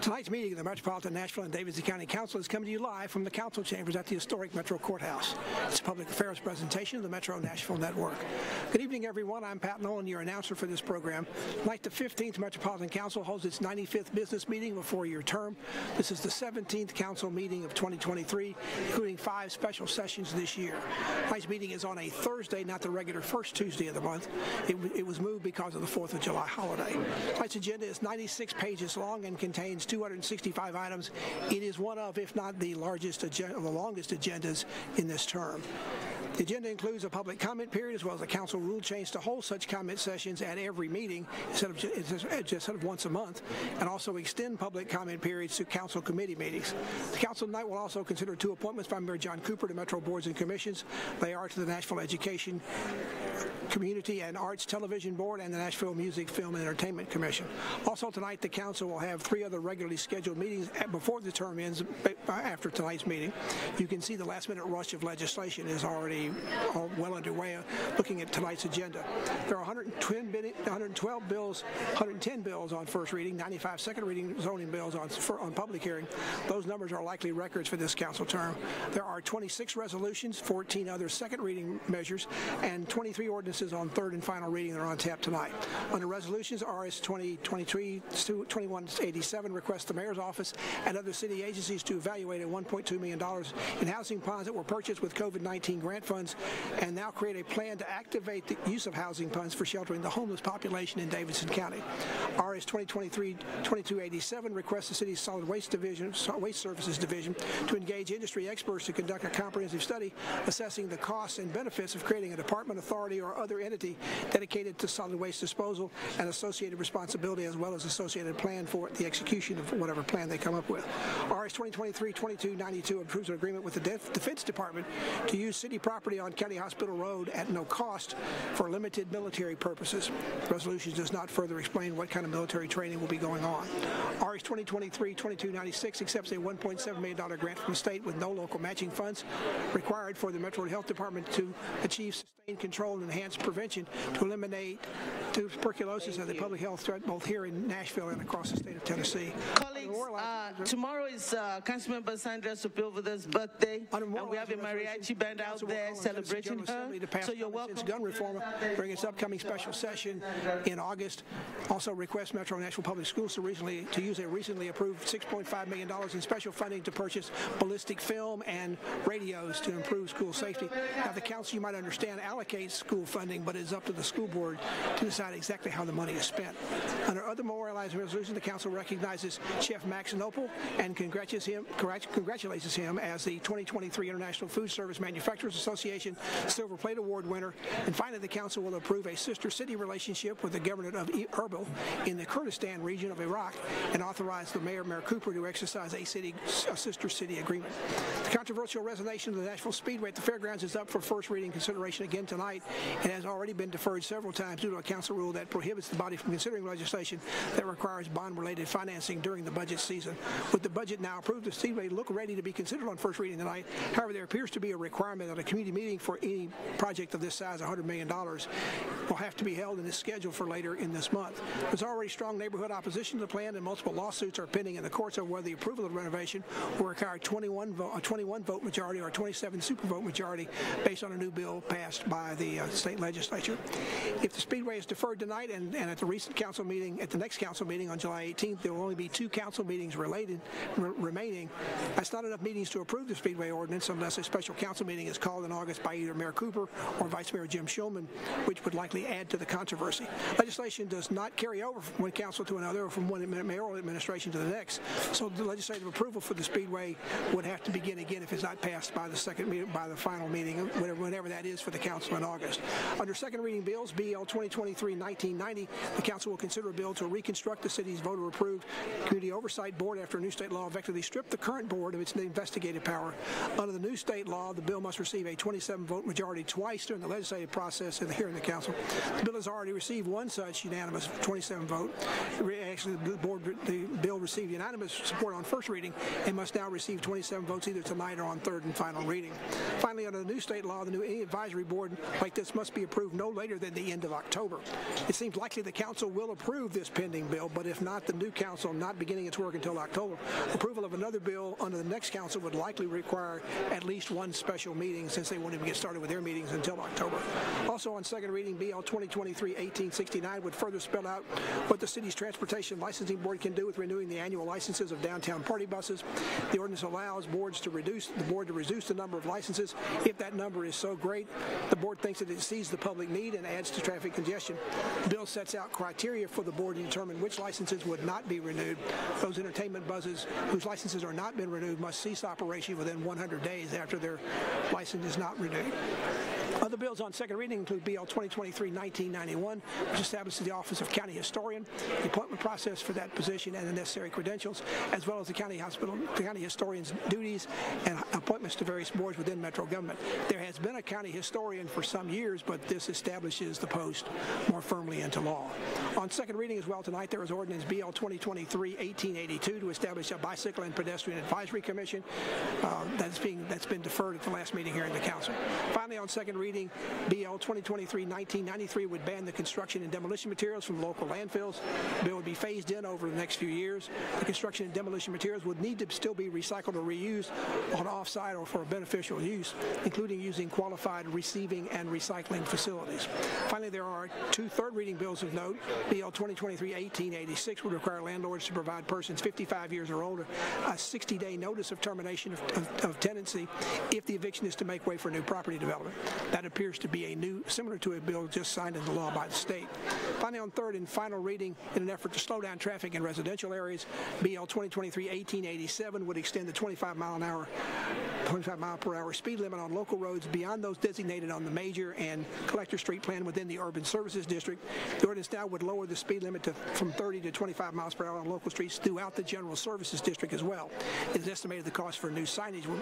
Tonight's meeting of the Metropolitan Nashville and Davidson County Council is coming to you live from the council chambers at the historic Metro Courthouse. It's a public affairs presentation of the Metro Nashville Network. Good evening, everyone. I'm Pat Nolan, your announcer for this program. Tonight, the 15th Metropolitan Council holds its 95th business meeting of a four-year term. This is the 17th council meeting of 2023, including five special sessions this year. Tonight's meeting is on a Thursday, not the regular first Tuesday of the month. It, it was moved because of the 4th of July holiday. Tonight's agenda is 96 pages long and contains 265 items. It is one of, if not the largest, the longest agendas in this term. The agenda includes a public comment period as well as a council rule change to hold such comment sessions at every meeting instead of just, instead of once a month, and also extend public comment periods to council committee meetings. The council tonight will also consider two appointments by Mayor John Cooper to Metro boards and commissions. They are to the Nashville Education Community and Arts Television Board and the Nashville Music, Film, and Entertainment Commission. Also tonight, the council will have three other regularly scheduled meetings before the term ends after tonight's meeting. You can see the last-minute rush of legislation is already Uh, well underway uh, looking at tonight's agenda. There are 112 bills, 110 bills on first reading, 95 second reading zoning bills on, on public hearing. Those numbers are likely records for this council term. There are 26 resolutions, 14 other second reading measures, and 23 ordinances on third and final reading that are on tap tonight. Under resolutions, RS 2023-2187 requests the mayor's office and other city agencies to evaluate a $1.2 million in housing bonds that were purchased with COVID-19 grant funds and now create a plan to activate the use of housing funds for sheltering the homeless population in Davidson County. RS 2023-2287 requests the city's solid waste division, waste services division to engage industry experts to conduct a comprehensive study assessing the costs and benefits of creating a department authority or other entity dedicated to solid waste disposal and associated responsibility as well as associated plan for the execution of whatever plan they come up with. RS 2023-2292 approves an agreement with the Defense Department to use city property on County Hospital Road at no cost for limited military purposes. Resolution does not further explain what kind of military training will be going on. RS 2023-2296 accepts a $1.7 million grant from the state with no local matching funds required for the Metro Health Department to achieve sustained control and enhance prevention to eliminate tuberculosis as a public health threat both here in Nashville and across the state of Tennessee. Colleagues, uh, tomorrow is uh, Councilmember Sandra Sepulveda's birthday, and we have a mariachi band out there celebrating her. So you're welcome. Gun reform during its upcoming special session in August. Also request Metro Nashville Public Schools to recently to use a recently approved $6.5 million in special funding to purchase ballistic film and radios to improve school safety. Now, the council, you might understand, allocates school funding but it's up to the school board to decide exactly how the money is spent. Under other memorializing resolutions, the council recognizes Chef Max and congratulates him, congratulates him as the 2023 International Food Service Manufacturers Association Silver Plate Award winner. And finally, the council will approve a sister city relationship with the government of Erbil in the Kurdistan region of Iraq and authorize the mayor, Mayor Cooper, to exercise a city, a sister city agreement. The controversial resignation of the Nashville Speedway at the fairgrounds is up for first reading consideration again tonight and has already been deferred several times due to a council rule that prohibits the body from considering legislation that requires bond-related financing during the budget season. With the budget now approved, the Speedway look ready to be considered on first reading tonight. However, there appears to be a requirement that a community meeting for any project of this size, $100 million, will have to be held and is scheduled for later in this month. There's already strong neighborhood opposition to the plan, and multiple lawsuits are pending in the courts over whether the approval of the renovation will require 21 vote, a 21 vote majority or a 27 super vote majority based on a new bill passed by the uh, state legislature. If the Speedway is deferred tonight and, and, at the recent council meeting, at the next council meeting on July 18th, there will only be two council meetings related remaining. That's not enough meetings to approve the Speedway ordinance unless a special council meeting is called in August by either Mayor Cooper or Vice Mayor Jim Shulman, which would likely add to the controversy. Legislation does not carry over from one council to another or from one mayoral administration to the next, so the legislative approval for the Speedway would have to begin again if it's not passed by the second by the final meeting, whatever, whenever that is for the council in August. Under second reading bills, BL 2023-1990, the council will consider a bill to reconstruct the city's voter-approved community oversight board after a new state law effectively stripped the current board of its investigative power. Under the new state law, the bill must receive a 27-vote majority twice during the legislative process and hearing of the council. The bill has already received one such unanimous 27 vote. Actually, the board, the bill received unanimous support on first reading and must now receive 27 votes either tonight or on third and final reading. Finally, under the new state law, the new advisory board like this must be be approved no later than the end of October. It seems likely the council will approve this pending bill, but if not, the new council not beginning its work until October. Approval of another bill under the next council would likely require at least one special meeting since they won't even get started with their meetings until October. Also on second reading, BL 2023-1869 would further spell out what the city's transportation licensing board can do with renewing the annual licenses of downtown party buses. The ordinance allows boards to reduce the board to reduce the number of licenses if that number is so great the board thinks that it sees the public need and adds to traffic congestion. The bill sets out criteria for the board to determine which licenses would not be renewed. Those entertainment buses whose licenses are not been renewed must cease operation within 100 days after their license is not renewed. Other bills on second reading include BL 2023-1991, which establishes the Office of County Historian, the appointment process for that position and the necessary credentials, as well as the county hospital, the county historian's duties and appointments to various boards within metro government. There has been a county historian for some years, but this establishes the post more firmly into law. On second reading as well tonight, there is ordinance BL 2023-1882 to establish a bicycle and pedestrian advisory commission. Uh, that's being that's been deferred at the last meeting here in the council. Finally, on second reading, BL 2023-1993 would ban the construction and demolition materials from local landfills. The bill would be phased in over the next few years. The construction and demolition materials would need to still be recycled or reused on off-site or for a beneficial use, including using qualified receiving and recycling facilities. Finally, there are two third reading bills of note. BL 2023-1886 would require landlords to provide persons 55 years or older a 60-day notice of termination of, of, of tenancy if the eviction is to make way for new property development. That appears to be a new, similar to a bill just signed into law by the state. Finally, on third and final reading, in an effort to slow down traffic in residential areas, BL 2023-1887 would extend the 25 mile an hour 25 mile per hour speed limit on local roads beyond those designated on the major and collector street plan within the urban services district. The ordinance now would lower the speed limit to, from 30 to 25 miles per hour on local streets throughout the general services district as well. It is estimated the cost for new signage will,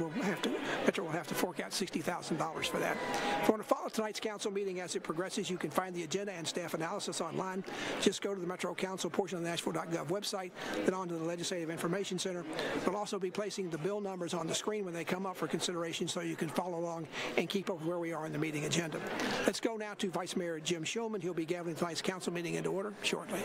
will, have to Metro will have to fork out $60,000 for that. If you want to follow tonight's council meeting as it progresses, you can find the agenda and staff analysis online. Just go to the Metro Council portion of the Nashville.gov website, then on to the Legislative Information Center. We'll also be placing the bill numbers on the screen when they come up for consideration so you can follow along and keep up where we are in the meeting agenda. Let's go now to Vice Mayor Jim Shulman. He'll be gathering tonight's council meeting into order shortly.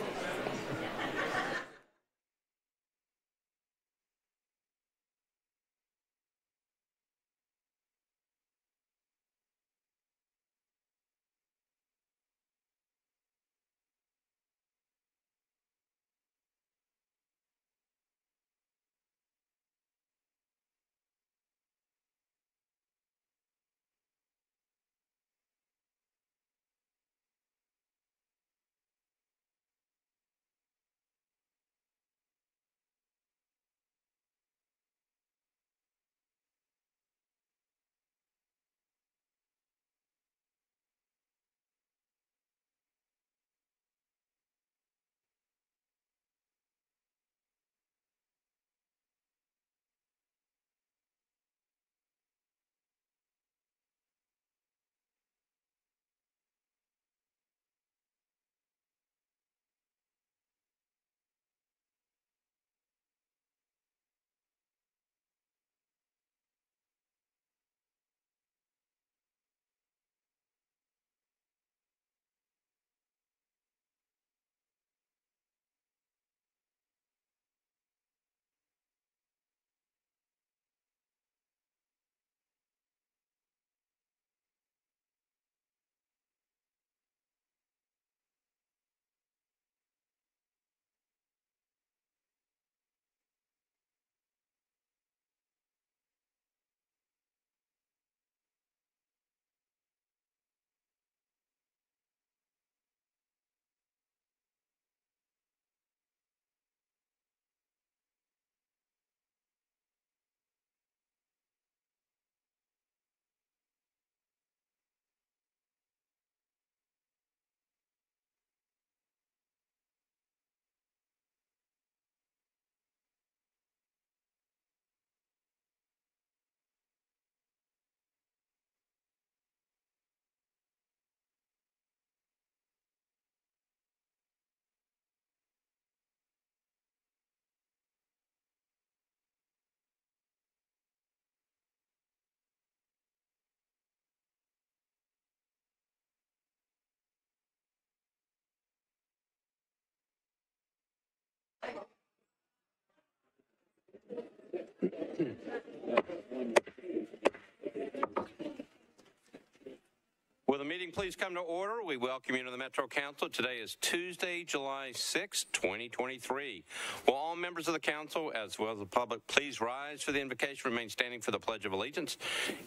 Will the meeting please come to order? We welcome you to the Metro Council. Today is Tuesday, July 6, 2023. Will all members of the council, as well as the public, please rise for the invocation, remain standing for the Pledge of Allegiance.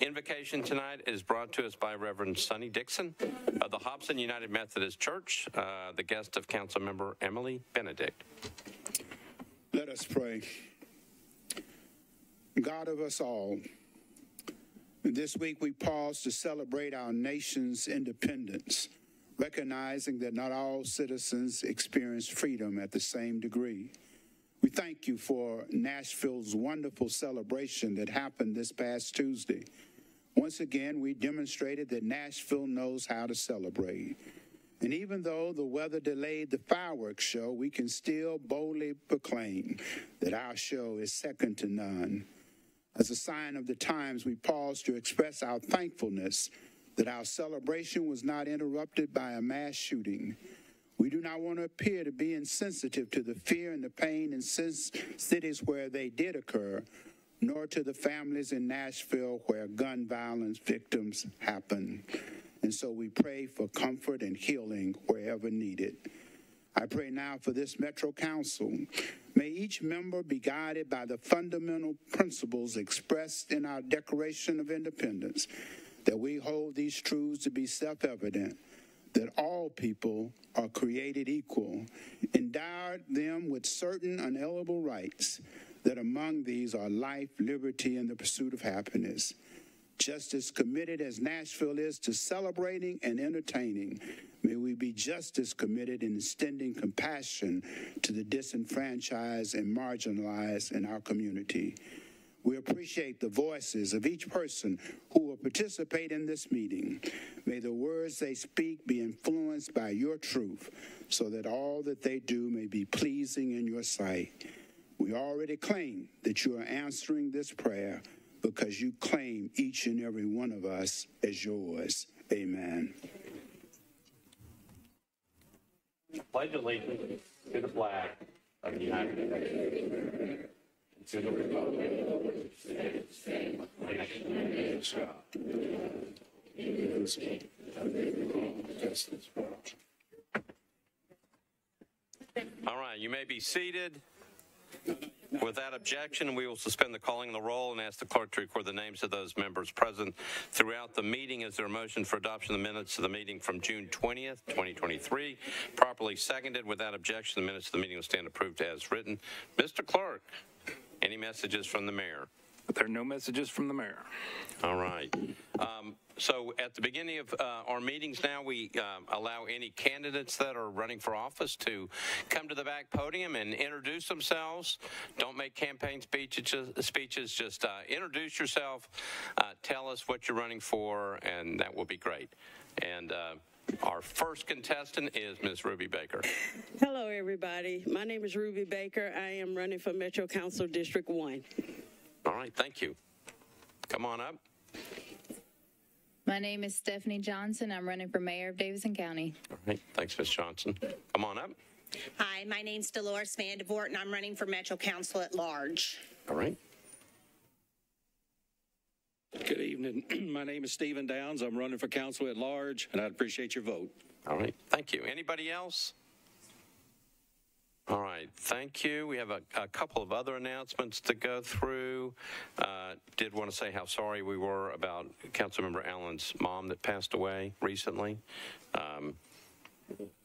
Invocation tonight is brought to us by Reverend Sonny Dixon of the Hobson United Methodist Church, uh, the guest of Council Member Emily Benedict. Let us pray. God of us all, this week we pause to celebrate our nation's independence, recognizing that not all citizens experience freedom at the same degree. We thank you for Nashville's wonderful celebration that happened this past Tuesday. Once again, we demonstrated that Nashville knows how to celebrate. And even though the weather delayed the fireworks show, we can still boldly proclaim that our show is second to none. As a sign of the times, we pause to express our thankfulness that our celebration was not interrupted by a mass shooting. We do not want to appear to be insensitive to the fear and the pain in cities where they did occur, nor to the families in Nashville where gun violence victims happen. And so we pray for comfort and healing wherever needed. I pray now for this Metro Council. May each member be guided by the fundamental principles expressed in our Declaration of Independence, that we hold these truths to be self evident that all people are created equal, endowed them with certain unalienable rights, that among these are life, liberty, and the pursuit of happiness. Just as committed as Nashville is to celebrating and entertaining, may we be just as committed in extending compassion to the disenfranchised and marginalized in our community. We appreciate the voices of each person who will participate in this meeting. May the words they speak be influenced by your truth so that all that they do may be pleasing in your sight. We already claim that you are answering this prayer because you claim each and every one of us as yours. Amen. Pledge allegiance to the flag of the United States. The republic All right, you may be seated. Without objection, we will suspend the calling of the roll and ask the clerk to record the names of those members present throughout the meeting. Is there a motion for adoption of the minutes of the meeting from June 20th, 2023? Properly seconded. Without objection, the minutes of the meeting will stand approved as written. Mr. Clerk, any messages from the mayor? There are no messages from the mayor. All right. Um, so at the beginning of uh, our meetings now, we uh, allow any candidates that are running for office to come to the back podium and introduce themselves. Don't make campaign speeches. Speeches. Just uh, introduce yourself. Uh, tell us what you're running for, and that will be great. And uh, our first contestant is Ms. Ruby Baker. Hello, everybody. My name is Ruby Baker. I am running for Metro Council District 1. All right, thank you. Come on up. My name is Stephanie Johnson. I'm running for mayor of Davidson County. All right, thanks, Ms. Johnson. Come on up. Hi, my name's Dolores Vandevort, and I'm running for Metro Council at Large. All right. Good evening. My name is Stephen Downs. I'm running for council at large, and I'd appreciate your vote. All right. Thank you. Anybody else? All right, thank you. We have a, a, couple of other announcements to go through. Uh, did want to say how sorry we were about Councilmember Allen's mom that passed away recently. Um,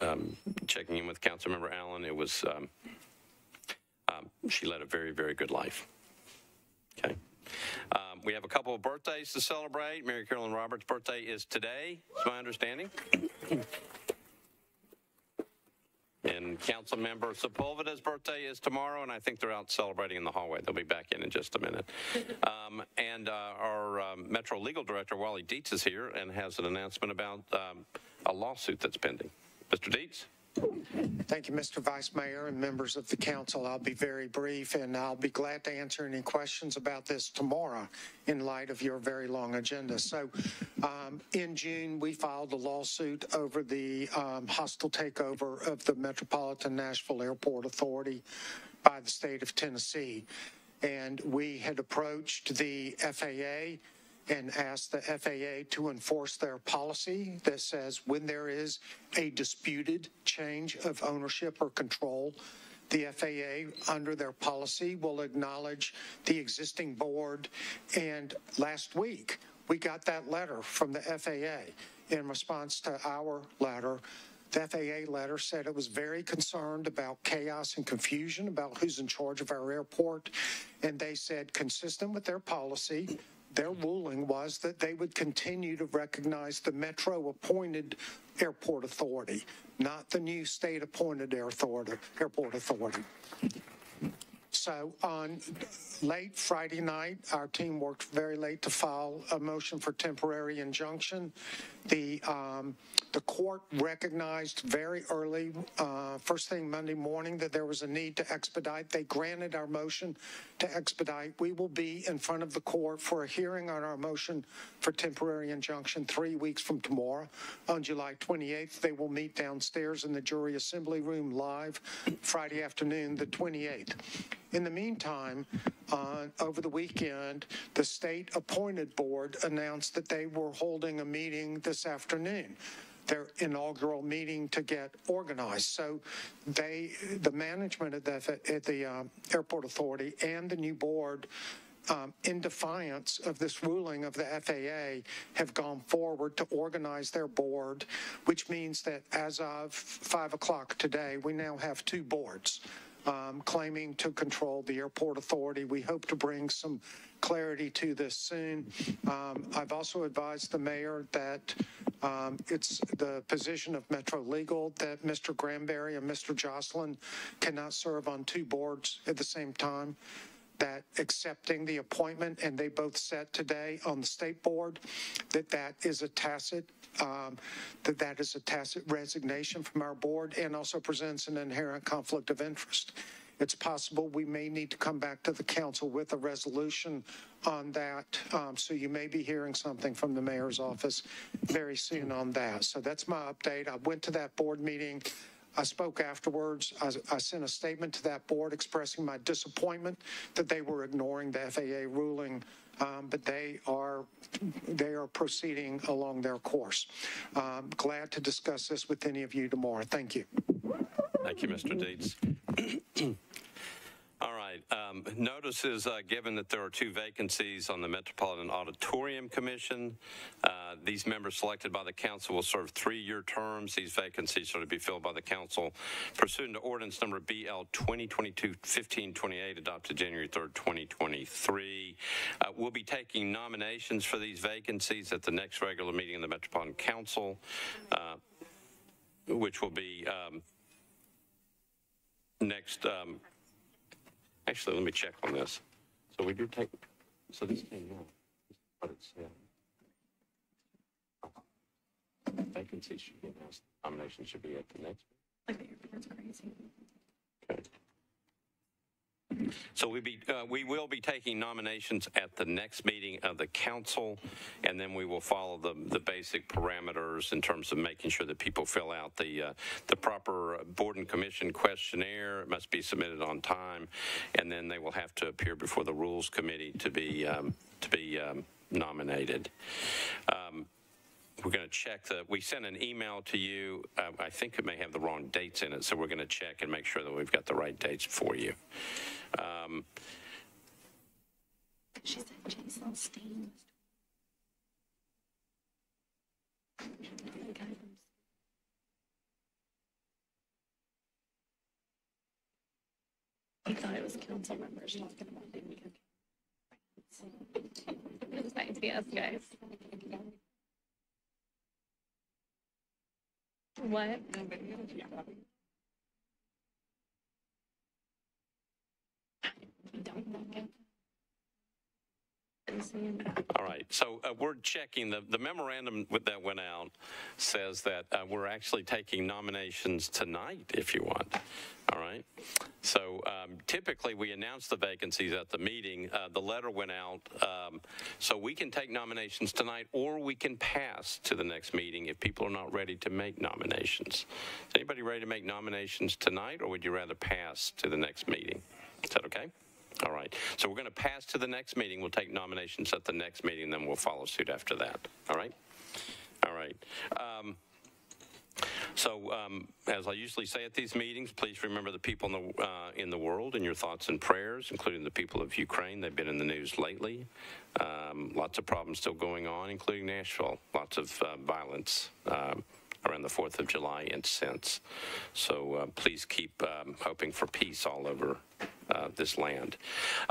um, checking in with Councilmember Allen, it was um, um she led a very, very good life. Okay. Um, we have a couple of birthdays to celebrate. Mary Carolyn Roberts' birthday is today, is my understanding. Council Member Sepulveda's birthday is tomorrow, and I think they're out celebrating in the hallway. They'll be back in in just a minute. Um, and uh, our um, Metro Legal Director, Wally Dietz, is here and has an announcement about um, a lawsuit that's pending. Mr. Dietz? Thank you, Mr. Vice Mayor and members of the council. I'll be very brief and I'll be glad to answer any questions about this tomorrow in light of your very long agenda. So um, in June, we filed a lawsuit over the um, hostile takeover of the Metropolitan Nashville Airport Authority by the state of Tennessee. and we had approached the FAA and asked the FAA to enforce their policy that says when there is a disputed change of ownership or control, the FAA, under their policy, will acknowledge the existing board. And last week, we got that letter from the FAA in response to our letter. The FAA letter said it was very concerned about chaos and confusion about who's in charge of our airport. And they said, consistent with their policy, their ruling was that they would continue to recognize the Metro appointed airport authority, not the new state appointed airport authority. So on late Friday night, our team worked very late to file a motion for temporary injunction. The um, the court recognized very early, uh, first thing Monday morning, that there was a need to expedite. They granted our motion to expedite. We will be in front of the court for a hearing on our motion for temporary injunction three weeks from tomorrow. On July 28th, they will meet downstairs in the jury assembly room live Friday afternoon, the 28th. In the meantime, uh, over the weekend, the state appointed board announced that they were holding a meeting this afternoon their inaugural meeting to get organized. So they, the management at the, at the uh, airport authority and the new board um, in defiance of this ruling of the FAA, have gone forward to organize their board, which means that as of 5 o'clock today, we now have two boards um, claiming to control the airport authority. We hope to bring some clarity to this soon. Um, I've also advised the mayor that um, it's the position of Metro Legal that Mr. Granbery and Mr. Joslin cannot serve on two boards at the same time that accepting the appointment, and they both said today on the state board that that is a tacit um, that that is a tacit resignation from our board and also presents an inherent conflict of interest. It's possible we may need to come back to the council with a resolution on that. Um, so you may be hearing something from the mayor's office very soon on that. So that's my update. I went to that board meeting. I spoke afterwards. I, I, sent a statement to that board expressing my disappointment that they were ignoring the FAA ruling, um, but they are they are proceeding along their course. Um, glad to discuss this with any of you tomorrow. Thank you. Thank you, Mr. Dietz. Right. Um, notice is uh, given that there are two vacancies on the Metropolitan Auditorium Commission. Uh, these members selected by the council will serve three-year terms. These vacancies are to be filled by the council pursuant to ordinance number BL 2022-1528 adopted January 3rd, 2023. Uh, we'll be taking nominations for these vacancies at the next regular meeting of the Metropolitan Council, uh, which will be um, next um, Actually, let me check on this. So we do take, so this came out, what it said. Vacancy should be announced, nomination should be at the next. Like, That's crazy. Okay. So we be, uh, we will be taking nominations at the next meeting of the council, and then we will follow the, the basic parameters in terms of making sure that people fill out the, uh, the proper board and commission questionnaire. It must be submitted on time, and then they will have to appear before the rules committee to be, um, to be um, nominated. Um, we're going to check that. we sent an email to you. Uh, I think it may have the wrong dates in it, so we're going to check and make sure that we've got the right dates for you. Um, she said Jason Steen. I thought it was council members talking about the It was nice, yes, guys. What? All right. So uh, we're checking the, the memorandum that went out says that uh, we're actually taking nominations tonight if you want. All right. So um, typically we announce the vacancies at the meeting. Uh, the letter went out. Um, so we can take nominations tonight or we can pass to the next meeting if people are not ready to make nominations. Is anybody ready to make nominations tonight or would you rather pass to the next meeting? Is that okay? All right. So we're going to pass to the next meeting. We'll take nominations at the next meeting, then we'll follow suit after that. All right? All right. Um, so, um, as I usually say at these meetings, please remember the people in the, uh, in the world in your thoughts and prayers, including the people of Ukraine. They've been in the news lately. Um, lots of problems still going on, including Nashville. Lots of uh, violence. Um, around the 4th of July and since. So uh, please keep um, hoping for peace all over uh, this land.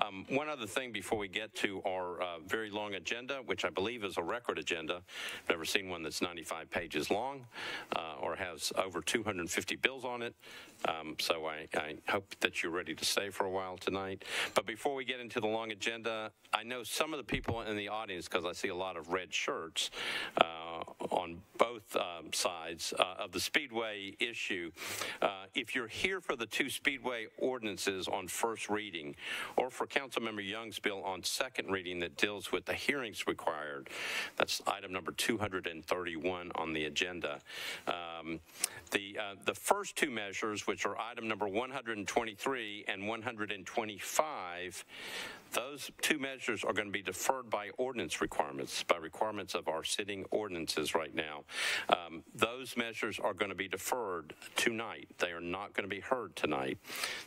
Um, one other thing before we get to our uh, very long agenda, which I believe is a record agenda. I've never seen one that's 95 pages long uh, or has over 250 bills on it. Um, so I, I, hope that you're ready to stay for a while tonight. But before we get into the long agenda, I know some of the people in the audience, because I see a lot of red shirts uh, on both um, sides uh, of the Speedway issue. Uh, if you're here for the two Speedway ordinances on first reading, or for Councilmember Young's bill on second reading that deals with the hearings required, that's item number 231 on the agenda. Um, the, uh, the first two measures, which are item number 123 and 125, those two measures are going to be deferred by ordinance requirements, by requirements of our sitting ordinances right now. Um, those measures are going to be deferred tonight. They are not going to be heard tonight.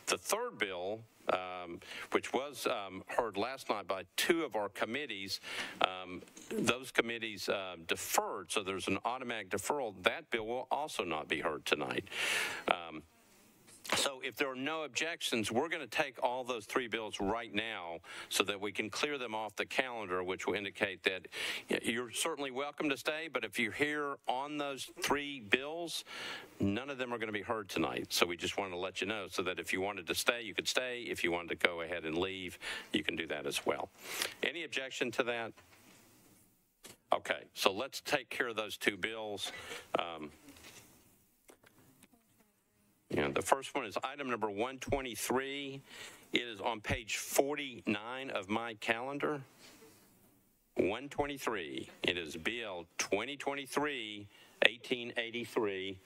The third bill um, which was um, heard last night by two of our committees. Um, those committees uh, deferred, so there's an automatic deferral. That bill will also not be heard tonight. So if there are no objections, we're going to take all those three bills right now so that we can clear them off the calendar, which will indicate that you're certainly welcome to stay, but if you're here on those three bills, none of them are going to be heard tonight. So we just wanted to let you know so that if you wanted to stay, you could stay. If you wanted to go ahead and leave, you can do that as well. Any objection to that? Okay, so let's take care of those two bills. Um, the first one is item number 123. It is on page 49 of my calendar. 123. It is BL 2023 1883.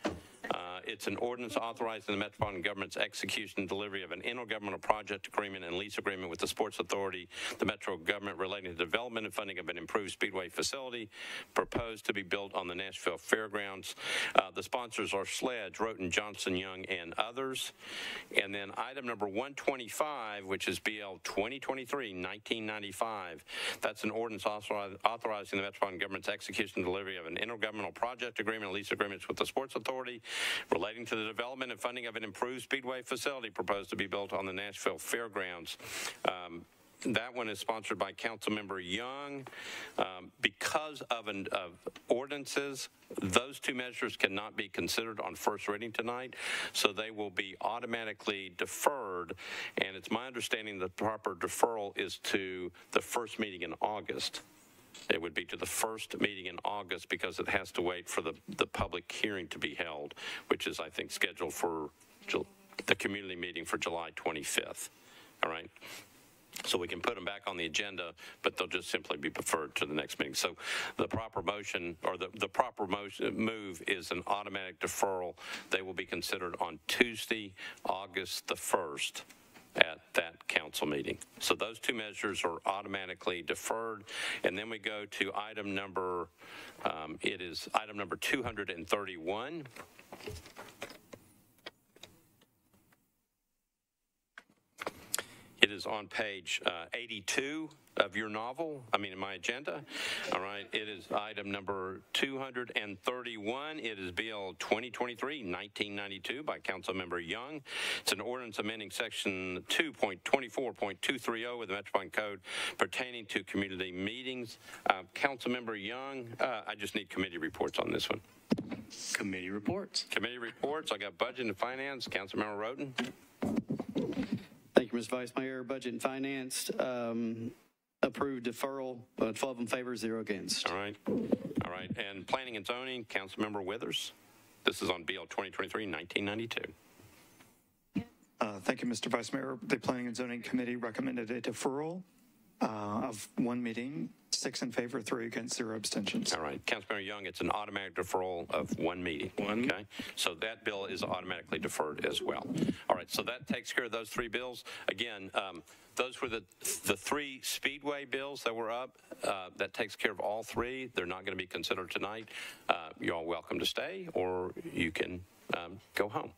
Uh, it's an ordinance authorizing the Metropolitan Government's execution and delivery of an intergovernmental project agreement and lease agreement with the Sports Authority, the Metro government relating to development and funding of an improved speedway facility proposed to be built on the Nashville Fairgrounds. Uh, the sponsors are Sledge, Rhoten, Johnson, Young, and others. And then item number 125, which is BL 2023-1995. That's an ordinance authorizing the Metropolitan Government's execution and delivery of an intergovernmental project agreement and lease agreements with the Sports Authority, relating to the development and funding of an improved speedway facility proposed to be built on the Nashville Fairgrounds. Um, that one is sponsored by Councilmember Young. Um, because of, an, of ordinances, those two measures cannot be considered on first reading tonight, so they will be automatically deferred. And it's my understanding the proper deferral is to the first meeting in August. It would be to the first meeting in August because it has to wait for the, the public hearing to be held, which is, I think, scheduled for the community meeting for July 25th. All right. So we can put them back on the agenda, but they'll just simply be preferred to the next meeting. So the proper motion or the, the proper motion, move is an automatic deferral. They will be considered on Tuesday, August the 1st at that council meeting. So those two measures are automatically deferred. And then we go to item number, um, it is item number 231. It is on page uh, 82 of your novel, I mean, my agenda. All right, it is item number 231. It is Bill 2023-1992 by Councilmember Young. It's an ordinance amending section 2.24.230 with the Metropolitan Code pertaining to community meetings. Uh, Councilmember Young, uh, I just need committee reports on this one. Committee reports. Committee reports. I got budget and finance. Councilmember Rhoten. Thank you, Mr. Vice Mayor. Budget and Finance um, approved deferral, uh, 12 in favor, zero against. All right. All right. And Planning and Zoning, Councilmember Withers. This is on BL 2023-1992. Uh, thank you, Mr. Vice Mayor. The Planning and Zoning Committee recommended a deferral uh, of one meeting, six in favor, three against, zero abstentions. All right. Councilmember Young, it's an automatic deferral of one meeting. One. Okay. So that bill is automatically deferred as well. All right. So that takes care of those three bills. Again, um, those were the, the three Speedway bills that were up. Uh, That takes care of all three. They're not going to be considered tonight. Uh, You're all welcome to stay, or you can um, go home.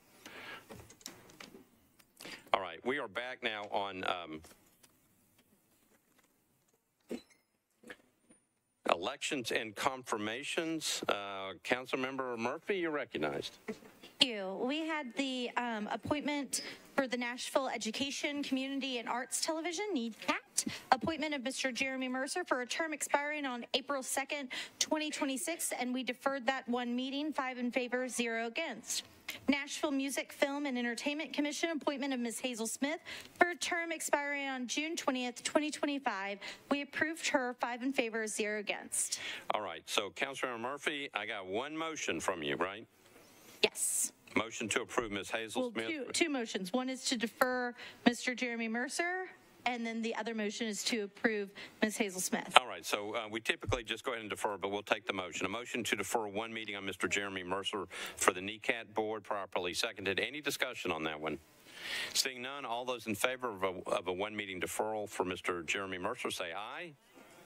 All right, we are back now on um, elections and confirmations. Uh, Councilmember Murphy, you're recognized. You. We had the um, appointment for the Nashville Education, Community, and Arts Television, Need NECAT, appointment of Mr. Jeremy Mercer for a term expiring on April 2nd, 2026, and we deferred that one meeting, five in favor, zero against. Nashville Music, Film, and Entertainment Commission, appointment of Ms. Hazel Smith for a term expiring on June 20th, 2025. We approved her, five in favor, zero against. All right, so Councilmember Murphy, I got one motion from you, right? Yes. Motion to approve Ms. Hazel Well, Smith. two, two motions. One is to defer Mr. Jeremy Mercer, and then the other motion is to approve Ms. Hazel Smith. All right, so uh, we typically just go ahead and defer, but we'll take the motion. A motion to defer one meeting on Mr. Jeremy Mercer for the NECAT Board properly seconded. Any discussion on that one? Seeing none, all those in favor of a, of a one-meeting deferral for Mr. Jeremy Mercer, say aye.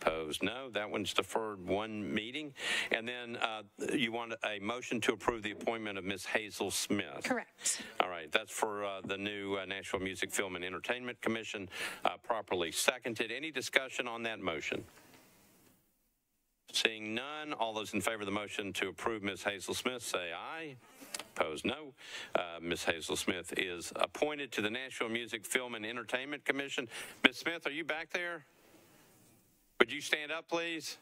Opposed, no. That one's deferred one meeting. And then uh, you want a motion to approve the appointment of Ms. Hazel Smith. Correct. All right, that's for uh, the new uh, Nashville Music, Film, and Entertainment Commission, uh, properly seconded. Any discussion on that motion? Seeing none, all those in favor of the motion to approve Ms. Hazel Smith, say aye. Opposed, no. Uh, Ms. Hazel Smith is appointed to the Nashville Music, Film, and Entertainment Commission. Ms. Smith, are you back there? Would you stand up, please?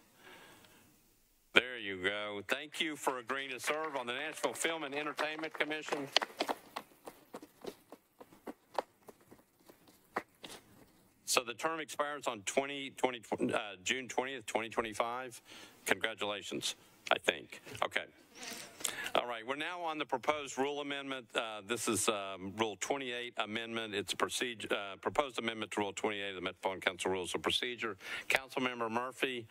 There you go. Thank you for agreeing to serve on the Nashville Film and Entertainment Commission. So the term expires on 20, 20, uh, June 20th, 2025. Congratulations, I think. Okay. All right, we're now on the proposed rule amendment. Uh, this is um, Rule 28 amendment. It's a procedure, uh, proposed amendment to Rule 28 of the Metropolitan Council Rules of Procedure. Councilmember Murphy.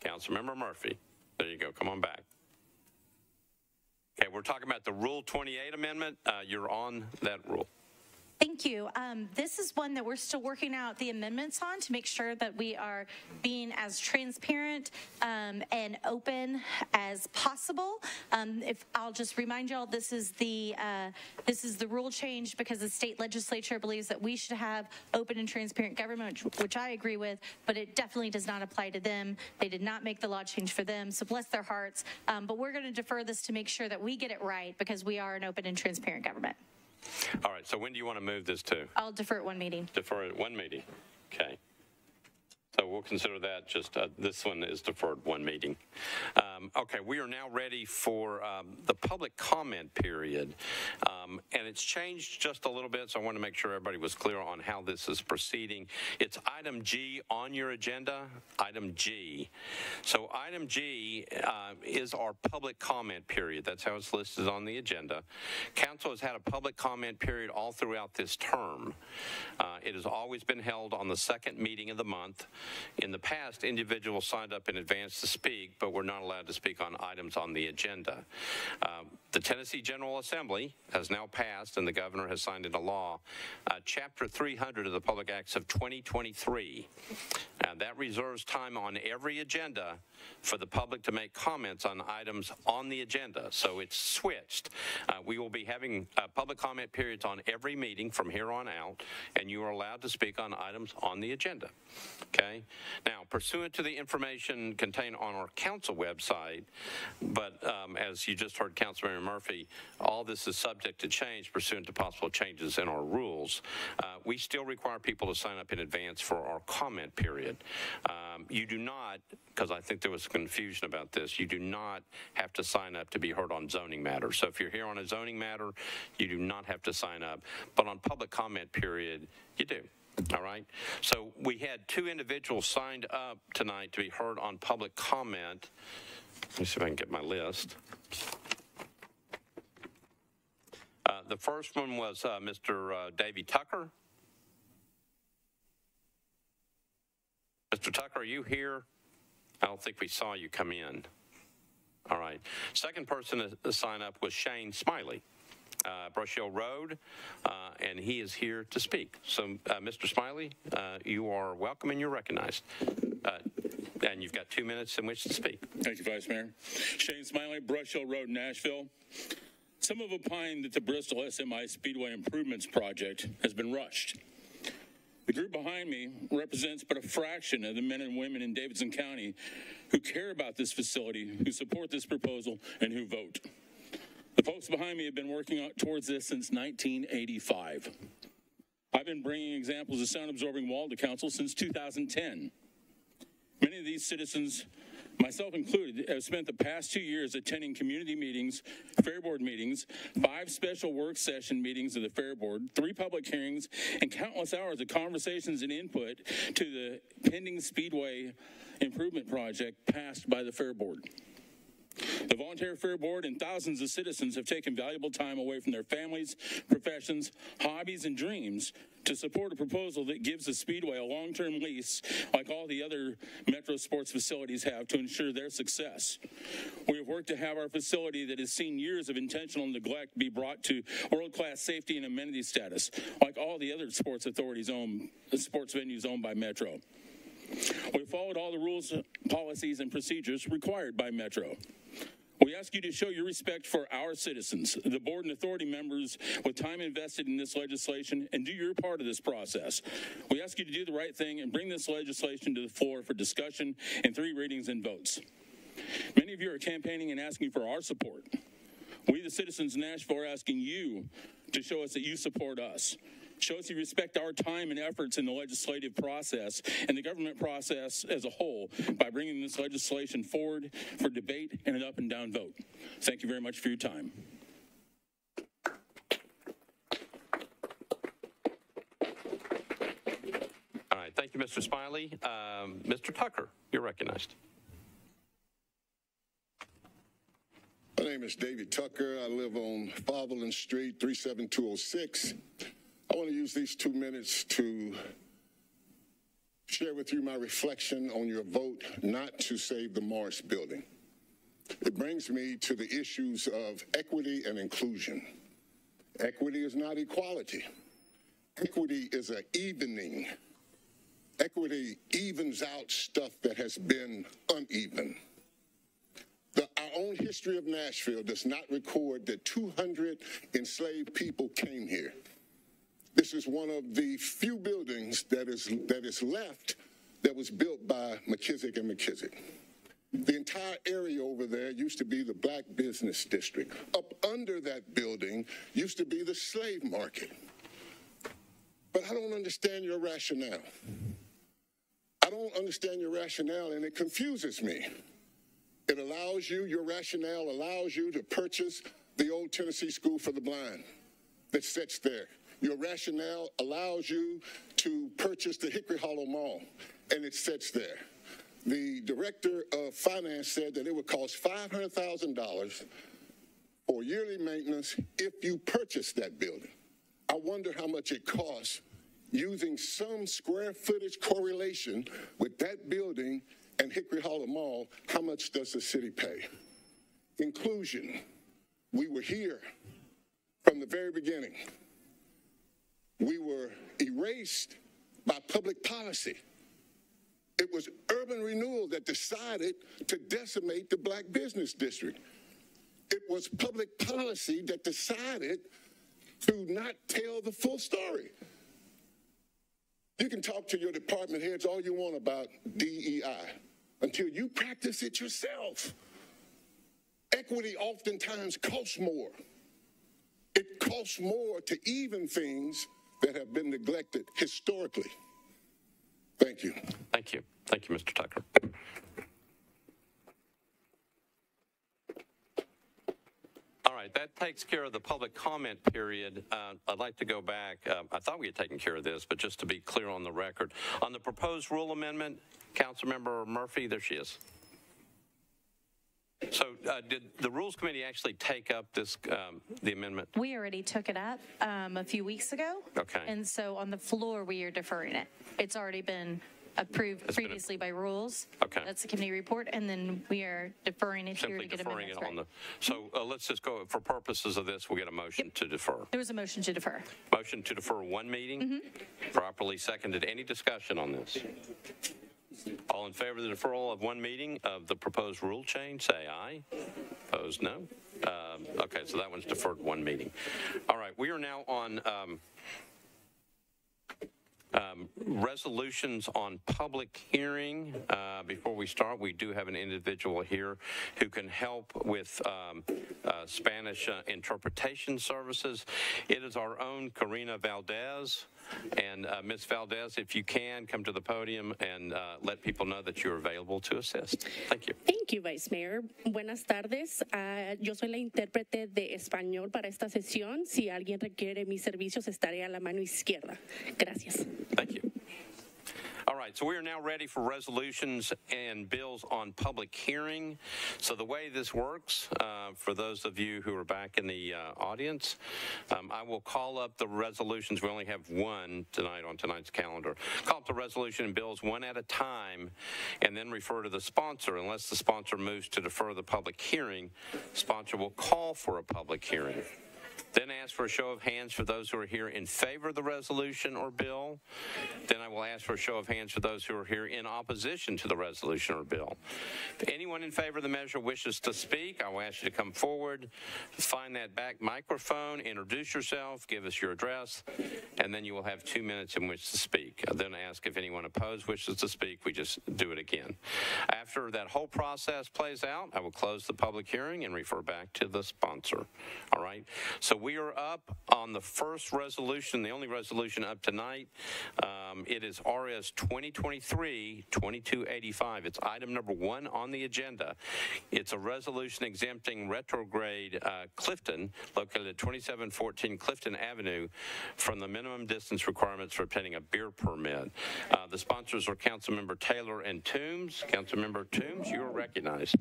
Councilmember Murphy. There you go. Come on back. Okay, we're talking about the Rule 28 amendment. Uh, you're on that rule. Thank you. Um, this is one that we're still working out the amendments on to make sure that we are being as transparent um, and open as possible. Um, if I'll just remind y'all, this is the uh, this is the rule change because the state legislature believes that we should have open and transparent government, which, which I agree with, but it definitely does not apply to them. They did not make the law change for them, so bless their hearts. Um, but we're going to defer this to make sure that we get it right because we are an open and transparent government. All right, so when do you want to move this to? I'll defer it one meeting. Defer it one meeting. Okay. So we'll consider that just, uh, this one is deferred one meeting. Um, okay, we are now ready for um, the public comment period. Um, and it's changed just a little bit, so I want to make sure everybody was clear on how this is proceeding. It's item G on your agenda, item G. So item G uh, is our public comment period. That's how it's listed on the agenda. Council has had a public comment period all throughout this term. Uh, it has always been held on the second meeting of the month. In the past, individuals signed up in advance to speak, but were not allowed to speak on items on the agenda. Um, the Tennessee General Assembly has now passed, and the governor has signed into law, uh, Chapter 300 of the Public Acts of 2023. Uh, that reserves time on every agenda for the public to make comments on items on the agenda. So it's switched. Uh, we will be having uh, public comment periods on every meeting from here on out, and you are allowed to speak on items on the agenda. Okay? Now, pursuant to the information contained on our council website, but um, as you just heard Councilmember Murphy, all this is subject to change pursuant to possible changes in our rules. Uh, we still require people to sign up in advance for our comment period. Um, you do not, because I think there was confusion about this, you do not have to sign up to be heard on zoning matters. So if you're here on a zoning matter, you do not have to sign up. But on public comment period, you do. All right. So we had two individuals signed up tonight to be heard on public comment. Let me see if I can get my list. Uh, the first one was uh, Mr. Uh, Davy Tucker. Mr. Tucker, are you here? I don't think we saw you come in. All right. Second person to sign up was Shane Smiley. Uh, Brush Hill Road, uh, and he is here to speak. So, uh, Mr. Smiley, uh, you are welcome and you're recognized. Uh, and you've got two minutes in which to speak. Thank you, Vice Mayor. Shane Smiley, Brush Hill Road, Nashville. Some have opined that the Bristol SMI Speedway Improvements Project has been rushed. The group behind me represents but a fraction of the men and women in Davidson County who care about this facility, who support this proposal, and who vote. The folks behind me have been working towards this since 1985. I've been bringing examples of sound absorbing wall to council since 2010. Many of these citizens, myself included, have spent the past two years attending community meetings, fair board meetings, five special work session meetings of the fair board, three public hearings, and countless hours of conversations and input to the pending Speedway improvement project passed by the fair board. The Volunteer Fair Board and thousands of citizens have taken valuable time away from their families, professions, hobbies, and dreams to support a proposal that gives the Speedway a long term lease, like all the other Metro sports facilities have, to ensure their success. We have worked to have our facility that has seen years of intentional neglect be brought to world class safety and amenity status, like all the other sports authorities owned, sports venues owned by Metro. We followed all the rules, policies, and procedures required by Metro. We ask you to show your respect for our citizens, the board and authority members with time invested in this legislation, and do your part of this process. We ask you to do the right thing and bring this legislation to the floor for discussion and three readings and votes. Many of you are campaigning and asking for our support. We, the citizens of Nashville, are asking you to show us that you support us. Show us you respect our time and efforts in the legislative process and the government process as a whole by bringing this legislation forward for debate and an up and down vote. Thank you very much for your time. All right. Thank you, Mr. Smiley. Um, Mr. Tucker, you're recognized. My name is David Tucker. I live on Fatherland Street, 37206. I want to use these two minutes to share with you my reflection on your vote not to save the Morris building. It brings me to the issues of equity and inclusion. Equity is not equality. Equity is an evening. Equity evens out stuff that has been uneven. The, our own history of Nashville does not record that 200 enslaved people came here. This is one of the few buildings that is, that is left that was built by McKissack and McKissack. The entire area over there used to be the black business district. Up under that building used to be the slave market. But I don't understand your rationale. I don't understand your rationale, and it confuses me. It allows you, your rationale allows you to purchase the old Tennessee School for the Blind that sits there. Your rationale allows you to purchase the Hickory Hollow Mall, and it sits there. The director of finance said that it would cost $500,000 for yearly maintenance if you purchase that building. I wonder how much it costs using some square footage correlation with that building and Hickory Hollow Mall, how much does the city pay? Inclusion. We were here from the very beginning. We were erased by public policy. It was urban renewal that decided to decimate the black business district. It was public policy that decided to not tell the full story. You can talk to your department heads all you want about DEI until you practice it yourself. Equity oftentimes costs more. It costs more to even things that have been neglected historically. Thank you. Thank you. Thank you, Mr. Tucker. All right, that takes care of the public comment period. Uh, I'd like to go back. Uh, I thought we had taken care of this, but just to be clear on the record. On the proposed rule amendment, Councilmember Murphy, there she is. Uh, did the Rules Committee actually take up this, um, the amendment? We already took it up um, a few weeks ago. Okay. And so on the floor, we are deferring it. It's already been approved It's been a- previously by rules. Okay. That's the committee report, and then we are deferring it here Simply to get deferring it on the, so uh, let's just go, for purposes of this, we'll get a motion to defer. There was a motion to defer. Motion to defer one meeting, Mm-hmm. properly seconded. Any discussion on this? All in favor of the deferral of one meeting of the proposed rule change, say aye. Opposed, no. Um, Okay, so that one's deferred one meeting. All right, we are now on um, um, resolutions on public hearing. Uh, Before we start, we do have an individual here who can help with um, uh, Spanish uh, interpretation services. It is our own Karina Valdez. And uh, Ms. Valdez, if you can, come to the podium and uh, let people know that you're available to assist. Thank you. Thank you, Vice Mayor. Buenas tardes. Ah, yo soy la intérprete de español para esta sesión. Si alguien requiere mis servicios, estaré a la mano izquierda. Gracias. Thank you. All right, so we are now ready for resolutions and bills on public hearing. So the way this works, uh, for those of you who are back in the uh, audience, um, I will call up the resolutions. We only have one tonight on tonight's calendar. Call up the resolution and bills one at a time, and then refer to the sponsor. Unless the sponsor moves to defer the public hearing, sponsor will call for a public hearing. Then ask for a show of hands for those who are here in favor of the resolution or bill. Then I will ask for a show of hands for those who are here in opposition to the resolution or bill. If anyone in favor of the measure wishes to speak, I will ask you to come forward, find that back microphone, introduce yourself, give us your address, and then you will have two minutes in which to speak. I then ask if anyone opposed wishes to speak, we just do it again. After that whole process plays out, I will close the public hearing and refer back to the sponsor. All right? So we are up on the first resolution, the only resolution up tonight. Um, it is RS 2023-2285. It's item number one on the agenda. It's a resolution exempting retrograde uh, Clifton, located at 2714 Clifton Avenue, from the minimum distance requirements for obtaining a beer permit. Uh, the sponsors are Councilmember Taylor and Toombs. Councilmember Toombs, you are recognized.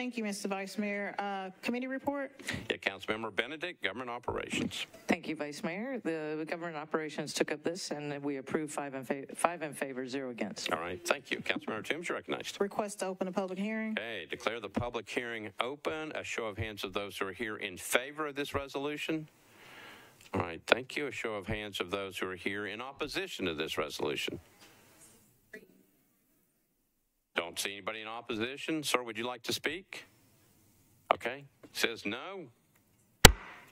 Thank you, Mr. Vice Mayor. Uh, Committee report? Yeah, Councilmember Benedict, Government Operations. Thank you, Vice Mayor. The government operations took up this, and we approved five in favor, five in favor, zero against. All right, thank you. Councilmember Toombs, you're recognized. Request to open a public hearing? Okay, declare the public hearing open. A show of hands of those who are here in favor of this resolution. All right, thank you. A show of hands of those who are here in opposition to this resolution. Don't see anybody in opposition. Sir, would you like to speak? Okay, says no.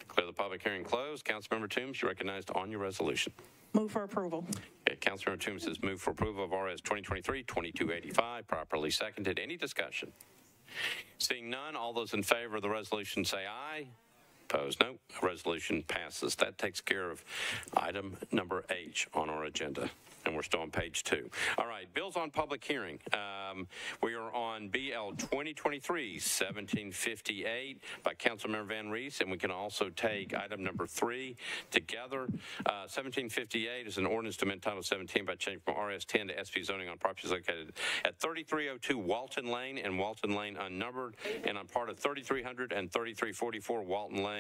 Declare the public hearing closed. Councilmember Toombs, you're recognized on your resolution. Move for approval. Okay, Councilmember Toombs has moved for approval of RS 2023-2285, properly seconded. Any discussion? Seeing none, all those in favor of the resolution say aye. Opposed, no. Resolution passes. That takes care of item number H on our agenda. And we're still on page two. All right, bills on public hearing. Um, we are on BL 2023-1758 by Councilmember VanReece, and we can also take item number three together. Uh, 1758 is an ordinance to amend Title 17 by changing from RS 10 to SP zoning on properties located at 3302 Walton Lane and Walton Lane unnumbered, and on part of 3300 and 3344 Walton Lane,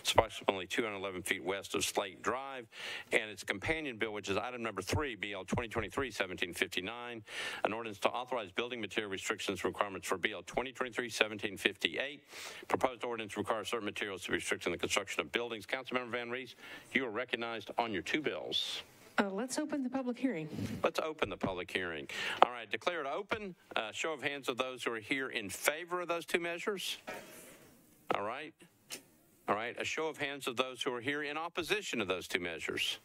it's approximately 211 feet west of Slate Drive, and its companion bill, which is item number three, BL 2023-1759, an ordinance to authorize building material restrictions requirements for BL 2023-1758. Proposed ordinance requires certain materials to be restricted in the construction of buildings. Councilmember VanReece, you are recognized on your two bills. Uh, let's open the public hearing. Let's open the public hearing. All right, declare it open. Uh, show of hands of those who are here in favor of those two measures. All right. All right, a show of hands of those who are here in opposition to those two measures.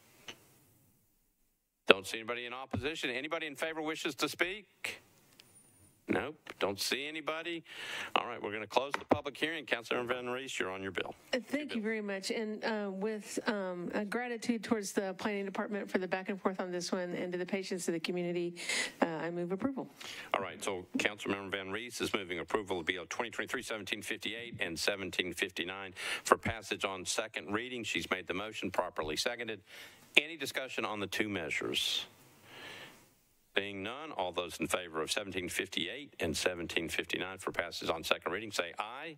Don't see anybody in opposition. Anybody in favor wishes to speak? Nope, don't see anybody. All right, we're going to close the public hearing. Councilor VanReece, you're on your bill. Uh, Thank you very much. And uh, with um, gratitude towards the planning department for the back and forth on this one and to the patience of the community, uh, I move approval. All right, so Councilmember VanReece is moving approval of BL 2023-1758 and 1759 for passage on second reading. She's made the motion properly seconded. Any discussion on the two measures? Seeing none, all those in favor of 1758 and 1759 for passes on second reading say aye.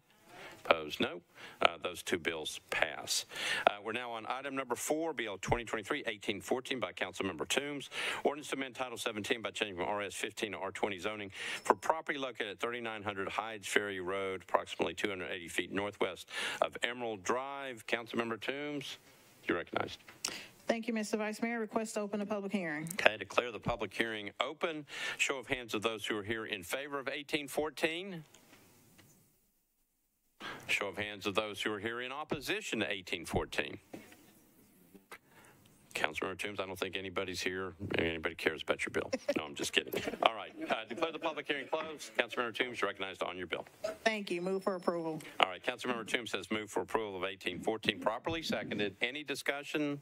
Opposed, no. Uh, Those two bills pass. Uh, We're now on item number four, BL 2023-1814 by Councilmember Toombs. Ordinance to amend Title 17 by changing from RS 15 to R20 zoning for property located at 3900 Hydes Ferry Road, approximately 280 feet northwest of Emerald Drive. Councilmember Toombs, you're recognized. Thank you, Mr. Vice Mayor. Request to open a public hearing. Okay, declare the public hearing open. Show of hands of those who are here in favor of 1814. Show of hands of those who are here in opposition to 1814. Councilmember Toombs, I don't think anybody's here. Anybody cares about your bill? No, I'm just kidding. All right, uh, declare the public hearing closed. Councilmember Toombs, you're recognized on your bill. Thank you. Move for approval. All right, Councilmember Toombs says move for approval of 1814 properly seconded. Any discussion?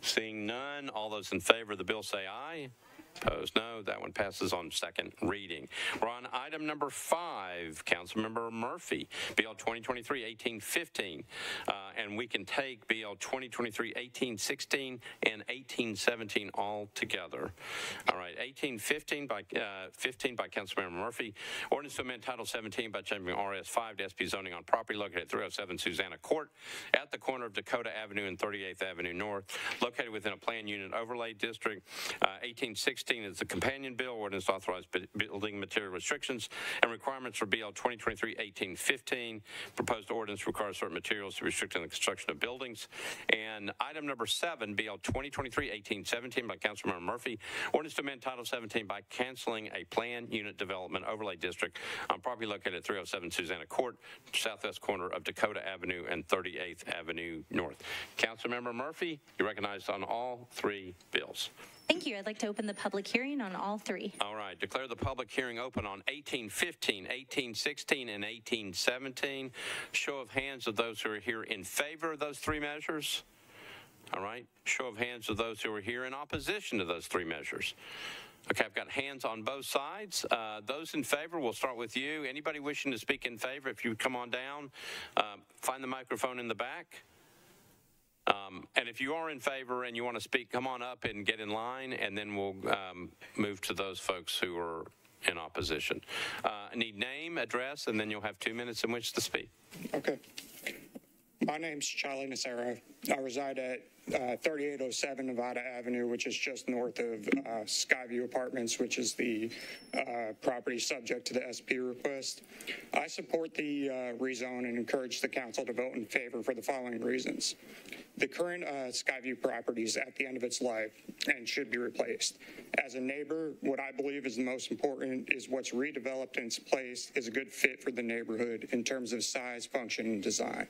Seeing none, all those in favor of the bill say aye. Opposed, no. That one passes on second reading. We're on item number five, Councilmember Murphy, BL 2023-1815. Uh, and we can take BL 2023-1816 and 1817 all together. All right, 1815 by, uh, 15 by Councilmember Murphy. Ordinance to amend Title 17 by changing RS 5 to SP zoning on property located at 307 Susanna Court at the corner of Dakota Avenue and 38th Avenue North, located within a planned unit overlay district. Uh, 1816 is the companion bill, ordinance to authorize bu- building material restrictions and requirements for BL 2023-1815. Proposed ordinance requires certain materials to restrict the construction of buildings. And item number seven, BL 2023-1817 by Councilmember Murphy, ordinance to amend Title 17 by canceling a plan unit development overlay district on property located at 307 Susanna Court, southwest corner of Dakota Avenue and 38th Avenue North. Councilmember Murphy, you're recognized on all three bills. Thank you. I'd like to open the public hearing on all three. All right, declare the public hearing open on 1815, 1816, and 1817. Show of hands of those who are here in favor of those three measures. All right, show of hands of those who are here in opposition to those three measures. Okay, I've got hands on both sides. Uh, those in favor, we'll start with you. Anybody wishing to speak in favor, if you come on down, uh, find the microphone in the back. Um, and if you are in favor and you want to speak, come on up and get in line, and then we'll um, move to those folks who are in opposition. Uh, need name, address, and then you'll have two minutes in which to speak. Okay. My name's Charlie Nacero. I reside at uh, 3807 Nevada Avenue, which is just north of uh, Skyview Apartments, which is the uh, property subject to the SP request. I support the uh, rezone and encourage the council to vote in favor for the following reasons. The current uh, Skyview property is at the end of its life and should be replaced. As a neighbor, what I believe is the most important is what's redeveloped in its place is a good fit for the neighborhood in terms of size, function, and design.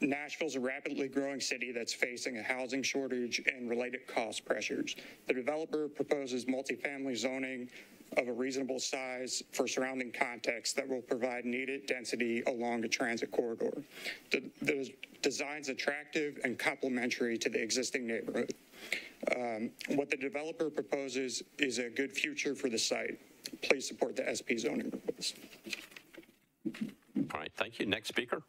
Nashville's a rapidly growing city that's facing a housing shortage and related cost pressures. The developer proposes multifamily zoning of a reasonable size for surrounding context that will provide needed density along a transit corridor. The, the design's attractive and complementary to the existing neighborhood. Um, what the developer proposes is a good future for the site. Please support the SP zoning request. All right, thank you. Next speaker.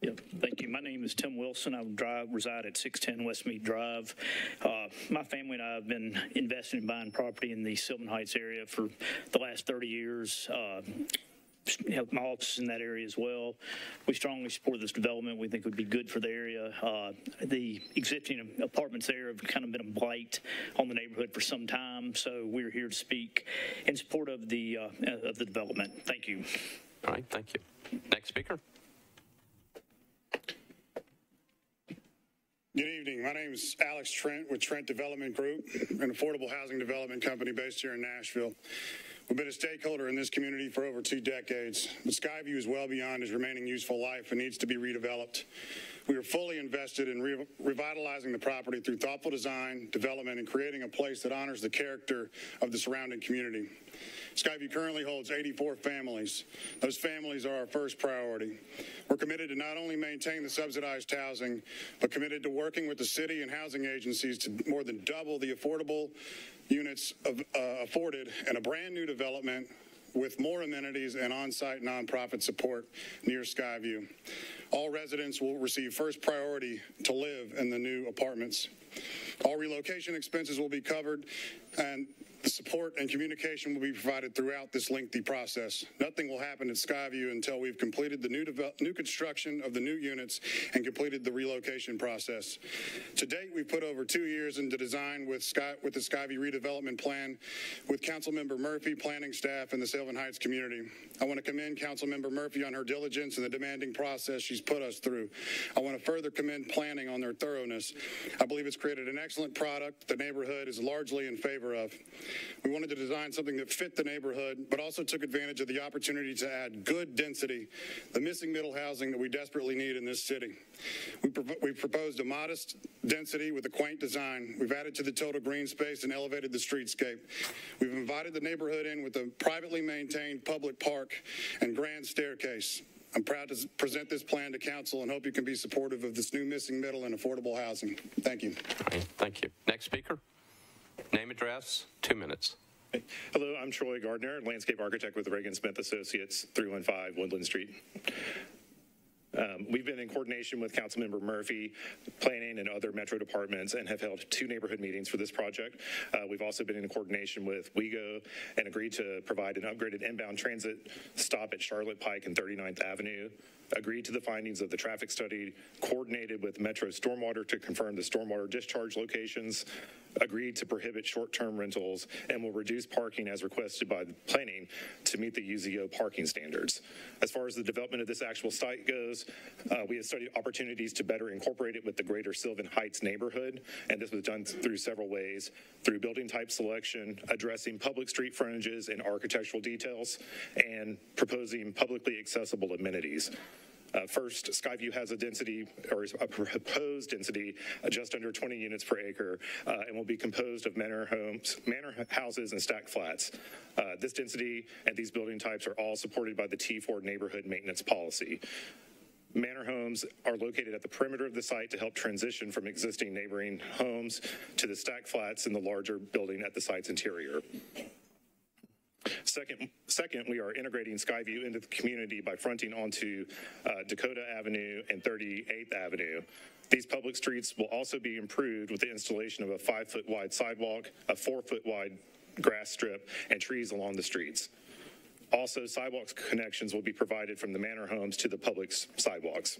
Yep, thank you. My name is Tim Wilson. I drive, reside at 610 Westmead Drive. Uh, my family and I have been investing in buying property in the Sylvan Heights area for the last 30 years. Uh, have my office in that area as well. We strongly support this development. We think it would be good for the area. Uh, the existing apartments there have kind of been a blight on the neighborhood for some time, so we're here to speak in support of the uh, of the development. Thank you. All right, thank you. Next speaker. Good evening. My name is Alex Trent with Trent Development Group, an affordable housing development company based here in Nashville. We've been a stakeholder in this community for over two decades. The Skyview is well beyond its remaining useful life and needs to be redeveloped. We are fully invested in re- revitalizing the property through thoughtful design, development, and creating a place that honors the character of the surrounding community. Skyview currently holds 84 families. Those families are our first priority. We're committed to not only maintain the subsidized housing, but committed to working with the city and housing agencies to more than double the affordable units of, uh, afforded in a brand new development with more amenities and on-site nonprofit support near Skyview. All residents will receive first priority to live in the new apartments. All relocation expenses will be covered, and The support and communication will be provided throughout this lengthy process. Nothing will happen at Skyview until we've completed the new new construction of the new units and completed the relocation process. To date, we've put over two years into design with Sky with the Skyview redevelopment plan, with Councilmember Murphy, planning staff, and the Sylvan Heights community. I want to commend Councilmember Murphy on her diligence and the demanding process she's put us through. I want to further commend planning on their thoroughness. I believe it's created an excellent product the neighborhood is largely in favor of. We wanted to design something that fit the neighborhood, but also took advantage of the opportunity to add good density, the missing middle housing that we desperately need in this city. We prov- we've proposed a modest density with a quaint design. We've added to the total green space and elevated the streetscape. We've invited the neighborhood in with a privately maintained public park and grand staircase. I'm proud to present this plan to council and hope you can be supportive of this new missing middle and affordable housing. Thank you. Thank you. Next speaker. Name, address, two minutes. Hello, I'm Troy Gardner, landscape architect with Ragan Smith Associates, 315 Woodland Street. Um, we've been in coordination with Councilmember Murphy, planning and other metro departments, and have held two neighborhood meetings for this project. Uh, we've also been in coordination with WEGO and agreed to provide an upgraded inbound transit stop at Charlotte Pike and 39th Avenue. Agreed to the findings of the traffic study, coordinated with Metro Stormwater to confirm the stormwater discharge locations, agreed to prohibit short-term rentals, and will reduce parking as requested by the planning to meet the UZO parking standards. As far as the development of this actual site goes, uh, we have studied opportunities to better incorporate it with the greater Sylvan Heights neighborhood, and this was done through several ways, through building type selection, addressing public street frontages and architectural details, and proposing publicly accessible amenities. Uh, First, Skyview has a density, or a proposed density, uh, just under 20 units per acre, uh, and will be composed of manor homes, manor houses, and stacked flats. Uh, This density and these building types are all supported by the T4 neighborhood maintenance policy. Manor homes are located at the perimeter of the site to help transition from existing neighboring homes to the stacked flats in the larger building at the site's interior. Second, second, we are integrating Skyview into the community by fronting onto uh, Dakota Avenue and 38th Avenue. These public streets will also be improved with the installation of a five-foot wide sidewalk, a four-foot wide grass strip, and trees along the streets. Also, sidewalks connections will be provided from the manor homes to the public sidewalks.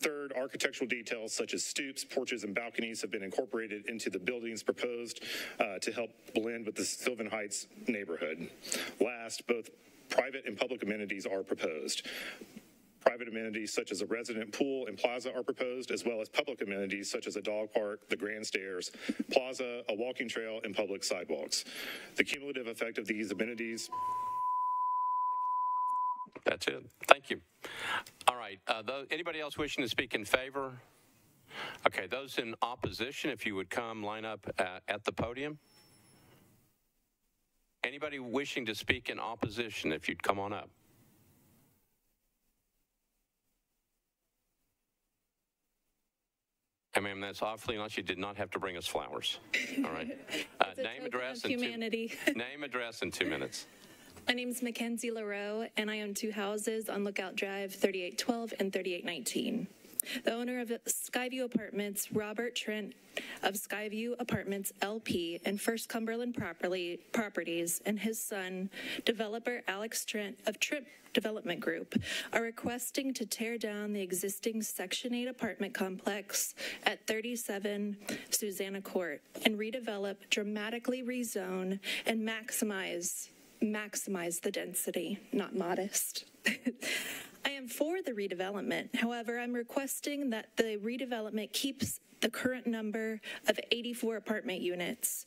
Third, architectural details such as stoops, porches, and balconies have been incorporated into the buildings proposed uh, to help blend with the Sylvan Heights neighborhood. Last, both private and public amenities are proposed. Private amenities such as a resident pool and plaza are proposed, as well as public amenities such as a dog park, the grand stairs, plaza, a walking trail, and public sidewalks. The cumulative effect of these amenities That's it. Thank you. All right. Uh, anybody else wishing to speak in favor? Okay. Those in opposition, if you would come line up at, at the podium. Anybody wishing to speak in opposition, if you'd come on up. Hey, ma'am, that's awfully nice. You did not have to bring us flowers. All right. Uh, name, address, and two, name, address, in two minutes. My name is Mackenzie LaRoe, and I own two houses on Lookout Drive, 3812 and 3819. The owner of Skyview Apartments, Robert Trent of Skyview Apartments LP and First Cumberland Properly, Properties, and his son, developer Alex Trent of Trip Development Group, are requesting to tear down the existing Section 8 apartment complex at 37 Susanna Court and redevelop, dramatically rezone, and maximize maximize the density, not modest. I am for the redevelopment. However, I'm requesting that the redevelopment keeps the current number of 84 apartment units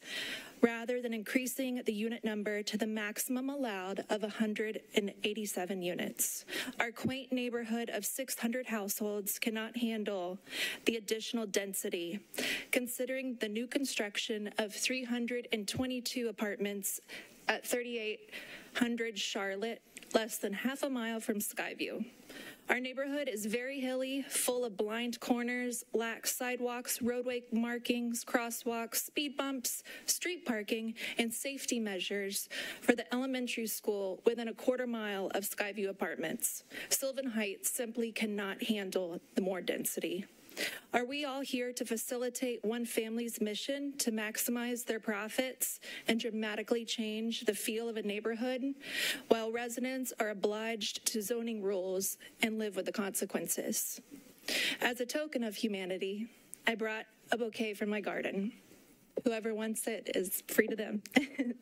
rather than increasing the unit number to the maximum allowed of 187 units. Our quaint neighborhood of 600 households cannot handle the additional density, considering the new construction of 322 apartments at 3800 Charlotte, less than half a mile from Skyview. Our neighborhood is very hilly, full of blind corners, lacks sidewalks, roadway markings, crosswalks, speed bumps, street parking, and safety measures for the elementary school within a quarter mile of Skyview Apartments. Sylvan Heights simply cannot handle the more density. Are we all here to facilitate one family's mission to maximize their profits and dramatically change the feel of a neighborhood while residents are obliged to zoning rules and live with the consequences? As a token of humanity, I brought a bouquet from my garden. Whoever wants it is free to them.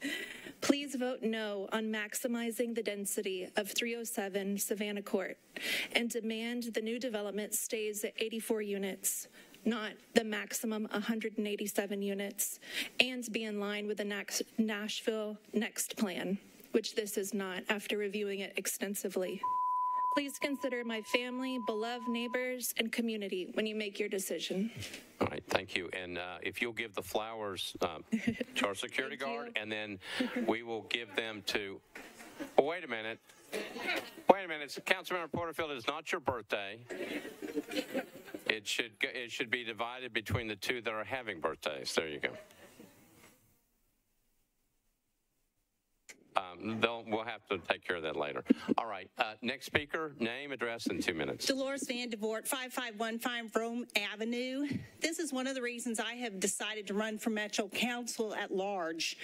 Please vote no on maximizing the density of 307 Savannah Court and demand the new development stays at 84 units, not the maximum 187 units, and be in line with the Nax- Nashville Next Plan, which this is not after reviewing it extensively. Please consider my family, beloved neighbors, and community when you make your decision. All right, thank you. And uh, if you'll give the flowers um, to our security guard, and then we will give them to, well, wait a minute. Wait a minute, Councilmember Porterfield, it is not your birthday. It should, it should be divided between the two that are having birthdays. There you go. Um, they'll, we'll have to take care of that later. All right, uh, next speaker, name, address, in two minutes. Dolores Van Devort, 5515 Rome Avenue. This is one of the reasons I have decided to run for Metro Council at large.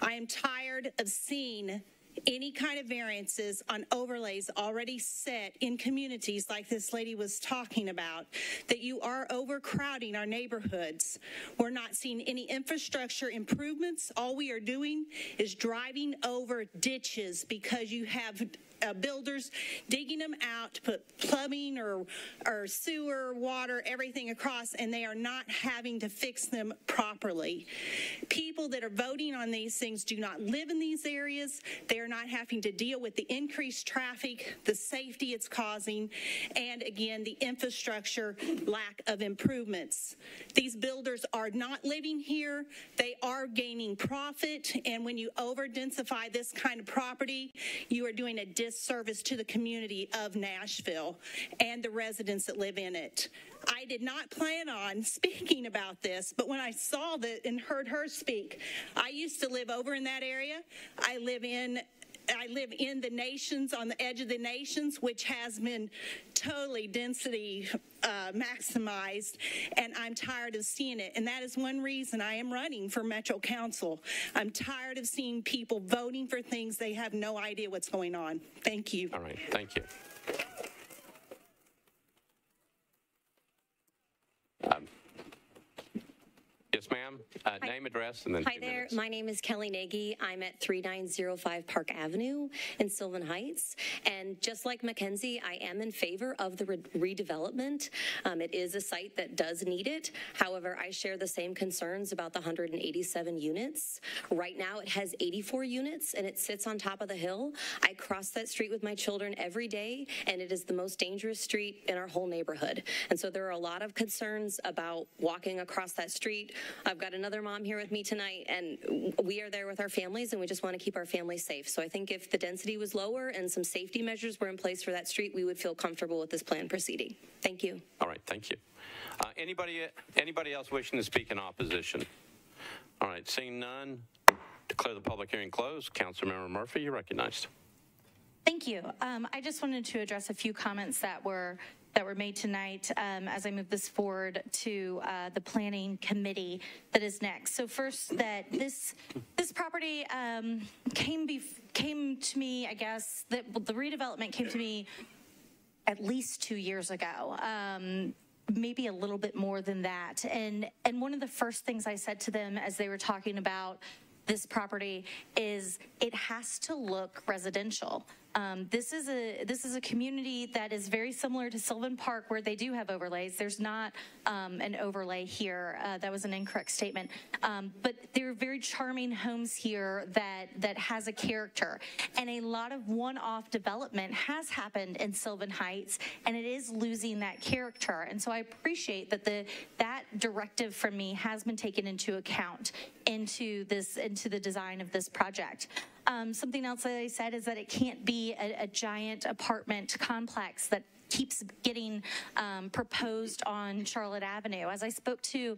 I am tired of seeing any kind of variances on overlays already set in communities like this lady was talking about, that you are overcrowding our neighborhoods. We're not seeing any infrastructure improvements. All we are doing is driving over ditches because you have uh, builders digging them out to put plumbing or, or sewer, water, everything across, and they are not having to fix them properly. People that are voting on these things do not live in these areas. They are not having to deal with the increased traffic, the safety it's causing, and again, the infrastructure lack of improvements. These builders are not living here. They are gaining profit, and when you over densify this kind of property, you are doing a disservice to the community of Nashville and the residents that live in it. I did not plan on speaking about this, but when I saw that and heard her speak, I used to live over in that area. I live in I live in the nations, on the edge of the nations, which has been totally density uh, maximized, and I'm tired of seeing it. And that is one reason I am running for Metro Council. I'm tired of seeing people voting for things they have no idea what's going on. Thank you. All right, thank you. Ma'am. Uh, Name, address, and then Hi there. minutes. My name is Kelly Nagy. I'm at 3905 Park Avenue in Sylvan Heights. And just like Mackenzie, I am in favor of the re- redevelopment. Um, it is a site that does need it. However, I share the same concerns about the 187 units. Right now, it has 84 units and it sits on top of the hill. I cross that street with my children every day, and it is the most dangerous street in our whole neighborhood. And so there are a lot of concerns about walking across that street. I've got another mom here with me tonight, and we are there with our families, and we just want to keep our families safe. So I think if the density was lower and some safety measures were in place for that street, we would feel comfortable with this plan proceeding. Thank you. All right, thank you. Uh, Anybody, anybody else wishing to speak in opposition? All right, seeing none, declare the public hearing closed. Councilmember Murphy, you're recognized. Thank you. Um, I just wanted to address a few comments that were that were made tonight um, as I move this forward to uh, the planning committee that is next. So first, that this this property um, came came to me. I guess that the redevelopment came to me at least two years ago. Um, maybe a little bit more than that. And and one of the first things I said to them as they were talking about this property is it has to look residential. Um, this is a this is a community that is very similar to Sylvan Park, where they do have overlays. There's not um, an overlay here. Uh, that was an incorrect statement. Um, but there are very charming homes here that that has a character, and a lot of one-off development has happened in Sylvan Heights, and it is losing that character. And so I appreciate that the that directive from me has been taken into account into this into the design of this project. Um, something else that I said is that it can't be a, a giant apartment complex that keeps getting um, proposed on Charlotte Avenue. As I spoke to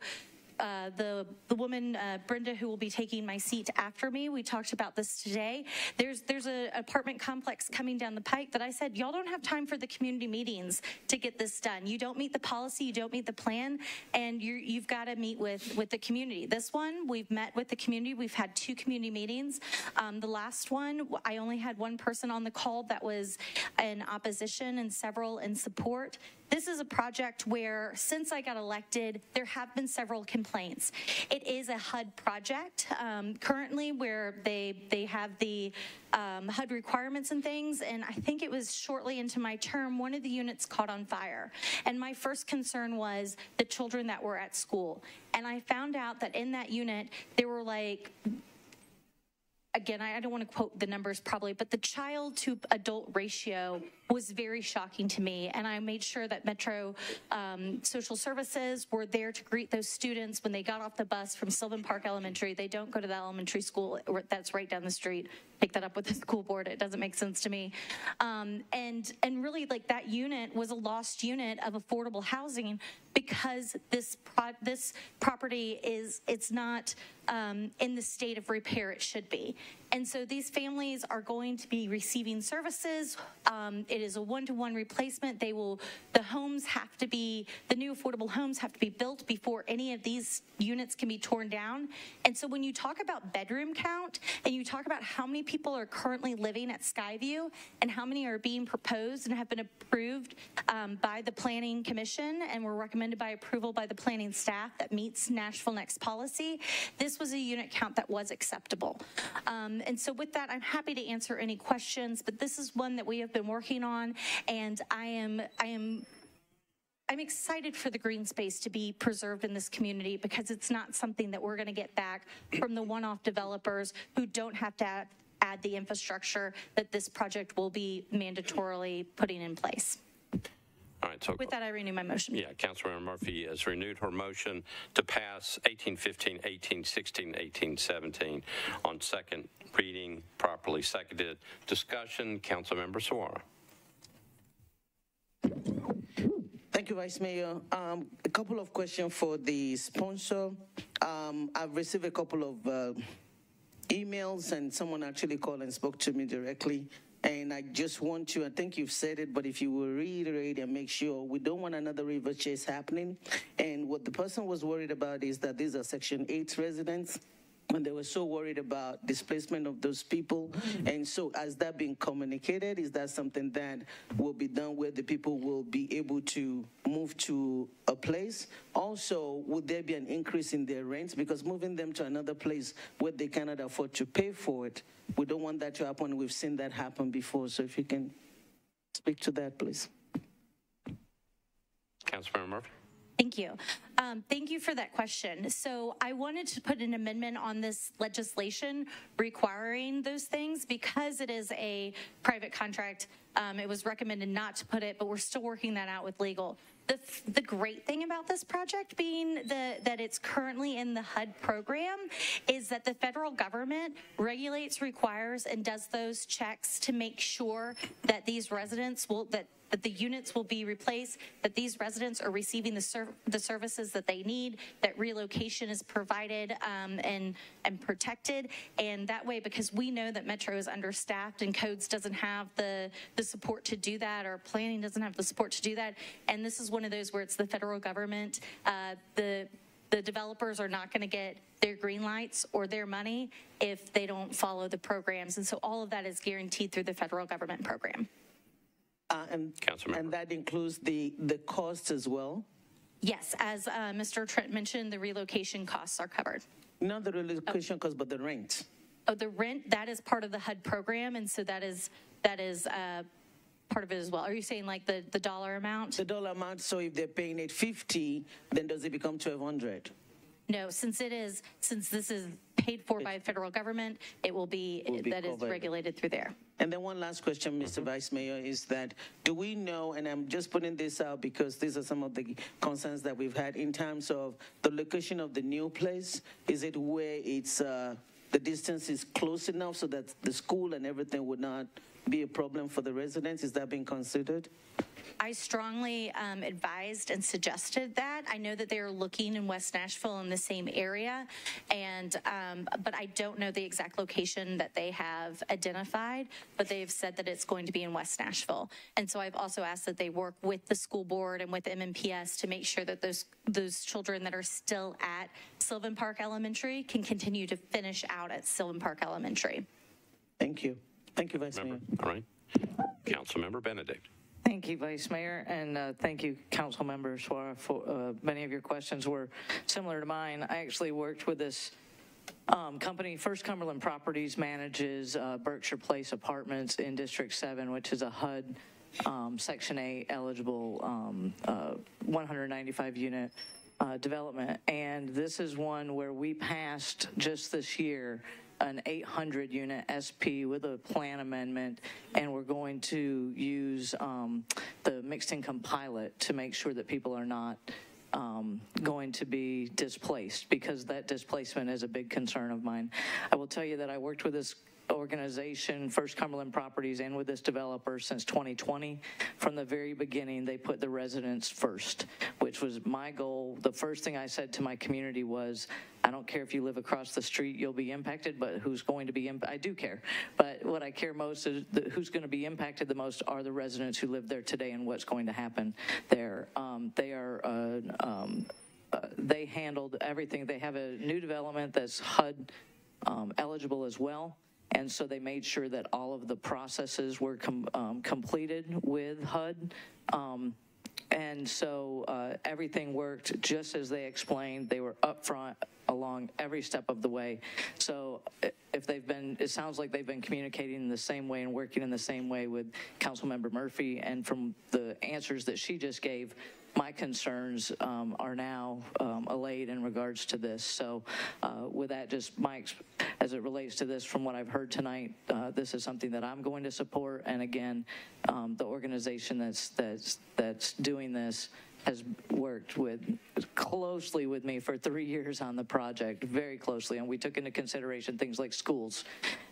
uh, the, the woman, uh, Brenda, who will be taking my seat after me, we talked about this today. There's, there's an apartment complex coming down the pike that I said, y'all don't have time for the community meetings to get this done. You don't meet the policy, you don't meet the plan, and you're, you've got to meet with, with the community. This one, we've met with the community. We've had two community meetings. Um, the last one, I only had one person on the call that was in opposition and several in support. This is a project where, since I got elected, there have been several complaints. It is a HUD project um, currently where they they have the um, HUD requirements and things, and I think it was shortly into my term, one of the units caught on fire. And my first concern was the children that were at school. And I found out that in that unit, there were like again, I don't want to quote the numbers probably, but the child to adult ratio was very shocking to me. And I made sure that Metro um, Social Services were there to greet those students when they got off the bus from Sylvan Park Elementary. They don't go to the elementary school that's right down the street. Pick that up with the school board. It doesn't make sense to me. Um, and and really, like that unit was a lost unit of affordable housing because this pro- this property is it's not um, in the state of repair it should be. And so these families are going to be receiving services. Um, it is a one-to-one replacement. They will, the homes have to be, the new affordable homes have to be built before any of these units can be torn down. And so when you talk about bedroom count and you talk about how many people are currently living at Skyview and how many are being proposed and have been approved um, by the Planning Commission and were recommended by approval by the planning staff that meets Nashville Next policy, this was a unit count that was acceptable. Um, and so with that, I'm happy to answer any questions, but this is one that we have been working on, and I am, I am I'm excited for the green space to be preserved in this community because it's not something that we're going to get back from the one-off developers who don't have to add, add the infrastructure that this project will be mandatorily putting in place. All right, so With that, I renew my motion. Yeah, Councilmember Murphy has renewed her motion to pass 1815, 1816, 1817 on second reading, properly seconded. Discussion, Councilmember Suara. Thank you, Vice Mayor. Um, a couple of questions for the sponsor. Um, I've received a couple of uh, emails, and someone actually called and spoke to me directly. And I just want to, I think you've said it, but if you will reiterate and make sure we don't want another river chase happening. And what the person was worried about is that these are Section 8 residents and they were so worried about displacement of those people. And so, has that been communicated? Is that something that will be done where the people will be able to move to a place? Also, would there be an increase in their rents? Because moving them to another place where they cannot afford to pay for it, we don't want that to happen. We've seen that happen before. So, if you can speak to that, please. Councilmember Murphy. Thank you. Um, thank you for that question. So I wanted to put an amendment on this legislation requiring those things because it is a private contract. Um, it was recommended not to put it, but we're still working that out with legal. The, the great thing about this project being the, that it's currently in the HUD program is that the federal government regulates, requires, and does those checks to make sure that these residents will, that that the units will be replaced, that these residents are receiving the, ser- the services that they need, that relocation is provided um, and, and protected. And that way, because we know that Metro is understaffed and codes doesn't have the, the support to do that or planning doesn't have the support to do that. And this is one of those where it's the federal government, uh, the the developers are not going to get their green lights or their money if they don't follow the programs. And so all of that is guaranteed through the federal government program. Uh, and, and that includes the, the cost as well? Yes, as uh, Mr. Trent mentioned, the relocation costs are covered. Not the relocation oh. cost, but the rent. Oh, the rent, that is part of the HUD program, and so that is, that is uh, part of it as well. Are you saying like the, the dollar amount? The dollar amount, so if they're paying 850, then does it become 1200? No, since it is, since this is paid for by the federal government, it will be, Will be that is covered. regulated through there. And then one last question, mister Vice Mayor, is that do we know, and I'm just putting this out because these are some of the concerns that we've had in terms of the location of the new place. Is it where it's uh, the distance is close enough so that the school and everything would not be a problem for the residents? Is that being considered? I strongly um, advised and suggested that. I know that they are looking in West Nashville in the same area, and um, but I don't know the exact location that they have identified. But they've said that it's going to be in West Nashville, and so I've also asked that they work with the school board and with MNPS to make sure that those those children that are still at Sylvan Park Elementary can continue to finish out at Sylvan Park Elementary. Thank you. Thank you, Vice Mayor. All right. Councilmember Benedict. Thank you, Vice Mayor, and uh, thank you, Council Member Suara, for uh, many of your questions were similar to mine. I actually worked with this um, company, First Cumberland Properties manages uh, Berkshire Place Apartments in District 7, which is a HUD um, Section 8 eligible um, 195 unit uh, development. And this is one where we passed just this year an 800 unit SP with a plan amendment, and we're going to use um, the mixed income pilot to make sure that people are not um, going to be displaced because that displacement is a big concern of mine. I will tell you that I worked with this organization, First Cumberland Properties, and with this developer since 2020. From the very beginning, they put the residents first, which was my goal. The first thing I said to my community was, I don't care if you live across the street, you'll be impacted, but who's going to be, I do care. But what I care most is the, who's going to be impacted the most are the residents who live there today and what's going to happen there. Um, they are, uh, um, uh, they handled everything. They have a new development that's HUD um, eligible as well. And so they made sure that all of the processes were com- um, completed with HUD. Um, and so uh, everything worked just as they explained. They were upfront along every step of the way. So if they've been, it sounds like they've been communicating in the same way and working in the same way with Councilmember Murphy. And from the answers that she just gave, my concerns um, are now um, allayed in regards to this. So, uh, with that, just my as it relates to this, from what I've heard tonight, uh, this is something that I'm going to support. And again, um, the organization that's that's that's doing this has worked with closely with me for three years on the project, very closely, and we took into consideration things like schools,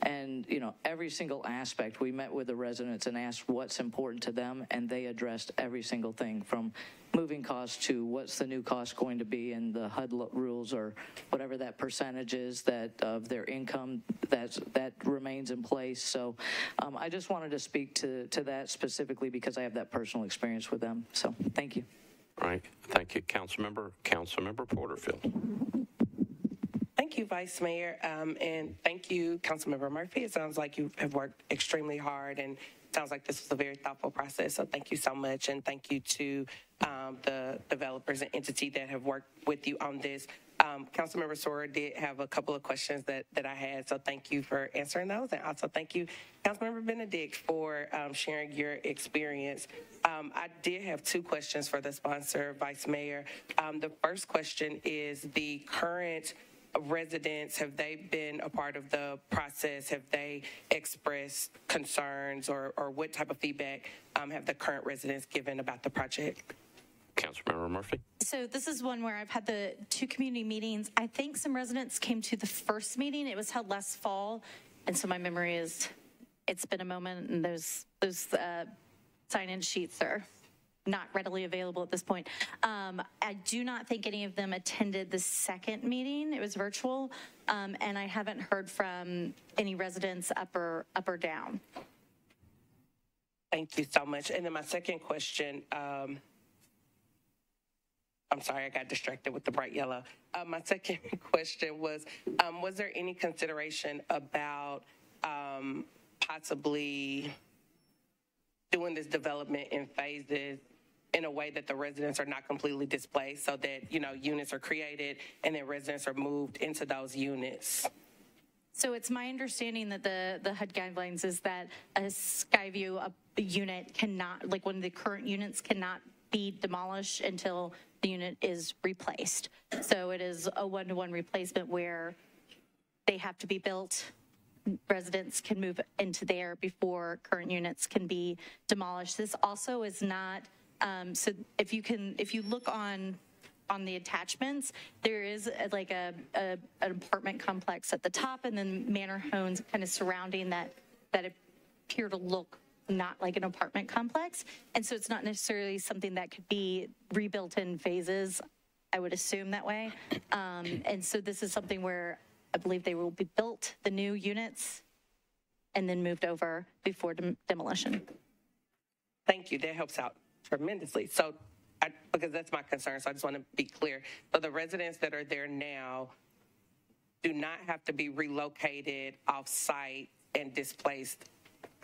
and you know every single aspect. We met with the residents and asked what's important to them, and they addressed every single thing from moving costs to what's the new cost going to be, and the HUD rules or whatever that percentage is that of their income that's that remains in place. So um, I just wanted to speak to to that specifically because I have that personal experience with them. So thank you. All right. Thank you, Councilmember. Councilmember Porterfield. Thank you, Vice Mayor, um, and thank you, Councilmember Murphy. It sounds like you have worked extremely hard, and sounds like this was a very thoughtful process. So thank you so much, and thank you to um, the developers and entity that have worked with you on this. Um, Councilmember Suara did have a couple of questions that, that I had, so thank you for answering those. And also thank you, Councilmember Benedict, for um, sharing your experience. Um, I did have two questions for the sponsor, Vice Mayor. Um, the first question is the current residents, have they been a part of the process? Have they expressed concerns or, or what type of feedback um, have the current residents given about the project? Councilmember Murphy. So this is one where I've had the two community meetings. I think some residents came to the first meeting. It was held last fall, and so my memory is it's been a moment, and those those uh, sign-in sheets are not readily available at this point. Um, I do not think any of them attended the second meeting. It was virtual, um, and I haven't heard from any residents up or up or down. Thank you so much. And then my second question. Um, I'm sorry, I got distracted with the bright yellow. Uh, my second question was um, Was there any consideration about um, possibly doing this development in phases in a way that the residents are not completely displaced so that, you know, units are created and then residents are moved into those units? So it's my understanding that the, the HUD guidelines is that a Skyview a, unit cannot, like one of the current units cannot be demolished until unit is replaced. So it is a one-to-one replacement where they have to be built. Residents can move into there before current units can be demolished. This also is not, um, so if you can, if you look on on the attachments, there is a, like a, a, an apartment complex at the top and then manor homes kind of surrounding that that appear to look not like an apartment complex. And so it's not necessarily something that could be rebuilt in phases. I would assume that way. Um, and so this is something where I believe they will be built, the new units, and then moved over before dem- demolition. Thank you. That helps out tremendously. So, I, because that's my concern, so I just want to be clear. So the residents that are there now do not have to be relocated off-site and displaced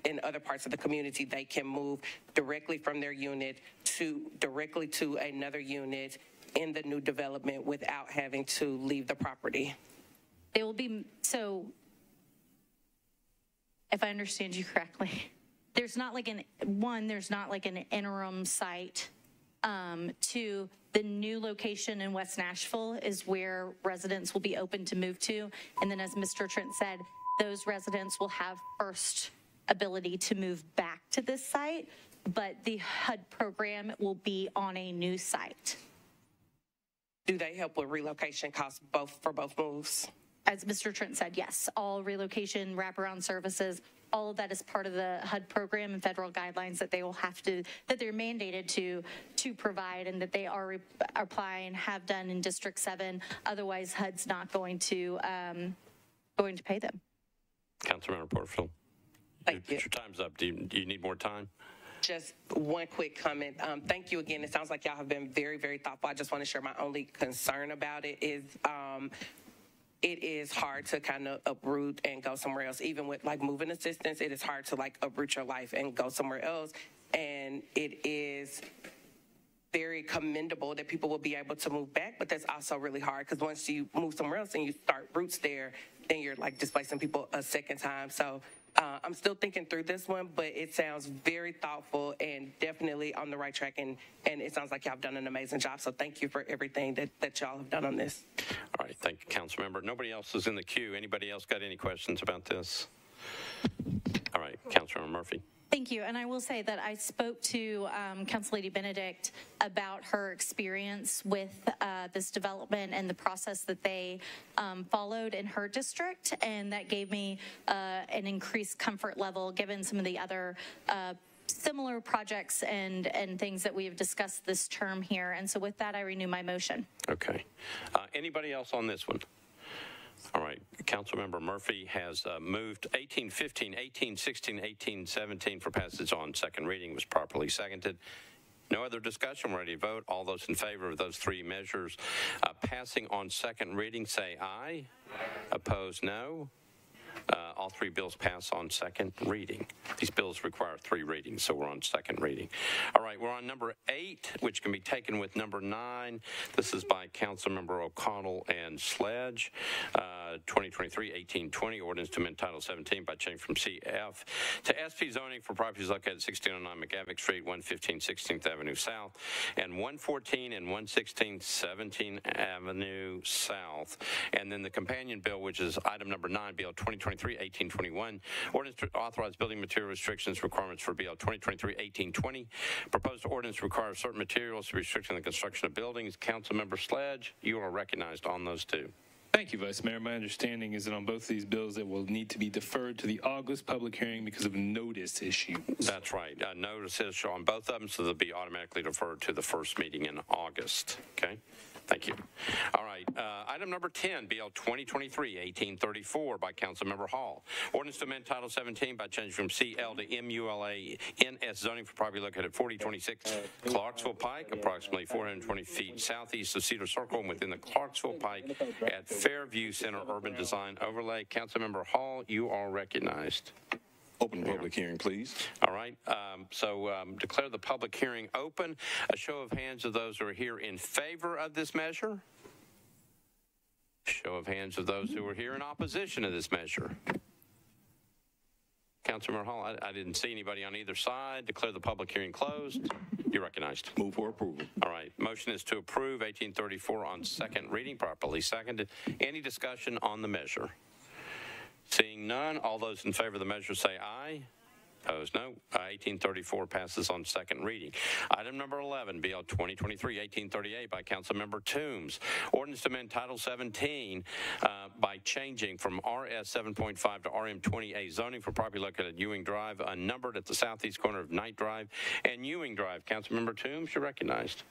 in other parts of the community. They can move directly from their unit to, directly to another unit in the new development without having to leave the property. They will be, so if I understand you correctly, there's not like an, one, there's not like an interim site. Um, two, the new location in West Nashville is where residents will be open to move to. And then as Mr. Trent said, those residents will have first ability to move back to this site, but the HUD program will be on a new site. Do they help with relocation costs both for both moves? As Mr. Trent said, yes, all relocation, wraparound services, all of that is part of the HUD program and federal guidelines that they will have to, that they're mandated to, to provide and that they are re- apply and have done in District 7. Otherwise, HUD's not going to, um, going to pay them. Councilmember Porterfield. Thank you. Your time's up. Do you, do you need more time? Just one quick comment. Um, thank you again. It sounds like y'all have been very, very thoughtful. I just want to share my only concern about it is um, it is hard to kind of uproot and go somewhere else. Even with like moving assistance, it is hard to like uproot your life and go somewhere else. And it is very commendable that people will be able to move back, but that's also really hard because once you move somewhere else and you start roots there, then you're like displacing people a second time. So uh, I'm still thinking through this one, but it sounds very thoughtful and definitely on the right track. And, and it sounds like y'all have done an amazing job. So thank you for everything that, that y'all have done on this. All right, thank you, Councilmember. Nobody else is in the queue. Anybody else got any questions about this? All right, Councilmember Murphy. Thank you. And I will say that I spoke to um, Council Lady Benedict about her experience with uh, this development and the process that they um, followed in her district. And that gave me uh, an increased comfort level given some of the other uh, similar projects and, and things that we have discussed this term here. And so with that, I renew my motion. Okay. Uh, anybody else on this one? All right. Councilmember Murphy has uh, moved 1815, 1816, 1817 for passage on second reading was properly seconded. No other discussion. We're ready to vote. All those in favor of those three measures uh, passing on second reading say aye. Opposed, no. Uh, all three bills pass on second reading. These bills require three readings, so we're on second reading. All right, we're on number eight, which can be taken with number nine. This is by Councilmember O'Connell and Sledge. Uh, 2023-1820, ordinance to amend Title 17 by change from CF to SP zoning for properties located at 1609 McGavock Street, 115 16th Avenue South, and 114 and 116 17th Avenue South. And then the companion bill, which is item number nine, Bill 2023-1821, ordinance to authorize building material restrictions requirements for BL 2023-1820. Proposed ordinance requires certain materials to restrict the construction of buildings. Councilmember Sledge, you are recognized on those two. Thank you, Vice Mayor. My understanding is that on both of these bills, it will need to be deferred to the August public hearing because of notice issues. That's right. Uh, notice issue on both of them, so they'll be automatically deferred to the first meeting in August. Okay? Thank you. All right. Uh, item number 10, BL 2023-1834 by Councilmember Hall. Ordinance to amend Title 17 by changing from CL to MULA NS zoning for property located at 4026 Clarksville Pike, approximately 420 feet southeast of Cedar Circle and within the Clarksville Pike at Fairview Center Urban Design Overlay. Councilmember Hall, you are recognized. Open the public hearing, please. All right. Um, so um, declare the public hearing open. A show of hands of those who are here in favor of this measure. Show of hands of those who are here in opposition to this measure. Councilmember Hall, I, I didn't see anybody on either side. Declare the public hearing closed. You're recognized. Move for approval. All right. Motion is to approve 1834 on second reading, properly seconded. Any discussion on the measure? Seeing none, all those in favor of the measure say aye. Opposed, no. Uh, 1834 passes on second reading. Item number 11, BL 2023-1838 by Councilmember Toombs. Ordinance to amend Title 17 uh, by changing from RS 7.5 to RM 20A zoning for property located at Ewing Drive, unnumbered at the southeast corner of Knight Drive and Ewing Drive. Councilmember Toombs, you're recognized.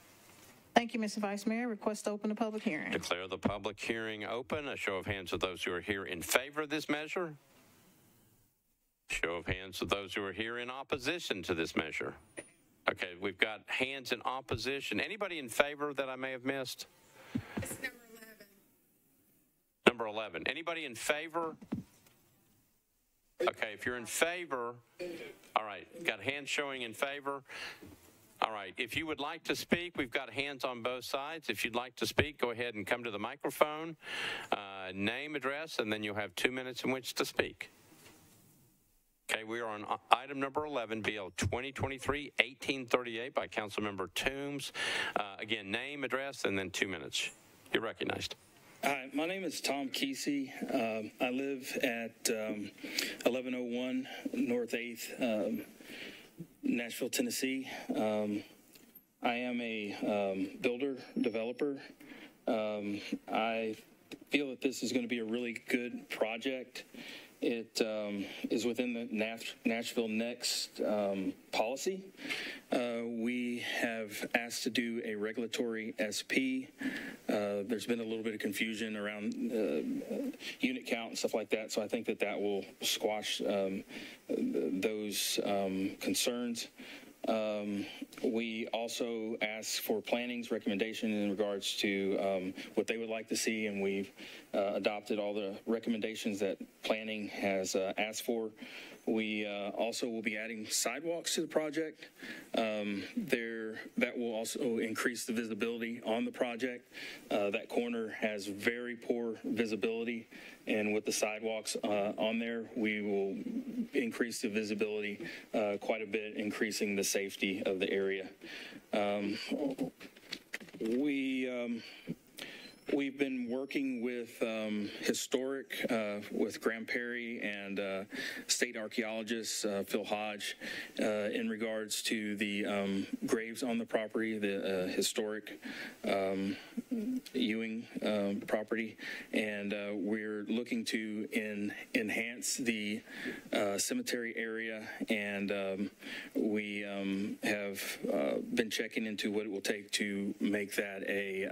Thank you, Mr. Vice Mayor. Request to open the public hearing. Declare the public hearing open. A show of hands of those who are here in favor of this measure. Show of hands of those who are here in opposition to this measure. Okay, we've got hands in opposition. Anybody in favor that I may have missed? It's number 11. Number 11. Anybody in favor? Okay, if you're in favor, all right, got hands showing in favor. All right, if you would like to speak, we've got hands on both sides. If you'd like to speak, go ahead and come to the microphone, uh, name, address, and then you'll have two minutes in which to speak. Okay, we are on item number 11, BL 2023-1838 by Councilmember Toombs. Uh, again, name, address, and then two minutes. You're recognized. Hi, my name is Tom Kesey. Um, I live at um, 1101 North 8th, um, Nashville, Tennessee. Um, I am a um, builder, developer. Um, I feel that this is going to be a really good project. It um, is within the Nash- Nashville Next um, policy. Uh, we have asked to do a regulatory SP. Uh, there's been a little bit of confusion around uh, unit count and stuff like that, so I think that that will squash um, those um, concerns. Um, we also asked for planning's recommendation in regards to um, what they would like to see, and we've uh, adopted all the recommendations that planning has uh, asked for. We uh, also will be adding sidewalks to the project. Um, there, that will also increase the visibility on the project. Uh, that corner has very poor visibility, and with the sidewalks uh, on there, we will increase the visibility uh, quite a bit, increasing the safety of the area. Um, we um, We've been working with um, historic, uh, with Graham Perry and uh, state archaeologist uh, Phil Hodge uh, in regards to the um, graves on the property, the uh, historic um, Ewing um, property, and uh, we're looking to in, enhance the cemetery area, and um, we um, have been checking into what it will take to make that a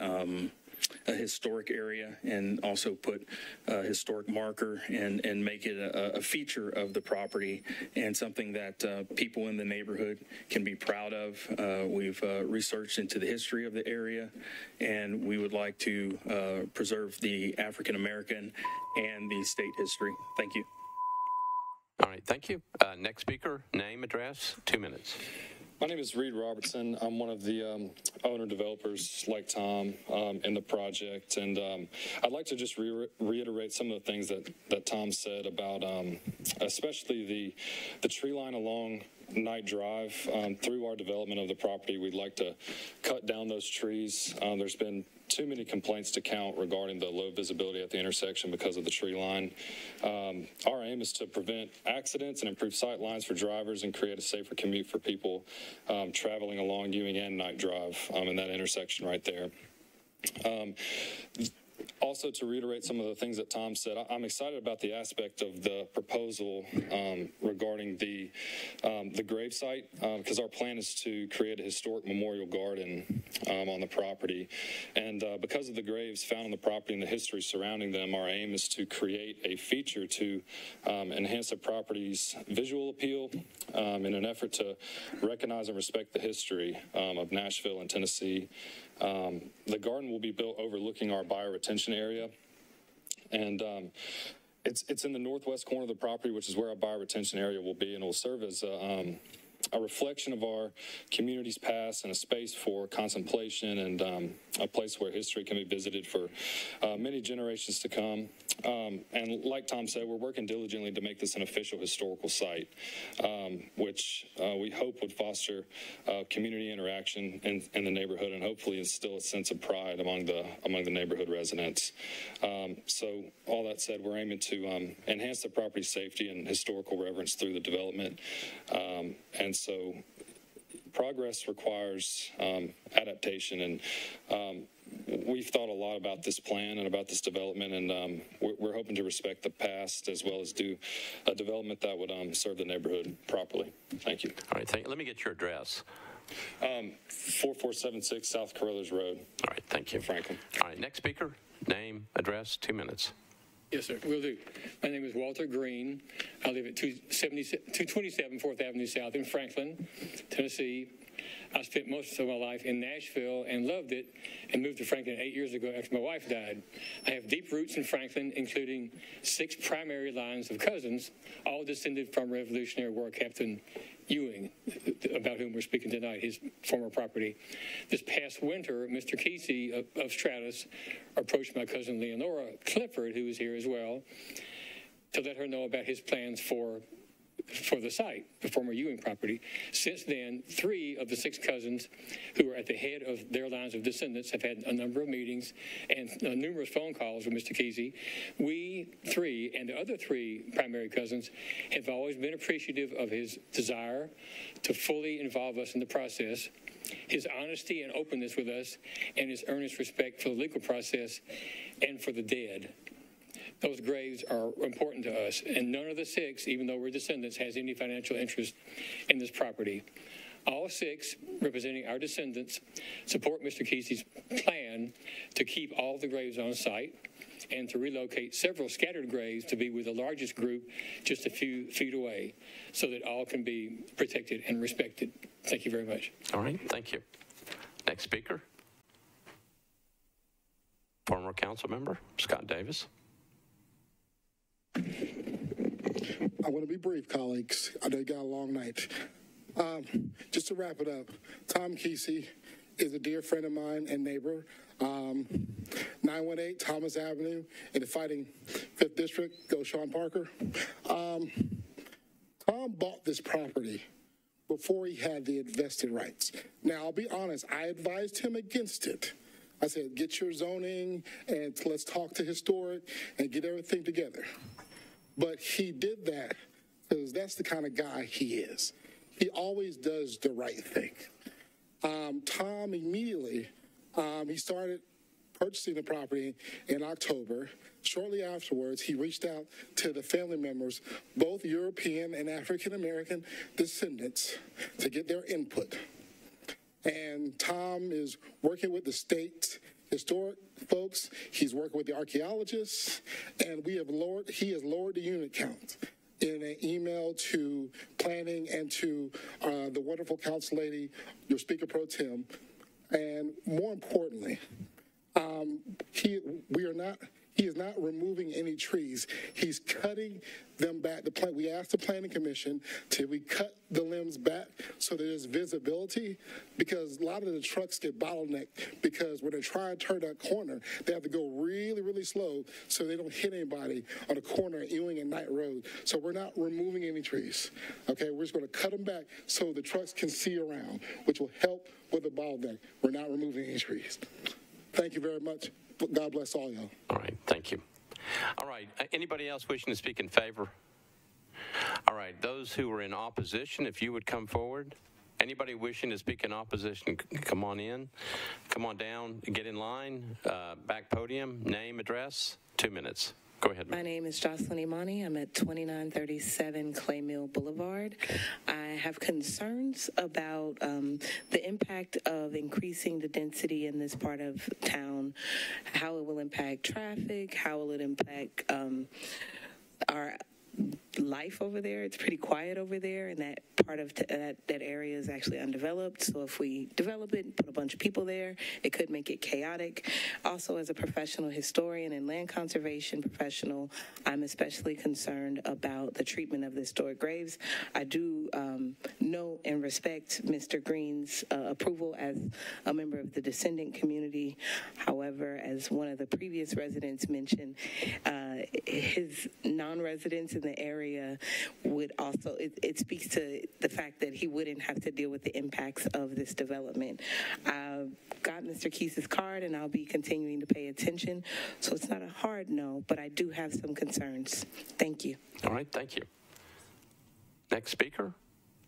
a historic area and also put a historic marker and, and make it a, a feature of the property and something that uh, people in the neighborhood can be proud of. Uh, we've uh, researched into the history of the area and we would like to uh, preserve the African American and the state history. Thank you. All right, thank you. Uh, next speaker, name, address, two minutes. My name is Reed Robertson. I'm one of the um, owner developers, like Tom, um, in the project, and um, I'd like to just re- reiterate some of the things that, that Tom said about, um, especially the the tree line along Knight Drive um, through our development of the property. We'd like to cut down those trees. Um, there's been too many complaints to count regarding the low visibility at the intersection because of the tree line. Um, our aim is to prevent accidents and improve sight lines for drivers and create a safer commute for people um, traveling along Ewing and Knight Drive um, in that intersection right there. Um, also to reiterate some of the things that Tom said, I'm excited about the aspect of the proposal um, regarding the um, the grave site because um, our plan is to create a historic memorial garden um, on the property, and uh, because of the graves found on the property and the history surrounding them, our aim is to create a feature to um, enhance the property's visual appeal um, in an effort to recognize and respect the history of Nashville and Tennessee. Um, the garden will be built overlooking our bioretention area. And um, it's, it's in the northwest corner of the property, which is where our bioretention area will be, and it will serve as a, um, a reflection of our community's past and a space for contemplation and um, a place where history can be visited for uh, many generations to come. Um, and like Tom said, we're working diligently to make this an official historical site, um, which uh, we hope would foster uh, community interaction in, in, the neighborhood and hopefully instill a sense of pride among the among the neighborhood residents. Um, so, all that said, we're aiming to um, enhance the property safety and historical reverence through the development, um, and so progress requires um, adaptation and um, we've thought a lot about this plan and about this development, and um, we're, we're, hoping to respect the past as well as do a development that would um, serve the neighborhood properly. Thank you. All right, thank you. Let me get your address. Um, 4476 South Carothers Road. All right, thank you. Franklin. All right, next speaker, name, address, two minutes. Yes, sir. Will do. My name is Walter Green. I live at 227 4th Avenue South in Franklin, Tennessee. I spent most of my life in Nashville and loved it and moved to Franklin eight years ago after my wife died. I have deep roots in Franklin, including six primary lines of cousins, all descended from Revolutionary War Captain Ewing, about whom we're speaking tonight, his former property. This past winter, Mr. Kesey of, of Stratus approached my cousin Leonora Clifford, who is here as well, to let her know about his plans for for the site, the former Ewing property. Since then, three of the six cousins who are at the head of their lines of descendants have had a number of meetings and uh, numerous phone calls with Mr. Kesey. We three and the other three primary cousins have always been appreciative of his desire to fully involve us in the process his honesty and openness with us, and his earnest respect for the legal process and for the dead. Those graves are important to us, and none of the six, even though we're descendants, has any financial interest in this property. All six, representing our descendants, support Mr. Kesey's plan to keep all the graves on site and to relocate several scattered graves to be with the largest group just a few feet away so that all can be protected and respected. Thank you very much. All right, thank you. Next speaker. Former council member Scott Davis. I want to be brief, colleagues. I know you got a long night. Um, just to wrap it up, Tom Kesey is a dear friend of mine and neighbor. Um, 918 Thomas Avenue in the fighting 5th District. Go Sean Parker. Um, Tom bought this property before he had the invested rights. Now, I'll be honest, I advised him against it. I said, get your zoning and let's talk to historic and get everything together. But he did that because that's the kind of guy he is. He always does the right thing. Um, Tom immediately, um, he started purchasing the property in October. Shortly afterwards, he reached out to the family members, both European and African American descendants, to get their input. And Tom is working with the state historic folks. He's working with the archaeologists, and we have lowered. He has lowered the unit count in an email to planning and to uh, the wonderful council lady, your speaker pro tem, and more importantly, um, he we are not he is not removing any trees. He's cutting them back. The plant, we asked the planning commission to we cut the limbs back so there's visibility because a lot of the trucks get bottlenecked because when they try to turn that corner, they have to go really, really slow so they don't hit anybody on the corner of Ewing and Knight Road. So we're not removing any trees. Okay, we're just going to cut them back so the trucks can see around, which will help with the bottleneck. We're not removing any trees. Thank you very much. God bless all y'all. All right, thank you. All right, uh, anybody else wishing to speak in favor? All right, those who are in opposition, if you would come forward. Anybody wishing to speak in opposition, come on in. Come on down, get in line, uh, back podium, name, address, two minutes. Go ahead. My name is Jocelyn Imani. I'm at 2937 Clay Mill Boulevard. I have concerns about um, the impact of increasing the density in this part of town, how it will impact traffic, how it will it impact um, our life over there. It's pretty quiet over there, and that part of t- that that area is actually undeveloped. So if we develop it, and put a bunch of people there, it could make it chaotic. Also, as a professional historian and land conservation professional, I'm especially concerned about the treatment of the historic graves. I do um, know and respect Mr. Green's uh, approval as a member of the descendant community. However, as one of the previous residents mentioned, uh, his non-residents in the area would also, it, it speaks to the fact that he wouldn't have to deal with the impacts of this development. I got Mr. Keith's card and I'll be continuing to pay attention. So it's not a hard no, but I do have some concerns. Thank you. All right, thank you. Next speaker,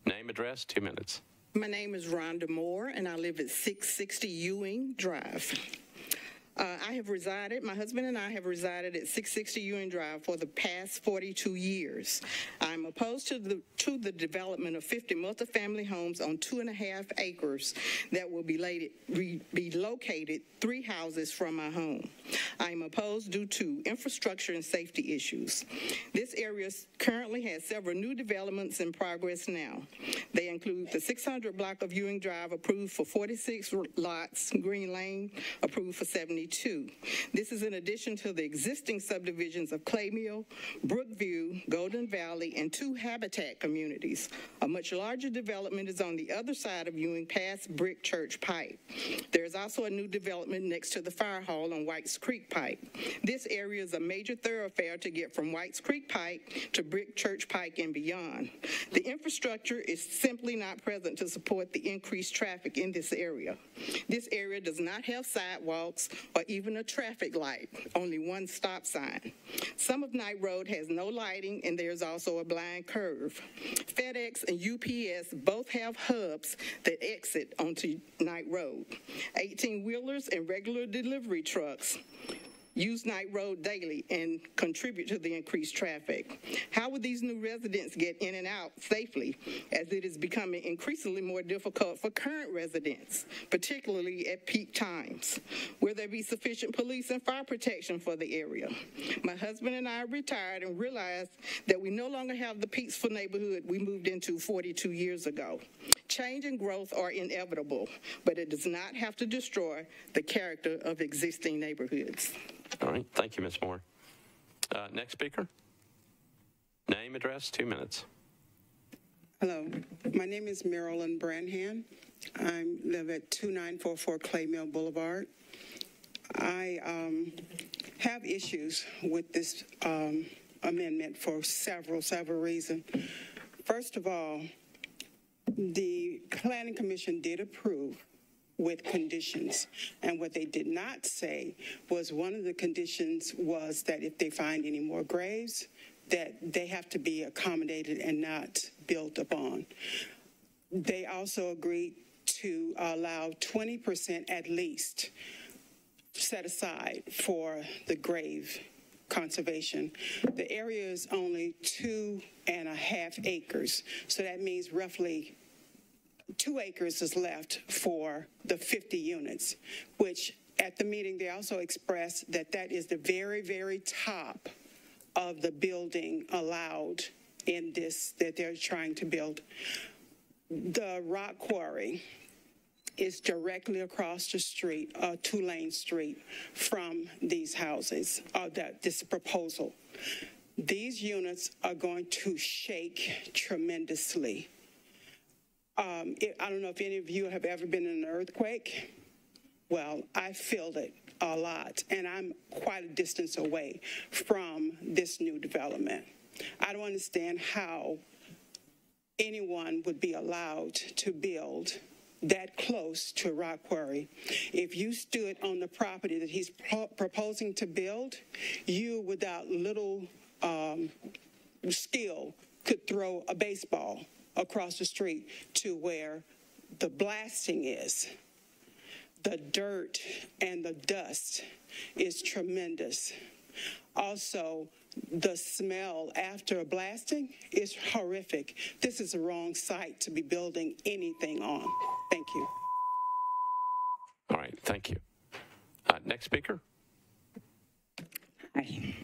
name, address, two minutes. My name is Rhonda Moore, and I live at 660 Ewing Drive. Uh, I have resided, my husband and I have resided at 660 Ewing Drive for the past 42 years. I'm opposed to the, to the development of 50 multifamily homes on two and a half acres that will be, lated, re, be located three houses from my home. I'm opposed due to infrastructure and safety issues. This area currently has several new developments in progress now. They include the 600 block of Ewing Drive approved for 46 lots, Green Lane approved for 70 this is in addition to the existing subdivisions of Claymill, Brookview, Golden Valley, and two habitat communities. A much larger development is on the other side of Ewing past Brick Church Pike. There is also a new development next to the fire hall on Whites Creek Pike. This area is a major thoroughfare to get from Whites Creek Pike to Brick Church Pike and beyond. The infrastructure is simply not present to support the increased traffic in this area. This area does not have sidewalks or even a traffic light, only one stop sign. Some of Knight Road has no lighting and there's also a blind curve. FedEx and UPS both have hubs that exit onto Knight Road. 18 wheelers and regular delivery trucks use Knight Road daily and contribute to the increased traffic. How will these new residents get in and out safely as it is becoming increasingly more difficult for current residents, particularly at peak times? Will there be sufficient police and fire protection for the area? My husband and I retired and realized that we no longer have the peaceful neighborhood we moved into 42 years ago. Change and growth are inevitable, but it does not have to destroy the character of existing neighborhoods. All right, thank you, Ms. Moore. Uh, next speaker. Name, address, two minutes. Hello, my name is Marilyn Branhan. I live at 2944 Claymill Boulevard. I um, have issues with this um, amendment for several, several reasons. First of all, the Planning Commission did approve with conditions. And what they did not say was one of the conditions was that if they find any more graves, that they have to be accommodated and not built upon. They also agreed to allow 20% at least set aside for the grave conservation. The area is only two and a half acres, so that means roughly two acres is left for the 50 units, which at the meeting they also expressed that that is the very, very top of the building allowed in this that they're trying to build. The rock quarry is directly across the street, uh, two lane street from these houses, uh, that this proposal. These units are going to shake tremendously um, it, I don't know if any of you have ever been in an earthquake. Well, I feel it a lot, and I'm quite a distance away from this new development. I don't understand how anyone would be allowed to build that close to a rock quarry. If you stood on the property that he's pro- proposing to build, you, without little um, skill, could throw a baseball across the street to where the blasting is. The dirt and the dust is tremendous. Also, the smell after a blasting is horrific. This is the wrong site to be building anything on. Thank you. All right, thank you. Uh, next speaker. Hi.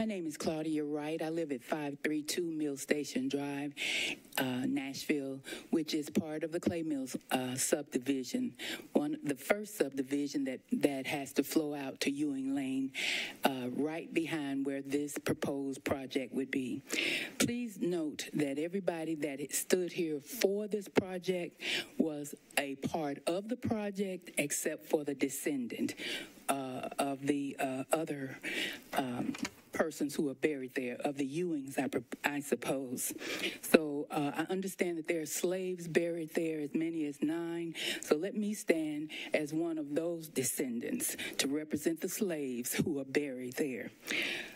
My name is Claudia Wright. I live at 532 Mill Station Drive, uh, Nashville, which is part of the Clay Mills uh, subdivision. One, the first subdivision that, that has to flow out to Ewing Lane, uh, right behind where this proposed project would be. Please note that everybody that stood here for this project was a part of the project except for the descendant uh, of the uh, other um, persons who are buried there, of the Ewings, I, I suppose. So uh, I understand that there are slaves buried there, as many as nine. So let me stand as one of those descendants to represent the slaves who are buried there.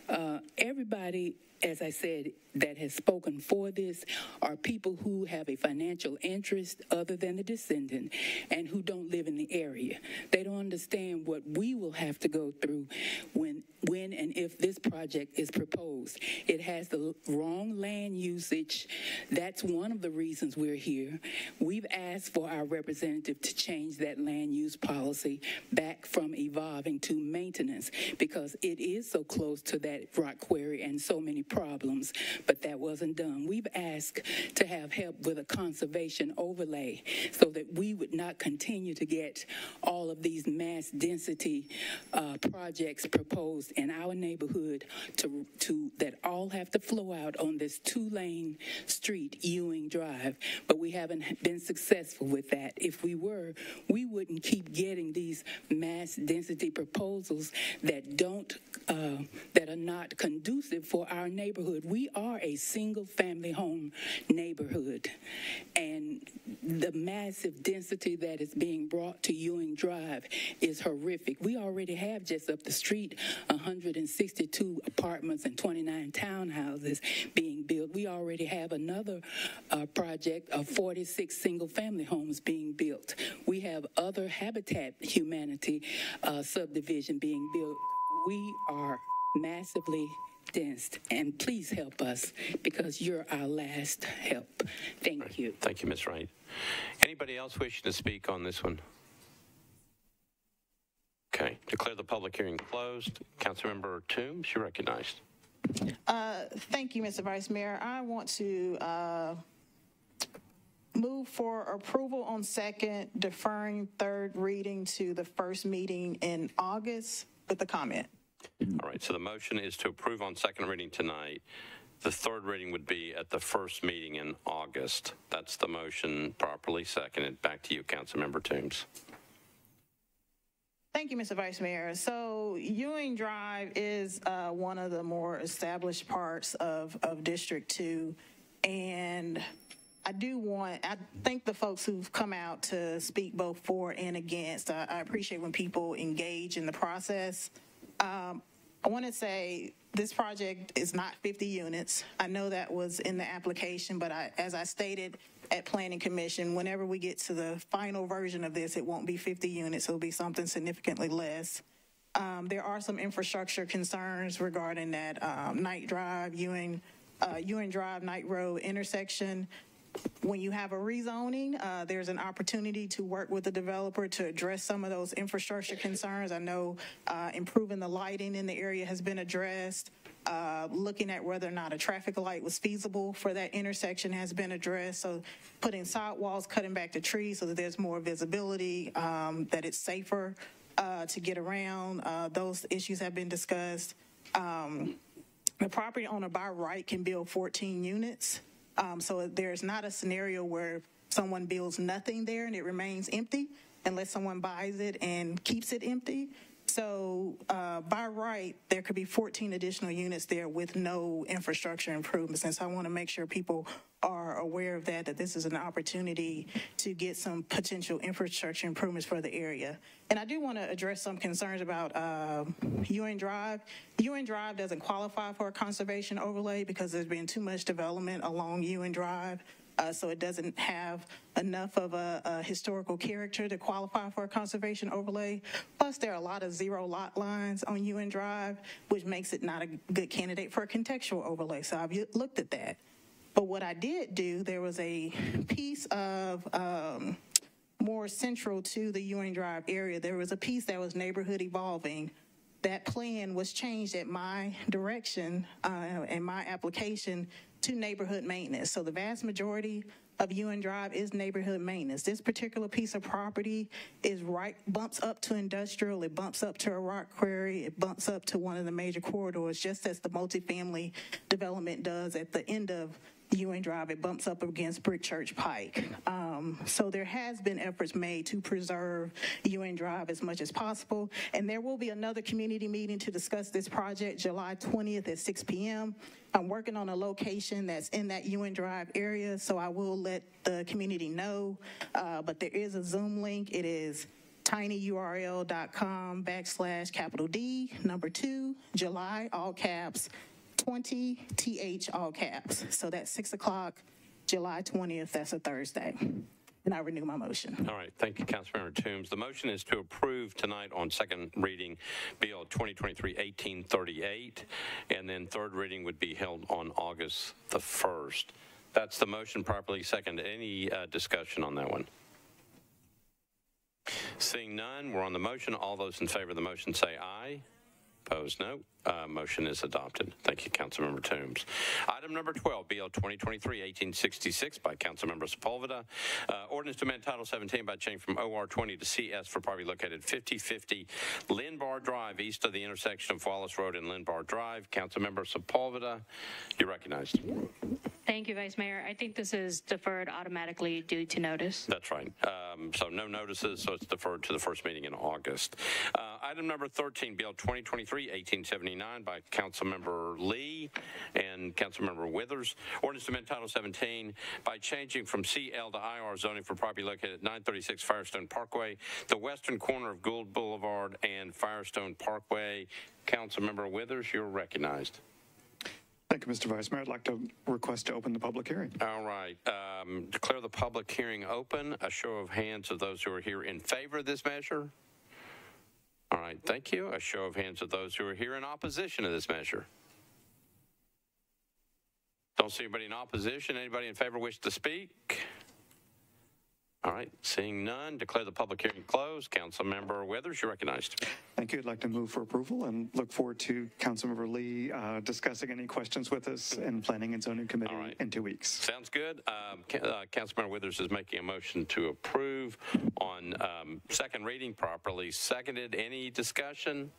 Uh, everybody as I said, that has spoken for this are people who have a financial interest other than the descendant and who don't live in the area. They don't understand what we will have to go through when when and if this project is proposed. It has the wrong land usage. That's one of the reasons we're here. We've asked for our representative to change that land use policy back from evolving to maintenance because it is so close to that rock quarry and so many problems, but that wasn't done. We've asked to have help with a conservation overlay so that we would not continue to get all of these mass density uh, projects proposed in our neighborhood to, to that all have to flow out on this two-lane street, Ewing Drive, but we haven't been successful with that. If we were, we wouldn't keep getting these mass density proposals that don't, uh, that are not conducive for our neighborhood. We are a single family home neighborhood, and the massive density that is being brought to Ewing Drive is horrific. We already have just up the street 162 apartments and 29 townhouses being built. We already have another uh, project of 46 single family homes being built. We have other Habitat Humanity uh, subdivision being built. We are massively dense, and please help us because you're our last help. Thank you. Thank you, Ms. Wright. Anybody else wishing to speak on this one? Okay, declare the public hearing closed. Councilmember Toombs, you're recognized. Uh, thank you, Mr. Vice Mayor. I want to uh, move for approval on second, deferring third reading to the first meeting in August with the comment. All right, so the motion is to approve on second reading tonight. The third reading would be at the first meeting in August. That's the motion properly seconded. Back to you, Councilmember Toombs. Thank you, Mr. Vice Mayor. So Ewing Drive is uh, one of the more established parts of, of District 2. And I do want, I thank the folks who've come out to speak both for and against. I, I appreciate when people engage in the process. Um, I want to say this project is not 50 units. I know that was in the application, but I, as I stated at Planning Commission, whenever we get to the final version of this, it won't be 50 units. It'll be something significantly less. Um, there are some infrastructure concerns regarding that um, Knight Drive, Ewing, uh, Ewing Drive, Knight Road intersection when you have a rezoning, uh, there's an opportunity to work with the developer to address some of those infrastructure concerns. I know uh, improving the lighting in the area has been addressed. Uh, looking at whether or not a traffic light was feasible for that intersection has been addressed. So putting sidewalls, cutting back the trees so that there's more visibility, um, that it's safer uh, to get around. Uh, those issues have been discussed. Um, the property owner by right can build 14 units. Um, so there's not a scenario where someone builds nothing there and it remains empty unless someone buys it and keeps it empty. So uh, by right, there could be 14 additional units there with no infrastructure improvements. And so I want to make sure people are aware of that, that this is an opportunity to get some potential infrastructure improvements for the area. And I do want to address some concerns about uh, Ewing Drive. Ewing Drive doesn't qualify for a conservation overlay because there's been too much development along Ewing Drive. Uh, so it doesn't have enough of a, a, historical character to qualify for a conservation overlay. Plus, there are a lot of zero lot lines on Ewing Drive, which makes it not a good candidate for a contextual overlay. So I've looked at that. But what I did do, there was a piece of um, more central to the Ewing Drive area. There was a piece that was neighborhood evolving that plan was changed at my direction uh, and my application to neighborhood maintenance. So the vast majority of Ewing Drive is neighborhood maintenance. This particular piece of property is right, bumps up to industrial, it bumps up to a rock quarry, it bumps up to one of the major corridors, just as the multifamily development does at the end of Ewing Drive, it bumps up against Brick Church Pike. Um, so there has been efforts made to preserve Ewing Drive as much as possible. And there will be another community meeting to discuss this project July 20th at 6 p.m. I'm working on a location that's in that Ewing Drive area, so I will let the community know. Uh, but there is a Zoom link. It is tinyurl.com backslash capital D, number two, July, all caps, 20 TH all caps. So that's 6 o'clock, July 20th. That's a Thursday. And I renew my motion. All right, thank you, Councilmember Toombs. The motion is to approve tonight on second reading Bill 2023-1838, and then third reading would be held on August the 1st. That's the motion properly second. Any uh, discussion on that one? Seeing none, we're on the motion. All those in favor of the motion say aye. Opposed, no uh, motion is adopted. Thank you, Councilmember Toombs. Item number 12, BL 2023-1866 by Councilmember Sepulveda. Uh, ordinance to amend Title 17 by change from OR 20 to CS for property located 5050 Linbar Drive, east of the intersection of Wallace Road and Linbar Drive. Councilmember Sepulveda, you're recognized. Thank you, Vice Mayor. I think this is deferred automatically due to notice. That's right. Um, so no notices, so it's deferred to the first meeting in August. Uh, item number 13, BL 2023-1870 29 by Councilmember Lee and Councilmember Withers. Ordinance to amend Title 17 by changing from CL to IR zoning for property located at 936 Firestone Parkway, the western corner of Gould Boulevard and Firestone Parkway. Councilmember Withers, you're recognized. Thank you, Mr. Vice Mayor. I'd like to request to open the public hearing. All right. Um, declare the public hearing open. A show of hands of those who are here in favor of this measure. All right. Thank you. A show of hands of those who are here in opposition to this measure. Don't see anybody in opposition. Anybody in favor wish to speak? All right, seeing none, declare the public hearing closed. Councilmember Withers, you're recognized. Thank you. I'd like to move for approval and look forward to Councilmember Lee uh, discussing any questions with us in Planning and Zoning Committee in two weeks. Sounds good. Um, uh, Councilmember Withers is making a motion to approve on um, second reading properly seconded. Any discussion?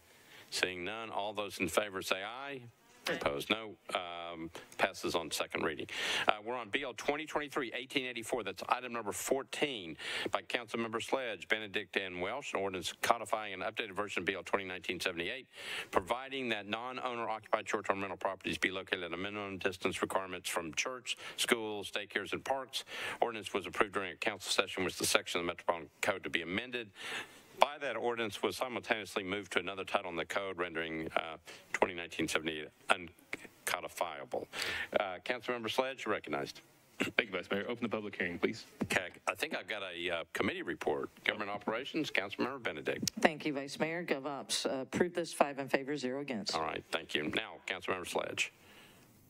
Seeing none, all those in favor say aye. Opposed, no. Um, passes on second reading. Uh, we're on BL 2023-1884. That's item number 14 by Councilmember Sledge, Benedict, and Welsch. An ordinance codifying an updated version of BL 2019-78, providing that non-owner occupied short-term rental properties be located at a minimum distance requirements from church, schools, daycares, and parks. Ordinance was approved during a council session, which the section of the Metropolitan Code to be amended by that ordinance was simultaneously moved to another title in the code, rendering uh, 2019-78 uncodifiable. Uh, Councilmember Sledge, you're recognized. Thank you, Vice Mayor. Open the public hearing, please. Okay, I think I've got a uh, committee report. Government Operations, Councilmember Benedict. Thank you, Vice Mayor. GovOps uh, approved this five in favor, zero against. All right, thank you. Now, Councilmember Sledge.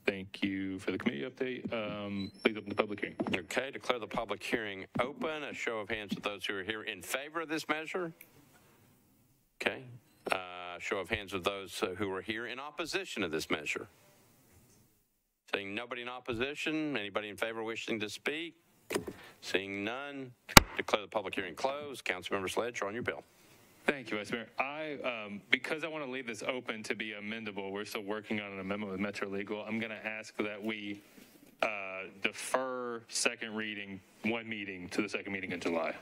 Thank you for the committee update. Um, please open the public hearing. Okay, declare the public hearing open. A show of hands of those who are here in favor of this measure. Okay, uh, show of hands of those uh, who are here in opposition to this measure. Seeing nobody in opposition, anybody in favor wishing to speak? Seeing none, declare the public hearing closed. Councilmember Sledge, on your bill. Thank you, Vice Mayor. I, um, because I want to leave this open to be amendable, we're still working on an amendment with Metro Legal. I'm going to ask that we uh, defer second reading, one meeting to the second meeting in July.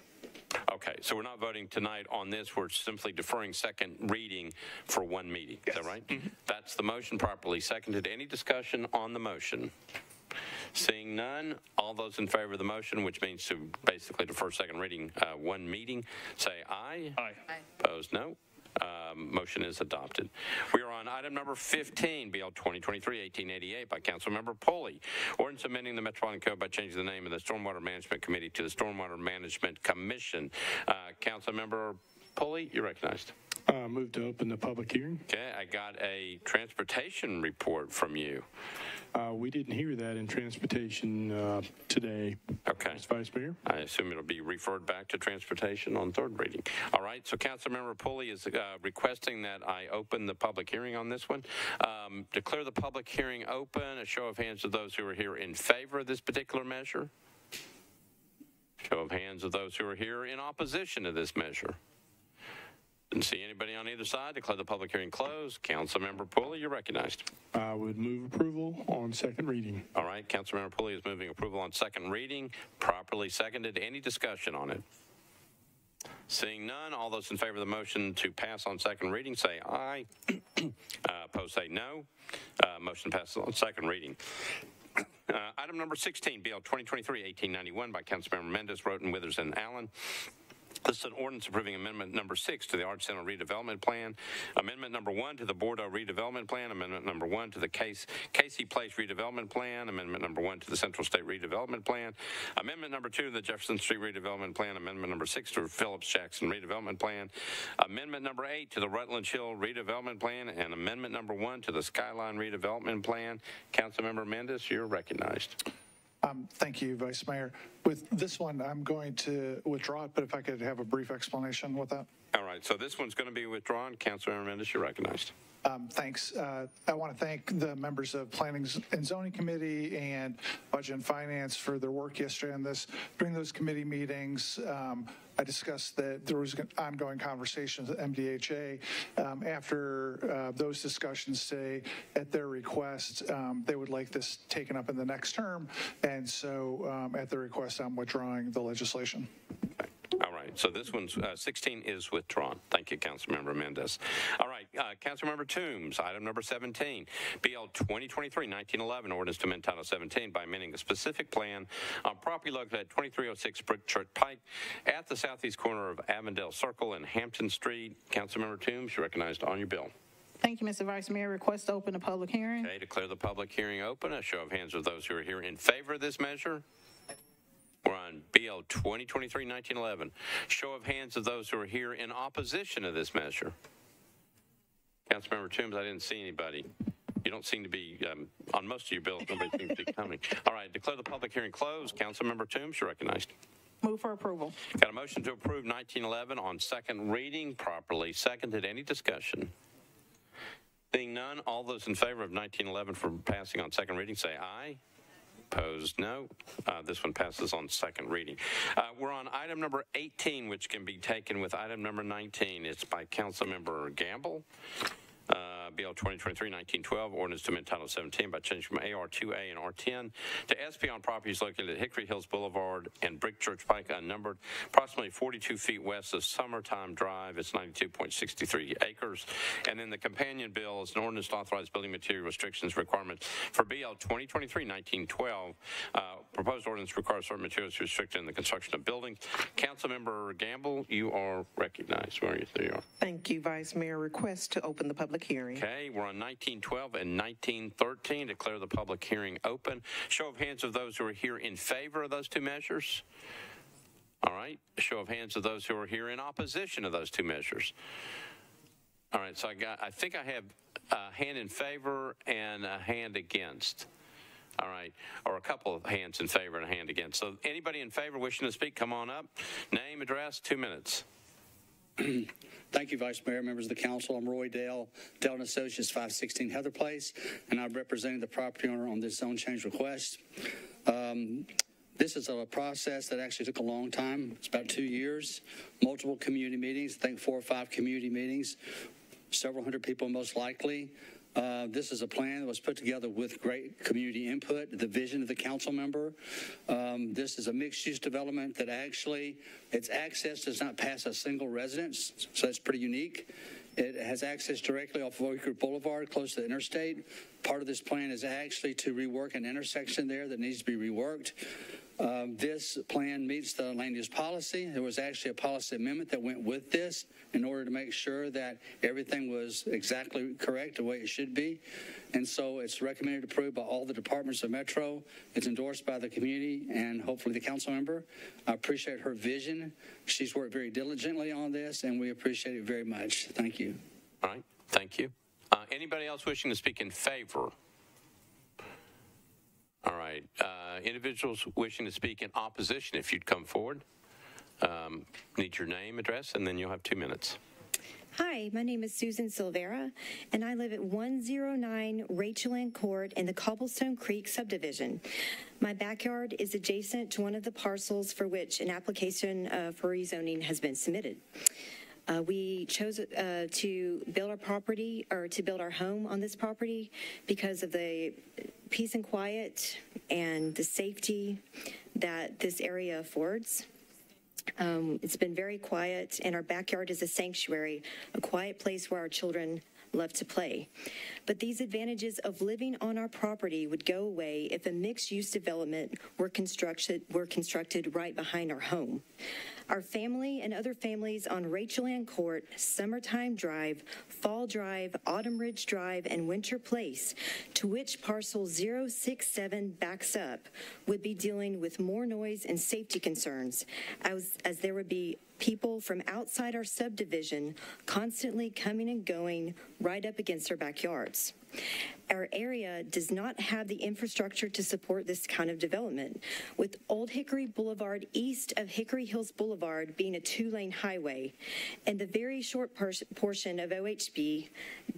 Okay, so we're not voting tonight on this. We're simply deferring second reading for one meeting. Is that right? That's the motion properly seconded. Any discussion on the motion? Seeing none, all those in favor of the motion, which means to basically defer second reading, uh, one meeting, say aye. Aye. Opposed, no. Um, motion is adopted. We are on item number 15, BL 2023-1888 by Councilmember Pulley. Ordinance amending the Metropolitan Code by changing the name of the Stormwater Management Committee to the Stormwater Management Commission. Uh, Councilmember Pulley, you're recognized. Uh, move to open the public hearing. Okay, I got a transportation report from you. Uh, we didn't hear that in transportation uh, today. Okay. Mr. Vice Mayor. I assume it'll be referred back to transportation on third reading. All right, so Councilmember Pulley is uh, requesting that I open the public hearing on this one. Um, Declare the public hearing open. A show of hands of those who are here in favor of this particular measure. Show of hands of those who are here in opposition to this measure. Didn't see anybody on either side. Declare the public hearing closed. Councilmember Pulley, you're recognized. I would move approval on second reading. All right, Councilmember Pulley is moving approval on second reading, properly seconded. Any discussion on it? Seeing none, all those in favor of the motion to pass on second reading, say aye. uh, opposed, say no. Uh, motion passes on second reading. Uh, item number 16, Bill 2023-1891 by Councilmember Mendes, Roten, Withers, and Allen. This is an ordinance approving amendment number six to the Arts Center redevelopment plan, amendment number one to the Bordeaux redevelopment plan, amendment number one to the Case, Cayce Place redevelopment plan, amendment number one to the Central State redevelopment plan, amendment number two to the Jefferson Street redevelopment plan, amendment number six to Phillips Jackson redevelopment plan, amendment number eight to the Rutledge Hill redevelopment plan, and amendment number one to the Skyline redevelopment plan. Councilmember Mendes, you're recognized. Um, Thank you, Vice Mayor. With this one, I'm going to withdraw it, but if I could have a brief explanation with that. All right, so this one's going to be withdrawn. Councilmember Mendes, you're recognized. Um, Thanks. Uh, I want to thank the members of Planning and Zoning Committee and Budget and Finance for their work yesterday on this. During those committee meetings, um, I discussed that there was ongoing conversations with MDHA. Um, After uh, those discussions say at their request, um, they would like this taken up in the next term. And so um, at their request, I'm withdrawing the legislation. Right, so this one's, uh, 16 is withdrawn. Thank you, Councilmember Mendes. All right, uh, Councilmember Toombs, item number 17, BL 2023-1911, ordinance to amend Title 17 by amending a specific plan on property located at 2306 Brick Church Pike at the southeast corner of Avondale Circle and Hampton Street. Councilmember Toombs, you're recognized on your bill. Thank you, Mr. Vice Mayor. Request to open a public hearing. Okay, declare the public hearing open. A show of hands of those who are here in favor of this measure. We're on BL 2023-1911. Show of hands of those who are here in opposition to this measure. Councilmember Toombs, I didn't see anybody. You don't seem to be, um, on most of your bills, nobody seems to be coming. All right, declare the public hearing closed. Councilmember Toombs, you're recognized. Move for approval. Got a motion to approve 1911 on second reading, properly seconded. Any discussion? Seeing none, all those in favor of 1911 for passing on second reading, say aye. Opposed, no. Uh, This one passes on second reading. Uh, We're on item number 18, which can be taken with item number 19. It's by Councilmember Gamble. BL 2023-1912, ordinance to amend Title 17 by changing from AR 2A and R10 to SP on properties located at Hickory Hills Boulevard and Brick Church Pike unnumbered, approximately 42 feet west of Summertime Drive. It's 92.63 acres. And then the companion bill is an ordinance to authorize building material restrictions requirements for BL 2023-1912. Uh, proposed ordinance requires certain materials restricted in the construction of buildings. Councilmember Gamble, you are recognized. Where are you? There you are. Thank you, Vice Mayor. Request to open the public hearing. Okay, we're on 1912 and 1913. Declare the public hearing open. Show of hands of those who are here in favor of those two measures. All right. Show of hands of those who are here in opposition of those two measures. All right. So I got. I think I have a hand in favor and a hand against. All right, or a couple of hands in favor and a hand against. So anybody in favor wishing to speak, come on up. Name, address, two minutes. Thank you, Vice Mayor, members of the council. I'm Roy Dale, Dale and Associates, 516 Heather Place, and I'm representing the property owner on this zone change request. Um, this is a process that actually took a long time. It's about two years, multiple community meetings, I think four or five community meetings, several hundred people most likely. Uh, this is a plan that was put together with great community input, the vision of the council member. Um, this is a mixed-use development that actually, its access does not pass a single residence, so that's pretty unique. It has access directly off of Oak Boulevard, close to the interstate. Part of this plan is actually to rework an intersection there that needs to be reworked. Um, This plan meets the land use policy. There was actually a policy amendment that went with this in order to make sure that everything was exactly correct, the way it should be. And so it's recommended approved by all the departments of Metro. It's endorsed by the community and hopefully the council member. I appreciate her vision. She's worked very diligently on this, and we appreciate it very much. Thank you. All right, thank you. Uh, Anybody else wishing to speak in favor? All right, uh, individuals wishing to speak in opposition, if you'd come forward. Um, Need your name, address, and then you'll have two minutes. Hi, my name is Susan Silvera, and I live at 109 Rachel Ann Court in the Cobblestone Creek subdivision. My backyard is adjacent to one of the parcels for which an application uh, for rezoning has been submitted. Uh, we chose uh, to build our property or to build our home on this property because of the peace and quiet and the safety that this area affords. Um, it's been very quiet, and our backyard is a sanctuary, a quiet place where our children love to play. But these advantages of living on our property would go away if a mixed-use development were constructed were constructed right behind our home. Our family and other families on Rachel Ann Court, Summertime Drive, Fall Drive, Autumn Ridge Drive, and Winter Place, to which parcel 067 backs up, would be dealing with more noise and safety concerns, as, as there would be people from outside our subdivision constantly coming and going right up against our backyards. Our area does not have the infrastructure to support this kind of development, with Old Hickory Boulevard east of Hickory Hills Boulevard being a two-lane highway, and the very short por- portion of OHB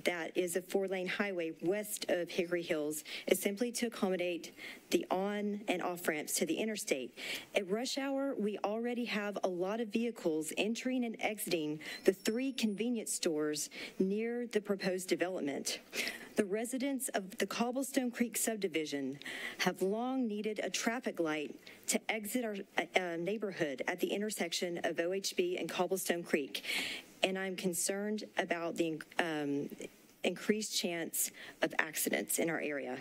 that is a four-lane highway west of Hickory Hills is simply to accommodate the on and off ramps to the interstate. At rush hour, we already have a lot of vehicles entering and exiting the three convenience stores near the proposed development. The residents of the Cobblestone Creek subdivision have long needed a traffic light to exit our uh, neighborhood at the intersection of OHB and Cobblestone Creek. And I'm concerned about the um, increased chance of accidents in our area.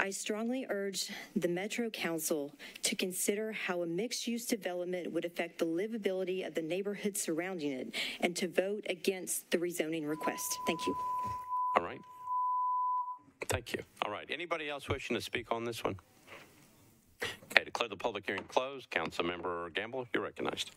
I strongly urge the Metro Council to consider how a mixed-use development would affect the livability of the neighborhood surrounding it and to vote against the rezoning request. Thank you. All right. Thank you. All right, anybody else wishing to speak on this one? Okay, declare the public hearing closed. Councilmember Gamble, you're recognized.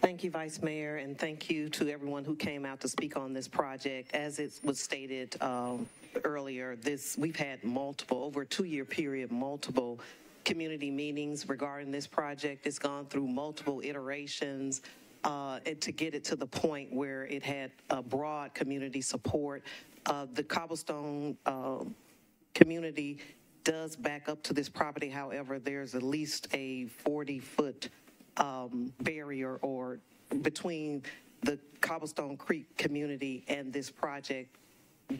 Thank you, Vice Mayor, and thank you to everyone who came out to speak on this project. As it was stated um, earlier, this we've had multiple, over a two-year period, multiple community meetings regarding this project. It's gone through multiple iterations uh, to get it to the point where it had a broad community support. Uh, the cobblestone uh, community does back up to this property. However, there's at least a 40-foot um, barrier or between the Cobblestone Creek community and this project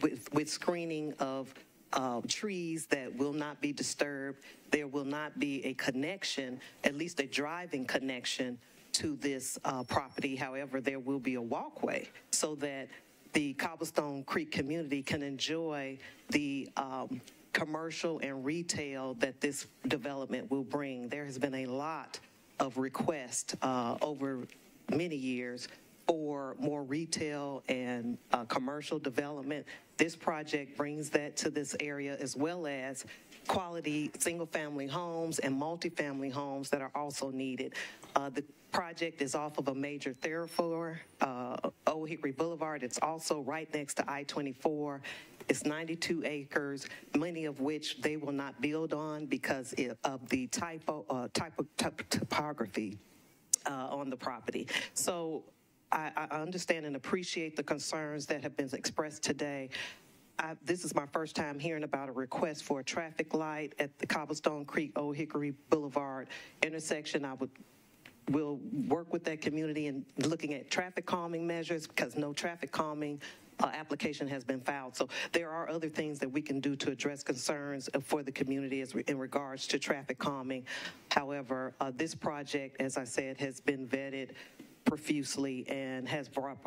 with, with screening of uh, trees that will not be disturbed. There will not be a connection, at least a driving connection to this uh, property. However, there will be a walkway so that the Cobblestone Creek community can enjoy the um, commercial and retail that this development will bring. There has been a lot of requests uh, over many years for more retail and uh, commercial development. This project brings that to this area as well as quality single-family homes and multifamily homes that are also needed. Uh, the project is off of a major thoroughfare, uh, Old Hickory Boulevard. It's also right next to I-24. It's 92 acres, many of which they will not build on because of the typo, uh, typo, typ topography uh, on the property. So I, I, understand and appreciate the concerns that have been expressed today. I, this is my first time hearing about a request for a traffic light at the Cobblestone Creek Old Hickory Boulevard intersection. I would will work with that community in looking at traffic calming measures because no traffic calming uh, application has been filed. So there are other things that we can do to address concerns for the community as re in regards to traffic calming. However, uh, this project, as I said, has been vetted profusely and has brought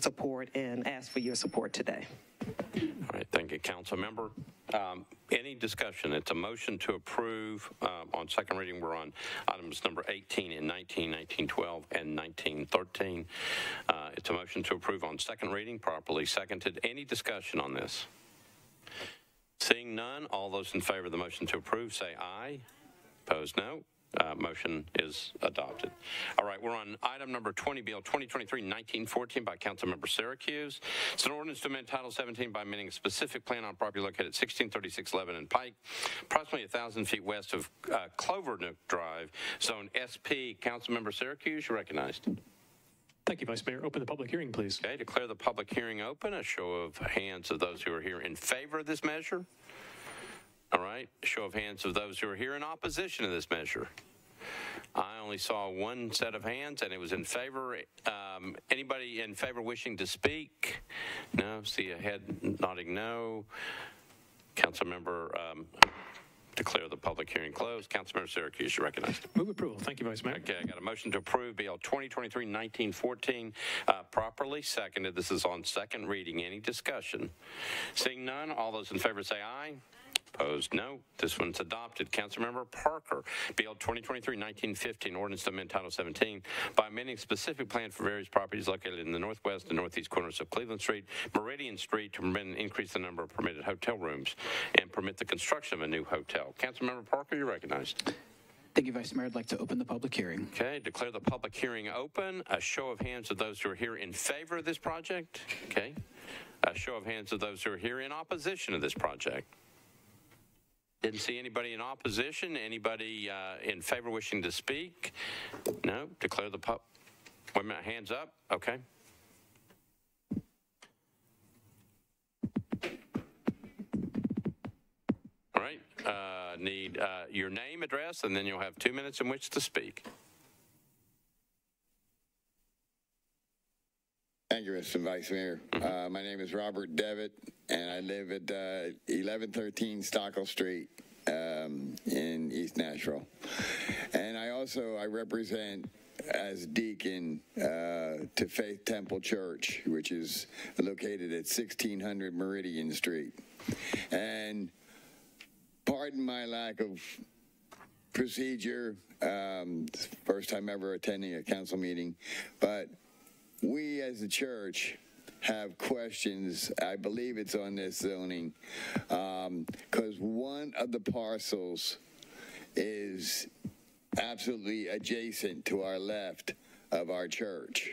support and asked for your support today. All right, thank you, council member. Um, Any discussion? It's a motion to approve. um, On second reading, we're on items number 18 and 19, 1912, and 1913. Uh, It's a motion to approve on second reading, properly seconded. Any discussion on this? Seeing none, all those in favor of the motion to approve, say aye. Opposed, no. Uh, Motion is adopted. All right, we're on item number 20, Bill 2023-1914 by Councilmember Syracuse. It's an ordinance to amend Title 17 by amending a specific plan on property located at 1636 Lebanon Pike, approximately 1,000 feet west of uh, Clover Nook Drive, Zone SP. Councilmember Syracuse, you're recognized. Thank you, Vice Mayor. Open the public hearing, please. Okay, declare the public hearing open. A show of hands of those who are here in favor of this measure. All right, show of hands of those who are here in opposition to this measure. I only saw one set of hands, and it was in favor. Um, anybody in favor wishing to speak? No. See a head nodding no. Councilmember, um, declare the public hearing closed. Councilmember Syracuse, you recognized. Move approval. Thank you, Vice Mayor. Okay, I got a motion to approve Bill 2023-1914 uh, properly seconded. This is on second reading. Any discussion? Seeing none, all those in favor say aye. Opposed, no. This one's adopted. Councilmember Parker, Bill 2023-1915, ordinance to amend Title 17 by amending specific plan for various properties located in the northwest and northeast corners of Cleveland Street, Meridian Street to permit and increase the number of permitted hotel rooms and permit the construction of a new hotel. Councilmember Parker, you're recognized. Thank you, Vice Mayor. I'd like to open the public hearing. Okay, declare the public hearing open. A show of hands of those who are here in favor of this project. Okay. A show of hands of those who are here in opposition to this project. Didn't see anybody in opposition. Anybody uh, in favor wishing to speak? No. Declare the pub. Wait a minute. Hands up. Okay. All right. Uh, need uh, your name, address, and then you'll have two minutes in which to speak. Thank you, Mr. Vice Mayor. Uh, my name is Robert Devitt, and I live at uh, 1113 Stockell Street um, in East Nashville. And I also I represent as deacon uh, to Faith Temple Church, which is located at 1600 Meridian Street. And pardon my lack of procedure. Um, first time ever attending a council meeting, but we as a church have questions. I believe it's on this zoning um, because one of the parcels is absolutely adjacent to our left of our church.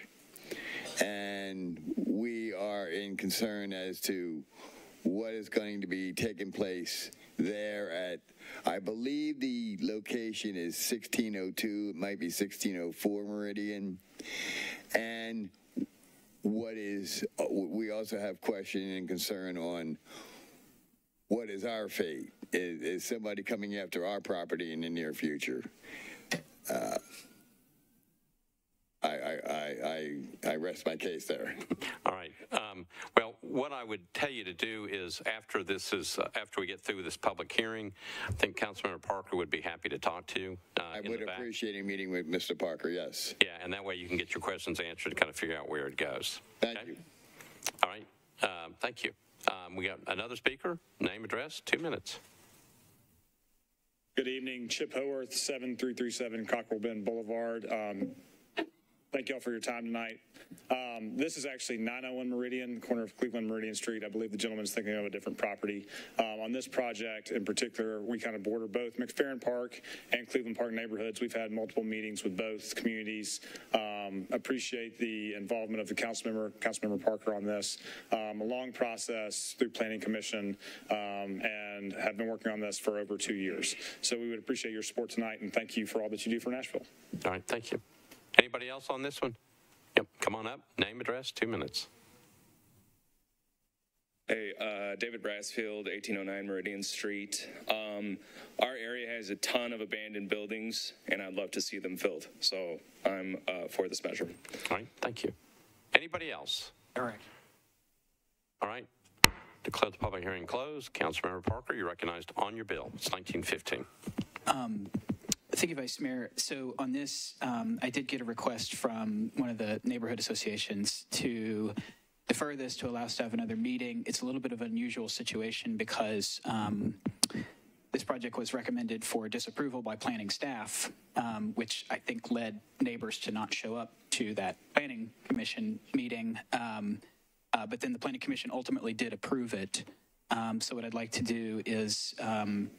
And we are in concern as to what is going to be taking place there at, I believe the location is 1602, it might be 1604 Meridian. And what is, we also have question and concern on what is our fate? Is, is somebody coming after our property in the near future? Uh, I, I, I, I, I rest my case there. All right. Um, well, what I would tell you to do is after this is uh, after we get through this public hearing, I think Councilmember Parker would be happy to talk to you. Uh, I would appreciate a meeting with Mr. Parker, yes. Yeah, and that way you can get your questions answered and kind of figure out where it goes. Thank you. All right. Um, thank you. Um, we got another speaker. Name, address, two minutes. Good evening, Chip Howarth, 7337 Cockrill Bend Boulevard. Um, Thank y'all for your time tonight. Um, this is actually 901 Meridian, corner of Cleveland Meridian Street. I believe the gentleman's thinking of a different property. Um, on this project in particular, we kind of border both McFerrin Park and Cleveland Park neighborhoods. We've had multiple meetings with both communities. Um, appreciate the involvement of the council member, council member Parker on this. Um, a long process through Planning Commission um, and have been working on this for over two years. So we would appreciate your support tonight and thank you for all that you do for Nashville. All right. Thank you. Anybody else on this one? Yep. Come on up. Name, address, two minutes. Hey, uh, David Brassfield, 1809 Meridian Street. Um, our area has a ton of abandoned buildings, and I'd love to see them filled. So I'm uh, for this measure. All right. Thank you. Anybody else? All right. All right. Declare the public hearing closed. Councilmember Parker, you're recognized on your bill. It's 1915. Um, Thank you, Vice Mayor. So on this, um, I did get a request from one of the neighborhood associations to defer this to allow us to have another meeting. It's a little bit of an unusual situation because um, this project was recommended for disapproval by planning staff, um, which I think led neighbors to not show up to that planning commission meeting. Um, uh, but then the planning commission ultimately did approve it. Um, so what I'd like to do is um,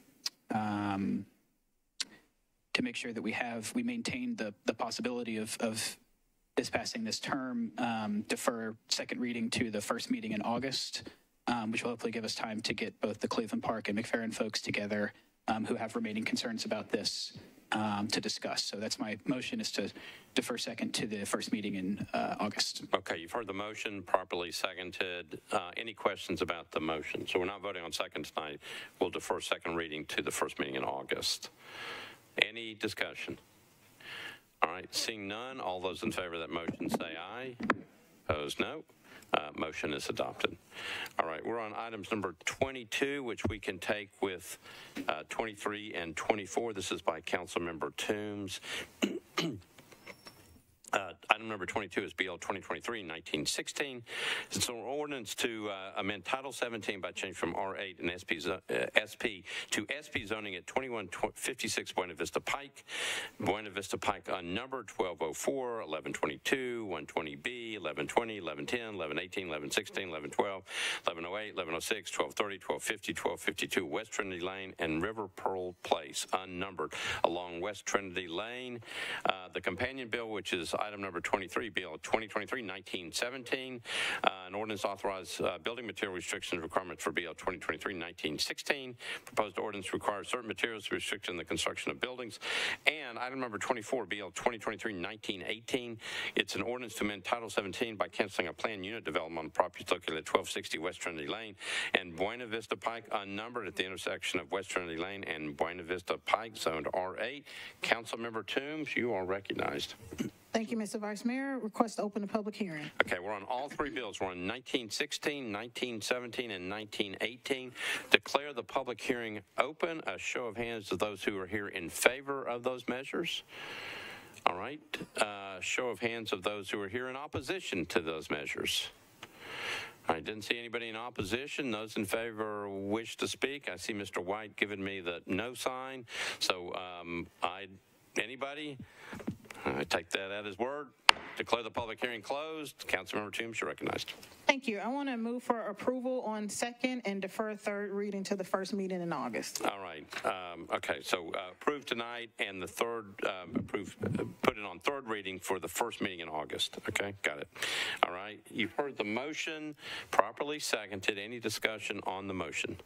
to make sure that we have we maintain the the possibility of of this passing this term, um, defer second reading to the first meeting in August, um, which will hopefully give us time to get both the Cleveland Park and McFerrin folks together um, who have remaining concerns about this um, to discuss. So that's my motion is to defer second to the first meeting in uh, August. Okay, you've heard the motion properly seconded. Uh, Any questions about the motion? So we're not voting on second tonight. We'll defer second reading to the first meeting in August. Any discussion? All right, seeing none, all those in favor of that motion say aye. Opposed, no. Uh, Motion is adopted. All right, we're on items number 22, which we can take with uh, 23 and 24. This is by Council Member Toombs. Uh, Item number 22 is BL 2023-1916. It's an ordinance to uh, amend Title 17 by change from R8 and SP, uh, SP to SP zoning at 2156 Buena Vista Pike, Buena Vista Pike unnumbered 1204, 1122, 120B, 1120, 1110, 1118, 1116, 1112, 1108, 1106, 1230, 1250, 1252 West Trinity Lane and River Pearl Place unnumbered along West Trinity Lane. Uh, The companion bill, which is item number 23, Bill 2023-1917, uh, an ordinance authorize uh, building material restrictions requirements for BL 2023-1916. Proposed ordinance requires certain materials to restrict in the construction of buildings. And item number 24, BL 2023-1918, it's an ordinance to amend Title 17 by canceling a planned unit development on properties located at 1260 West Trinity Lane and Buena Vista Pike, unnumbered at the intersection of West Trinity Lane and Buena Vista Pike, zoned R8. Councilmember Toombs, you are recognized. Thank you, Mr. Vice Mayor. Request to open the public hearing. Okay, we're on all three bills. We're on 1916, 1917, and 1918. Declare the public hearing open. A show of hands to those who are here in favor of those measures. All right. Uh, show of hands of those who are here in opposition to those measures. I didn't see anybody in opposition. Those in favor wish to speak. I see Mr. White giving me the no sign. So um, I, anybody? I take that at his word. Declare the public hearing closed. Councilmember Toombs, you're recognized. Thank you. I want to move for approval on second and defer third reading to the first meeting in August. All right. Um, okay. So uh, approved tonight, and the third um, approved, uh, put it on third reading for the first meeting in August. Okay, got it. All right. You've heard the motion, properly seconded. Any discussion on the motion?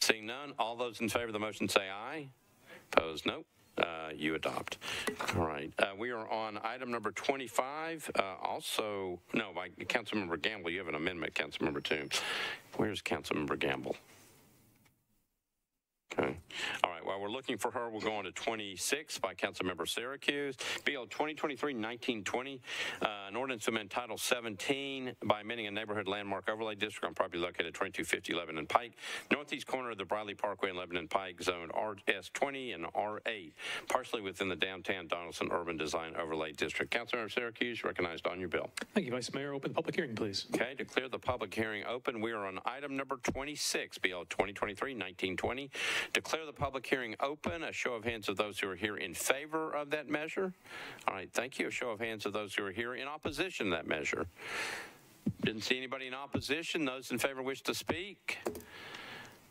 Seeing none, all those in favor of the motion say aye. Opposed, no. Uh, you adopt. All right. Uh, we are on item number 25. Uh, also, no, by Councilmember Gamble, you have an amendment, Councilmember Toombs. Where's Councilmember Gamble? Okay. All right. While we're looking for her, we'll go on to 26 by Councilmember Syracuse. BL 2023-1920, uh, an ordinance to amend Title 17 by amending a neighborhood landmark overlay district on property located at 2250 Lebanon Pike, northeast corner of the Briley Parkway and Lebanon Pike, zone RS20 and R8, partially within the downtown Donelson Urban Design Overlay District. Councilmember Syracuse, recognized on your bill. Thank you, Vice Mayor. Open the public hearing, please. Okay, declare the public hearing open. We are on item number 26, BL 2023-1920. Declare the public hearing open. A show of hands of those who are here in favor of that measure. All right, thank you. A show of hands of those who are here in opposition to that measure. Didn't see anybody in opposition. Those in favor wish to speak.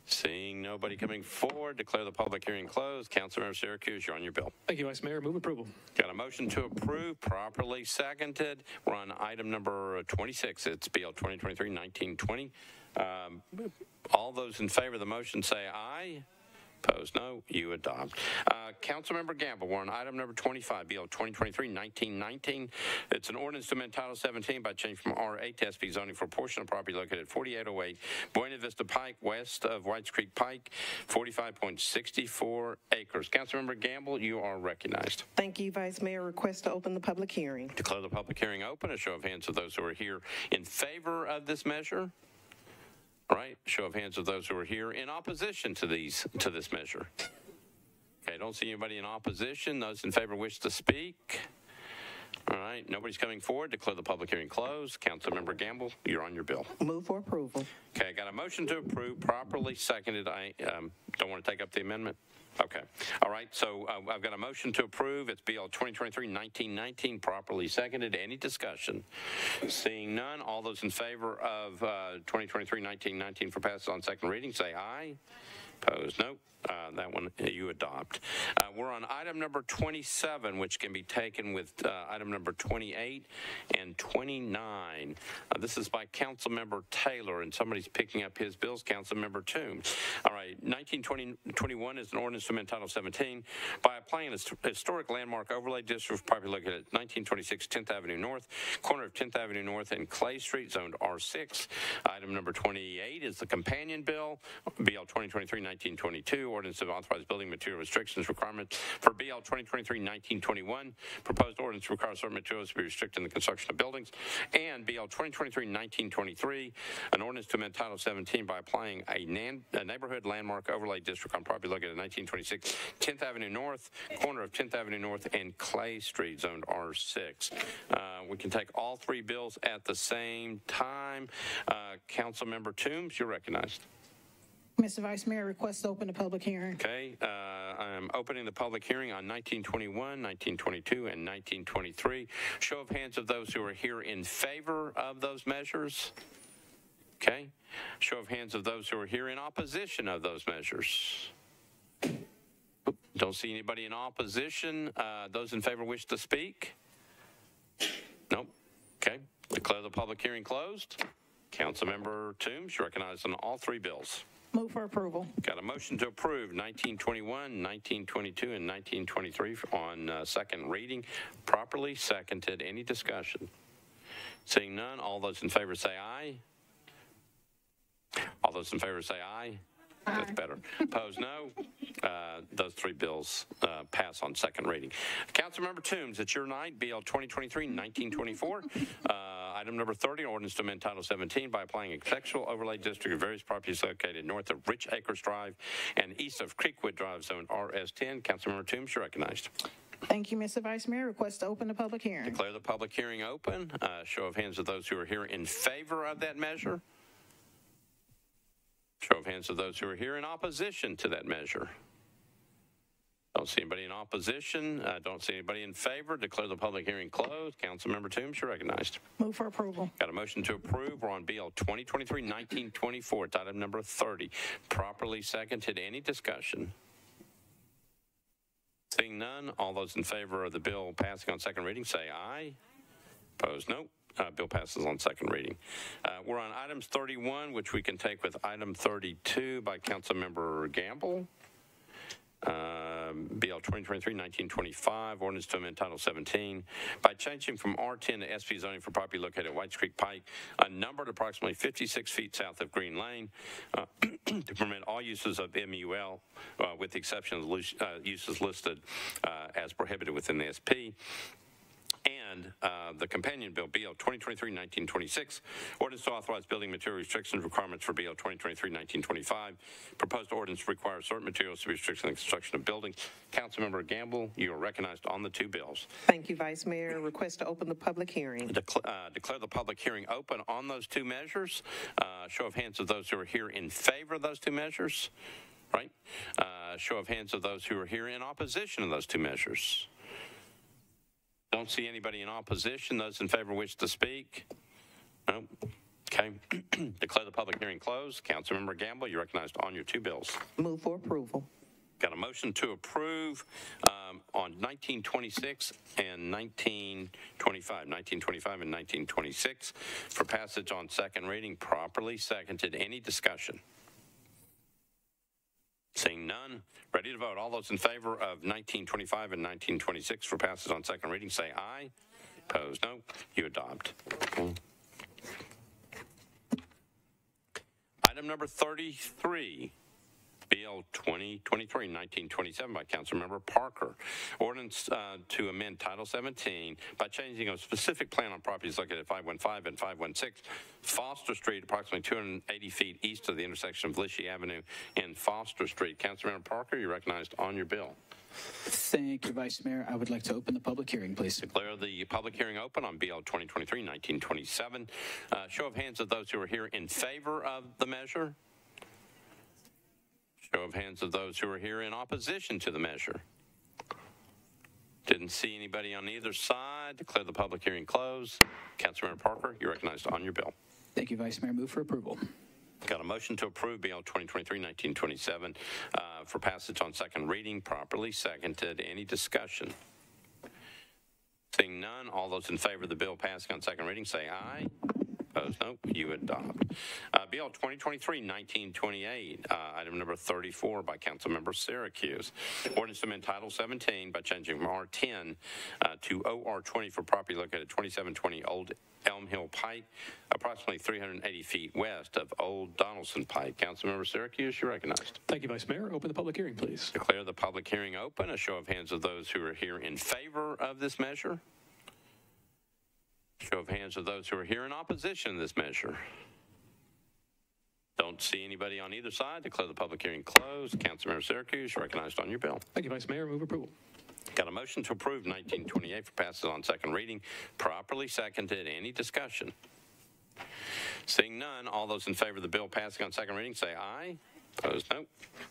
Seeing nobody coming forward, declare the public hearing closed. Councilmember Syracuse, you're on your bill. Thank you, Vice Mayor. Move approval. Got a motion to approve, properly seconded. We're on item number 26. It's BL 2023-1920. Um, All those in favor of the motion say aye. Opposed, no. You adopt. Uh, Councilmember Gamble, we're on item number 25, Bill 2023-1919. It's an ordinance to amend Title 17 by change from R8 to SP zoning for a portion of property located at 4808 Buena Vista Pike, west of Whites Creek Pike, 45.64 acres. Councilmember Gamble, you are recognized. Thank you, Vice Mayor. Request to open the public hearing. Declare the public hearing open. A show of hands of those who are here in favor of this measure. All right. Show of hands of those who are here in opposition to these to this measure. Okay. Don't see anybody in opposition. Those in favor wish to speak. All right, nobody's coming forward. Declare the public hearing closed. Councilmember Gamble, you're on your bill. Move for approval. Okay, I got a motion to approve, properly seconded. I um, don't want to take up the amendment. Okay. All right, so uh, I've got a motion to approve. It's BL 2023-1919, properly seconded. Any discussion? Seeing none, all those in favor of uh, 2023-1919 for passage on second reading, say aye. Opposed, no. Uh, That one you adopt. Uh, We're on item number 27, which can be taken with uh, item number 28 and 29. Uh, This is by Council Member Taylor, and somebody's picking up his bills, Council Member Toombs. All right, 1921 is an ordinance amend Title 17 by applying a historic landmark overlay district property located at 1926 10th Avenue North, corner of 10th Avenue North and Clay Street, zoned R6. Item number 28 is the companion bill, BL 2023-1922, ordinance to authorize building material restrictions requirements for BL 2023-1921. Proposed ordinance requires certain materials to be restricted in the construction of buildings. And BL 2023-1923, an ordinance to amend Title 17 by applying a nan- a neighborhood landmark overlay district on property located at 1926 10th Avenue North, corner of 10th Avenue North and Clay Street, zoned R6. Uh, We can take all three bills at the same time. Uh, Councilmember Toombs, you're recognized. Mr. Vice Mayor, request to open the public hearing. Okay, uh, I'm opening the public hearing on 1921, 1922, and 1923. Show of hands of those who are here in favor of those measures. Okay, show of hands of those who are here in opposition of those measures. Don't see anybody in opposition. Uh, Those in favor wish to speak? Nope. Okay, declare the public hearing closed. Councilmember Toombs, you're recognized on all three bills. Move for approval. Got a motion to approve 1921, 1922, and 1923 on uh, second reading, properly seconded. Any discussion? Seeing none, all those in favor say aye. All those in favor say aye. That's better. Opposed, no. Uh, Those three bills uh, pass on second reading. Councilmember Toombs, it's your night, BL 2023-1924. Item number 30, ordinance to amend Title 17 by applying a contextual overlay district of various properties located north of Rich Acres Drive and east of Creekwood Drive, Zone RS10. Councilmember Toombs, you're recognized. Thank you, Mr. Vice Mayor. Request to open the public hearing. Declare the public hearing open. Uh, Show of hands of those who are here in favor of that measure. Show of hands of those who are here in opposition to that measure. Don't see anybody in opposition. Uh, Don't see anybody in favor. Declare the public hearing closed. Councilmember Toombs, you're recognized. Move for approval. Got a motion to approve. We're on BL 2023-1924. It's item number 30. Properly seconded. Any discussion? Seeing none, all those in favor of the bill passing on second reading say aye. Opposed, no. Uh, Bill passes on second reading. Uh, We're on items 31, which we can take with item 32 by Councilmember Gamble. Um, BL 2023-1925, ordinance to amend Title 17 by changing from R10 to SP zoning for property located at Whites Creek Pike, a numbered approximately 56 feet south of Green Lane, uh, to permit all uses of MUL, uh, with the exception of uh, uses listed uh, as prohibited within the SP and uh, the companion bill, BL 2023-1926, ordinance to authorize building material restrictions requirements for BL 2023-1925. Proposed ordinance requires certain materials to be restricted in the construction of buildings. Councilmember Gamble, you are recognized on the two bills. Thank you, Vice Mayor. Request to open the public hearing. Decla- uh, Declare the public hearing open on those two measures. Uh, Show of hands of those who are here in favor of those two measures, right? Uh, Show of hands of those who are here in opposition of those two measures. Don't see anybody in opposition. Those in favor wish to speak? No? Okay. Declare the public hearing closed. Councilmember Gamble, you're recognized on your two bills. Move for approval. Got a motion to approve um, on 1926 and 1925, 1925 and 1926 for passage on second reading, properly seconded. Any discussion? Seeing none, ready to vote. All those in favor of 1925 and 1926 for passage on second reading, say aye. Opposed, no. You adopt. Okay. Item number 33, BL BL 2023-1927 by Councilmember Parker. Ordinance uh, to amend Title 17 by changing a specific plan on properties located at 515 and 516 Foster Street, approximately 280 feet east of the intersection of Lischey Avenue and Foster Street. Councilmember Parker, you're recognized on your bill. Thank you, Vice Mayor. I would like to open the public hearing, please. Declare the public hearing open on BL 2023-1927. Uh, Show of hands of those who are here in favor of the measure. Show of hands of those who are here in opposition to the measure. Didn't see anybody on either side. Declare the public hearing closed. Councilmember Parker, you're recognized on your bill. Thank you, Vice Mayor. Move for approval. Got a motion to approve Bill 2023-1927 uh, for passage on second reading, properly seconded. Any discussion? Seeing none, all those in favor of the bill passing on second reading say aye. Opposed, no. You adopt. Uh, BL 2023-1928, uh, item number 34 by Councilmember Syracuse. Ordinance to amend Title 17 by changing from R10 uh, to OR20 for property located at 2720 Old Elm Hill Pike, approximately 380 feet west of Old Donelson Pike. Councilmember Syracuse, you're recognized. Thank you, Vice Mayor. Open the public hearing, please. Declare the public hearing open. A show of hands of those who are here in favor of this measure. Show of hands of those who are here in opposition to this measure. Don't see anybody on either side. Declare the public hearing closed. Councilmember Syracuse, recognized on your bill. Thank you, Vice Mayor. Move approval. Got a motion to approve 1928 for passage on second reading. Properly seconded. Any discussion? Seeing none, all those in favor of the bill passing on second reading say aye. Opposed, no.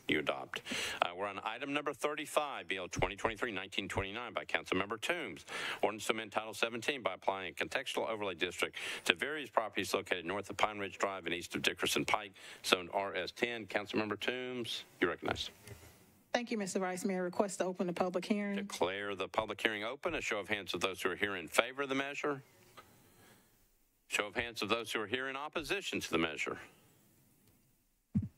You adopt. Uh, we're on item number 35, BL 2023-1929 by Councilmember Toombs. Ordinance to amend Title 17 by applying a contextual overlay district to various properties located north of Pine Ridge Drive and east of Dickerson Pike, zoned RS10. Councilmember Toombs, you recognize. Thank you, Mr. Vice Mayor. Request to open the public hearing. Declare the public hearing open. A show of hands of those who are here in favor of the measure. Show of hands of those who are here in opposition to the measure.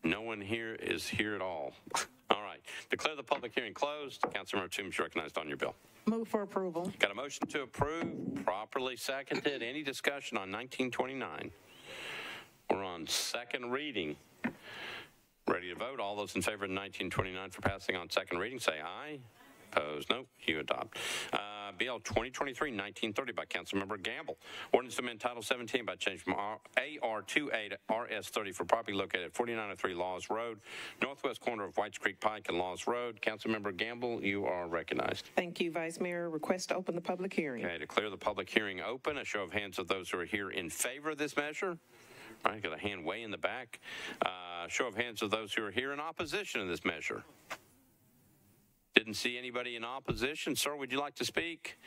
No one here is here at all. All right. Declare the public hearing closed. Councilmember Toombs recognized on your bill. Move for approval. Got a motion to approve, properly seconded. Any discussion on 1929? We're on second reading. Ready to vote? All those in favor of 1929 for passing on second reading, say aye. Opposed? No. You adopt. Uh, BL 2023-1930 by Councilmember Gamble. Ordinance to amend Title 17 by change from R- AR28 to RS30 for property located at 4903 Laws Road, northwest corner of Whites Creek Pike and Laws Road. Councilmember Gamble, you are recognized. Thank you, Vice Mayor. Request to open the public hearing. Okay, declare the public hearing open. A show of hands of those who are here in favor of this measure. All right, got a hand way in the back. Uh, show of hands of those who are here in opposition to this measure. Didn't see anybody in opposition. Sir, would you like to speak?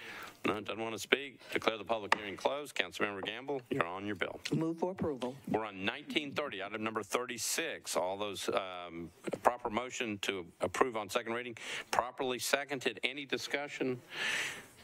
No, doesn't want to speak. Declare the public hearing closed. Councilmember Gamble, you're on your bill. Move for approval. We're on 1930, item number 36. All those um, proper motion to approve on second reading, properly seconded. Any discussion?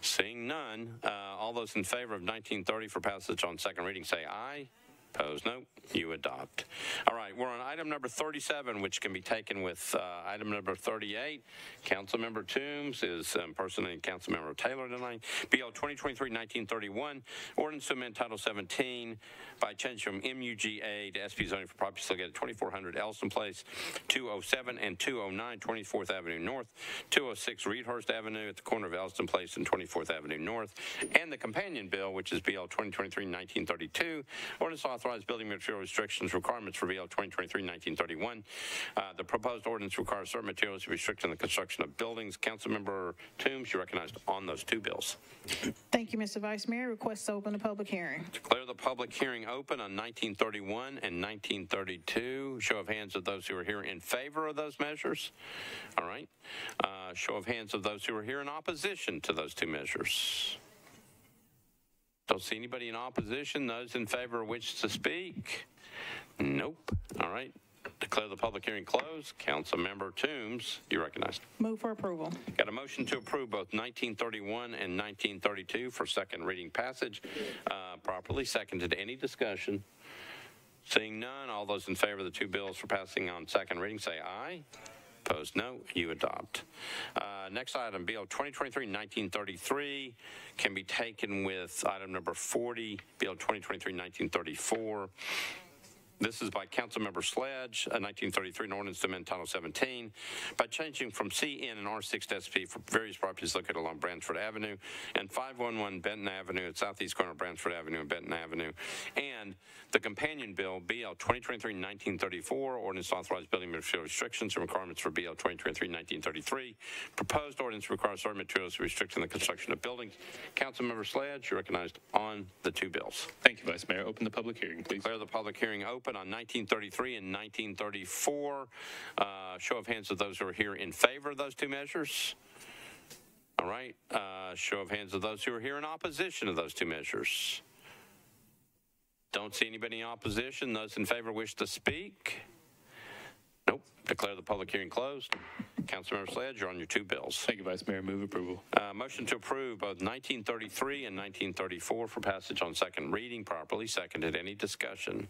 Seeing none, uh, all those in favor of 1930 for passage on second reading say aye. Opposed, no. You adopt. All right, we're on item number 37, which can be taken with uh, item number 38. Councilmember Toombs is impersonating Councilmember Taylor tonight. BL 2023-1931, ordinance to amend Title 17 by change from MUGA to SP zoning for properties located at 2400 Elliston Place, 207 and 209 24th Avenue North, 206 Reidhurst Avenue at the corner of Elliston Place and 24th Avenue North, and the companion bill, which is BL 2023-1932, ordinance to authorize building material restrictions requirements for BL 2023-1931. Uh, the proposed ordinance requires certain materials to be restricted in the construction of buildings. Councilmember Toombs, you recognized on those two bills. Thank you, Mr. Vice Mayor. Request to open the public hearing. Declare the public hearing open on 1931 and 1932. Show of hands of those who are here in favor of those measures. All right. Uh, show of hands of those who are here in opposition to those two measures. Don't see anybody in opposition. Those in favor wish to speak? Nope. All right. Declare the public hearing closed. Councilmember Toombs, you recognized. Move for approval. Got a motion to approve both 1931 and 1932 for second reading passage. Uh, properly seconded. Any discussion? Seeing none, all those in favor of the two bills for passing on second reading say aye. Opposed, no. You adopt. Uh, next item, Bill 2023-1933 can be taken with item number 40, Bill 2023-1934. This is by Councilmember Sledge, a 1933, an ordinance to amend Title 17 by changing from CN and R6-SP for various properties located along Bransford Avenue and 511 Benton Avenue at southeast corner of Bransford Avenue and Benton Avenue. And the companion bill, BL 2023-1934, ordinance to authorize building material restrictions and requirements for BL 2023-1933. Proposed ordinance requires certain materials restricting the construction of buildings. Councilmember Sledge, you're recognized on the two bills. Thank you, Vice Mayor. Open the public hearing, please. Declare the public hearing open on 1933 and 1934. Uh, Show of hands of those who are here in favor of those two measures. All right. Uh, Show of hands of those who are here in opposition of those two measures. Don't see anybody in opposition. Those in favor wish to speak? Nope. Declare the public hearing closed. Councilmember Sledge, you're on your two bills. Thank you, Vice Mayor. Move approval. Uh, Motion to approve both 1933 and 1934 for passage on second reading properly seconded. Any discussion?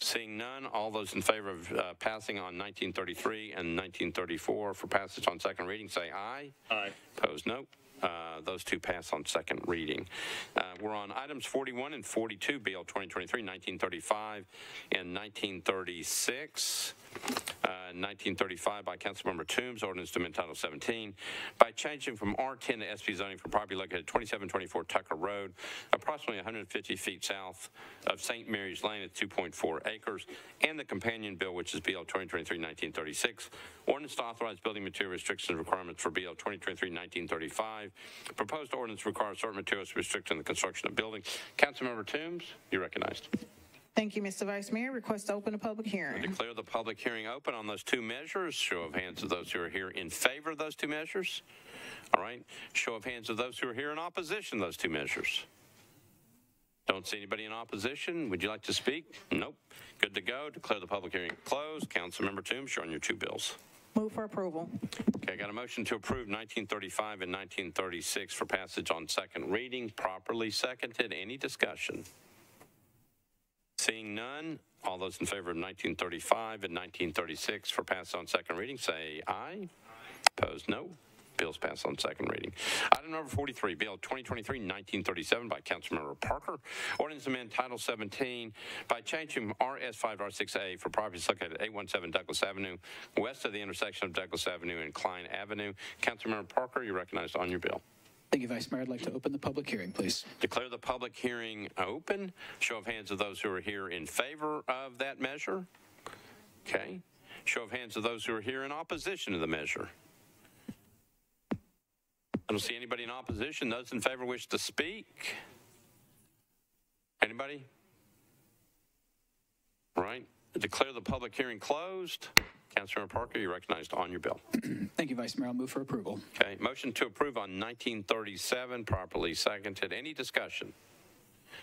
Seeing none, all those in favor of uh, passing on 1933 and 1934 for passage on second reading, say aye. Aye. Opposed, no. Uh, Those two pass on second reading. Uh, We're on items 41 and 42, BL 2023, 1935 and 1936. Uh, 1935 by Councilmember Toombs, ordinance to amend Title 17 by changing from R10 to SP zoning for property located at 2724 Tucker Road, approximately 150 feet south of St. Mary's Lane at 2.4 acres, and the companion bill, which is BL 2023-1936, ordinance to authorize building material restrictions requirements for BL 2023-1935. Proposed ordinance requires certain materials restricting the construction of buildings. Councilmember Toombs, you're recognized. Thank you, Mr. Vice Mayor. Request to open a public hearing. Declare the public hearing open on those two measures. Show of hands of those who are here in favor of those two measures. All right. Show of hands of those who are here in opposition to those two measures. Don't see anybody in opposition. Would you like to speak? Nope. Good to go. Declare the public hearing closed. Councilmember Toombs, you're on your two bills. Move for approval. Okay, I got a motion to approve 1935 and 1936 for passage on second reading, properly seconded. Any discussion? Seeing none, all those in favor of 1935 and 1936 for pass on second reading, say aye. Opposed, no. Bills passed on second reading. Item number 43, Bill 2023-1937 by Councilmember Parker. Ordinance amend Title 17 by changing RS 5 R6A for properties located at 817 Douglas Avenue, west of the intersection of Douglas Avenue and Klein Avenue. Councilmember Parker, you're recognized on your bill. Thank you, Vice Mayor. I'd like to open the public hearing, please. Declare the public hearing open. Show of hands of those who are here in favor of that measure. Okay. Show of hands of those who are here in opposition to the measure. I don't see anybody in opposition. Those in favor wish to speak. Anybody? All right. Declare the public hearing closed. Councilmember Parker, you're recognized on your bill. Thank you, Vice Mayor. I'll move for approval. Okay, motion to approve on 1937, properly seconded. Any discussion?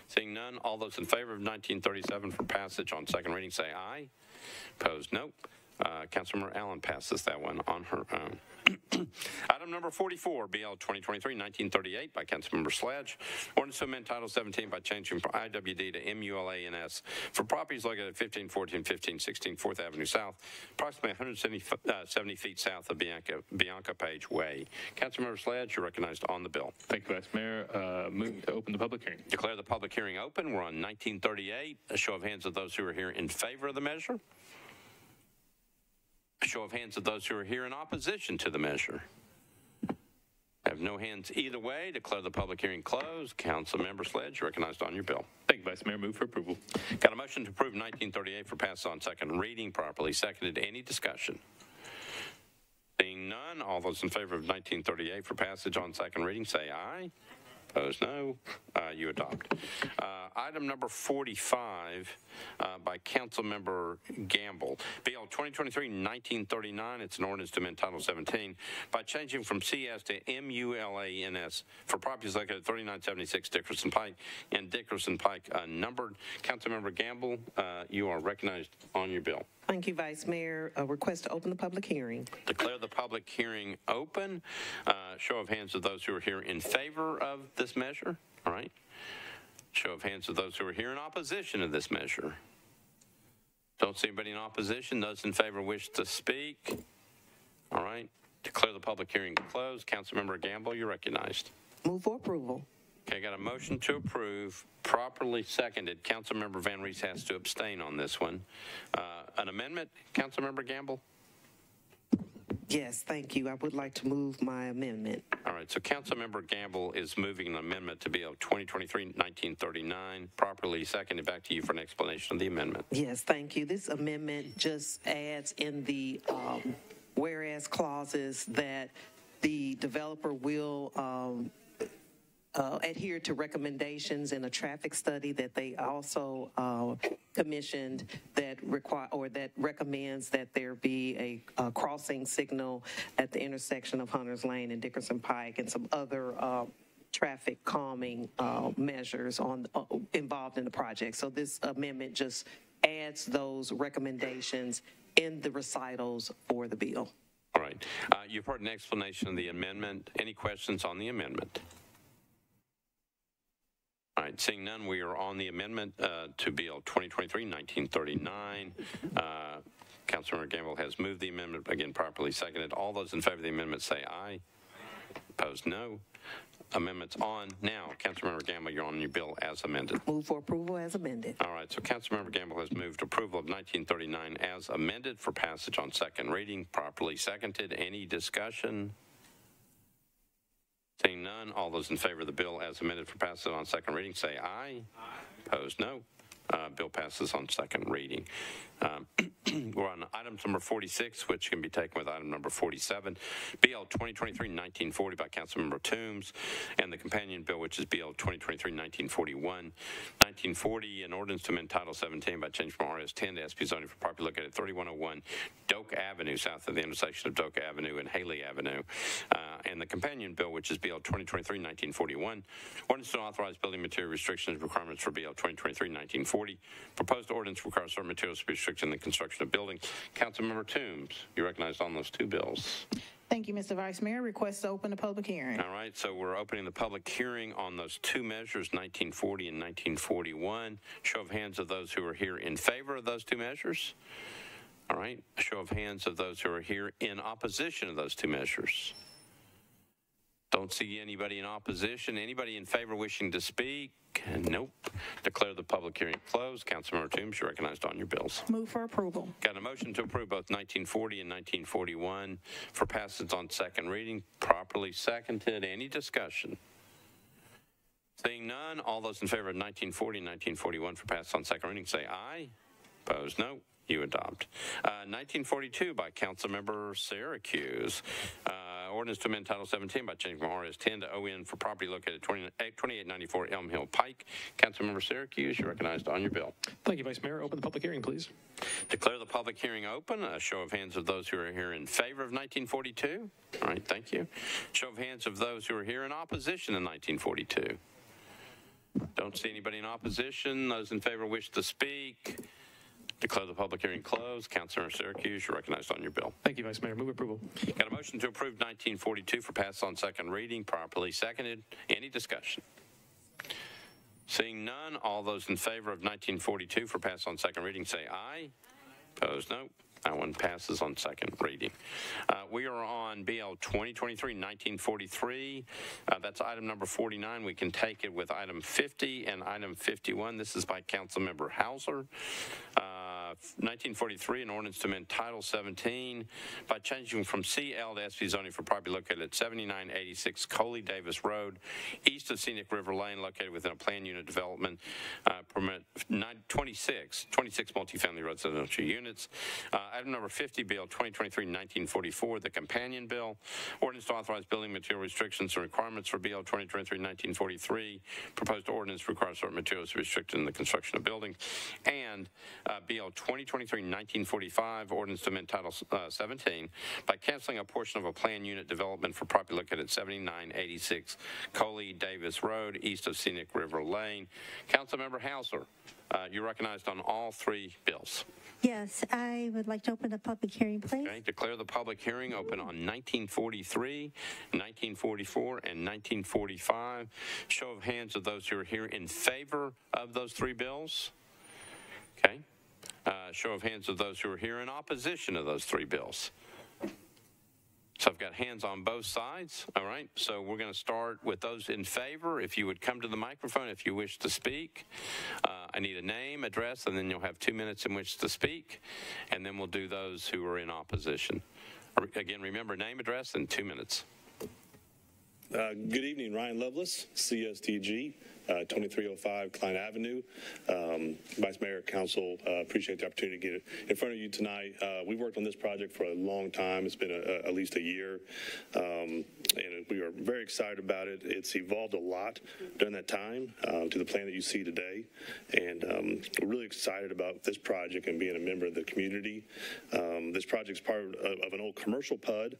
Seeing none, all those in favor of 1937 for passage on second reading say aye. Opposed, nope. Uh, Councilmember Allen passes that one on her own. Item number 44, BL 2023-1938 by Councilmember Sledge. Ordinance to amend Title 17 by changing from IWD to MULANS for properties located at 1514, 1516 4th Avenue South, approximately 170 uh, 70 feet south of Bianca, Bianca Paige Way. Councilmember Sledge, you're recognized on the bill. Thank you, Vice Mayor. Uh, Move to open the public hearing. Declare the public hearing open. We're on 1938. A show of hands of those who are here in favor of the measure. A show of hands of those who are here in opposition to the measure. I have no hands either way. Declare the public hearing closed. Councilmember Sledge, recognized on your bill. Thank you, Vice Mayor. Move for approval. Got a motion to approve 1938 for pass on second reading, properly seconded. Any discussion? Seeing none, all those in favor of 1938 for passage on second reading say aye. Opposed, no. Uh, You adopt. Uh, Item number 45 uh, by Councilmember Gamble. BL 2023-1939, it's an ordinance to amend Title 17 by changing from CS to MULANS for properties located at 3976 Dickerson Pike and Dickerson Pike uh, numbered. Councilmember Gamble, uh, you are recognized on your bill. Thank you, Vice Mayor. A request to open the public hearing. Declare the public hearing open. Uh, Show of hands of those who are here in favor of this measure. All right. Show of hands of those who are here in opposition to this measure. Don't see anybody in opposition. Those in favor wish to speak. All right. Declare the public hearing closed. Councilmember Gamble, you're recognized. Move for approval. Okay, got a motion to approve, properly seconded. Councilmember VanReece has to abstain on this one. Uh, An amendment, Councilmember Gamble? Yes, thank you. I would like to move my amendment. All right, so Councilmember Gamble is moving an amendment to Bill 2023-1939, properly seconded. Back to you for an explanation of the amendment. Yes, thank you. This amendment just adds in the um, whereas clauses that the developer will um, uh, adhere to recommendations in a traffic study that they also uh, commissioned that require or that recommends that there be a, a crossing signal at the intersection of Hunters Lane and Dickerson Pike and some other uh, traffic calming uh, measures on uh, involved in the project. So this amendment just adds those recommendations in the recitals for the bill. All right, Uh, you've heard an explanation of the amendment. Any questions on the amendment? All right, seeing none, we are on the amendment uh, to Bill 2023-1939. Uh, Councilmember Gamble has moved the amendment, again properly seconded. All those in favor of the amendment say aye. Opposed, no. Amendment's on. Now, Councilmember Gamble, you're on your bill as amended. Move for approval as amended. All right, so Councilmember Gamble has moved approval of 1939 as amended for passage on second reading, properly seconded. Any discussion? Seeing none, all those in favor of the bill as amended for passage on second reading, say aye. Opposed, no. Uh, Bill passes on second reading. Um, We're on item number 46, which can be taken with item number 47. BL 2023-1940 by Councilmember Toombs, and the companion bill, which is BL 2023-1941. 1940, an ordinance to amend Title 17 by changing from RS 10 to SP zoning for property located at 3101 Doak Avenue, south of the intersection of Doak Avenue and Haley Avenue. Uh, and the companion bill, which is BL 2023-1941, ordinance to authorize building material restrictions requirements for BL 2023-1940. Proposed ordinance requires certain materials to be restricted in the construction of buildings. Councilmember Toombs, you recognized on those two bills. Thank you, Mr. Vice Mayor. Request to open the public hearing. All right, so we're opening the public hearing on those two measures, 1940 and 1941. Show of hands of those who are here in favor of those two measures. All right, show of hands of those who are here in opposition of those two measures. Don't see anybody in opposition. Anybody in favor wishing to speak? Nope. Declare the public hearing closed. Councilmember Toombs, you're recognized on your bills. Move for approval. Got a motion to approve both 1940 and 1941 for passage on second reading, properly seconded. Any discussion? Seeing none, all those in favor of 1940 and 1941 for passage on second reading say aye. Opposed, no. You adopt. Uh, 1942 by Councilmember Syracuse. Uh, ordinance to amend Title 17 by changing from RS 10 to ON for property located at 20 eh, 2894 Elm Hill Pike. Councilmember Syracuse, you're recognized on your bill. Thank you, Vice Mayor. Open the public hearing, please. Declare the public hearing open. A show of hands of those who are here in favor of 1942. All right, thank you. Show of hands of those who are here in opposition to 1942. Don't see anybody in opposition. Those in favor wish to speak. Declare the public hearing closed. Councilor Syracuse, you're recognized on your bill. Thank you, Vice Mayor. Move approval. Got a motion to approve 1942 for pass on second reading, properly seconded. Any discussion? Seeing none, all those in favor of 1942 for pass on second reading say aye. Opposed, no. That one passes on second reading. Uh, we are on BL 2023-1943. Uh, that's item number 49. We can take it with item 50 and item 51. This is by Councilmember Hausser. Uh, 1943, an ordinance to amend Title 17 by changing from CL to SP zoning for property located at 7986 Coley Davis Road, east of Scenic River Lane, located within a planned unit development, uh, permit 26, 26 multifamily residential units. Uh, item number 50, Bill 2023-1944, the companion bill, ordinance to authorize building material restrictions and requirements for BL 2023-1943. Proposed ordinance requires certain materials restricted in the construction of buildings. And uh, BL 2023-1945, ordinance to amend Title uh, 17 by canceling a portion of a planned unit development for property located at 7986 Coley Davis Road, east of Scenic River Lane. Councilmember Hausser, uh, you're recognized on all three bills. Yes, I would like to open the public hearing, please. Okay, declare the public hearing open on 1943, 1944, and 1945. Show of hands of those who are here in favor of those three bills. Okay. Uh, show of hands of those who are here in opposition of those three bills. So I've got hands on both sides. All right. So we're going to start with those in favor. If you would come to the microphone if you wish to speak. Uh, I need a name, address, and then you'll have two minutes in which to speak. And then we'll do those who are in opposition. Again, remember name, address, and two minutes. Uh, good evening, Ryan Lovelace, CSTG, uh, 2305 Klein Avenue. Um, Vice Mayor, Council, uh, appreciate the opportunity to get in front of you tonight. Uh, we've worked on this project for a long time. It's been a, a, at least a year, um, and we are very excited about it. It's evolved a lot during that time uh, to the plan that you see today, and um, we're really excited about this project and being a member of the community. Um, this project is part of, of, an old commercial PUD,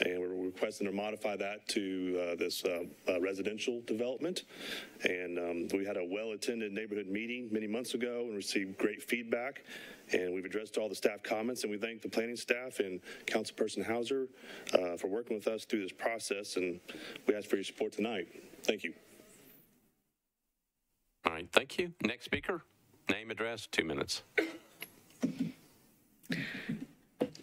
and we're requesting to modify that to uh, this residential development. And and um, we had a well-attended neighborhood meeting many months ago and received great feedback. And we've addressed all the staff comments, and we thank the planning staff and Councilperson Hausser uh, for working with us through this process. And we ask for your support tonight. Thank you. All right, thank you. Next speaker, name, address, two minutes.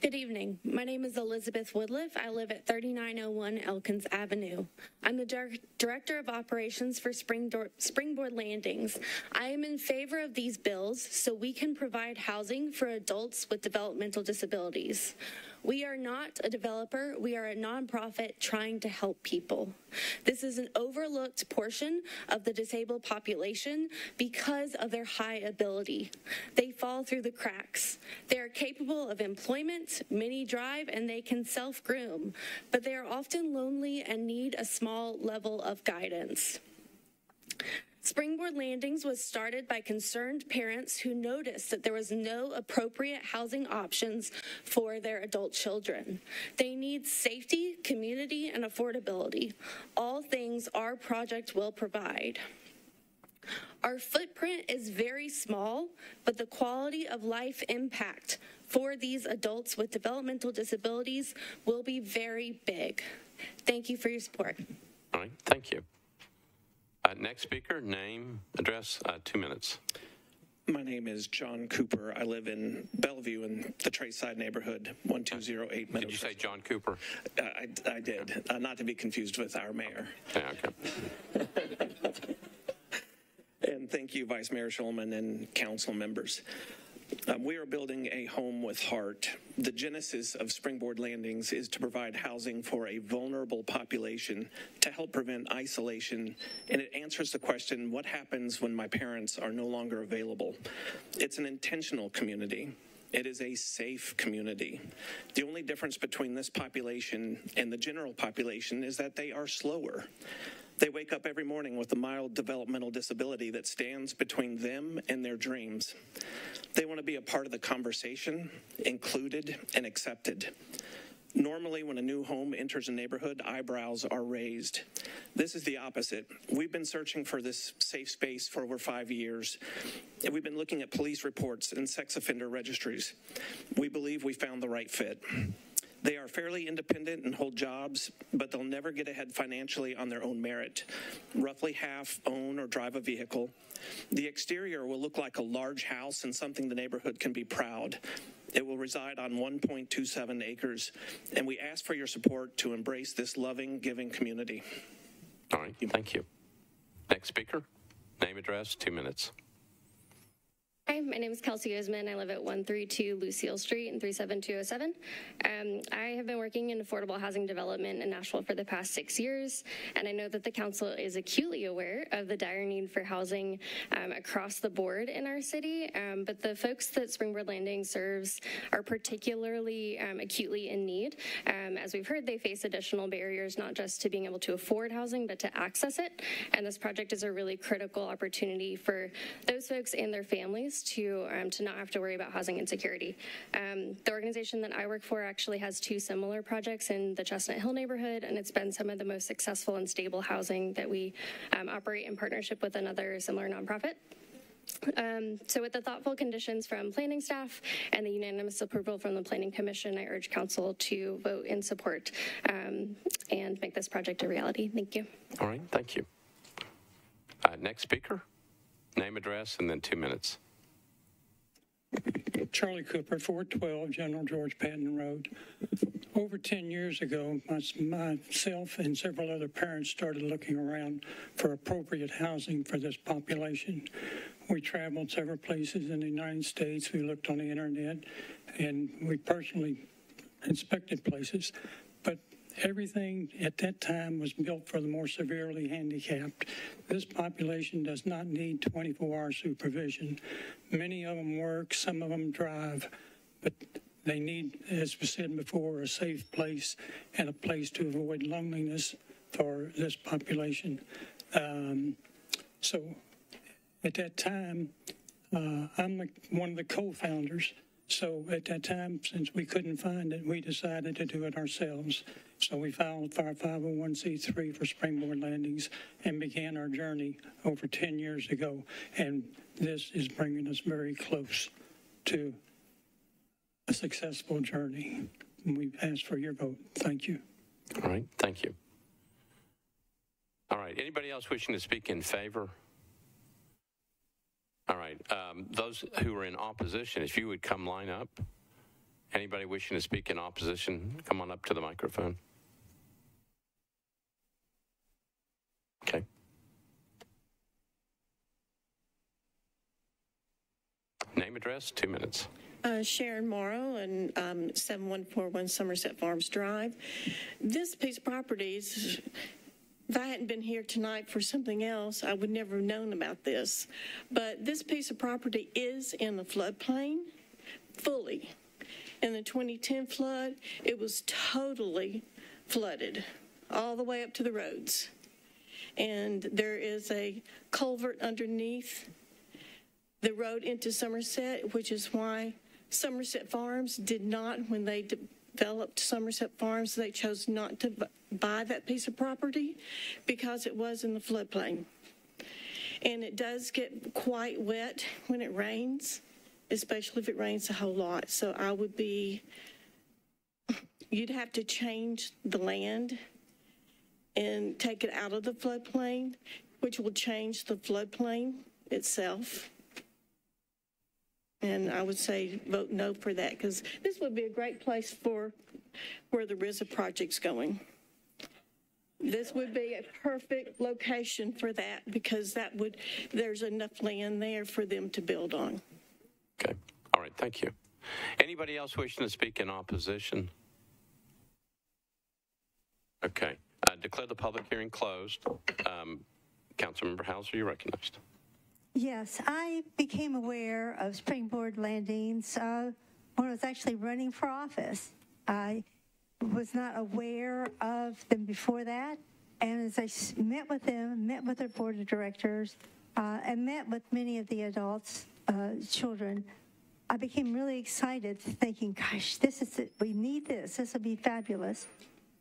Good evening. My name is Elizabeth Woodliff. I live at 3901 Elkins Avenue. I'm the Dir- Director of Operations for Springboard Landings. I am in favor of these bills so we can provide housing for adults with developmental disabilities. We are not a developer, we are a nonprofit trying to help people. This is an overlooked portion of the disabled population because of their high ability. They fall through the cracks. They are capable of employment, many drive, and they can self groom, but they are often lonely and need a small level of guidance. Springboard Landings was started by concerned parents who noticed that there was no appropriate housing options for their adult children. They need safety, community, and affordability, all things our project will provide. Our footprint is very small, but the quality of life impact for these adults with developmental disabilities will be very big. Thank you for your support. All right, thank you. Uh, next speaker, name, address, uh, two minutes. My name is John Cooper. I live in Bellevue in the Trayside neighborhood, 1208 Meadow. Did you say John Cooper? Uh, I, I, did, uh, not to be confused with our mayor. Yeah, okay. and thank you, Vice Mayor Shulman and council members. Um, we are building a home with heart. The genesis of Springboard Landings is to provide housing for a vulnerable population to help prevent isolation, and it answers the question what happens when my parents are no longer available? It's an intentional community. It is a safe community. The only difference between this population and the general population is that they are slower. They wake up every morning with a mild developmental disability that stands between them and their dreams. They want to be a part of the conversation, included and accepted. Normally, when a new home enters a neighborhood, eyebrows are raised. This is the opposite. We've been searching for this safe space for over five years, and we've been looking at police reports and sex offender registries. We believe we found the right fit. They are fairly independent and hold jobs, but they'll never get ahead financially on their own merit. Roughly half own or drive a vehicle. The exterior will look like a large house and something the neighborhood can be proud. It will reside on 1.27 acres, and we ask for your support to embrace this loving, giving community. All right, thank you. Next speaker, name, address, two minutes. Hi, my name is Kelsey Osman. I live at 132 Lucille Street in 37207. Um, I have been working in affordable housing development in Nashville for the past six years, and I know that the council is acutely aware of the dire need for housing um, across the board in our city. Um, but the folks that Springboard Landing serves are particularly um, acutely in need. Um, as we've heard, they face additional barriers not just to being able to afford housing, but to access it. And this project is a really critical opportunity for those folks and their families to um, to not have to worry about housing insecurity. Um, the organization that I work for actually has two similar projects in the Chestnut Hill neighborhood, and it's been some of the most successful and stable housing that we um, operate in partnership with another similar nonprofit. Um, so with the thoughtful conditions from planning staff and the unanimous approval from the planning commission, I urge council to vote in support um, and make this project a reality. Thank you. All right, thank you. Uh, next speaker, name, address, and then two minutes. Charlie Cooper, 412 General George Patton Road. Over 10 years ago, myself and several other parents started looking around for appropriate housing for this population. We traveled several places in the United States. We looked on the internet, and we personally inspected places. Everything at that time was built for the more severely handicapped. This population does not need 24-hour supervision. Many of them work, some of them drive, but they need, as was said before, a safe place and a place to avoid loneliness for this population. Um, so at that time, uh, I'm the, one of the co-founders. So at that time, since we couldn't find it, we decided to do it ourselves. So we filed for our 501c3 for Springboard Landings and began our journey over 10 years ago. And this is bringing us very close to a successful journey. And we ask for your vote. Thank you. All right, thank you. All right, anybody else wishing to speak in favor? All right, um, those who are in opposition, if you would come line up. Anybody wishing to speak in opposition, come on up to the microphone. Okay. Name, address, two minutes. Uh, Sharon Morrow and um, 7141 Somerset Farms Drive. This piece of property is, if I hadn't been here tonight for something else, I would never have known about this. But this piece of property is in the floodplain fully. In the 2010 flood, it was totally flooded all the way up to the roads. And there is a culvert underneath the road into Somerset, which is why Somerset Farms did not, when they developed Somerset Farms, they chose not to buy that piece of property because it was in the floodplain. And it does get quite wet when it rains, especially if it rains a whole lot. So I would be, you'd have to change the land and take it out of the floodplain, which will change the floodplain itself. And I would say vote no for that because this would be a great place for where the RISA project's going. This would be a perfect location for that because that would, there's enough land there for them to build on. Okay, all right, thank you. Anybody else wishing to speak in opposition? Okay, uh, declare the public hearing closed. Um, Councilmember Hausser, you're recognized. Yes, I became aware of springboard landings uh, when I was actually running for office. I was not aware of them before that. And as I met with them, met with their board of directors, uh, and met with many of the adults, uh, children, I became really excited, thinking, gosh, this is it. We need this. This will be fabulous.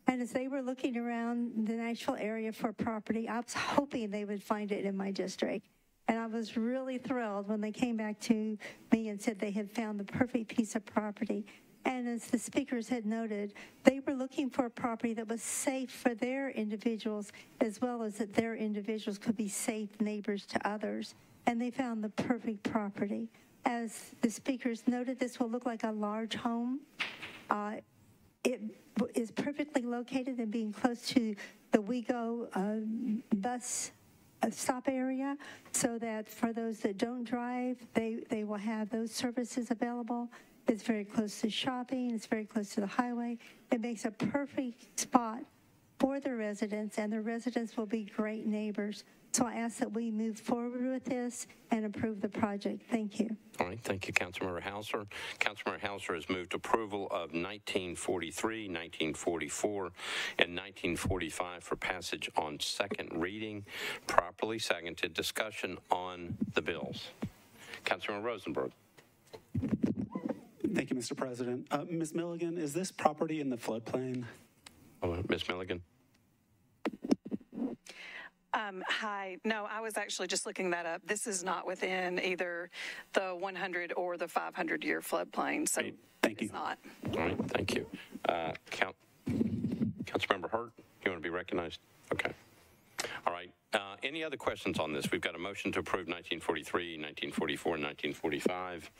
And as they were looking around the Nashville area for property, I was hoping they would find it in my district. And I was really thrilled when they came back to me and said they had found the perfect piece of property. And as the speakers had noted, they were looking for a property that was safe for their individuals as well as that their individuals could be safe neighbors to others. And they found the perfect property. As the speakers noted, this will look like a large home. Uh, it is perfectly located and being close to the WeGo uh, bus uh, stop area so that for those that don't drive, they, they will have those services available. It's very close to shopping, it's very close to the highway. It makes a perfect spot for the residents, and the residents will be great neighbors. So I ask that we move forward with this and approve the project. Thank you. All right, thank you, Councilmember Hausser. Councilmember Hausser has moved approval of 1943, 1944, and 1945 for passage on second reading. Properly seconded. Discussion on the bills. Councilmember Rosenberg. Thank you, Mr. President. Uh, Ms. Milligan, is this property in the floodplain? Oh, Ms. Milligan. Um, hi. No, I was actually just looking that up. This is not within either the 100 or the 500 year floodplain. So thank you. It's not. All right, thank you. Uh, Count, Councilmember Hurt, you want to be recognized? Okay. All right. Uh, any other questions on this? We've got a motion to approve 1943, 1944, and 1945.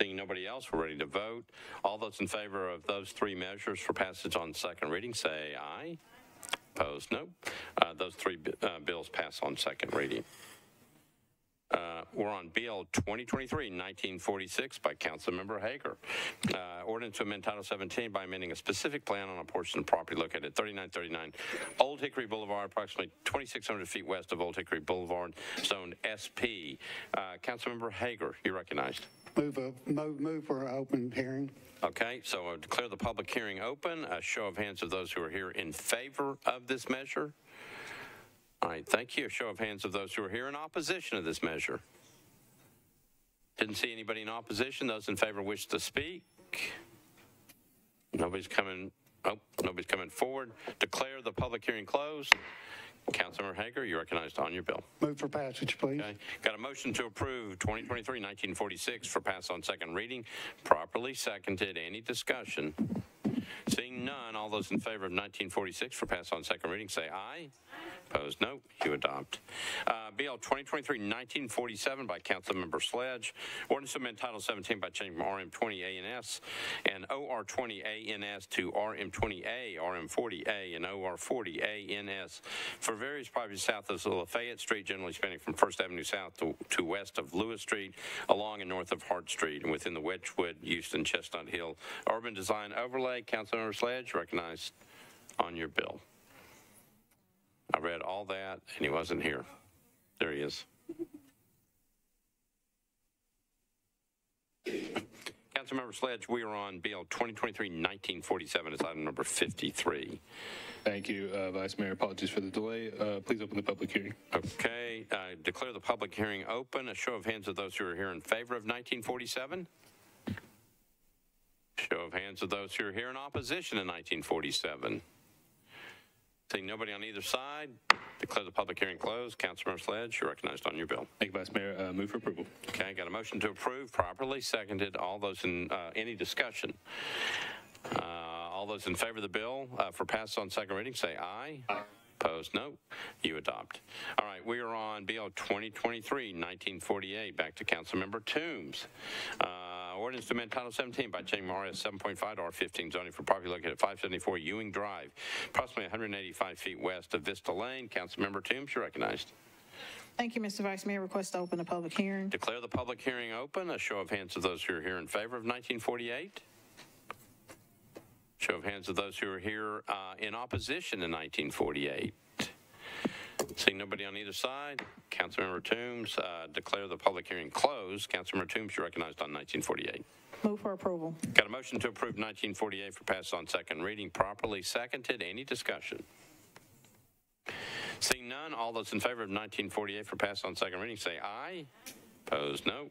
Seeing nobody else, we're ready to vote. All those in favor of those three measures for passage on second reading, say aye. Opposed, no. Uh, Those three uh, bills pass on second reading. Uh, We're on Bill 2023-1946 by Councilmember Hagar. Uh, Ordinance to amend Title 17 by amending a specific plan on a portion of property located at 3939 Old Hickory Boulevard, approximately 2,600 feet west of Old Hickory Boulevard, Zone SP. Uh, Councilmember Hagar, you're recognized. Move, move, move for an open hearing. Okay, so I declare the public hearing open. A show of hands of those who are here in favor of this measure. All right, thank you. A show of hands of those who are here in opposition of this measure. Didn't see anybody in opposition. Those in favor wish to speak. Nobody's coming, oh, nobody's coming forward. Declare the public hearing closed. Councilmember Hagar, you are recognized on your bill. Move for passage, please. Okay, got a motion to approve 2023-1946 for pass on second reading, properly seconded. Any discussion? Seeing none, all those in favor of 1946 for pass on second reading, say aye. Opposed, no. You adopt. Uh, BL 2023-1947 by Councilmember Sledge. Ordinance to amend Title 17 by changing from RM20A and S and OR20A NS to RM20A, RM40A, and OR40A NS for various properties south of Lafayette Street, generally spanning from First Avenue south to, to west of Lewis Street, along and north of Hart Street, and within the Wedgewood, Houston, Chestnut Hill Urban Design Overlay. Councilmember Sledge, recognized on your bill. I read all that, and he wasn't here. There he is. Councilmember Sledge, we are on Bill 2023-1947. It's item number 53. Thank you, uh, Vice Mayor. Apologies for the delay. Uh, Please open the public hearing. Okay, uh, declare the public hearing open. A show of hands of those who are here in favor of 1947. Show of hands of those who are here in opposition to 1947. Seeing nobody on either side, declare the public hearing closed. Councilmember Sledge, you're recognized on your bill. Thank you, Vice Mayor. Uh, Move for approval. Okay, got a motion to approve, properly seconded. All those in, uh, any discussion? Uh, All those in favor of the bill uh, for pass on second reading, say aye. Aye. Opposed, no. You adopt. All right, we are on Bill 2023-1948. Back to Councilmember Toombs. Ordinance to amend Title 17 by changing RS 7.5 to R15 zoning for property located at 574 Ewing Drive, approximately 185 feet west of Vista Lane. Councilmember Toombs, you're recognized. Thank you, Mr. Vice Mayor. Request to open the public hearing. Declare the public hearing open. A show of hands of those who are here in favor of 1948. Show of hands of those who are here uh, in opposition to 1948. Seeing nobody on either side, Councilmember Toombs, uh, declare the public hearing closed. Councilmember Toombs, you're recognized on 1948. Move for approval. Got a motion to approve 1948 for pass on second reading, properly seconded. Any discussion? Seeing none, all those in favor of 1948 for pass on second reading, say aye. Opposed, no.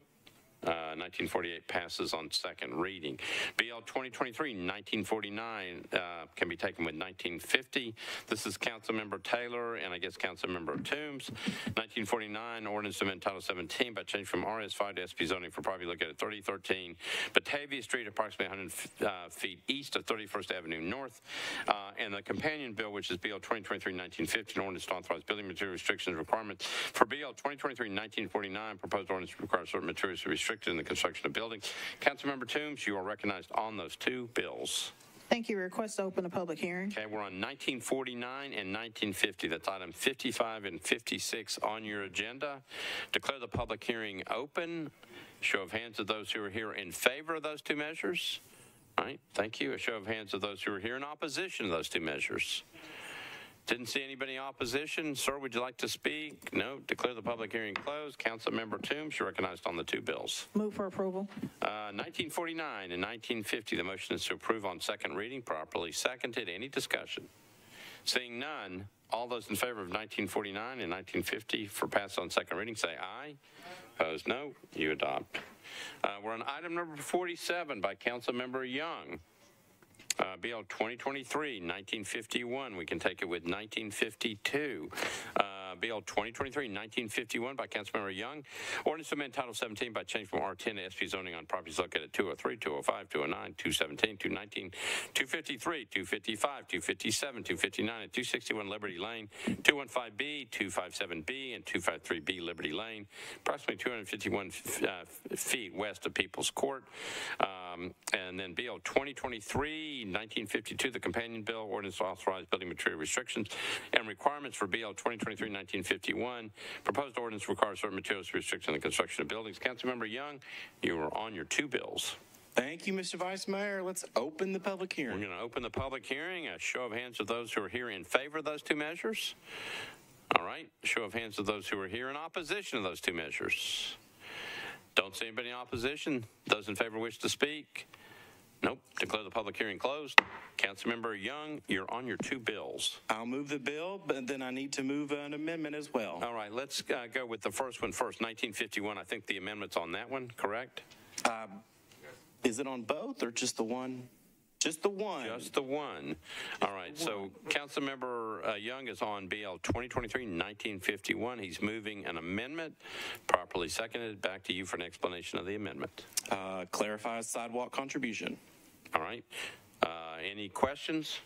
Uh, 1948 passes on second reading. BL 2023-1949 uh, can be taken with 1950. This is Councilmember Taylor and I guess Councilmember Toombs. 1949 ordinance to Title 17 by change from RS5 to SP zoning for property located at 3013 Batavia Street, approximately 100 uh, feet east of 31st Avenue North. Uh, and the companion bill, which is BL 2023-1950, ordinance to authorize building material restrictions requirements for BL 2023-1949, proposed ordinance requires certain materials to be restricted in the construction of buildings. Councilmember Toombs, you are recognized on those two bills. Thank you. Request to open a public hearing. Okay, we're on 1949 and 1950. That's item 55 and 56 on your agenda. Declare the public hearing open. Show of hands of those who are here in favor of those two measures. All right, thank you. A show of hands of those who are here in opposition to those two measures. Didn't see anybody in opposition. Sir, would you like to speak? No. Declare the public hearing closed. Councilmember Toombs, you're recognized on the two bills. Move for approval. Uh, 1949 and 1950, the motion is to approve on second reading, properly seconded. Any discussion? Seeing none, all those in favor of 1949 and 1950 for pass on second reading, say aye. Opposed, no. You adopt. Uh, We're on item number 47 by Councilmember Young. Uh, BL 2023, 1951, we can take it with 1952. Uh, Bill 2023-1951 by Councilmember Young. Ordinance amend Title 17 by change from R10 to SP zoning on properties located at 203, 205, 209, 217, 219, 253, 255, 257, 259, and 261 Liberty Lane, 215B, 257B, and 253B Liberty Lane, approximately 251 f- uh, feet west of People's Court. Um, And then Bill 2023-1952, the companion bill, ordinance to authorize building material restrictions and requirements for BL 2023-1951. Proposed ordinance requires certain materials to restrict on the construction of buildings. Councilmember Young, you are on your two bills. Thank you, Mr. Vice Mayor. Let's open the public hearing. We're going to open the public hearing. A show of hands of those who are here in favor of those two measures. All right. Show of hands of those who are here in opposition of those two measures. Don't see anybody in opposition. Those in favor wish to speak. Nope. Declare the public hearing closed. Councilmember Young, you're on your two bills. I'll move the bill, but then I need to move an amendment as well. All right. Let's uh, go with the first one first. 1951. I think the amendment's on that one, correct? Um, Is it on both or just the one? Just the one. Just the one. All right, so Councilmember uh, Young is on BL 2023-1951. He's moving an amendment, properly seconded. Back to you for an explanation of the amendment. Uh, clarifies sidewalk contribution. All right. Uh, Any questions?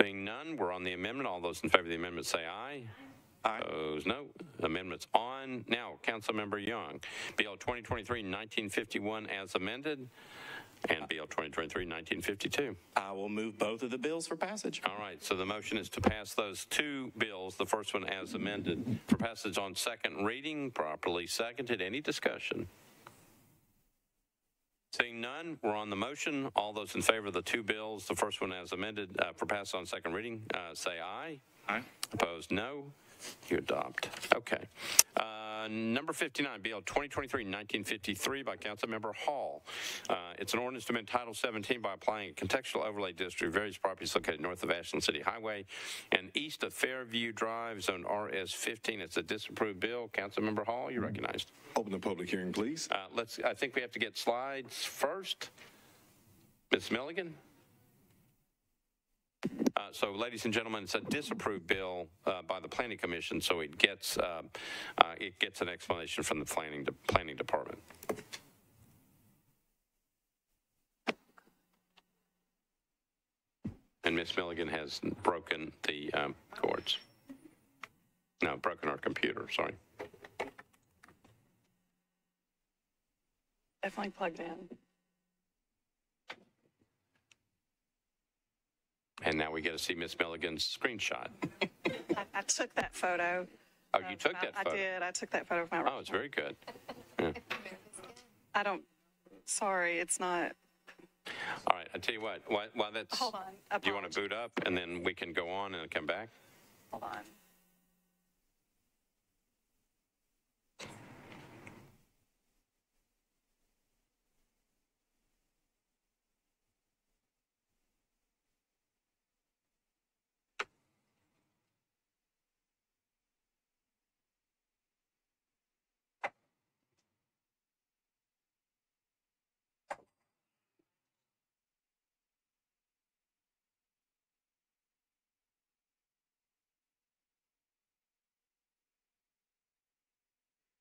Seeing none, we're on the amendment. All those in favor of the amendment say aye. Aye. Opposed, no. Amendment's on. Now, Councilmember Young, BL 2023-1951 as amended, and BL 2023-1952. I will move both of the bills for passage. All right, so the motion is to pass those two bills, the first one as amended, for passage on second reading, properly seconded. Any discussion? Seeing none, we're on the motion. All those in favor of the two bills, the first one as amended, uh, for passage on second reading, uh, say aye. Aye. Opposed, no. You adopt. Okay. Uh, Number 59, BL 2023-1953 by Councilmember Hall. Uh, It's an ordinance to amend Title 17 by applying a contextual overlay district to various properties located north of Ashland City Highway and east of Fairview Drive, Zone RS15. It's a disapproved bill. Councilmember Hall, you're recognized. Open the public hearing, please. Uh, Let's, I think we have to get slides first. Ms. Milligan? Uh, So, ladies and gentlemen, it's a disapproved bill uh, by the Planning Commission, so it gets, uh, uh, it gets an explanation from the Planning, De- Planning Department. And Ms. Milligan has broken the um, cords. No, broken our computer, sorry. Definitely plugged in. And now we get to see Miss Milligan's screenshot. I, I took that photo. Oh, you um, took I- that photo? I did. I took that photo of my. Oh, it's very good. Yeah. I don't. Sorry, it's not. All right, I tell you what, while, while that's. Hold on. Do you want to boot up and then we can go on and come back? Hold on.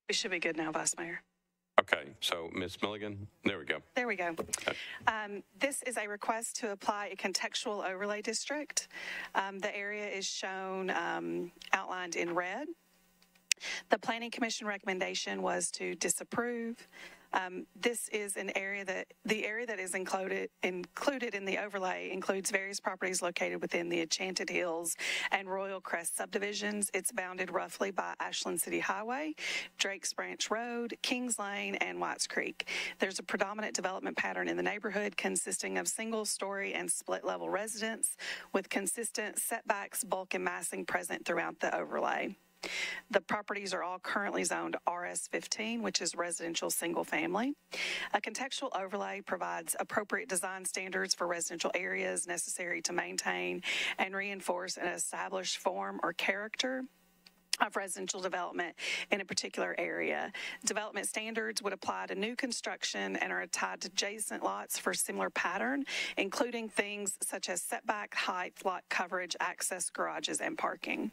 We should be good now, Vice Mayor. Okay, so Ms. Milligan, there we go. There we go. Um, This is a request to apply a contextual overlay district. Um, The area is shown um, outlined in red. The Planning Commission recommendation was to disapprove. Um, This is an area that, the area that is included, included in the overlay includes various properties located within the Enchanted Hills and Royal Crest subdivisions. It's bounded roughly by Ashland City Highway, Drake's Branch Road, Kings Lane, and Whites Creek. There's a predominant development pattern in the neighborhood consisting of single-story and split-level residents with consistent setbacks, bulk, and massing present throughout the overlay. The properties are all currently zoned RS15, which is residential single family. A contextual overlay provides appropriate design standards for residential areas necessary to maintain and reinforce an established form or character of residential development in a particular area. Development standards would apply to new construction and are tied to adjacent lots for similar pattern, including things such as setback, height, lot coverage, access, garages, and parking.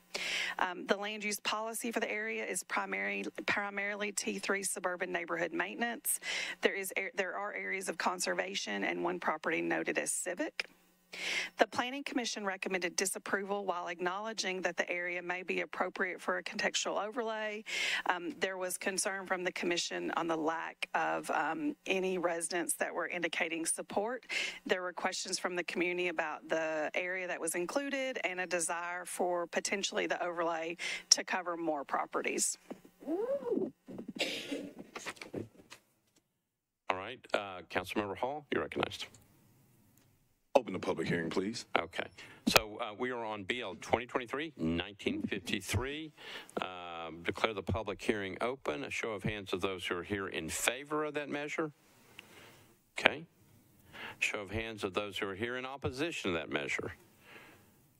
Um, the land use policy for the area is primary, primarily T3 suburban neighborhood maintenance. There is there are areas of conservation and one property noted as civic. The Planning Commission recommended disapproval while acknowledging that the area may be appropriate for a contextual overlay. Um, there was concern from the Commission on the lack of um, any residents that were indicating support. There were questions from the community about the area that was included and a desire for potentially the overlay to cover more properties. All right, uh, Councilmember Hall, you're recognized. Open the public hearing, please. Okay. So uh, we are on BL 2023-1953. Um, declare the public hearing open. A show of hands of those who are here in favor of that measure. Okay. Show of hands of those who are here in opposition to that measure.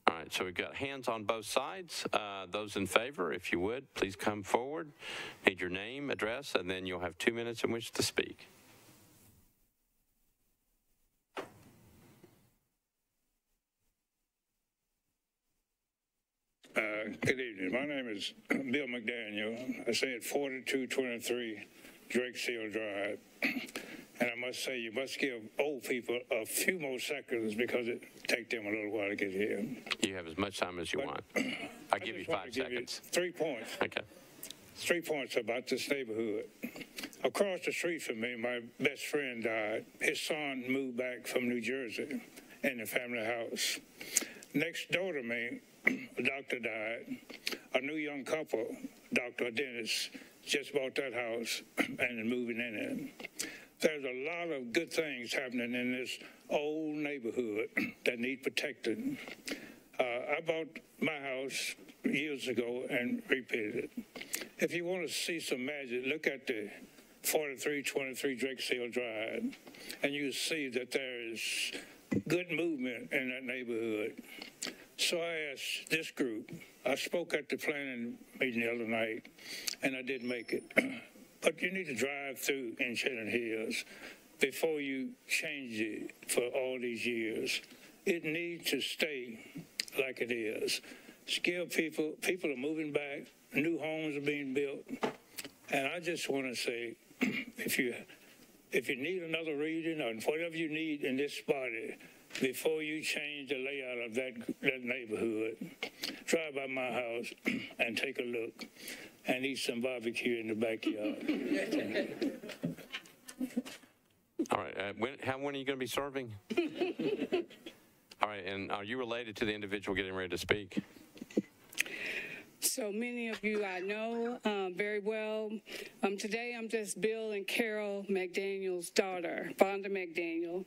All right, so we've got hands on both sides. Uh, those in favor, if you would, please come forward. Need your name, address, and then you'll have two minutes in which to speak. Uh, good evening. My name is Bill McDaniel. I say at 4223 Drakes Hill Drive. And I must say, you must give old people a few more seconds because it take them a little while to get here. You have as much time as you want. I'll give you five give you seconds. three points. Okay. Three points about this neighborhood. Across the street from me, my best friend died. His son moved back from New Jersey in the family house. Next door to me, doctor died. A new young couple, Dr. Dennis, just bought that house and is moving in it. There's a lot of good things happening in this old neighborhood that need protected. Uh, I bought my house years ago and repeated it. If you want to see some magic, look at the 4323 Drakes Hill Drive, and you see that there is good movement in that neighborhood. So I asked this group, I spoke at the planning meeting the other night, and I didn't make it. but you need to drive through Enchanted Hills before you change it for all these years. It needs to stay like it is. Skilled people, people are moving back, new homes are being built. And I just want to say, if you if you need another reading or whatever you need in this body, before you change the layout of that, that neighborhood, drive by my house and take a look and eat some barbecue in the backyard. All right. Uh, when, how when are you going to be serving? All right. And are you related to the individual getting ready to speak? So many of you I know um, very well. Um, today I'm just Bill and Carol McDaniel's daughter, Vonda McDaniel,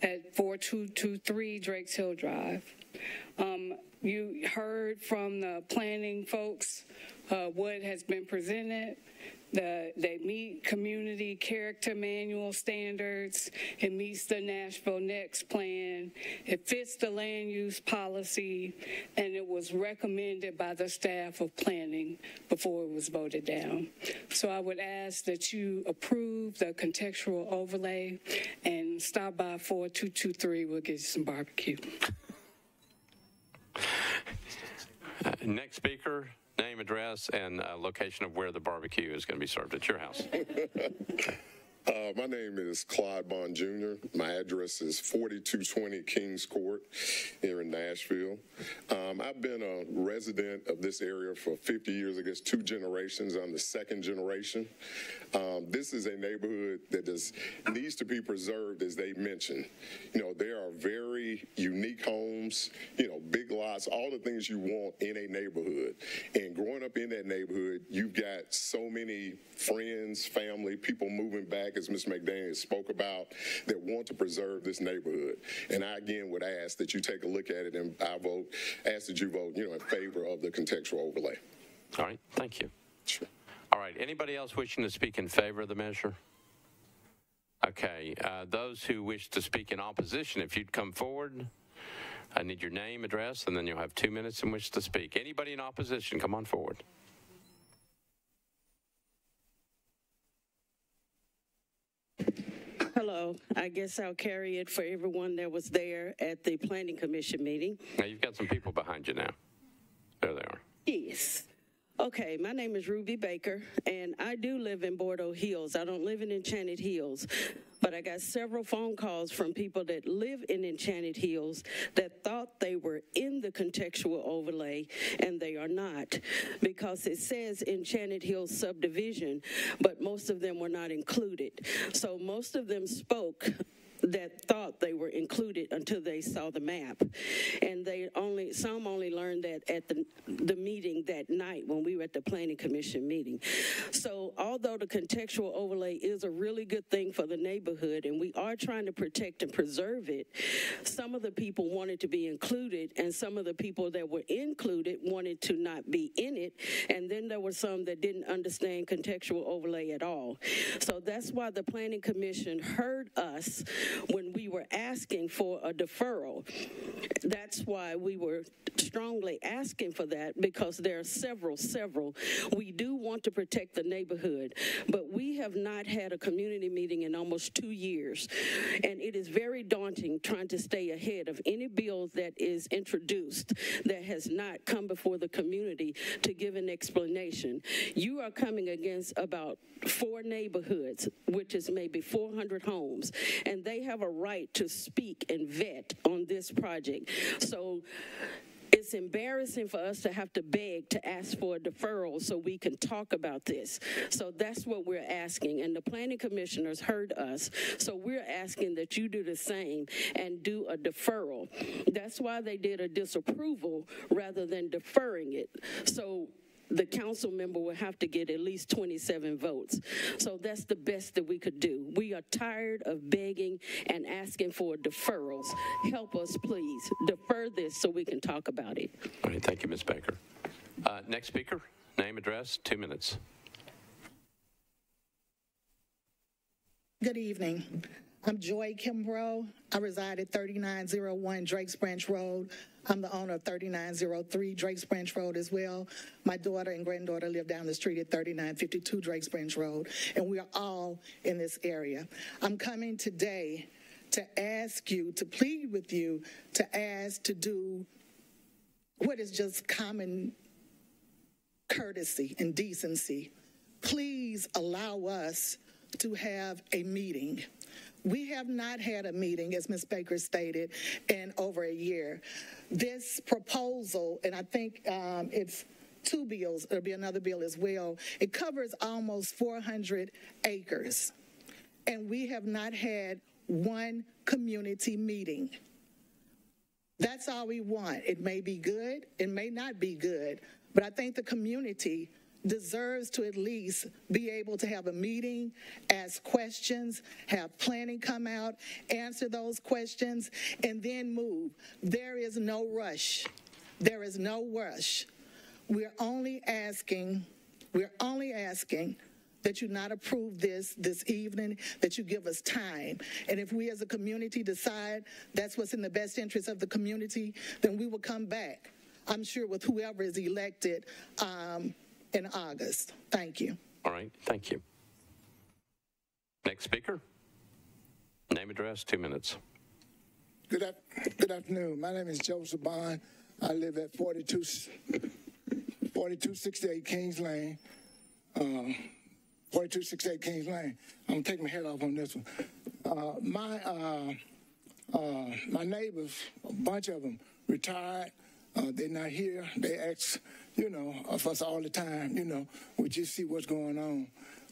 at 4223 Drakes Hill Drive. Um, you heard from the planning folks uh, what has been presented. The, they meet community character manual standards. It meets the Nashville Next plan. It fits the land use policy, and it was recommended by the staff of planning before it was voted down. So I would ask that you approve the contextual overlay and stop by 4223. We'll get you some barbecue. Uh, next speaker, name, address, and uh, location of where the barbecue is going to be served at your house. Uh, my name is Clyde Bond Jr. My address is 4220 Kings Court here in Nashville. Um, I've been a resident of this area for 50 years, I guess two generations. I'm the second generation. Um, this is a neighborhood that does, needs to be preserved, as they mentioned. You know, there are very unique homes, you know, big lots, all the things you want in a neighborhood. And growing up in that neighborhood, you've got so many friends, family, people moving back, as Ms. McDaniel spoke about, that want to preserve this neighborhood. And I again would ask that you take a look at it and I vote, ask that you vote, you know, in favor of the contextual overlay. All right. Thank you. Sure. All right. Anybody else wishing to speak in favor of the measure? Okay. Uh, those who wish to speak in opposition, if you'd come forward. I need your name, address, and then you'll have two minutes in which to speak. Anybody in opposition, come on forward. Hello. I guess I'll carry it for everyone that was there at the Planning Commission meeting. Now, you've got some people behind you now. There they are. Yes. Okay, my name is Ruby Baker, and I do live in Bordeaux Hills. I don't live in Enchanted Hills, but I got several phone calls from people that live in Enchanted Hills that thought they were in the contextual overlay, and they are not, because it says Enchanted Hills subdivision, but most of them were not included. So most of them spoke that thought they were included until they saw the map. And they only, some only learned that at the, the meeting that night when we were at the Planning Commission meeting. So although the contextual overlay is a really good thing for the neighborhood and we are trying to protect and preserve it, some of the people wanted to be included and some of the people that were included wanted to not be in it. And then there were some that didn't understand contextual overlay at all. So that's why the Planning Commission heard us when we were asking for a deferral. That's why we were strongly asking for that because there are several, several. We do want to protect the neighborhood, but we have not had a community meeting in almost two years. And it is very daunting trying to stay ahead of any bill that is introduced that has not come before the community to give an explanation. You are coming against about four neighborhoods, which is maybe 400 homes, and they have a right to speak and vet on this project. So it's embarrassing for us to have to beg to ask for a deferral so we can talk about this. So that's what we're asking. And the planning commissioners heard us. So we're asking that you do the same and do a deferral. That's why they did a disapproval rather than deferring it. So the council member will have to get at least 27 votes. So that's the best that we could do. We are tired of begging and asking for deferrals. Help us, please. Defer this so we can talk about it. All right, thank you, Ms. Baker. Uh, next speaker, name, address, two minutes. Good evening. I'm Joy Kimbrough. I reside at 3901 Drakes Branch Road. I'm the owner of 3903 Drakes Branch Road as well. My daughter and granddaughter live down the street at 3952 Drakes Branch Road, and we are all in this area. I'm coming today to ask you, to plead with you, to ask to do what is just common courtesy and decency. Please allow us to have a meeting. We have not had a meeting, as Ms. Baker stated, in over a year. This proposal, and I think um, it's two bills, there'll be another bill as well, it covers almost 400 acres. And we have not had one community meeting. That's all we want. It may be good, it may not be good, but I think the community deserves to at least be able to have a meeting, ask questions, have planning come out, answer those questions, and then move. There is no rush. There is no rush. We're only asking, we're only asking that you not approve this this evening, that you give us time. And if we as a community decide that's what's in the best interest of the community, then we will come back. I'm sure with whoever is elected um, in August. Thank you. All right, thank you. Next speaker, name, address, two minutes. Good, af- good afternoon. My name is Joseph Bond. I live at 42, 4268 Kings Lane. Um, 4268 Kings Lane. I'm gonna take my head off on this one. Uh, my uh, uh, my neighbors, a bunch of them, retired. Uh, they're not here. They ask, you know, of us all the time. You know, we just see what's going on.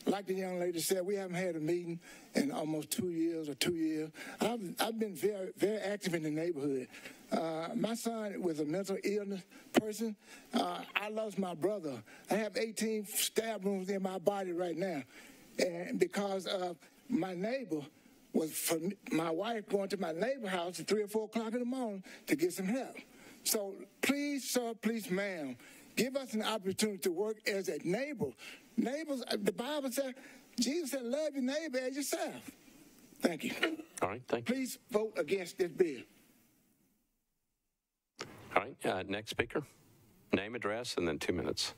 Like the young lady said, we haven't had a meeting in almost two years or two years. I've, I've been very, very active in the neighborhood. Uh, my son was a mental illness person. Uh, I lost my brother. I have 18 stab wounds in my body right now. And because of my neighbor was for my wife going to my neighbor house at three or four o'clock in the morning to get some help. So please, sir, please, ma'am, give us an opportunity to work as a neighbor. Neighbors, uh, the Bible said, Jesus said, love your neighbor as yourself. Thank you. All right, thank you. Please vote against this bill. All right, uh, next speaker, name, address, and then two minutes.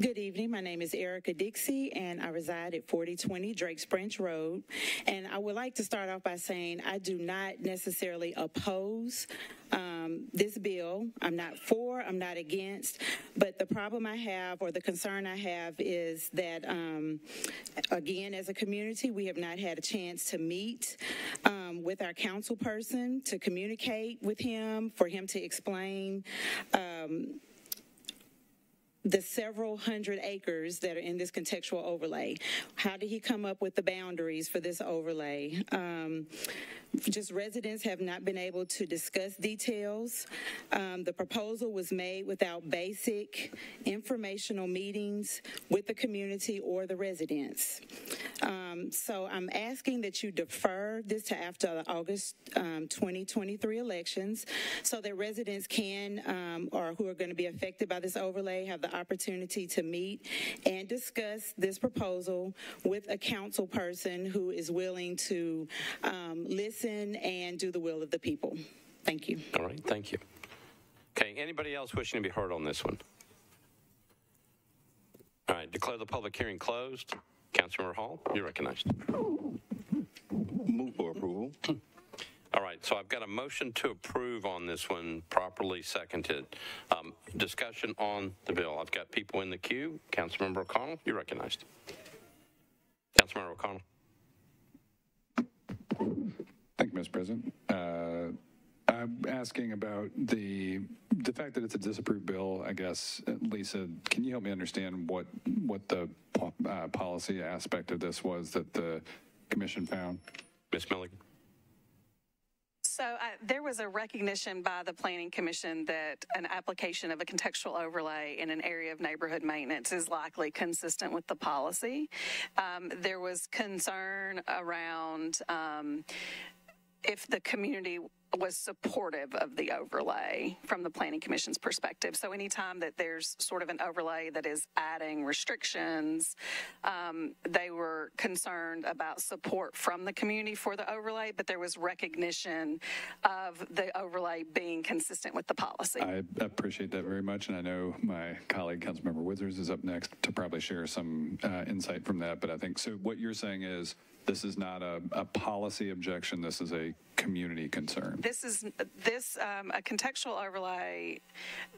Good evening. My name is Erica Dixie, and I reside at 4020 Drakes Branch Road. And I would like to start off by saying I do not necessarily oppose um, this bill. I'm not for, I'm not against, but the problem I have or the concern I have is that, um, again, as a community, we have not had a chance to meet um, with our council person, to communicate with him, for him to explain um, the several hundred acres that are in this contextual overlay. How did he come up with the boundaries for this overlay? Um, just residents have not been able to discuss details. Um, the proposal was made without basic informational meetings with the community or the residents. Um, so I'm asking that you defer this to after the August um, 2023 elections so that residents can um, or who are going to be affected by this overlay have the opportunity to meet and discuss this proposal with a council person who is willing to um, listen and do the will of the people. Thank you. All right, thank you. Okay, anybody else wishing to be heard on this one? All right, declare the public hearing closed. Councilmember Hall, you're recognized. Move for approval. All right, so I've got a motion to approve on this one, properly seconded. Um, discussion on the bill. I've got people in the queue. Councilmember O'Connell, you're recognized. Councilmember O'Connell. Thank you, Mr. President. Uh, I'm asking about the the fact that it's a disapproved bill. I guess, Lisa, can you help me understand what what the uh, policy aspect of this was that the commission found? Ms. Milligan. So uh, there was a recognition by the Planning Commission that an application of a contextual overlay in an area of neighborhood maintenance is likely consistent with the policy. Um, there was concern around um, if the community was supportive of the overlay from the Planning Commission's perspective. So anytime that there's sort of an overlay that is adding restrictions, um, they were concerned about support from the community for the overlay, but there was recognition of the overlay being consistent with the policy. I appreciate that very much, and I know my colleague, Councilmember Withers, is up next to probably share some uh, insight from that. But I think so. What you're saying is this is not a, a policy objection. This is a community concern. This is this um, a contextual overlay,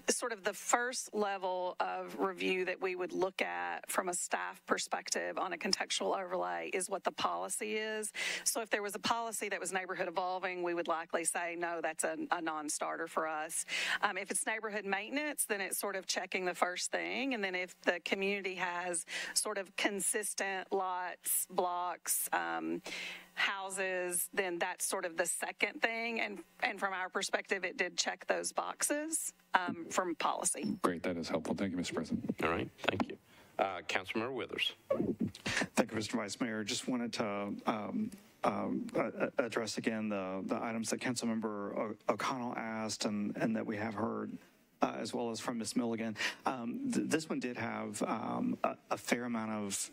sort of the first level of review that we would look at from a staff perspective on a contextual overlay is what the policy is. So if there was a policy that was neighborhood evolving, we would likely say no, that's a, a non-starter for us. Um, if it's neighborhood maintenance, then it's sort of checking the first thing, and then if the community has sort of consistent lots, blocks. Um, houses, then that's sort of the second thing. And, and from our perspective, it did check those boxes um, from policy. Great, that is helpful. Thank you, Mr. President. All right, thank you. Uh, Councilmember Withers. Thank you, Mr. Vice Mayor. Just wanted to um, um, address again the, the items that Councilmember O'Connell asked and, and that we have heard. Uh, as well as from Ms. Milligan. Um, th- this one did have um, a, a, fair amount of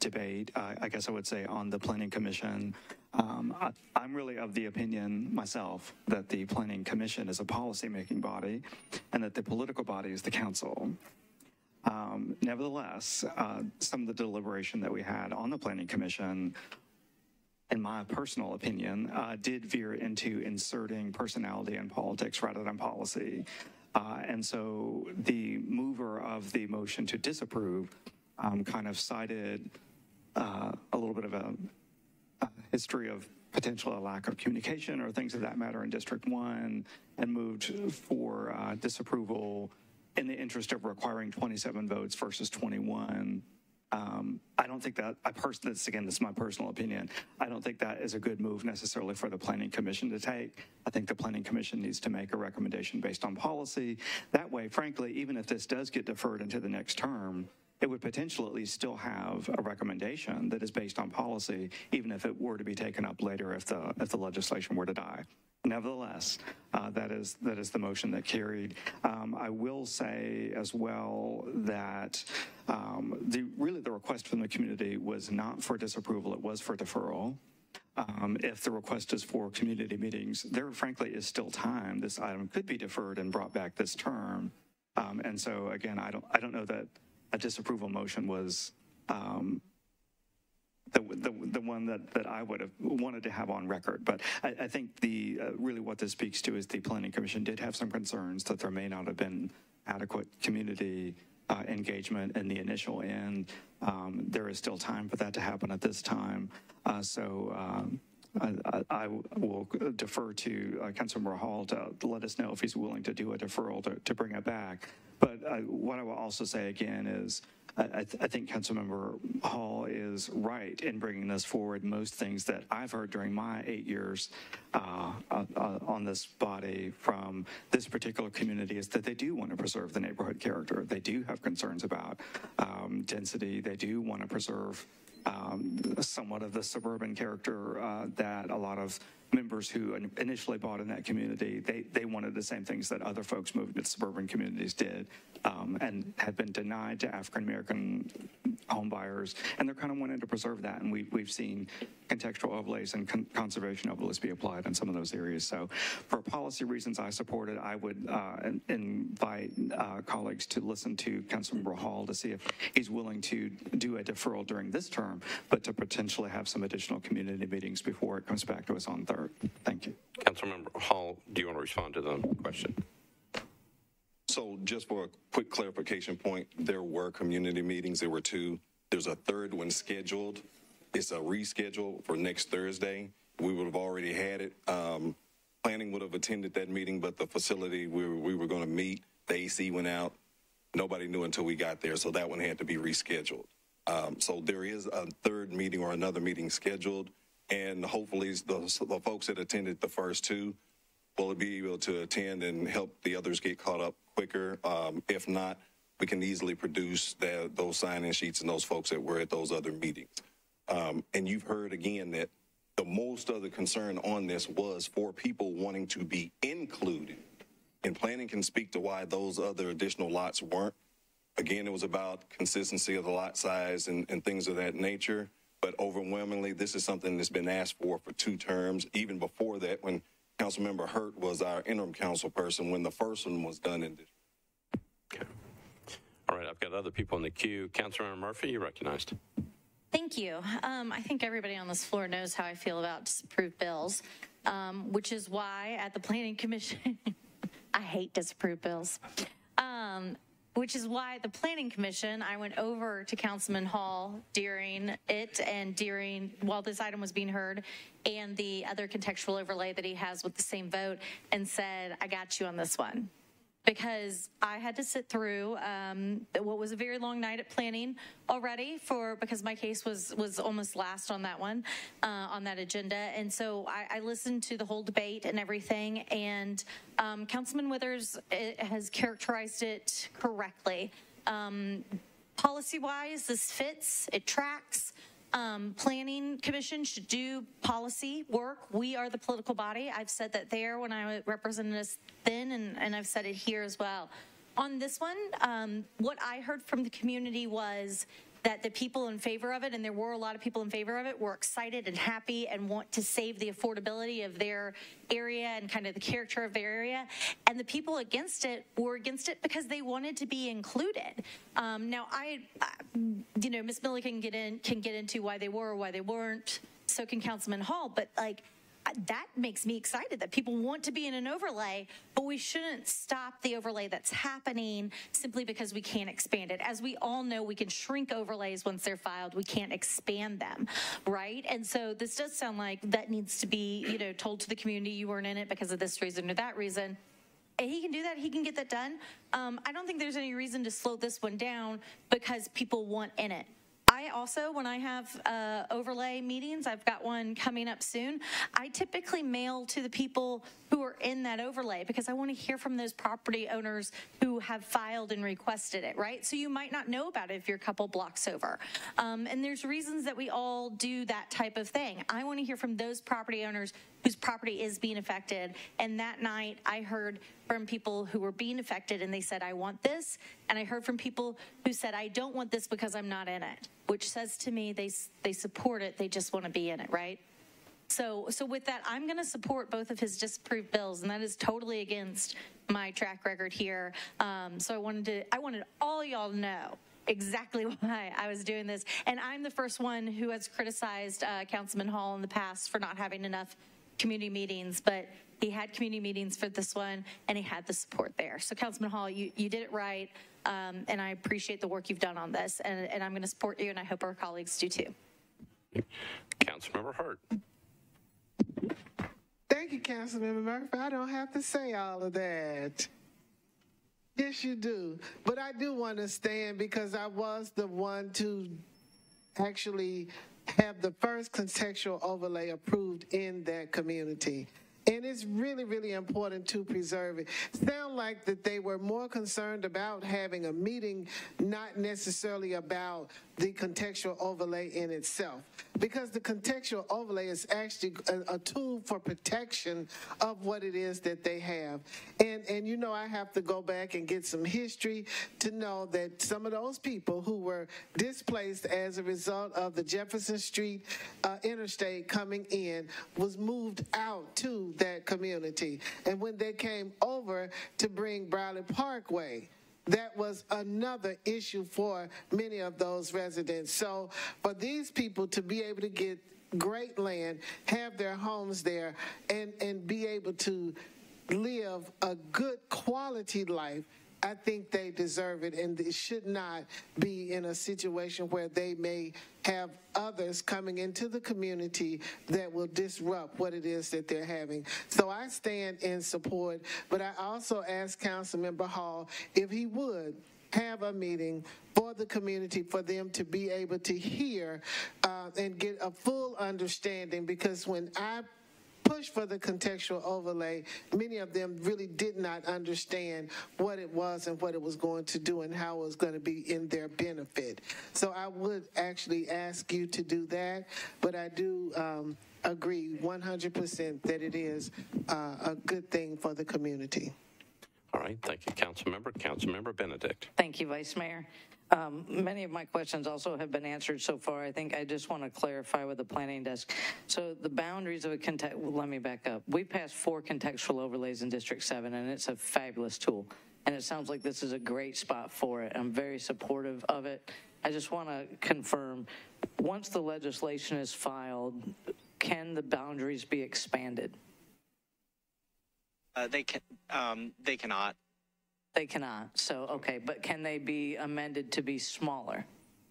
debate, uh, I guess I would say, on the Planning Commission. Um, I, am really of the opinion myself that the Planning Commission is a policymaking body and that the political body is the council. Um, nevertheless, uh, some of the deliberation that we had on the Planning Commission in my personal opinion, uh, did veer into inserting personality and politics rather than policy. Uh, and so the mover of the motion to disapprove um, kind of cited uh, a little bit of a, a, history of potential a lack of communication or things of that matter in District 1 and moved for uh, disapproval in the interest of requiring 27 votes versus 21. Um, I don't think that, I personally, this again, this is my personal opinion. I don't think that is a good move necessarily for the Planning Commission to take. I think the Planning Commission needs to make a recommendation based on policy. That way, frankly, even if this does get deferred into the next term, it would potentially at least still have a recommendation that is based on policy, even if it were to be taken up later if the if the legislation were to die. Nevertheless, uh, that is that is the motion that carried. Um, I will say as well that um, the really the request from the community was not for disapproval; it was for deferral. Um, if the request is for community meetings, there frankly is still time. This item could be deferred and brought back this term. Um, and so again, I don't I don't know that a disapproval motion was um, the, the, the one that, that I would have wanted to have on record. But I, I think the, uh, really what this speaks to is the Planning Commission did have some concerns that there may not have been adequate community uh, engagement in the initial end. Um, there is still time for that to happen at this time. Uh, so um, I, I, will defer to uh, Councilmember Hall to, to let us know if he's willing to do a deferral to, to bring it back. But uh, what I will also say again is I, I, th- I think Councilmember Hall is right in bringing this forward. Most things that I've heard during my eight years uh, uh, uh, on this body from this particular community is that they do want to preserve the neighborhood character. They do have concerns about um, density. They do want to preserve um, somewhat of the suburban character uh, that a lot of members who initially bought in that community, they, they wanted the same things that other folks moved to suburban communities did um, and had been denied to African American home buyers. And they're kind of wanting to preserve that. And we, we've seen contextual overlays and con- conservation overlays be applied in some of those areas. So for policy reasons I support it, I would uh, invite uh, colleagues to listen to Councilmember Hall to see if he's willing to do a deferral during this term, but to potentially have some additional community meetings before it comes back to us on third. Thank you. Councilmember Hall, do you want to respond to the question? So just for a quick clarification point, there were community meetings. There were two. There's a third one scheduled. It's a reschedule for next Thursday. We would have already had it. Um, planning would have attended that meeting, but the facility we were, we were going to meet, the AC went out. Nobody knew until we got there, so that one had to be rescheduled. Um, so there is a third meeting or another meeting scheduled and hopefully the, the folks that attended the first two will be able to attend and help the others get caught up quicker. Um, if not, we can easily produce that, those sign-in sheets and those folks that were at those other meetings. Um, and you've heard again that the most of the concern on this was for people wanting to be included. And planning can speak to why those other additional lots weren't. Again, it was about consistency of the lot size and, and things of that nature. But overwhelmingly, this is something that's been asked for for two terms. Even before that, when Councilmember Hurt was our interim council person, when the first one was done in. Okay. All right, I've got other people in the queue. Councilmember Murphy, you recognized. Thank you. Um, I think everybody on this floor knows how I feel about disapproved bills, um, which is why at the Planning Commission, I hate disapproved bills. Um, which is why the Planning Commission, I went over to Councilman Hall during it and during, while this item was being heard, and the other contextual overlay that he has with the same vote, and said, I got you on this one because I had to sit through um, what was a very long night at planning already for because my case was was almost last on that one uh, on that agenda, and so I, I, listened to the whole debate and everything. And um, Councilman Withers eh, has characterized it correctly. Um, policy wise, this fits. It tracks. Um, planning commission should do policy work. We are the political body. I've said that there when I represented us then, and, and I've said it here as well. On this one, um, what I heard from the community was that the people in favor of it, and there were a lot of people in favor of it, were excited and happy and want to save the affordability of their area and kind of the character of their area. And the people against it were against it because they wanted to be included. Um, now, I, you know, Ms. Miller can get in, can get into why they were why they weren't. So can Councilman Hall, but like that makes me excited that people want to be in an overlay, but we shouldn't stop the overlay that's happening simply because we can't expand it. As we all know, we can shrink overlays once they're filed. We can't expand them, right? And so this does sound like that needs to be, you know, told to the community you weren't in it because of this reason or that reason. He can do that. He can get that done. Um, I don't think there's any reason to slow this one down because people want in it. I also, when I have uh, overlay meetings, I've got one coming up soon, I typically mail to the people who are in that overlay because I want to hear from those property owners who have filed and requested it, right? So you might not know about it if you're a couple blocks over. Um, and there's reasons that we all do that type of thing. I want to hear from those property owners whose property is being affected. And that night I heard from people who were being affected and they said, I want this. And I heard from people who said, I don't want this because I'm not in it, which says to me they, they support it, they just want to be in it, right? So, so with that, I'm going to support both of his disapproved bills, and that is totally against my track record here. Um, so I wanted to, I wanted all y'all to know exactly why I was doing this. And I'm the first one who has criticized uh, Councilman Hall in the past for not having enough community meetings, but he had community meetings for this one and he had the support there. So Councilman Hall, you, you did it right. Um, and I appreciate the work you've done on this. And, and I'm going to support you and I hope our colleagues do too. Councilmember Hurt. Thank you, Councilmember Murphy. I don't have to say all of that. Yes, you do. But I do want to stand because I was the one to actually have the first contextual overlay approved in that community. And it's really, really important to preserve it. Sound like that they were more concerned about having a meeting, not necessarily about the contextual overlay in itself. Because the contextual overlay is actually a, a tool for protection of what it is that they have. And, and you know, I have to go back and get some history to know that some of those people who were displaced as a result of the Jefferson Street uh, interstate coming in was moved out to that community. And when they came over to bring Briley Parkway, that was another issue for many of those residents. So for these people to be able to get great land, have their homes there, and, and be able to live a good quality life, I think they deserve it, and it should not be in a situation where they may have others coming into the community that will disrupt what it is that they're having. So I stand in support, but I also ask Councilmember Hall if he would have a meeting for the community for them to be able to hear uh, and get a full understanding because when I push for the contextual overlay, many of them really did not understand what it was and what it was going to do and how it was going to be in their benefit. So I would actually ask you to do that, but I do um, agree 100% that it is uh, a good thing for the community. All right, thank you, Councilmember. Councilmember Benedict. Thank you, Vice Mayor. Um, many of my questions also have been answered so far. I think I just want to clarify with the planning desk. So the boundaries of a context, well, let me back up. We passed four contextual overlays in District 7, and it's a fabulous tool. And it sounds like this is a great spot for it. I'm very supportive of it. I just want to confirm, once the legislation is filed, can the boundaries be expanded? Uh, they can, um, they cannot. They cannot. So, okay, but can they be amended to be smaller?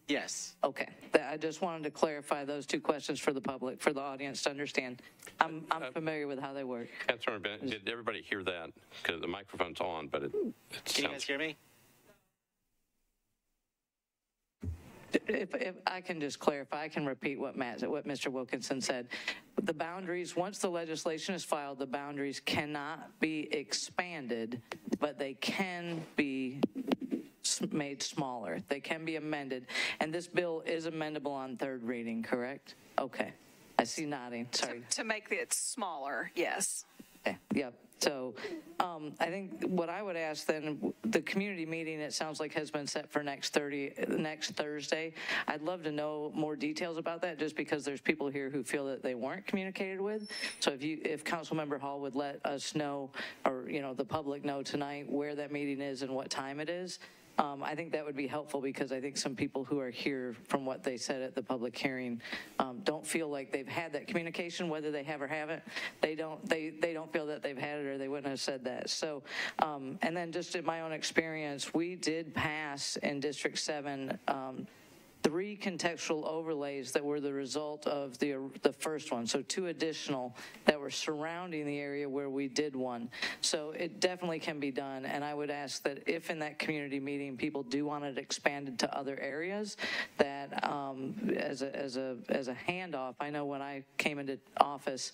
Yes. Okay. I just wanted to clarify those two questions for the public, for the audience to understand. I'm, I'm uh, familiar with how they work. Councilmember Benedict, did everybody hear that? Because the microphone's on, but it, it Can you guys hear me? If, if I can just clarify, I can repeat what Matt, what Mr. Wilkinson said. The boundaries, once the legislation is filed, the boundaries cannot be expanded, but they can be made smaller. They can be amended. And this bill is amendable on third reading, correct? Okay. I see nodding, sorry. To make it smaller, yes. Yep. So um, I think what I would ask then, the community meeting, it sounds like has been set for next 30, next Thursday. I'd love to know more details about that, just because there's people here who feel that they weren't communicated with. So if you, if Councilmember Hall would let us know, or, you know, the public know tonight where that meeting is and what time it is, um, I think that would be helpful because I think some people who are here from what they said at the public hearing um, don't feel like they've had that communication, whether they have or haven't. They don't. They they don't feel that they've had it or they wouldn't have said that. So, um, and then just in my own experience, we did pass in District Seven. Three contextual overlays that were the result of the the first one. So two additional that were surrounding the area where we did one. So it definitely can be done. And I would ask that if in that community meeting people do want it expanded to other areas, that um, as a as a as a handoff. I know when I came into office,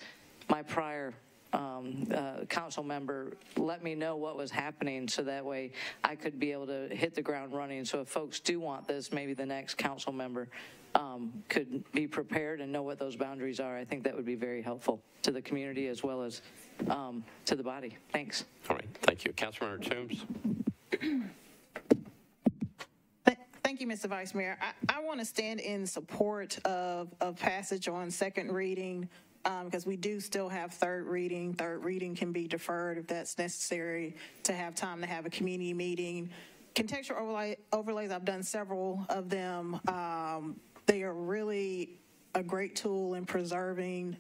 my prior um, uh, council member let me know what was happening so that way I could be able to hit the ground running. So if folks do want this, maybe the next council member um, could be prepared and know what those boundaries are. I think that would be very helpful to the community as well as um, to the body. Thanks. All right, thank you. Councilmember Toombs? Thank you, Mr. Vice Mayor. I, I want to stand in support of, of passage on second reading because we do still have third reading. Third reading can be deferred if that's necessary to have time to have a community meeting. contextual overlay, overlays, I've done several of them. Um, they are really a great tool in preserving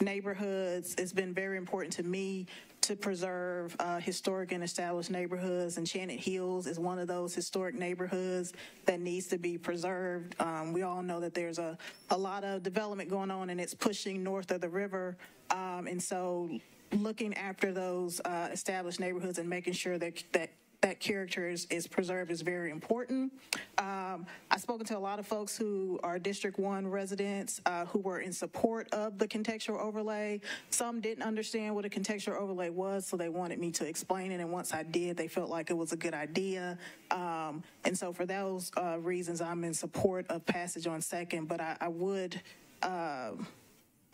neighborhoods. It's been very important to me to preserve uh, historic and established neighborhoods. Enchanted Hills is one of those historic neighborhoods that needs to be preserved. Um, we all know that there's a, a lot of development going on and it's pushing north of the river. Um, and so looking after those uh, established neighborhoods and making sure that, that that character is, is preserved is very important. Um, I've spoken to a lot of folks who are District 1 residents uh, who were in support of the contextual overlay. Some didn't understand what a contextual overlay was, so they wanted me to explain it. And once I did, they felt like it was a good idea. Um, and so for those uh, reasons, I'm in support of passage on second, but I, I would. Uh,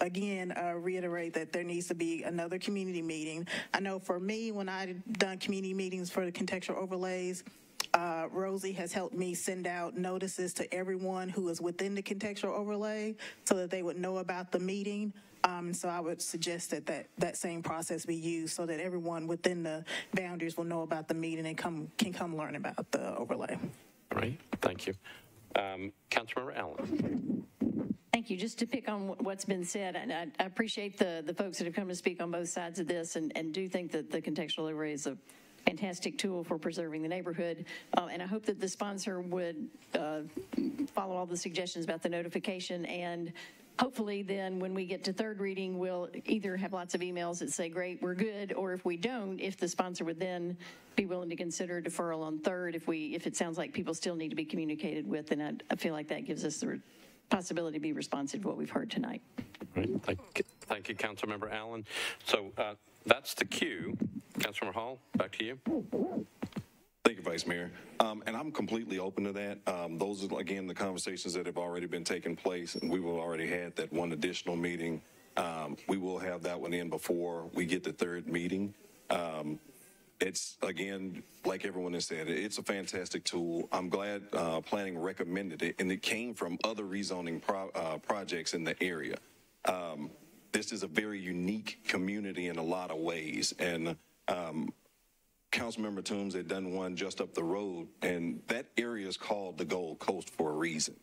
again uh, reiterate that there needs to be another community meeting. I know for me, when I've done community meetings for the contextual overlays, uh, Rosie has helped me send out notices to everyone who is within the contextual overlay so that they would know about the meeting. Um, so I would suggest that, that that same process be used so that everyone within the boundaries will know about the meeting and come can come learn about the overlay. All right, thank you. Um, Councilmember Allen. Thank you. Just to pick on what's been said, and I, I, appreciate the, the folks that have come to speak on both sides of this and, and do think that the contextual overlay is a fantastic tool for preserving the neighborhood. Uh, and I hope that the sponsor would uh, follow all the suggestions about the notification and hopefully then when we get to third reading, we'll either have lots of emails that say, great, we're good, or if we don't, if the sponsor would then be willing to consider deferral on third, if we, if it sounds like people still need to be communicated with, and I, I feel like that gives us the possibility to be responsive to what we've heard tonight. Right. Thank, you, thank you, Councilmember Allen. So uh, that's the cue. Councilmember Hall, back to you. Thank you, Vice Mayor. Um, and I'm completely open to that. Um, those are, again, the conversations that have already been taking place, and we've already had that one additional meeting. Um, we will have that one in before we get the third meeting. It's again, like everyone has said, it's a fantastic tool. I'm glad uh, planning recommended it, and it came from other rezoning pro- uh, projects in the area. Um, this is a very unique community in a lot of ways, and um, Councilmember Toombs had done one just up the road, and that area is called the Gold Coast for a reason.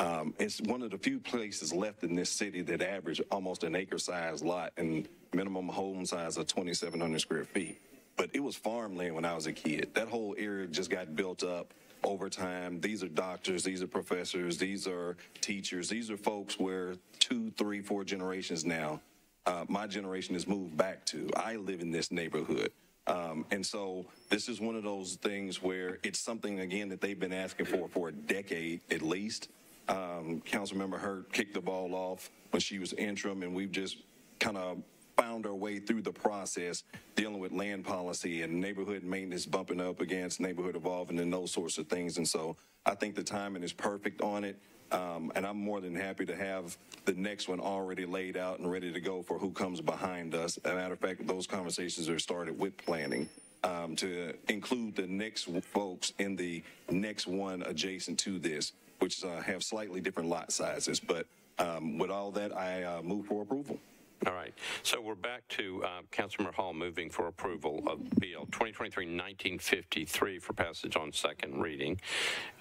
Um, it's one of the few places left in this city that average almost an acre-sized lot and minimum home size of 2,700 square feet but it was farmland when I was a kid. That whole area just got built up over time. These are doctors, these are professors, these are teachers, these are folks where two, three, four generations now, uh, my generation has moved back to. I live in this neighborhood. Um, and so this is one of those things where it's something, again, that they've been asking for for a decade at least. Um, Councilmember Hurt kicked the ball off when she was interim, and we've just kind of found our way through the process dealing with land policy and neighborhood maintenance bumping up against neighborhood evolving and those sorts of things. And so I think the timing is perfect on it. Um, and I'm more than happy to have the next one already laid out and ready to go for who comes behind us. As a matter of fact, those conversations are started with planning um, to include the next folks in the next one adjacent to this, which uh, have slightly different lot sizes. But um, with all that, I uh, move for approval. All right. So we're back to uh, Councilmember Hall moving for approval of Bill 2023-1953 for passage on second reading.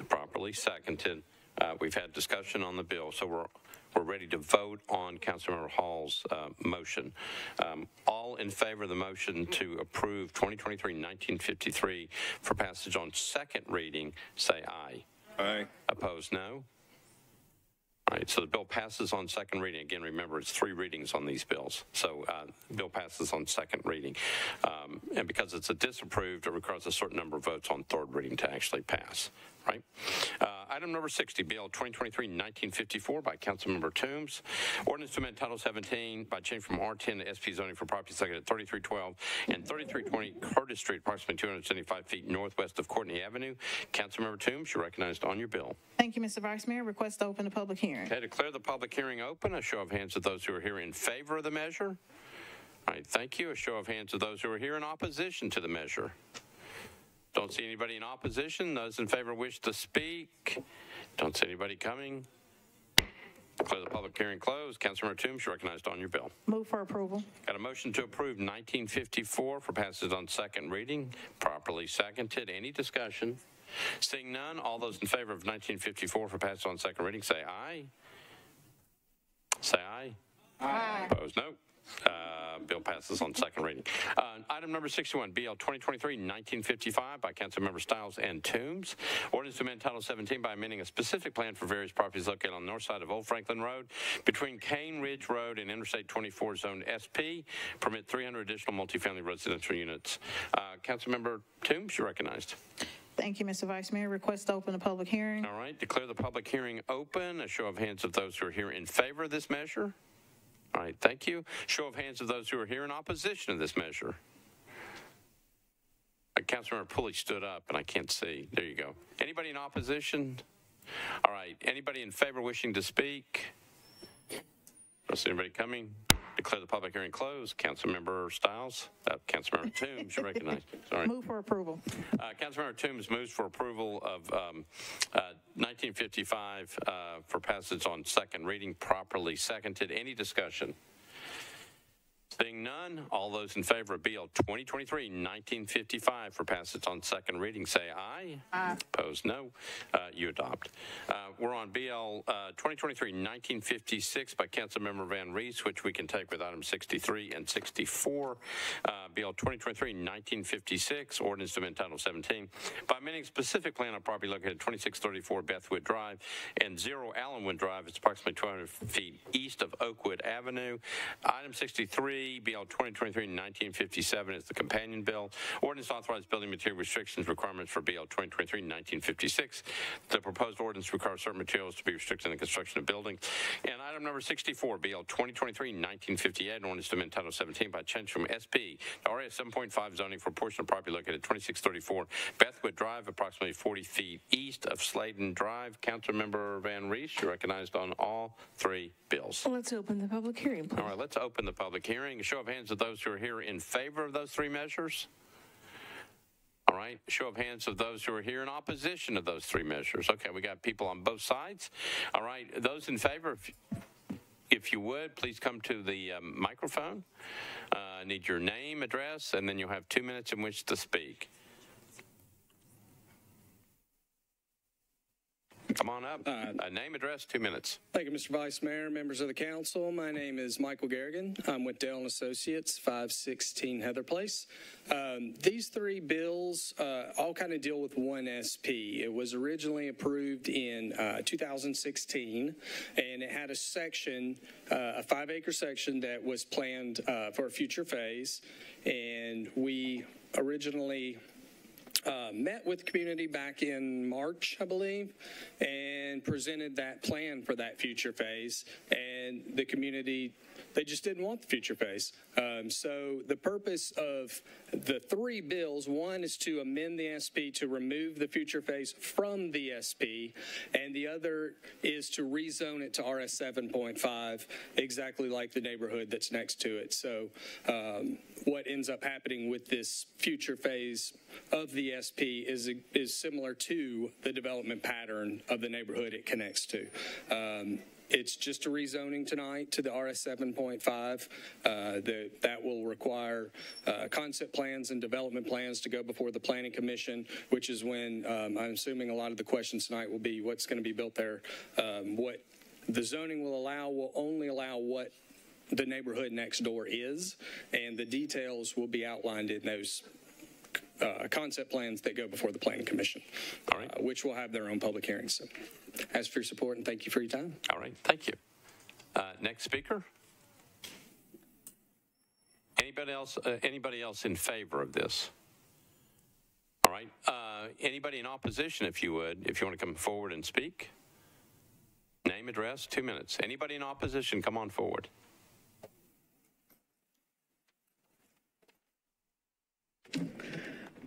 Properly seconded. Uh, we've had discussion on the bill, so we're we're ready to vote on Councilmember Hall's uh, motion. Um, all in favor of the motion to approve 2023-1953 for passage on second reading, say aye. Aye. Opposed, no. All right, so the bill passes on second reading. Again, remember, it's three readings on these bills. So uh, bill passes on second reading. Um, and because it's a disapproved, it requires a certain number of votes on third reading to actually pass right? Uh, item number 60, Bill 2023-1954 by Councilmember Toombs. Ordinance to amend Title 17 by change from R10 to SP zoning for property located at 3312 and 3320 Curtis Street, approximately 275 feet northwest of Courtney Avenue. Councilmember Toombs, you're recognized on your bill. Thank you, Mr. Vice Mayor. Request to open the public hearing. Okay, declare the public hearing open. A show of hands of those who are here in favor of the measure. All right, thank you. A show of hands of those who are here in opposition to the measure. Don't see anybody in opposition. Those in favor wish to speak. Don't see anybody coming. Declare the public public hearing closed. Councilmember Toombs, you're recognized on your bill. Move for approval. Got a motion to approve 1954 for passage on second reading, properly seconded. Any discussion? Seeing none, all those in favor of 1954 for passage on second reading, say aye. Say aye. Aye. Opposed, no. Uh, Bill passes on second reading. Uh, Item number 61, BL 2023-1955 by Councilmember Styles and Toombs. Ordinance to amend Title 17 by amending a specific plan for various properties located on the north side of Old Franklin Road between Cane Ridge Road and Interstate 24 Zone SP. Permit 300 additional multifamily residential units. Uh, Councilmember Toombs, you're recognized. Thank you, Mr. Vice Mayor. Request to open the public hearing. All right, declare the public hearing open. A show of hands of those who are here in favor of this measure. All right, thank you. Show of hands of those who are here in opposition to this measure. Uh, Councilmember Pulley stood up, and I can't see. There you go. Anybody in opposition? All right, anybody in favor wishing to speak? Don't see anybody coming. Declare the public hearing closed. Councilmember Styles, uh, Councilmember Toombs, you recognize. Sorry. Move for approval. Uh, Councilmember Toombs moves for approval of um, uh, 1955 uh, for passage on second reading, properly seconded. Any discussion? Seeing none, all those in favor of BL 2023-1955 for passage on second reading, say aye. Aye. Opposed, no. Uh, You adopt. Uh, We're on BL uh, 2023-1956 by Councilmember VanReece, which we can take with items 63 and 64. Uh, BL 2023-1956, ordinance to amend Title 17 by amending specific plan on property located at 2634 Bethwood Drive and 0 Allenwood Drive. It's approximately 200 feet east of Oakwood Avenue. Item 63, BL 2023-1957 is the companion bill. Ordinance authorized building material restrictions requirements for BL 2023-1956. The proposed ordinance requires certain materials to be restricted in the construction of buildings. And item number 64, BL 2023-1958, an ordinance to amend Title 17 by change from SP to RS 7.5 zoning for a portion of property located at 2634 Bethwood Drive, approximately 40 feet east of Sladen Drive. Councilmember VanReece, you're recognized on all three bills. Let's open the public hearing, please. All right, let's open the public hearing. A show of hands of those who are here in favor of those three measures. All right, show of hands of those who are here in opposition of those three measures. Okay, we got people on both sides. All right, those in favor, if, if you would, please come to the um, microphone. Uh, need your name, address, and then you'll have two minutes in which to speak. Come on up. Uh, name, address, two minutes. Thank you, Mr. Vice Mayor, members of the council. My name is Michael Garrigan. I'm with Dale and Associates, 516 Heather Place. Um, these three bills uh, all kind of deal with one SP. It was originally approved in uh, 2016, and it had a section, uh, a five-acre section that was planned uh, for a future phase, and we originally uh, met with community back in March, I believe, and presented that plan for that future phase. And the community, they just didn't want the future phase. Um, so the purpose of the three bills, one is to amend the SP to remove the future phase from the SP, and the other is to rezone it to RS 7.5, exactly like the neighborhood that's next to it. So um, what ends up happening with this future phase of the SP is is similar to the development pattern of the neighborhood it connects to. Um, it's just a rezoning tonight to the RS 7.5. Uh, that will require uh, concept plans and development plans to go before the Planning Commission, which is when um, I'm assuming a lot of the questions tonight will be what's going to be built there. Um, what the zoning will allow will only allow what the neighborhood next door is, and the details will be outlined in those uh, concept plans that go before the Planning Commission, uh, which will have their own public hearings. So, ask for your support and thank you for your time. All right, thank you. Uh, next speaker. Anybody else? Uh, anybody else in favor of this? All right. Uh, anybody in opposition, if you would, if you want to come forward and speak. Name, address, two minutes. Anybody in opposition, come on forward.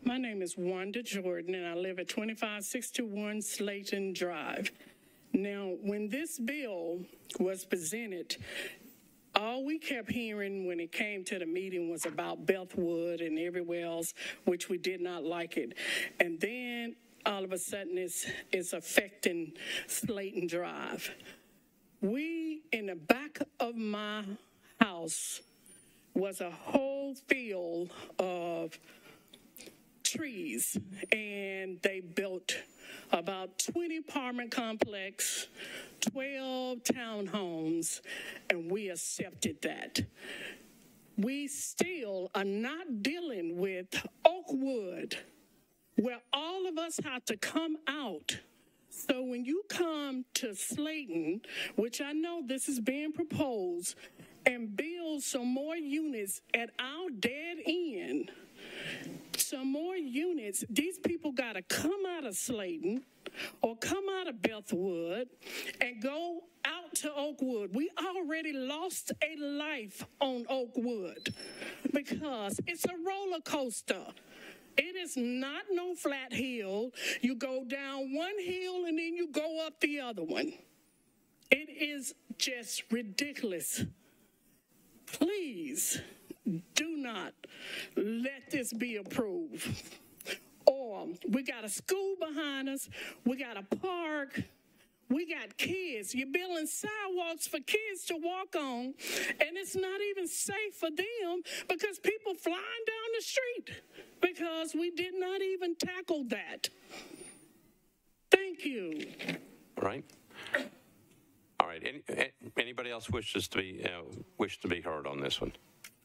My name is Wanda Jordan, and I live at 2561 Slayton Drive. Now, when this bill was presented, all we kept hearing when it came to the meeting was about Bethwood and everywhere else, which we did not like it. And then all of a sudden it's, it's affecting Slayton Drive. We in the the back of my house was a whole field of trees, and they built about 20 apartment complex, 12 townhomes, and we accepted that. We still are not dealing with Oakwood, where all of us have to come out. So when you come to Slayton, which I know this is being proposed, and build some more units at our dead end, some more units. These people got to come out of Slayton or come out of Bethwood and go out to Oakwood. We already lost a life on Oakwood because it's a roller coaster. It is not no flat hill. You go down one hill and then you go up the other one. It is just ridiculous. Please do not let this be approved. Or we got a school behind us, we got a park, we got kids. You're building sidewalks for kids to walk on, and it's not even safe for them because people flying down the street because we did not even tackle that. Thank you. All right. All right. Any, anybody else wishes to be uh, wish to be heard on this one?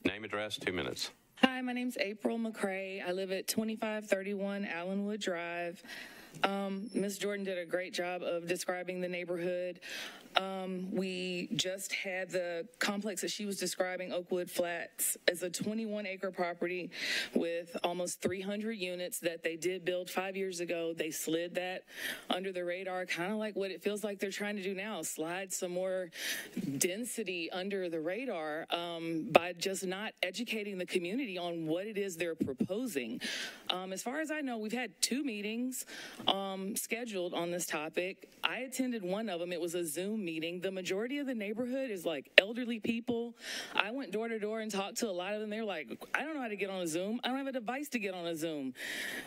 Name, address, two minutes. Hi, my name's April McCrae. I live at 2531 Allenwood Drive. Um, Ms. Jordan did a great job of describing the neighborhood. Um, we just had the complex that she was describing, Oakwood Flats, as a 21 acre property with almost 300 units that they did build five years ago. They slid that under the radar, kind of like what it feels like they're trying to do now slide some more density under the radar um, by just not educating the community on what it is they're proposing. Um, as far as I know, we've had two meetings um, scheduled on this topic. I attended one of them, it was a Zoom meeting. The majority of the neighborhood is like elderly people. I went door to door and talked to a lot of them. They're like, I don't know how to get on a Zoom. I don't have a device to get on a Zoom.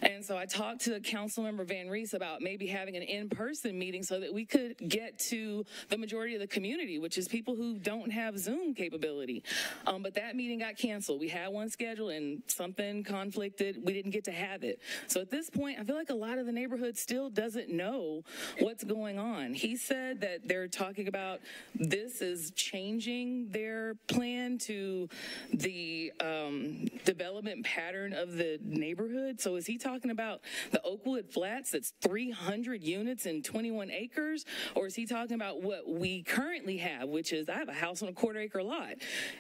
And so I talked to Council Member VanReece about maybe having an in person meeting so that we could get to the majority of the community, which is people who don't have Zoom capability. Um, but that meeting got canceled. We had one scheduled and something conflicted. We didn't get to have it. So at this point, I feel like a lot of the neighborhood still doesn't know what's going on. He said that they're talking about this is changing their plan to the um, development pattern of the neighborhood. So is he talking about the Oakwood Flats that's 300 units and 21 acres? Or is he talking about what we currently have, which is I have a house on a quarter acre lot?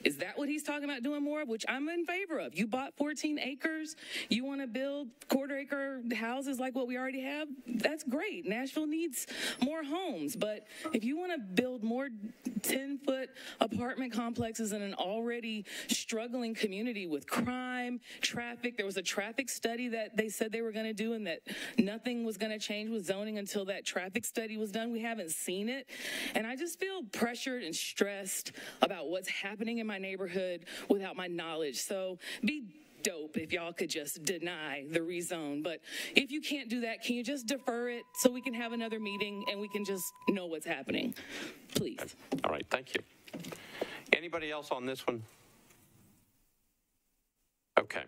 Is that what he's talking about doing more of, which I'm in favor of? You bought 14 acres, you want to build quarter acre houses like what we already have? That's great. Nashville needs more homes. But if you want to build more 10 foot apartment complexes in an already struggling community with crime, traffic. There was a traffic study that they said they were going to do and that nothing was going to change with zoning until that traffic study was done. We haven't seen it. And I just feel pressured and stressed about what's happening in my neighborhood without my knowledge. So be dope if y'all could just deny the rezone. But if you can't do that, can you just defer it so we can have another meeting and we can just know what's happening? Please. All right, thank you. Anybody else on this one? Okay.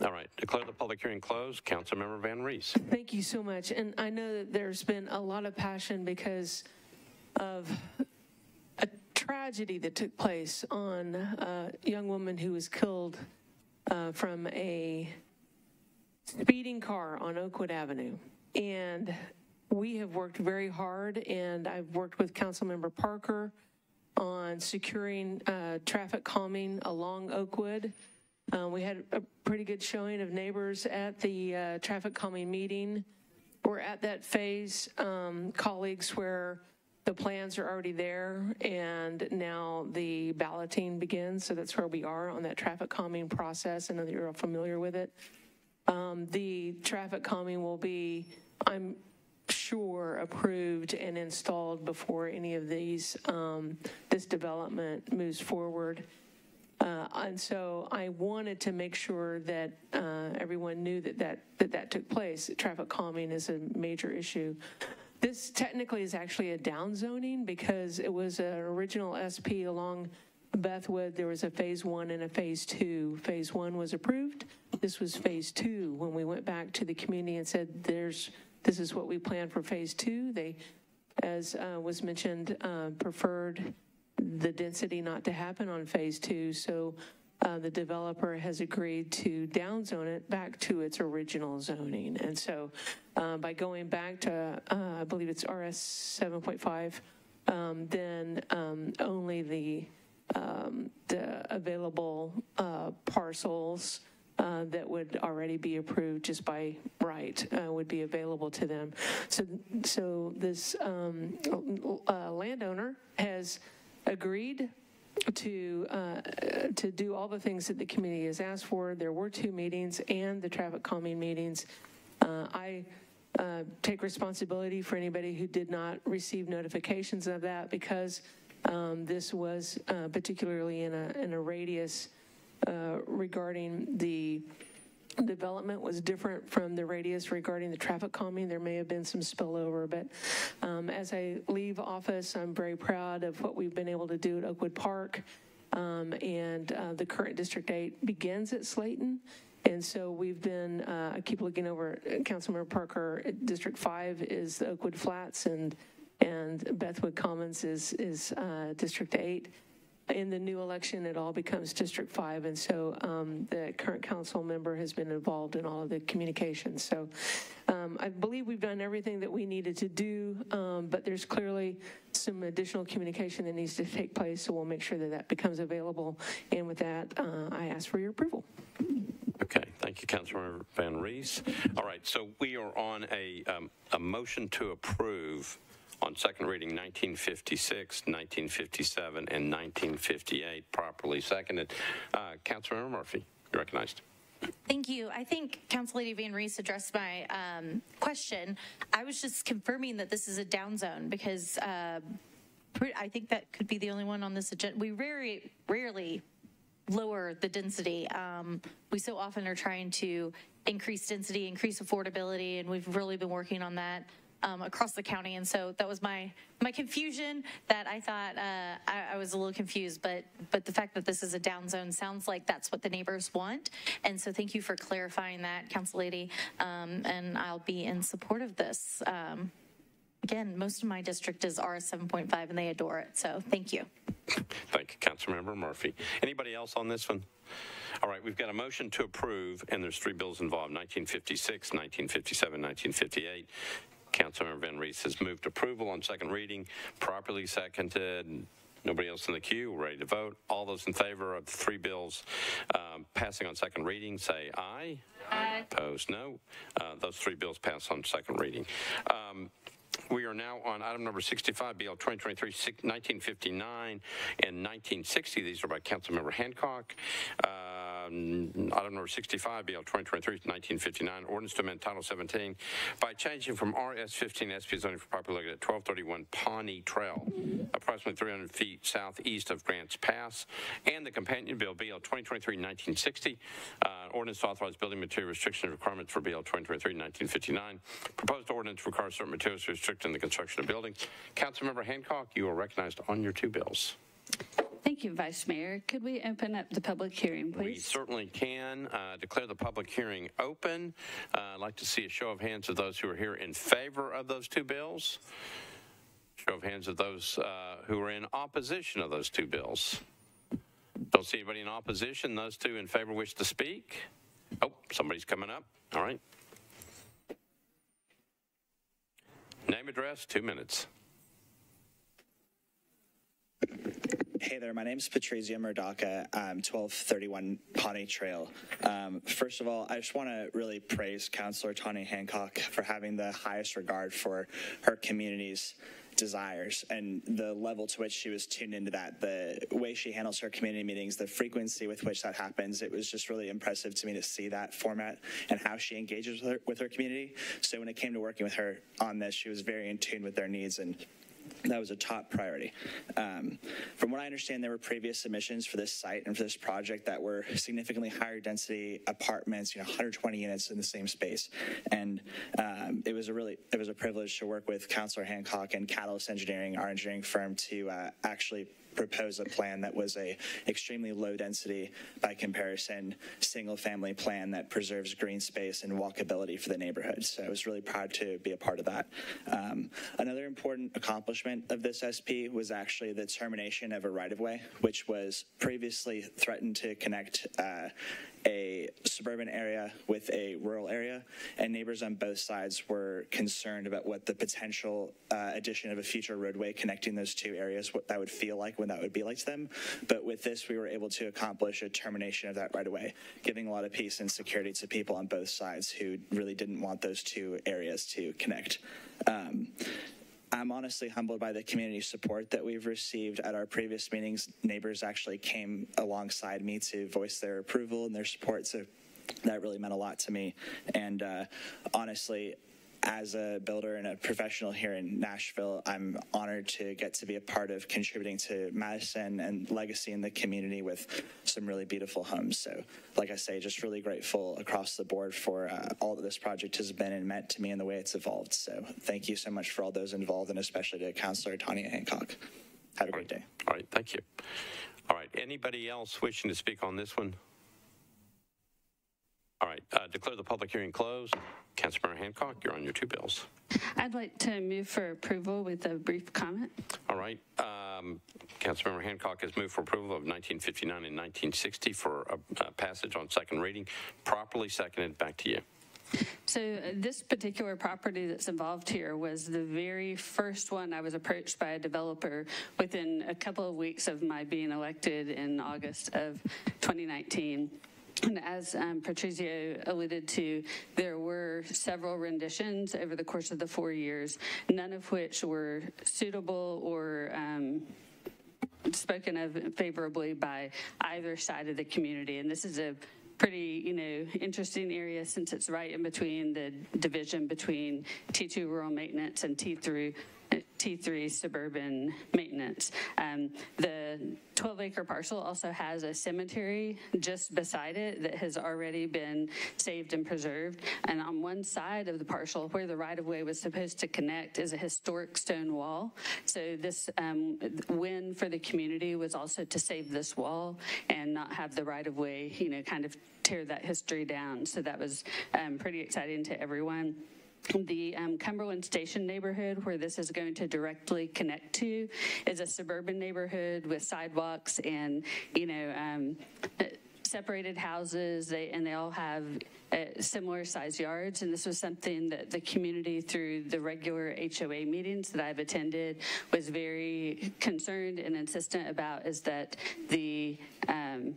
All right. Declare the public hearing closed. Councilmember VanReece. Thank you so much. And I know that there's been a lot of passion because of a tragedy that took place on a young woman who was killed uh, from a speeding car on Oakwood Avenue. And we have worked very hard, and I've worked with Councilmember Parker on securing uh, traffic calming along Oakwood. Uh, we had a pretty good showing of neighbors at the uh, traffic calming meeting. We're at that phase, um, colleagues, where the plans are already there and now the balloting begins. So that's where we are on that traffic calming process. I know that you're all familiar with it. Um, the traffic calming will be, I'm sure, approved and installed before any of these, um, this development moves forward. Uh, and so I wanted to make sure that uh, everyone knew that that, that that took place. Traffic calming is a major issue. This technically is actually a down zoning because it was an original SP along Bethwood. There was a phase one and a phase two. Phase one was approved. This was phase two. When we went back to the community and said, there's, this is what we plan for phase two, they, as uh, was mentioned, uh, preferred the density not to happen on phase two. So uh, the developer has agreed to downzone it back to its original zoning. And so uh, by going back to, uh, I believe it's RS 7.5, um, then um, only the, um, the available uh, parcels uh, that would already be approved just by right uh, would be available to them. So, so this um, uh, landowner has agreed to uh, to do all the things that the committee has asked for. There were two meetings and the traffic calming meetings. Uh, I uh, take responsibility for anybody who did not receive notifications of that because um, this was uh, particularly in a in a radius uh, regarding the development was different from the radius regarding the traffic calming. There may have been some spillover, but um, as I leave office, I'm very proud of what we've been able to do at Oakwood Park. Um, and uh, the current District 8 begins at Slayton. And so we've been, uh, I keep looking over Councilmember Parker, District 5 is Oakwood Flats and and Bethwood Commons is, is uh, District 8 in the new election, it all becomes District 5, and so um, the current council member has been involved in all of the communications. So um, I believe we've done everything that we needed to do, um, but there's clearly some additional communication that needs to take place, so we'll make sure that that becomes available. And with that, uh, I ask for your approval. Okay, thank you, Councilmember VanReece. All right, so we are on a, um, a motion to approve on second reading 1956, 1957, and 1958, properly seconded. Uh, Councilmember Murphy, you're recognized. Thank you. I think Council Lady VanReece addressed my um, question. I was just confirming that this is a down zone because uh, I think that could be the only one on this agenda. We very rarely lower the density. Um, we so often are trying to increase density, increase affordability, and we've really been working on that um, across the county. And so that was my my confusion that I thought uh, I, I, was a little confused. But but the fact that this is a down zone sounds like that's what the neighbors want. And so thank you for clarifying that, Council Lady. Um, and I'll be in support of this. Um, again, most of my district is RS 7.5 and they adore it. So thank you. Thank you, Councilmember Murphy. Anybody else on this one? All right, we've got a motion to approve, and there's three bills involved 1956, 1957, 1958. Councilmember VanReece has moved approval on second reading, properly seconded. Nobody else in the queue. Ready to vote. All those in favor of the three bills um, passing on second reading, say aye. Aye. Opposed, no. Uh, those three bills pass on second reading. Um, we are now on item number 65, BL 2023 1959 and 1960. These are by Councilmember Hancock. Uh, um, item number 65, BL 2023-1959, ordinance to amend Title 17 by changing from RS 15 SP zoning for property located at 1231 Pawnee Trail, approximately 300 feet southeast of Grants Pass, and the companion bill BL 2023-1960, uh, ordinance to authorize building material restriction requirements for BL 2023-1959. Proposed ordinance requires certain materials to restrict in the construction of buildings. Councilmember Hancock, you are recognized on your two bills. Thank you, Vice Mayor. Could we open up the public hearing, please? We certainly can. Uh, declare the public hearing open. Uh, I'd like to see a show of hands of those who are here in favor of those two bills. Show of hands of those uh, who are in opposition of those two bills. Don't see anybody in opposition. Those two in favor wish to speak. Oh, somebody's coming up. All right. Name, address, two minutes. Hey there, my name is Patrizia Murdaka. I'm 1231 Pawnee Trail. Um, first of all, I just want to really praise Councillor Tonya Hancock for having the highest regard for her community's desires and the level to which she was tuned into that, the way she handles her community meetings, the frequency with which that happens. It was just really impressive to me to see that format and how she engages with her, with her community. So when it came to working with her on this, she was very in tune with their needs and that was a top priority. Um, from what I understand, there were previous submissions for this site and for this project that were significantly higher density apartments, you know, 120 units in the same space. And um, it was a really, it was a privilege to work with Councilor Hancock and Catalyst Engineering, our engineering firm, to uh, actually propose a plan that was a extremely low density by comparison single family plan that preserves green space and walkability for the neighborhood. So i was really proud to be a part of that. Um, another important accomplishment of this sp was actually the termination of a right-of-way which was previously threatened to connect uh, a suburban area with a rural area, and neighbors on both sides were concerned about what the potential uh, addition of a future roadway connecting those two areas, what that would feel like when that would be like to them. But with this, we were able to accomplish a termination of that right away, giving a lot of peace and security to people on both sides who really didn't want those two areas to connect. Um, I'm honestly humbled by the community support that we've received at our previous meetings. Neighbors actually came alongside me to voice their approval and their support. So that really meant a lot to me. And uh, honestly, as a builder and a professional here in Nashville, I'm honored to get to be a part of contributing to Madison and legacy in the community with some really beautiful homes. So, like I say, just really grateful across the board for uh, all that this project has been and meant to me and the way it's evolved. So, thank you so much for all those involved and especially to Councilor Tonya Hancock. Have a great day. All right, thank you. All right, anybody else wishing to speak on this one? All right, uh, declare the public hearing closed. Councilmember Hancock, you're on your two bills. I'd like to move for approval with a brief comment. All right, um, Councilmember Hancock has moved for approval of 1959 and 1960 for a, a passage on second reading. Properly seconded. Back to you. So uh, this particular property that's involved here was the very first one I was approached by a developer within a couple of weeks of my being elected in August of 2019. And as um, Patrizio alluded to, there were several renditions over the course of the four years, none of which were suitable or um, spoken of favorably by either side of the community. And this is a pretty, you know, interesting area since it's right in between the division between T2 rural maintenance and T3 T3 suburban maintenance. Um, the 12 acre parcel also has a cemetery just beside it that has already been saved and preserved. And on one side of the parcel where the right of way was supposed to connect is a historic stone wall. So this um, win for the community was also to save this wall and not have the right of way, you know, kind of tear that history down. So that was um, pretty exciting to everyone the um, Cumberland Station neighborhood, where this is going to directly connect to, is a suburban neighborhood with sidewalks and, you know, um, separated houses, they, and they all have uh, similar size yards. And this was something that the community, through the regular HOA meetings that I've attended, was very concerned and insistent about is that the um,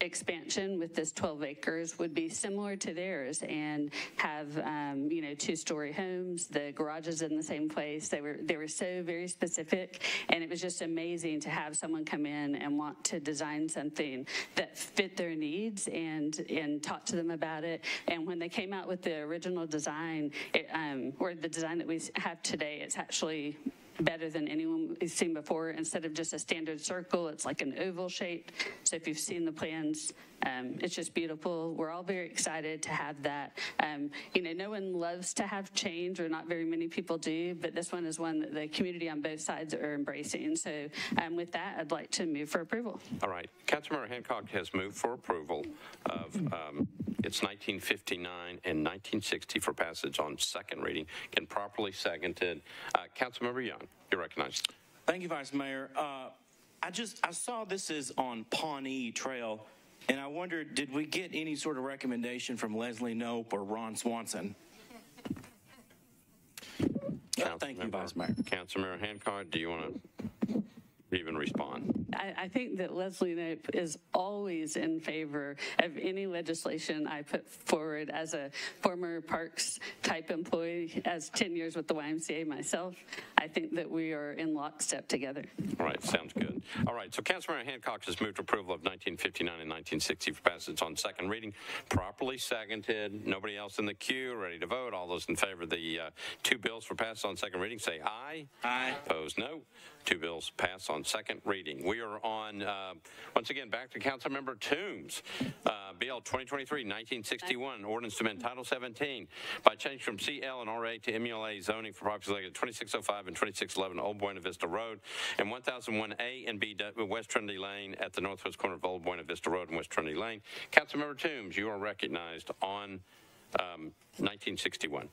expansion with this 12 acres would be similar to theirs and have um, you know two-story homes. The garages in the same place. They were they were so very specific and it was just amazing to have someone come in and want to design something that fit their needs and and talk to them about it. And when they came out with the original design it, um, or the design that we have today it's actually better than anyone we've seen before. Instead of just a standard circle, it's like an oval shape. So if you've seen the plans, um, it's just beautiful. We're all very excited to have that. Um, you know, no one loves to have change, or not very many people do, but this one is one that the community on both sides are embracing. So um, with that, I'd like to move for approval. All right. Councilmember Hancock has moved for approval of um, it's 1959 and 1960 for passage on second reading. Can properly seconded. Uh, Councilmember Young, you're recognized. Thank you, Vice Mayor. Uh, I just I saw this is on Pawnee Trail, and I wondered, did we get any sort of recommendation from Leslie Knope or Ron Swanson? Thank you, Vice Mayor. Councilmember Hancock, do you want to even respond? I I, I think that Leslie Knope is always in favor of any legislation I put forward as a former Parks type employee, as 10 years with the YMCA myself. I think that we are in lockstep together. All right, sounds good. All right, so Councilmember Hancock has moved approval of 1959 and 1960 for passage on second reading. Properly seconded. Nobody else in the queue. Ready to vote. All those in favor of the uh, two bills for passage on second reading say aye. Aye. Opposed, no. Two bills pass on second reading. We are on, uh, once again, back to Councilmember Toombs. Uh, BL 2023-1961, ordinance to amend Title 17 by change from CL and RA to MULA zoning for properties located at 2605 and 2611 Old Buena Vista Road and 1001A and B West Trinity Lane at the northwest corner of Old Buena Vista Road and West Trinity Lane. Councilmember Toombs, you are recognized on um, 1961.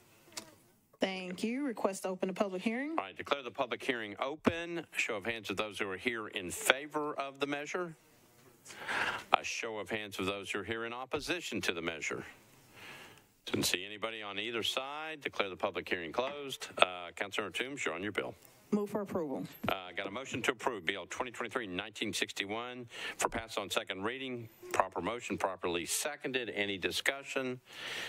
Thank you. Request to open the public hearing. All right, declare the public hearing open. Show of hands of those who are here in favor of the measure. A show of hands of those who are here in opposition to the measure. Didn't see anybody on either side. Declare the public hearing closed. Uh, Councilmember Toombs, you're on your bill. Move for approval. Uh, got a motion to approve Bill 2023-1961 for pass on second reading. Proper motion, properly seconded. Any discussion?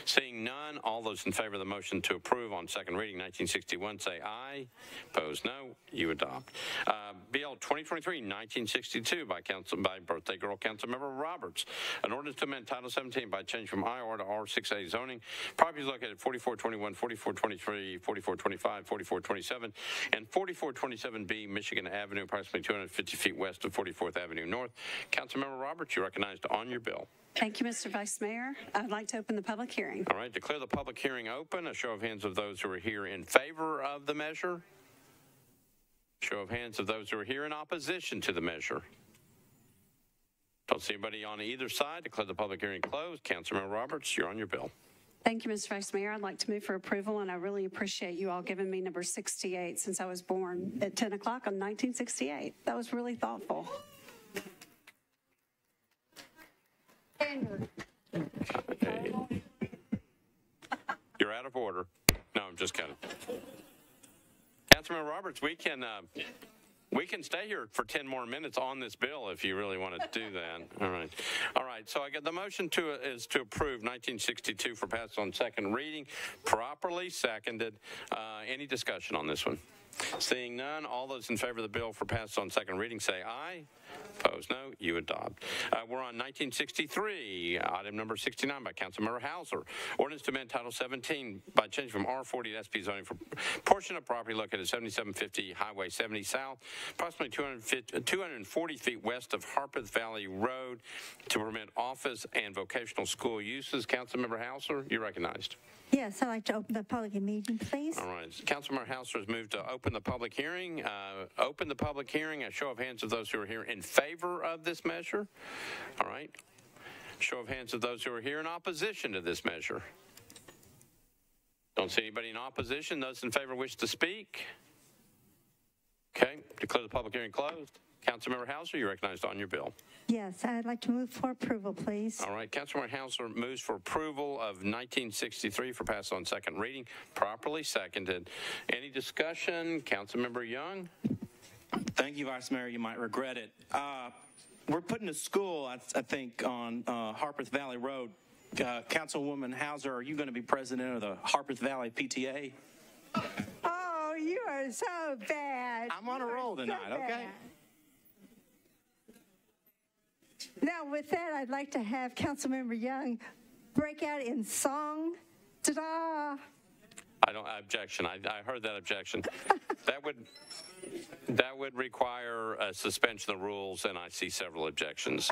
Seeing none, all those in favor of the motion to approve on second reading 1961 say aye. Opposed, no. You adopt. Uh, Bill 2023-1962 by council by birthday girl Councilmember Roberts. An ordinance to amend Title 17 by change from IR to R6A zoning. Properties located at 4421, 4423, 4425, 4427, and 4427B Michigan Avenue, approximately 250 feet west of 44th Avenue North. Councilmember Roberts, you're recognized on your bill. Thank you, Mr. Vice Mayor. I'd like to open the public hearing. All right, declare the public hearing open. A show of hands of those who are here in favor of the measure. Show of hands of those who are here in opposition to the measure. Don't see anybody on either side. Declare the public hearing closed. Councilmember Roberts, you're on your bill. Thank you, Mr. Vice Mayor. I'd like to move for approval, and I really appreciate you all giving me number 68 since I was born at 10 o'clock on 1968. That was really thoughtful. You're out of order. No, I'm just kidding. Councilmember Roberts, we can uh, we can stay here for 10 more minutes on this bill if you really want to do that. All right. All right. So I get the motion to is to approve 1962 for pass on second reading, properly seconded. Uh, any discussion on this one? Seeing none, all those in favor of the bill for passage on second reading say aye. Opposed, no. You adopt. Uh, we're on 1963, item number 69 by Councilmember Hausser. Ordinance to amend Title 17 by change from R40 to SP zoning for portion of property located at 7750 Highway 70 South, approximately 250 240 feet west of Harpeth Valley Road to permit office and vocational school uses. Councilmember Hausser, you're recognized. Yes, I'd like to open the public meeting, please. All right. Councilmember Hausser has moved to open the public hearing. Uh, open the public hearing. A show of hands of those who are here in favor of this measure. All right. Show of hands of those who are here in opposition to this measure. Don't see anybody in opposition. Those in favor wish to speak. Okay. Declare the public hearing closed. Councilmember Hausser, you're recognized on your bill. Yes, I'd like to move for approval, please. All right, Councilmember Hausser moves for approval of 1963 for pass on second reading, properly seconded. Any discussion? Councilmember Young? Thank you, Vice Mayor. You might regret it. Uh, we're putting a school, I, I think, on uh, Harpeth Valley Road. Uh, Councilwoman Hausser, are you going to be president of the Harpeth Valley PTA? Oh, you are so bad. I'm on a roll tonight, okay? Now, with that, I'd like to have Councilmember Young break out in song. Ta-da! I don't objection. I, I heard that objection. that would that would require a suspension of the rules, and I see several objections.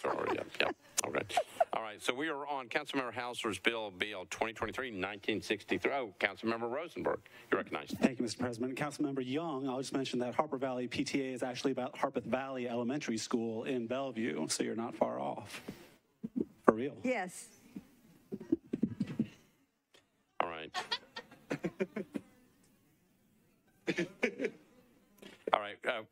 Sorry, yep, yep. All right. All right. So we are on Councilmember Hausser's bill, BL 2023-1963. Oh, Councilmember Rosenberg, you're recognized. Thank you, Mr. President. Councilmember Young, I'll just mention that Harper Valley PTA is actually about Harpeth Valley Elementary School in Bellevue, so you're not far off. For real. Yes. All right. All right. Uh,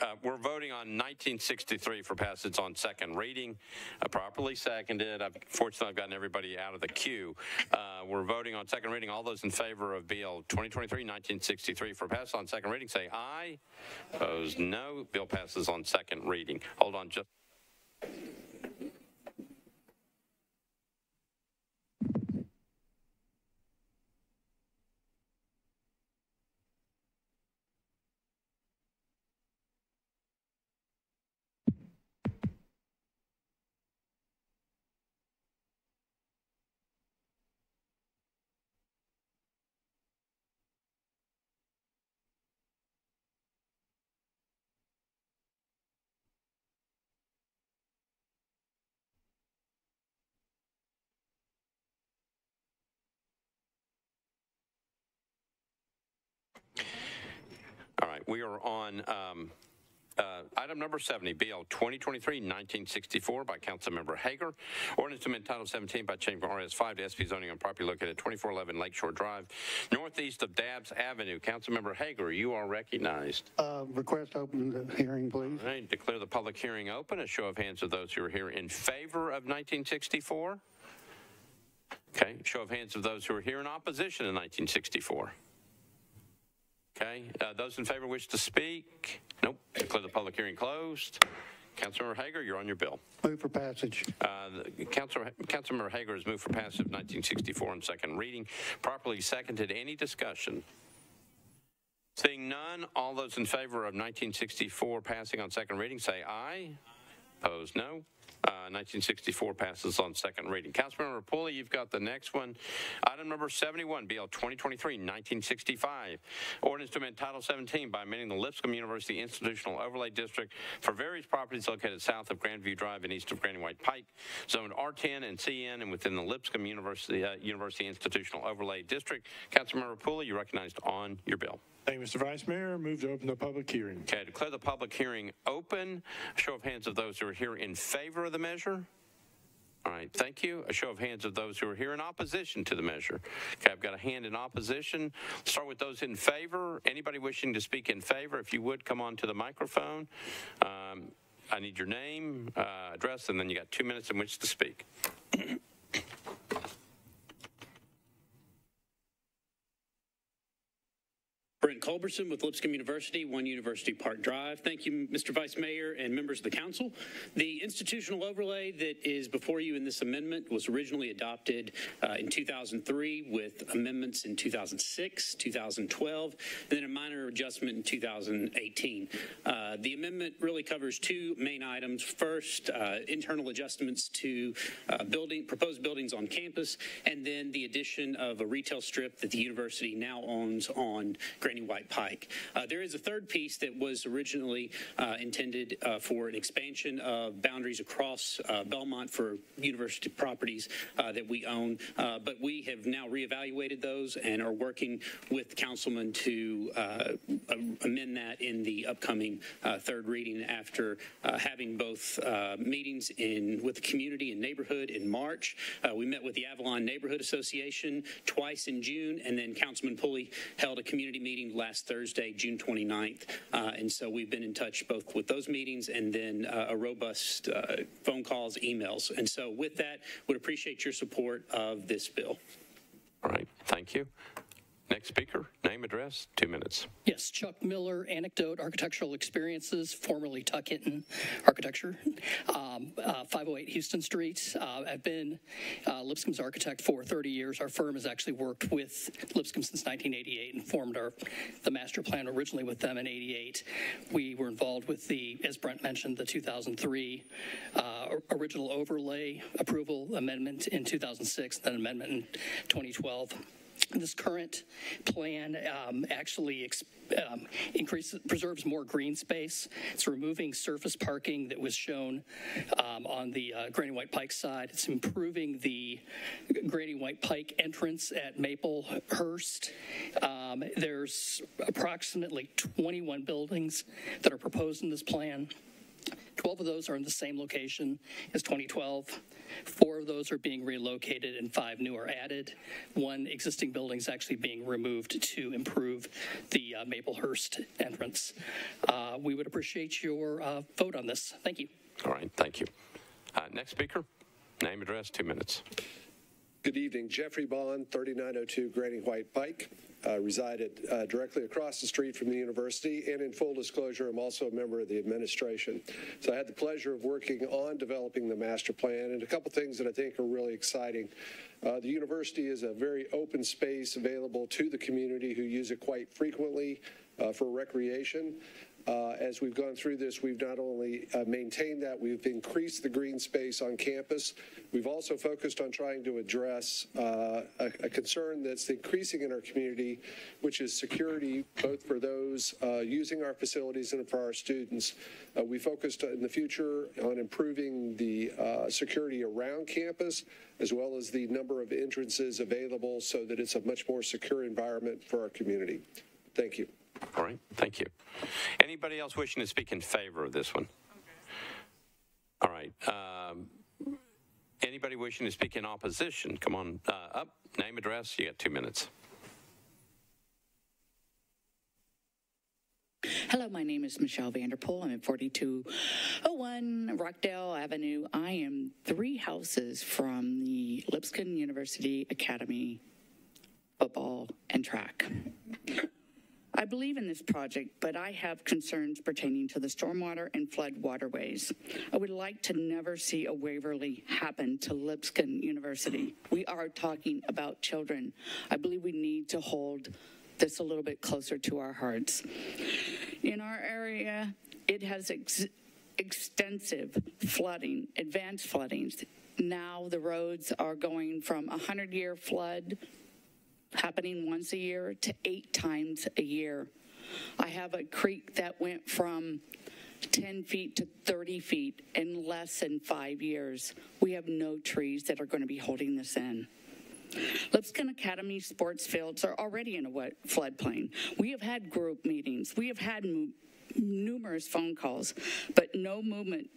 uh, we're voting on 1963 for passage on second reading, uh, properly seconded. I've, fortunately, I've gotten everybody out of the queue. Uh, we're voting on second reading. All those in favor of Bill 2023-1963 for passage on second reading, say aye. Opposed, no. Bill passes on second reading. Hold on just. We are on um, uh, item number 70, BL 2023-1964 by Councilmember Hagar. Ordinance to amend Title 17 by changing RS 5 to SP zoning on property located at 2411 Lakeshore Drive, northeast of Dabbs Avenue. Councilmember Hagar, you are recognized. Uh, request open the hearing, please. All right, declare the public hearing open. A show of hands of those who are here in favor of 1964. Okay, show of hands of those who are here in opposition to 1964. Okay, uh, those in favor wish to speak? Nope. Declare the public hearing closed. Councilmember Hagar, you're on your bill. Move for passage. Uh, Councilor, Councilmember Hagar has moved for passage of 1964 on second reading. Properly seconded. Any discussion? Seeing none, all those in favor of 1964 passing on second reading say aye. Opposed, no. Uh, 1964 passes on second reading. Councilmember Pulley, you've got the next one. Item number 71, BL 2023-1965. Ordinance to amend Title 17 by amending the Lipscomb University Institutional Overlay District for various properties located south of Grandview Drive and east of Granny White Pike, zoned R10 and CN, and within the Lipscomb University, uh, University Institutional Overlay District. Councilmember Pulley, you're recognized on your bill. Thank you, Mr. Vice Mayor. Move to open the public hearing. Okay, declare the public hearing open. A show of hands of those who are here in favor of the measure. All right, thank you. A show of hands of those who are here in opposition to the measure. Okay, I've got a hand in opposition. Start with those in favor. Anybody wishing to speak in favor, if you would, come on to the microphone. Um, I need your name, uh, address, and then you got two minutes in which to speak. Brent Culberson with Lipscomb University, One University Park Drive. Thank you, Mr. Vice Mayor and members of the council. The institutional overlay that is before you in this amendment was originally adopted uh, in 2003 with amendments in 2006, 2012, and then a minor adjustment in 2018. Uh, the amendment really covers two main items. First, uh, internal adjustments to uh, building proposed buildings on campus, and then the addition of a retail strip that the university now owns on Granny White Pike. Uh, there is a third piece that was originally uh, intended uh, for an expansion of boundaries across uh, Belmont for university properties uh, that we own, uh, but we have now reevaluated those and are working with councilmen to amend that in the upcoming third reading after having both meetings in with the community and neighborhood in March. We met with the Avalon Neighborhood Association twice in June, and then Councilman Pulley held a community meeting last Thursday, June 29th. Uh, and so we've been in touch both with those meetings and then uh, a robust uh, phone calls, emails. And so with that, would appreciate your support of this bill. All right, thank you. Next speaker, name, address, two minutes. Yes, Chuck Miller, Anecdote Architectural Experiences, formerly Tuck Hinton Architecture, um, uh, 508 Houston Street. Uh, I've been uh, Lipscomb's architect for 30 years. Our firm has actually worked with Lipscomb since 1988 and formed our the master plan originally with them in 88. We were involved with the, as Brent mentioned, the 2003 uh, original overlay approval amendment in 2006, then amendment in 2012. This current plan um, actually um, increases, preserves more green space. It's removing surface parking that was shown um, on the uh, Granny White Pike side. It's improving the Granny White Pike entrance at Maplehurst. Um, there's approximately 21 buildings that are proposed in this plan. 12 of those are in the same location as 2012. Four of those are being relocated and five new are added. One existing building is actually being removed to improve the uh, Maplehurst entrance. Uh, We would appreciate your uh, vote on this. Thank you. All right, thank you. Uh, Next speaker, name, address, two minutes. Good evening. Jeffrey Bond, 3902 Granny White Pike. Uh, resided uh, directly across the street from the university, and in full disclosure, I'm also a member of the administration. So I had the pleasure of working on developing the master plan, and a couple things that I think are really exciting. Uh, the university is a very open space available to the community who use it quite frequently uh, for recreation. Uh, as we've gone through this, we've not only uh, maintained that, we've increased the green space on campus. We've also focused on trying to address uh, a, a concern that's increasing in our community, which is security, both for those uh, using our facilities and for our students. Uh, we focused in the future on improving the uh, security around campus, as well as the number of entrances available so that it's a much more secure environment for our community. Thank you. All right, thank you. Anybody else wishing to speak in favor of this one? All right. um, Anybody wishing to speak in opposition, come on uh, up, name, address, you got two minutes. Hello, my name is Michelle Vanderpool. I'm at 4201 Rockdale Avenue. I am three houses from the Lipscomb University Academy football and track. I believe in this project, but I have concerns pertaining to the stormwater and flood waterways. I would like to never see a Waverly happen to Lipscomb University. We are talking about children. I believe we need to hold this a little bit closer to our hearts. In our area, it has ex- extensive flooding, advanced floodings. Now the roads are going from a 100 year flood happening once a year to eight times a year. I have a creek that went from 10 feet to 30 feet in less than five years. We have no trees that are going to be holding this in. Lipscomb Academy sports fields are already in a wet floodplain. We have had group meetings. We have had numerous phone calls, but no movement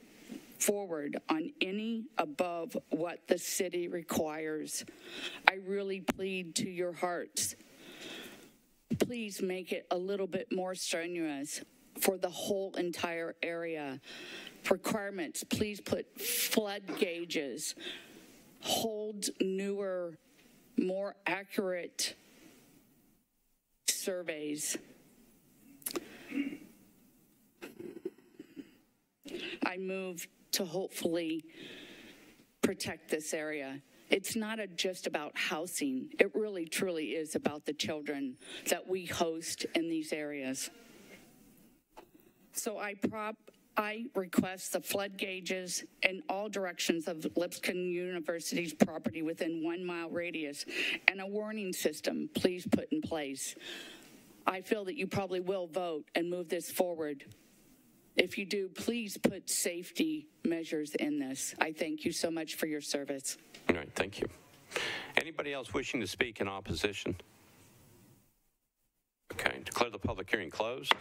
forward on any above what the city requires. I really plead to your hearts. Please make it a little bit more strenuous for the whole entire area. Requirements, please put flood gauges, hold newer, more accurate surveys. I move to hopefully protect this area. It's not a, just about housing. It really, truly is about the children that we host in these areas. So I prop, I request the flood gauges in all directions of Lipscomb University's property within one mile radius and a warning system please put in place. I feel that you probably will vote and move this forward. If you do, please put safety measures in this. I thank you so much for your service. All right, thank you. Anybody else wishing to speak in opposition? Okay, declare the public hearing closed.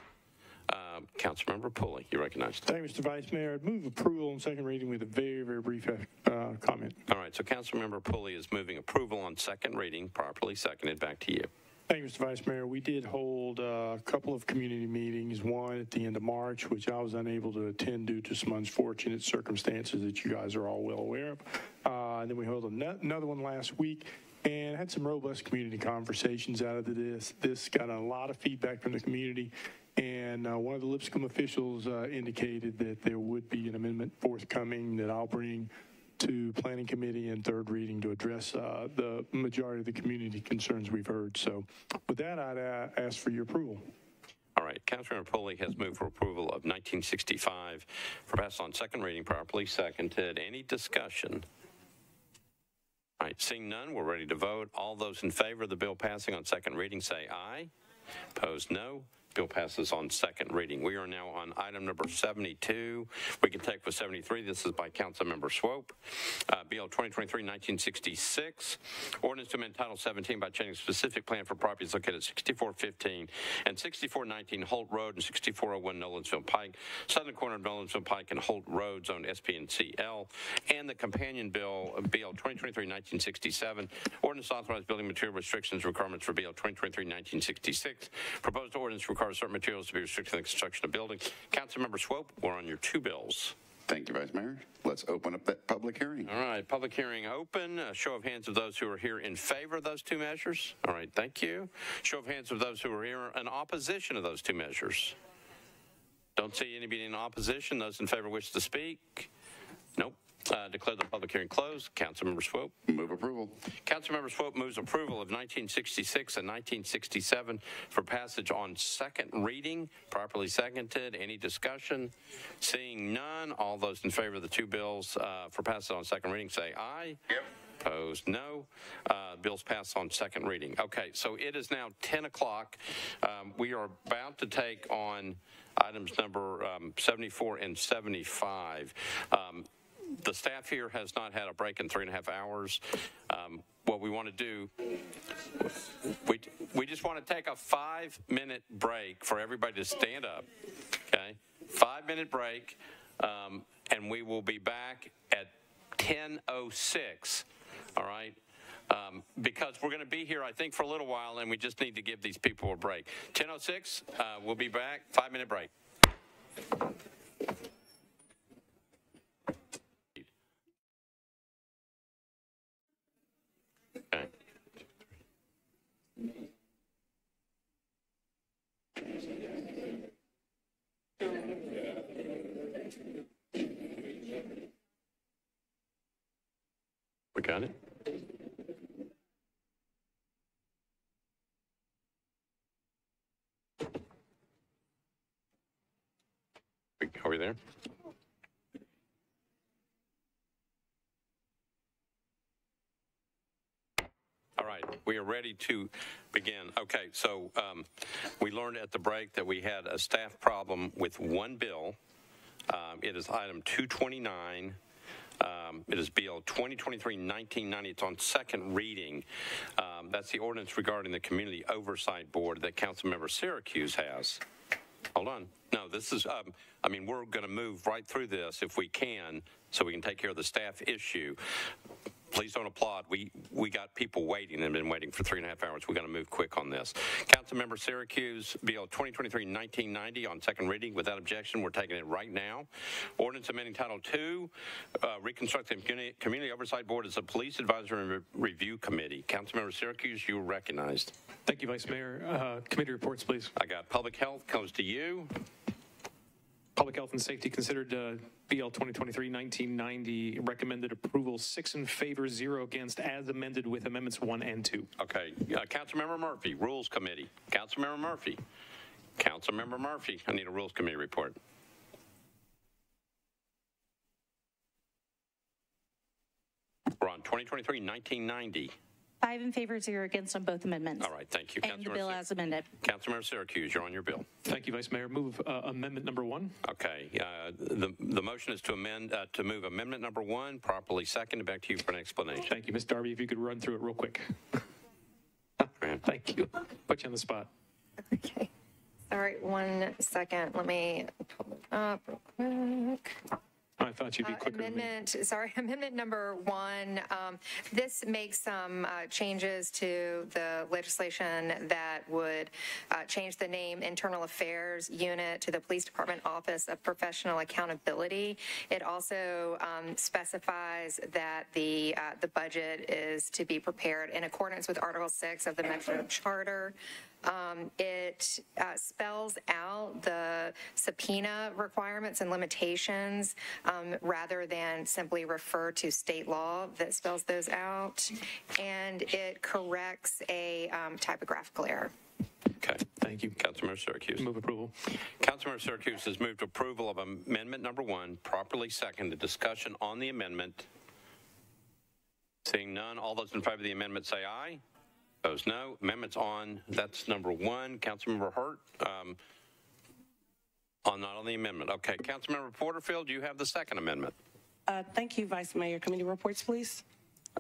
Uh, Councilmember Pulley, you recognized. Thank you, Mr. Vice Mayor. I'd move approval on second reading with a very, very brief uh, comment. All right, so Councilmember Pulley is moving approval on second reading, properly seconded. Back to you. Thank you, Mr. Vice Mayor. We did hold uh, a couple of community meetings, one at the end of March, which I was unable to attend due to some unfortunate circumstances that you guys are all well aware of. Uh, and then we held another one last week and had some robust community conversations out of this. This got a lot of feedback from the community. And uh, one of the Lipscomb officials uh, indicated that there would be an amendment forthcoming that I'll bring to planning committee and third reading to address uh, the majority of the community concerns we've heard. So with that, I'd uh, ask for your approval. All right, Councilmember Pulley has moved for approval of 1965 for pass on second reading, properly seconded. Any discussion? All right, seeing none, we're ready to vote. All those in favor of the bill passing on second reading say aye. Opposed, no. Bill passes on second reading. We are now on item number 72. We can take for 73. This is by Councilmember Swope. Uh, BL 2023-1966, ordinance to amend Title 17 by changing specific plan for properties located at 6415 and 6419 Holt Road and 6401 Nolensville Pike, southern corner of Nolensville Pike and Holt Road, Zone SP and the companion bill, BL 2023-1967, ordinance authorized building material restrictions requirements for BL 2023-1966. Proposed ordinance requires certain materials to be restricted in the construction of buildings. Councilmember Swope, we're on your two bills. Thank you, Vice Mayor. Let's open up that public hearing. All right, public hearing open. A show of hands of those who are here in favor of those two measures. All right, thank you. Show of hands of those who are here in opposition of those two measures. Don't see anybody in opposition. Those in favor wish to speak? Nope. Uh, declare the public hearing closed. Councilmember Swope. Move approval. Councilmember Swope moves approval of 1966 and 1967 for passage on second reading. Properly seconded. Any discussion? Seeing none, all those in favor of the two bills uh, for passage on second reading say aye. Yep. Opposed, no. Uh, Bills passed on second reading. Okay, so it is now 10 o'clock. Um, We are about to take on items number um, 74 and 75. Um, The staff here has not had a break in three and a half hours. Um, What we want to do, we, we just want to take a five-minute break for everybody to stand up, okay? Five-minute break, um, and we will be back at 10:06, all right? Um, Because we're going to be here, I think, for a little while, and we just need to give these people a break. 10:06, uh, we'll be back, five-minute break. Okay. We got it? We- Are we there? All right, we are ready to begin. Okay, so um, we learned at the break that we had a staff problem with one bill. Um, It is item 229. Um, It is Bill 2023-1990. It's on second reading. Um, That's the ordinance regarding the Community Oversight Board that Councilmember Syracuse has. Hold on. No, this is, um, I mean, we're going to move right through this if we can, so we can take care of the staff issue. Please don't applaud. We, we got people waiting and been waiting for three and a half hours. We're going to move quick on this. Councilmember Syracuse, Bill 2023-1990 on second reading. Without objection, we're taking it right now. Ordinance amending Title II, uh, reconstructing community, community Oversight Board as a Police Advisory Re- Review Committee. Councilmember Syracuse, you are recognized. Thank you, Vice Mayor. Uh, Committee reports, please. I got Public Health comes to you. Public Health and Safety considered uh, BL 2023-1990, recommended approval, six in favor, zero against, as amended with amendments one and two. Okay, uh, Councilmember Murphy, Rules Committee. Councilmember Murphy. Councilmember Murphy, I need a Rules Committee report. We're on 2023-1990. Five in favor, zero against on both amendments. All right, thank you. And the bill Sy- as amended. Councilmember Syracuse, you're on your bill. Thank you, Vice Mayor. Move uh, amendment number one. Okay, uh, the, the motion is to amend, uh, to move amendment number one, properly seconded. Back to you for an explanation. Thank you, Ms. Darby. If you could run through it real quick. Thank you. Put you on the spot. Okay. All right, one second. Let me pull it up real quick. I thought you'd be Uh, quicker than me. Amendment, sorry, amendment number one. um, This makes some uh, changes to the legislation that would uh, change the name Internal Affairs Unit to the Police Department Office of Professional Accountability. It also um, specifies that the, uh, the budget is to be prepared in accordance with Article 6 of the Metro Charter. Um, It uh, spells out the subpoena requirements and limitations um, rather than simply refer to state law that spells those out. And it corrects a um, typographical error. Okay, thank you. Councilmember Syracuse. Move approval. Councilmember Syracuse has moved approval of amendment number one, properly seconded. Discussion on the amendment. Seeing none, all those in favor of the amendment say aye. Opposed, no. Amendments on, that's number one. Councilmember Hurt, um, on, not on the amendment. Okay, Councilmember Porterfield, you have the second amendment. Uh, Thank you, Vice Mayor. Committee reports, please.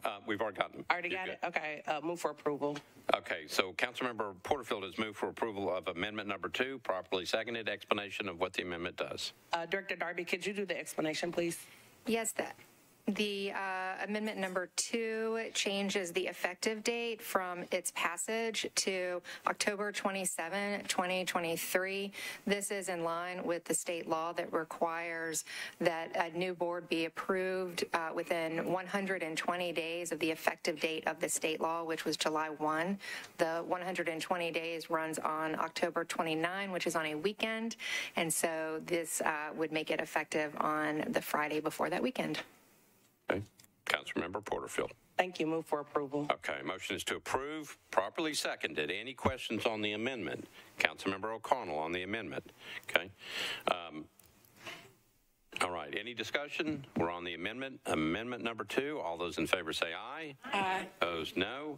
Uh, We've already gotten them. Already got it? Okay, uh, move for approval. Okay, so Councilmember Porterfield has moved for approval of amendment number two, properly seconded. Explanation of what the amendment does. Uh, Director Darby, could you do the explanation, please? Yes, that. The uh, amendment number two changes the effective date from its passage to October 27, 2023. This is in line with the state law that requires that a new board be approved uh, within 120 days of the effective date of the state law, which was July 1. The 120 days runs on October 29, which is on a weekend, and so this uh, would make it effective on the Friday before that weekend. Okay, Councilmember Porterfield. Thank you. Move for approval. Okay, motion is to approve, properly seconded. Any questions on the amendment? Councilmember O'Connell on the amendment. Okay. Um, All right, any discussion? We're on the amendment. Amendment number two. All those in favor say aye. Aye. Opposed, no.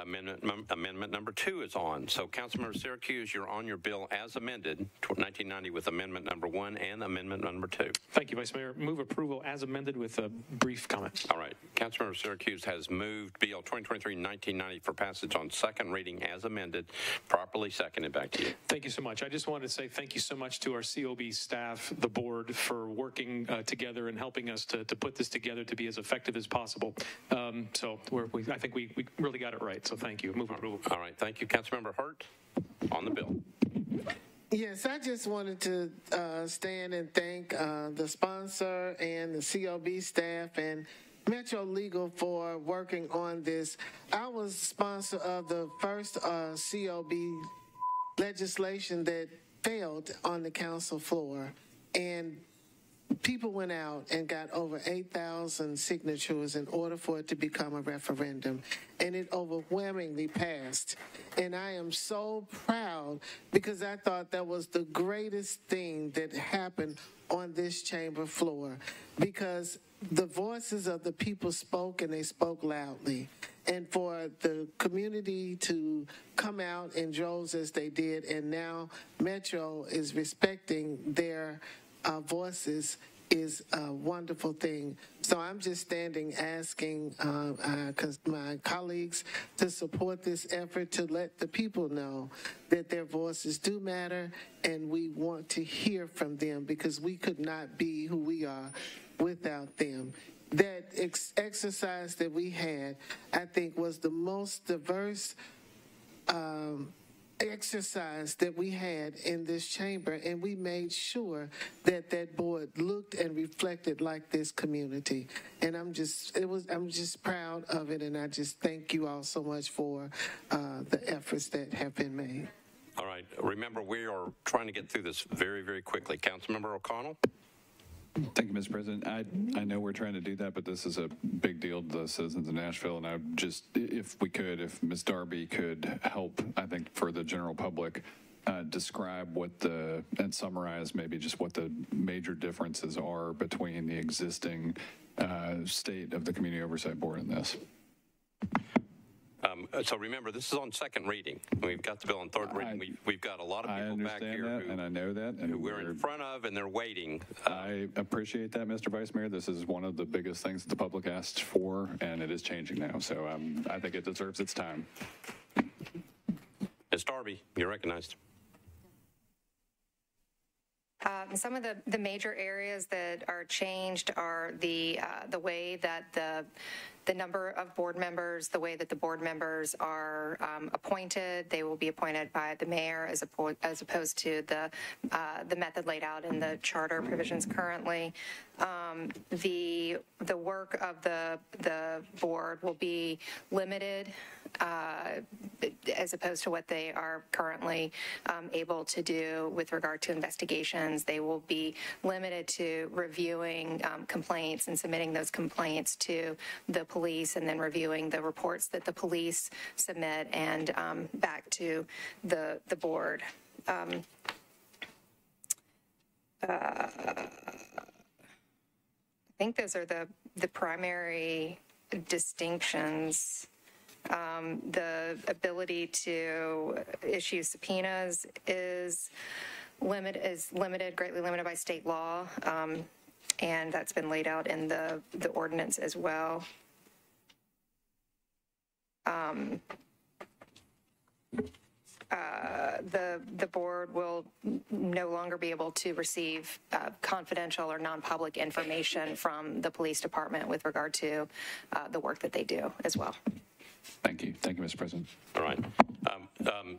Amendment, mum- amendment number two is on. So Councilmember Syracuse, you're on your bill as amended, tw- 1990 with amendment number one and amendment number two. Thank you, Vice Mayor. Move approval as amended with a brief comment. All right, Councilmember Syracuse has moved Bill 2023-1990 for passage on second reading as amended, properly seconded. Back to you. Thank you so much. I just wanted to say thank you so much to our COB staff, the board, for working uh, together and helping us to, to put this together to be as effective as possible. Um, so we're, we, I think we, we really got it right. So thank you. Move approval. All right, thank you. Councilmember Hurt, on the bill. Yes, I just wanted to uh, stand and thank uh, the sponsor and the COB staff and Metro Legal for working on this. I was sponsor of the first uh, COB legislation that failed on the council floor, and people went out and got over 8,000 signatures in order for it to become a referendum, and it overwhelmingly passed. And I am so proud because I thought that was the greatest thing that happened on this chamber floor because the voices of the people spoke and they spoke loudly. And for the community to come out in droves as they did, and now Metro is respecting their uh, voices is a wonderful thing. So I'm just standing asking uh, uh, my colleagues to support this effort to let the people know that their voices do matter and we want to hear from them because we could not be who we are without them. That ex- exercise that we had, I think, was the most diverse. Um, exercise that we had in this chamber, and we made sure that that board looked and reflected like this community. And I'm just, it was, I'm just proud of it, and I just thank you all so much for uh, the efforts that have been made. All right, remember, we are trying to get through this very, very quickly. Councilmember O'Connell? Thank you, Mr. President. I, I know we're trying to do that, but this is a big deal to the citizens of Nashville. And I just, if we could, if Ms. Darby could help, I think for the general public, uh, describe what the, and summarize maybe just what the major differences are between the existing uh, state of the Community Oversight Board and this. Um, so remember, this is on second reading. We've got the bill on third reading. We, we've got a lot of people back understand here that, who, and I know that. who And we're in front of, and they're waiting. I appreciate that, Mr. Vice Mayor. This is one of the biggest things that the public asked for, and it is changing now. So um, I think it deserves its time. Ms. Darby, you're recognized. Um, some of the, the major areas that are changed are the uh, the way that the the number of board members, the way that the board members are um, appointed. They will be appointed by the mayor as, as opposed to the uh, the method laid out in the charter provisions currently. Um, the the work of the the board will be limited uh, as opposed to what they are currently um, able to do with regard to investigations. They will be limited to reviewing um, complaints and submitting those complaints to the police and then reviewing the reports that the police submit and um, back to the, the board. Um, uh, I think those are the, the primary distinctions. Um, The ability to issue subpoenas is limit, is limited, greatly limited by state law. Um, And that's been laid out in the, the ordinance as well. Um, uh, the, the board will no longer be able to receive uh, confidential or non-public information from the police department with regard to uh, the work that they do as well. Thank you. Thank you, Mr. President. All right. Um, um,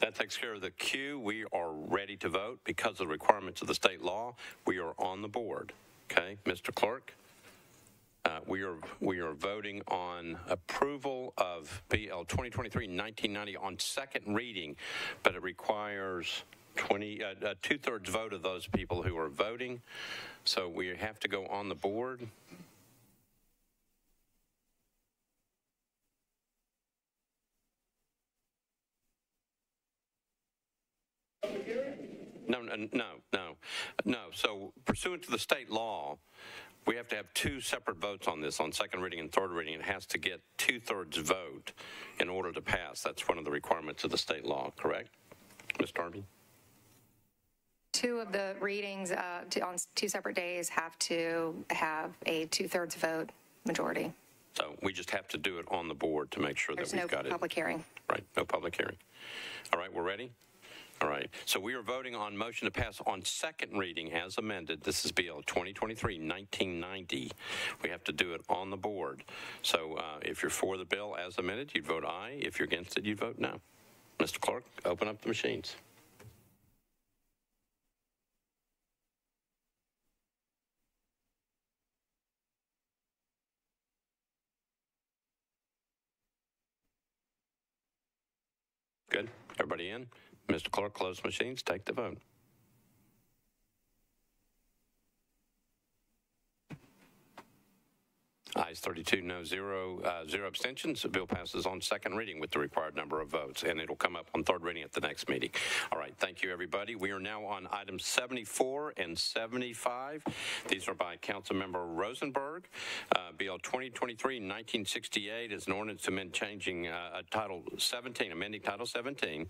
That takes care of the queue. We are ready to vote. Because of the requirements of the state law, we are on the board. Okay, Mr. Clerk? Uh, We are, we are voting on approval of BL 2023-1990 on second reading, but it requires 20, uh, a two-thirds vote of those people who are voting. So we have to go on the board. No, no, no, no, no. So pursuant to the state law, we have to have two separate votes on this, on second reading and third reading. It has to get two-thirds vote in order to pass. That's one of the requirements of the state law, correct? Ms. Darby? Two of the readings uh, to- on two separate days have to have a two-thirds vote majority. So we just have to do it on the board to make sure that we've no got it. There's no public hearing. Right, no public hearing. All right, we're ready? All right, so we are voting on motion to pass on second reading as amended. This is Bill 2023-1990. We have to do it on the board. So uh, if you're for the bill as amended, you'd vote aye. If you're against it, you'd vote no. Mr. Clerk, open up the machines. Good. Everybody in? Mr. Clerk, close machines. Take the vote. Ayes 32, no, zero, uh, zero abstentions. The bill passes on second reading with the required number of votes, and it'll come up on third reading at the next meeting. All right, thank you, everybody. We are now on items 74 and 75. These are by Councilmember Rosenberg. Uh, BL 2023-1968 is an ordinance to amend changing uh, Title 17, amending Title 17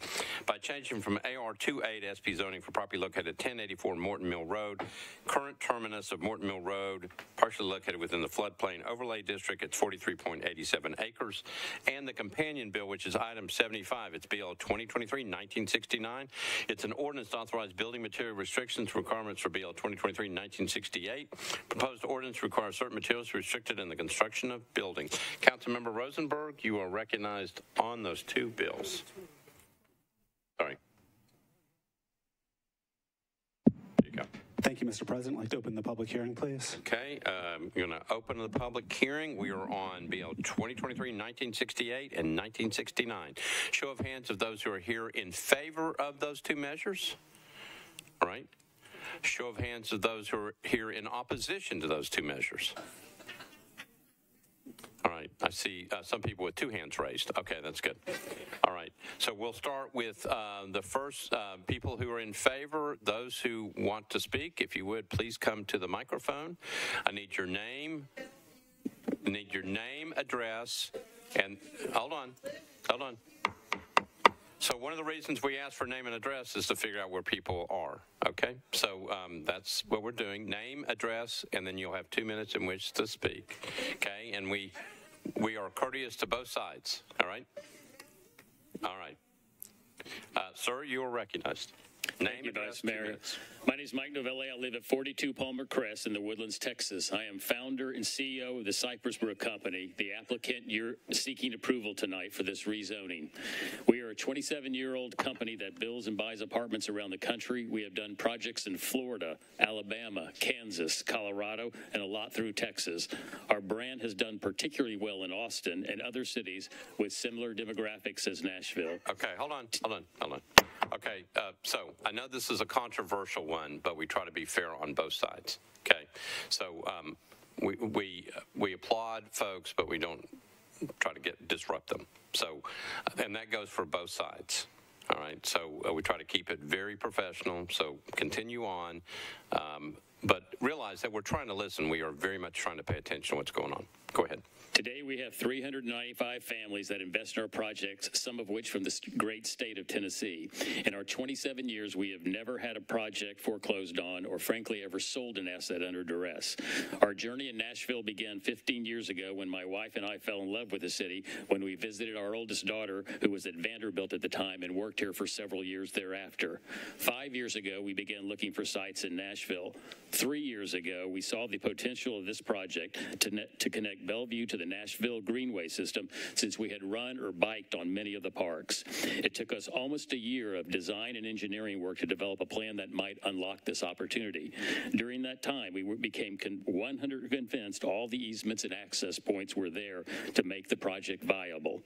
by changing from AR28 SP zoning for property located at 1084 Morton Mill Road, current terminus of Morton Mill Road, partially located within the floodplain overlay district. It's 43.87 acres. And the companion bill, which is item 75, it's BL 2023-1969. It's an ordinance to authorize building material restrictions requirements for BL 2023-1968. Proposed ordinance requires certain materials restricted in the construction of buildings. Councilmember Rosenberg, you are recognized on those two bills. Sorry. Thank you, Mr. President. I'd like to open the public hearing, please. Okay, um, you're going to open the public hearing. We are on BL 2023-1968 and 1969. Show of hands of those who are here in favor of those two measures. All right. Show of hands of those who are here in opposition to those two measures. All right, I see uh, some people with two hands raised. Okay, that's good. All right, so we'll start with uh, the first uh, people who are in favor. Those who want to speak, if you would, please come to the microphone. I need your name, I need your name, address, and hold on, hold on. So one of the reasons we ask for name and address is to figure out where people are. Okay, so um, that's what we're doing: name, address, and then you'll have two minutes in which to speak. Okay, and we we are courteous to both sides. All right. All right, uh, sir, you are recognized. Name, Thank you, Vice Mayor. My name is Mike Novelli. I live at 42 Palmer Crest in the Woodlands, Texas. I am founder and CEO of the Cypress Brook Company, the applicant you're seeking approval tonight for this rezoning. We are a 27-year-old company that builds and buys apartments around the country. We have done projects in Florida, Alabama, Kansas, Colorado, and a lot through Texas. Our brand has done particularly well in Austin and other cities with similar demographics as Nashville. Okay, hold on, hold on, hold on. Okay, uh, so I know this is a controversial one, but we try to be fair on both sides. Okay, so um, we we we applaud folks, but we don't try to get disrupt them. So, and that goes for both sides. All right, so uh, we try to keep it very professional. So continue on. Um, but realize that we're trying to listen. We are very much trying to pay attention to what's going on. Go ahead. Today, we have 395 families that invest in our projects, some of which from the great state of Tennessee. In our 27 years, we have never had a project foreclosed on or, frankly, ever sold an asset under duress. Our journey in Nashville began 15 years ago when my wife and I fell in love with the city when we visited our oldest daughter, who was at Vanderbilt at the time and worked here for several years thereafter. Five years ago, we began looking for sites in Nashville. Three years ago, we saw the potential of this project to, to connect Bellevue to the Nashville Greenway system since we had run or biked on many of the parks. It took us almost a year of design and engineering work to develop a plan that might unlock this opportunity. During that time, we became 100 convinced all the easements and access points were there to make the project viable.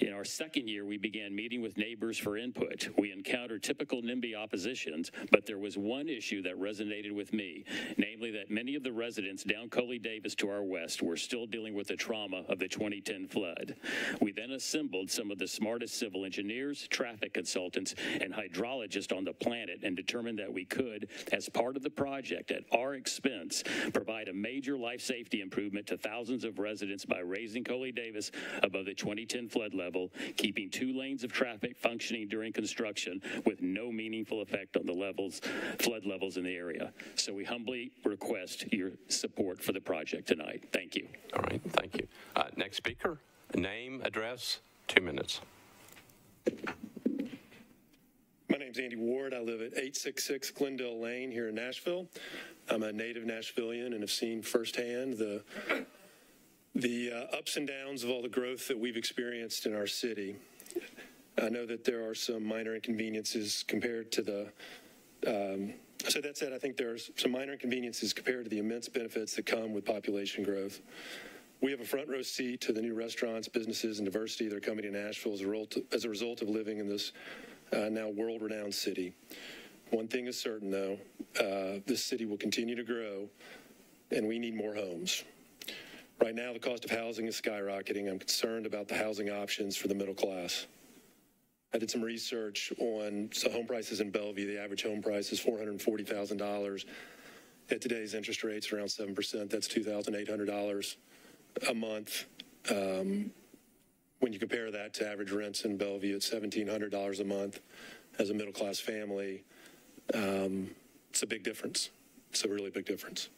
In our second year, we began meeting with neighbors for input. We encountered typical NIMBY oppositions, but there was one issue that resonated with me, namely that many of the residents down Coley Davis to our west were still dealing with the trauma of the 2010 flood. We then assembled some of the smartest civil engineers, traffic consultants, and hydrologists on the planet and determined that we could, as part of the project at our expense, provide a major life safety improvement to thousands of residents by raising Coley Davis above the 2010 flood level, keeping two lanes of traffic functioning during construction with no meaningful effect on the levels, flood levels in the area. So we humbly request your support for the project tonight. Thank you. All right, thank you. Uh, next speaker, name, address, two minutes. My name's Andy Ward. I live at 866 Glendale Lane here in Nashville. I'm a native Nashvillian and have seen firsthand the the uh, ups and downs of all the growth that we've experienced in our city. I know that there are some minor inconveniences compared to the. Um, so that said, I think there are some minor inconveniences compared to the immense benefits that come with population growth. We have a front row seat to the new restaurants, businesses, and diversity that are coming to Nashville as a result, of living in this uh, now world renowned city. One thing is certain, though uh, this city will continue to grow, and we need more homes. Right now, the cost of housing is skyrocketing. I'm concerned about the housing options for the middle class. I did some research on so home prices in Bellevue. The average home price is $440,000. At today's interest rates, around 7%. That's $2,800 a month. Um, when you compare that to average rents in Bellevue at $1,700 a month as a middle class family, um, it's a big difference. It's a really big difference.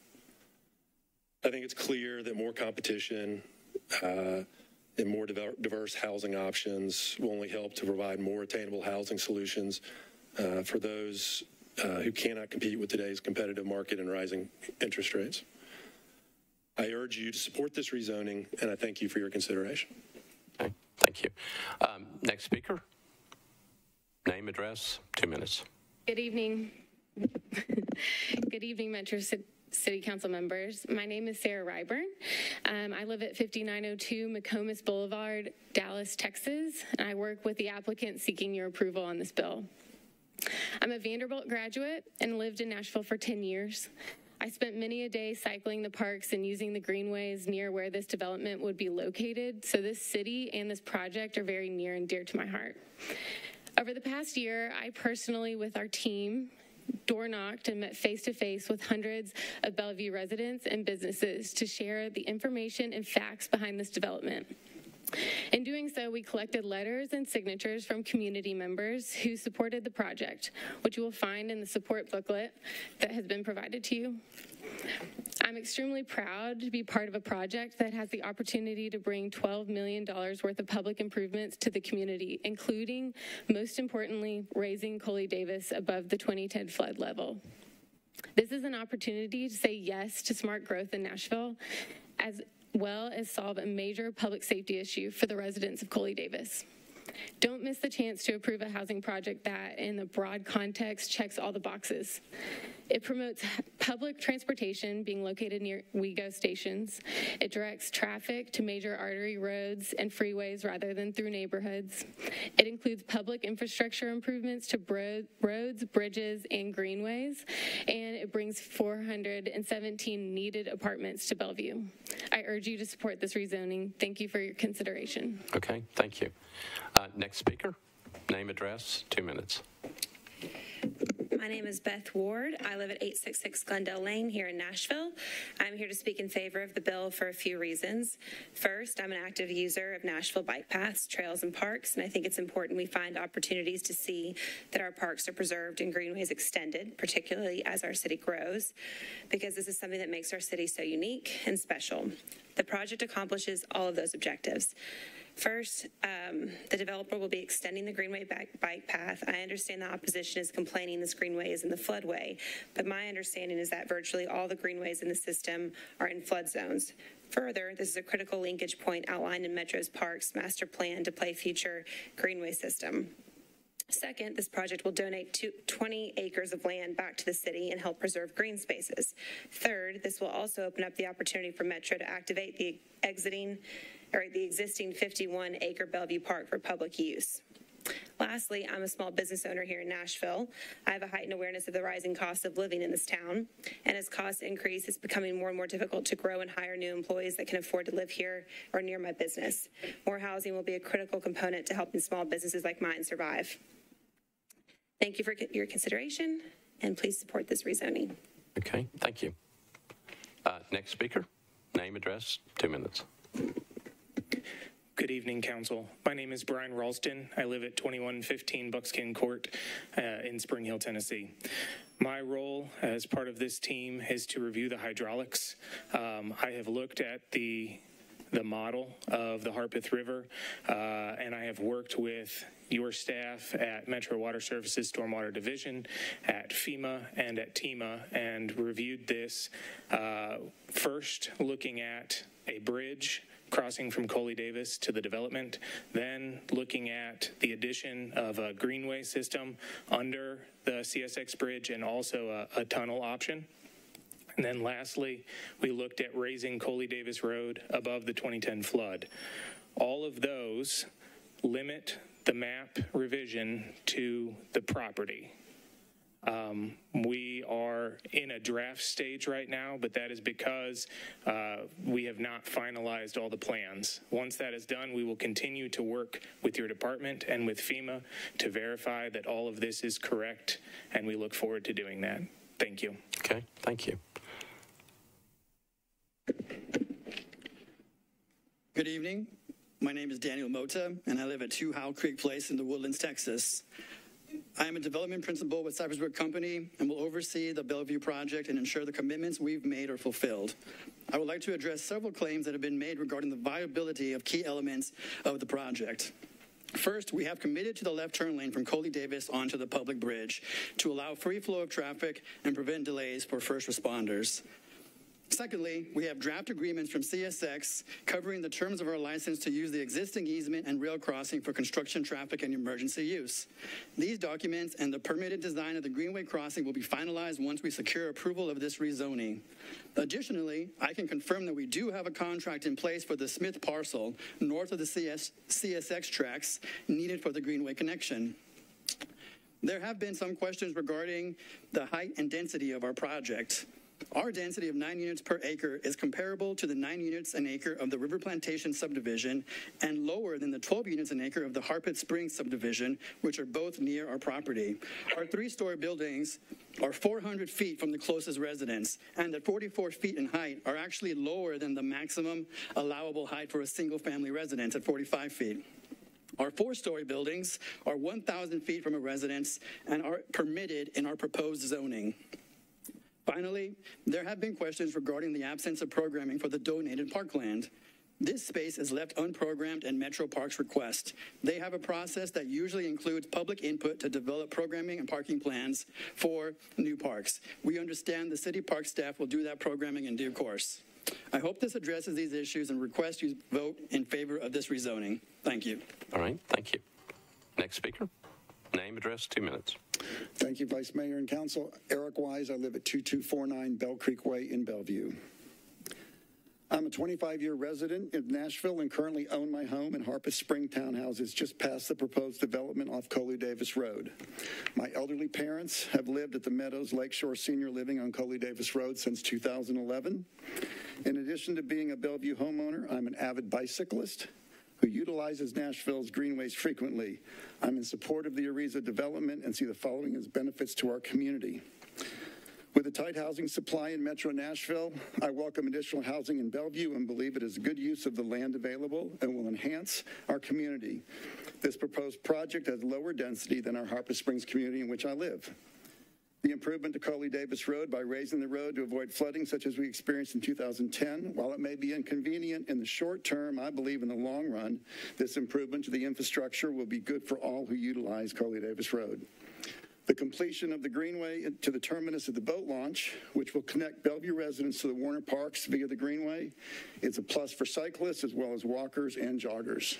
I think it's clear that more competition uh, and more diverse housing options will only help to provide more attainable housing solutions uh, for those uh, who cannot compete with today's competitive market and rising interest rates. I urge you to support this rezoning, and I thank you for your consideration. Okay, thank you. Um, next speaker, name, address, two minutes. Good evening. Good evening, Metro Ci- City Council members. My name is Sarah Ryburn. Um, I live at 5902 McCommas Boulevard, Dallas, Texas, and I work with the applicant seeking your approval on this bill. I'm a Vanderbilt graduate and lived in Nashville for 10 years. I spent many a day cycling the parks and using the greenways near where this development would be located, so this city and this project are very near and dear to my heart. Over the past year, I personally, with our team, door knocked and met face to face with hundreds of Bellevue residents and businesses to share the information and facts behind this development. In doing so, we collected letters and signatures from community members who supported the project, which you will find in the support booklet that has been provided to you. I'm extremely proud to be part of a project that has the opportunity to bring $12 million worth of public improvements to the community, including, most importantly, raising Coley Davis above the 2010 flood level. This is an opportunity to say yes to smart growth in Nashville, as well as solve a major public safety issue for the residents of Coley Davis. Don't miss the chance to approve a housing project that, in the broad context, checks all the boxes. It promotes public transportation being located near WeGo stations. It directs traffic to major artery roads and freeways rather than through neighborhoods. It includes public infrastructure improvements to bro- roads, bridges, and greenways. And it brings 417 needed apartments to Bellevue. I urge you to support this rezoning. Thank you for your consideration. Okay, thank you. Uh, next speaker, name, address, two minutes. My My name is Beth Ward. I live at 866 Glendale Lane here in Nashville. I'm here to speak in favor of the bill for a few reasons. First, I'm an active user of Nashville bike paths, trails, and parks, and I think it's important we find opportunities to see that our parks are preserved and greenways extended, particularly as our city grows, because this is something that makes our city so unique and special. The project accomplishes all of those objectives. First, um, the developer will be extending the Greenway bike, path. I understand the opposition is complaining this Greenway is in the floodway, but my understanding is that virtually all the Greenways in the system are in flood zones. Further, this is a critical linkage point outlined in Metro's Parks master plan to play future Greenway system. Second, this project will donate two- 20 acres of land back to the city and help preserve green spaces. Third, this will also open up the opportunity for Metro to activate the exiting or the existing 51 acre Bellevue Park for public use. Lastly, I'm a small business owner here in Nashville. I have a heightened awareness of the rising cost of living in this town. And as costs increase, it's becoming more and more difficult to grow and hire new employees that can afford to live here or near my business. More housing will be a critical component to helping small businesses like mine survive. Thank you for your consideration, and please support this rezoning. Okay, thank you. Uh, Next speaker, name, address, two minutes. Good evening, Council. My name is Brian Ralston. I live at 2115 Buckskin Court uh, in Spring Hill, Tennessee. My role as part of this team is to review the hydraulics. Um, I have looked at the the model of the Harpeth River, uh, and I have worked with your staff at Metro Water Services Stormwater Division, at FEMA, and at TEMA, and reviewed this uh, first looking at a bridge crossing from Coley Davis to the development, then looking at the addition of a greenway system under the CSX bridge and also a, a tunnel option. And then lastly, we looked at raising Coley Davis Road above the 2010 flood. All of those limit the map revision to the property. Um, we are in a draft stage right now, but that is because uh, we have not finalized all the plans. Once that is done, we will continue to work with your department and with FEMA to verify that all of this is correct, and we look forward to doing that. Thank you. Okay, thank you. Good evening. My name is Daniel Mota, and I live at 2 Howell Creek Place in the Woodlands, Texas. I am a development principal with Cypress Brook Company and will oversee the Bellevue project and ensure the commitments we've made are fulfilled. I would like to address several claims that have been made regarding the viability of key elements of the project. First, we have committed to the left turn lane from Coley Davis onto the public bridge to allow free flow of traffic and prevent delays for first responders. Secondly, we have draft agreements from CSX covering the terms of our license to use the existing easement and rail crossing for construction traffic and emergency use. These documents and the permitted design of the Greenway crossing will be finalized once we secure approval of this rezoning. Additionally, I can confirm that we do have a contract in place for the Smith parcel north of the CS, CSX tracks needed for the Greenway connection. There have been some questions regarding the height and density of our project. Our density of nine units per acre is comparable to the nine units an acre of the River Plantation subdivision and lower than the 12 units an acre of the Harpeth Springs subdivision, which are both near our property. Our three story buildings are 400 feet from the closest residence, and at 44 feet in height are actually lower than the maximum allowable height for a single family residence at 45 feet. Our four story buildings are 1,000 feet from a residence and are permitted in our proposed zoning. Finally, there have been questions regarding the absence of programming for the donated parkland. This space is left unprogrammed at Metro Parks' request. They have a process that usually includes public input to develop programming and parking plans for new parks. We understand the city park staff will do that programming in due course. I hope this addresses these issues and request you vote in favor of this rezoning. Thank you. All right, thank you. Next speaker, name, address, two minutes. Thank you, Vice Mayor and Council. Eric Wise, I live at 2249 Bell Creek Way in Bellevue. I'm a 25 year resident in Nashville and currently own my home in Harpeth Spring Townhouses just past the proposed development off Coley Davis Road. My elderly parents have lived at the Meadows Lakeshore Senior Living on Coley Davis Road since 2011. In addition to being a Bellevue homeowner, I'm an avid bicyclist. Who utilizes Nashville's greenways frequently. I'm in support of the Ariza development and see the following as benefits to our community. With a tight housing supply in Metro Nashville, I welcome additional housing in Bellevue and believe it is a good use of the land available and will enhance our community. This proposed project has lower density than our Harpeth Springs community in which I live. The improvement to Coley Davis Road by raising the road to avoid flooding such as we experienced in 2010, while it may be inconvenient in the short term, I believe in the long run, this improvement to the infrastructure will be good for all who utilize Coley Davis Road. The completion of the Greenway to the terminus of the boat launch, which will connect Bellevue residents to the Warner Parks via the Greenway, is a plus for cyclists as well as walkers and joggers.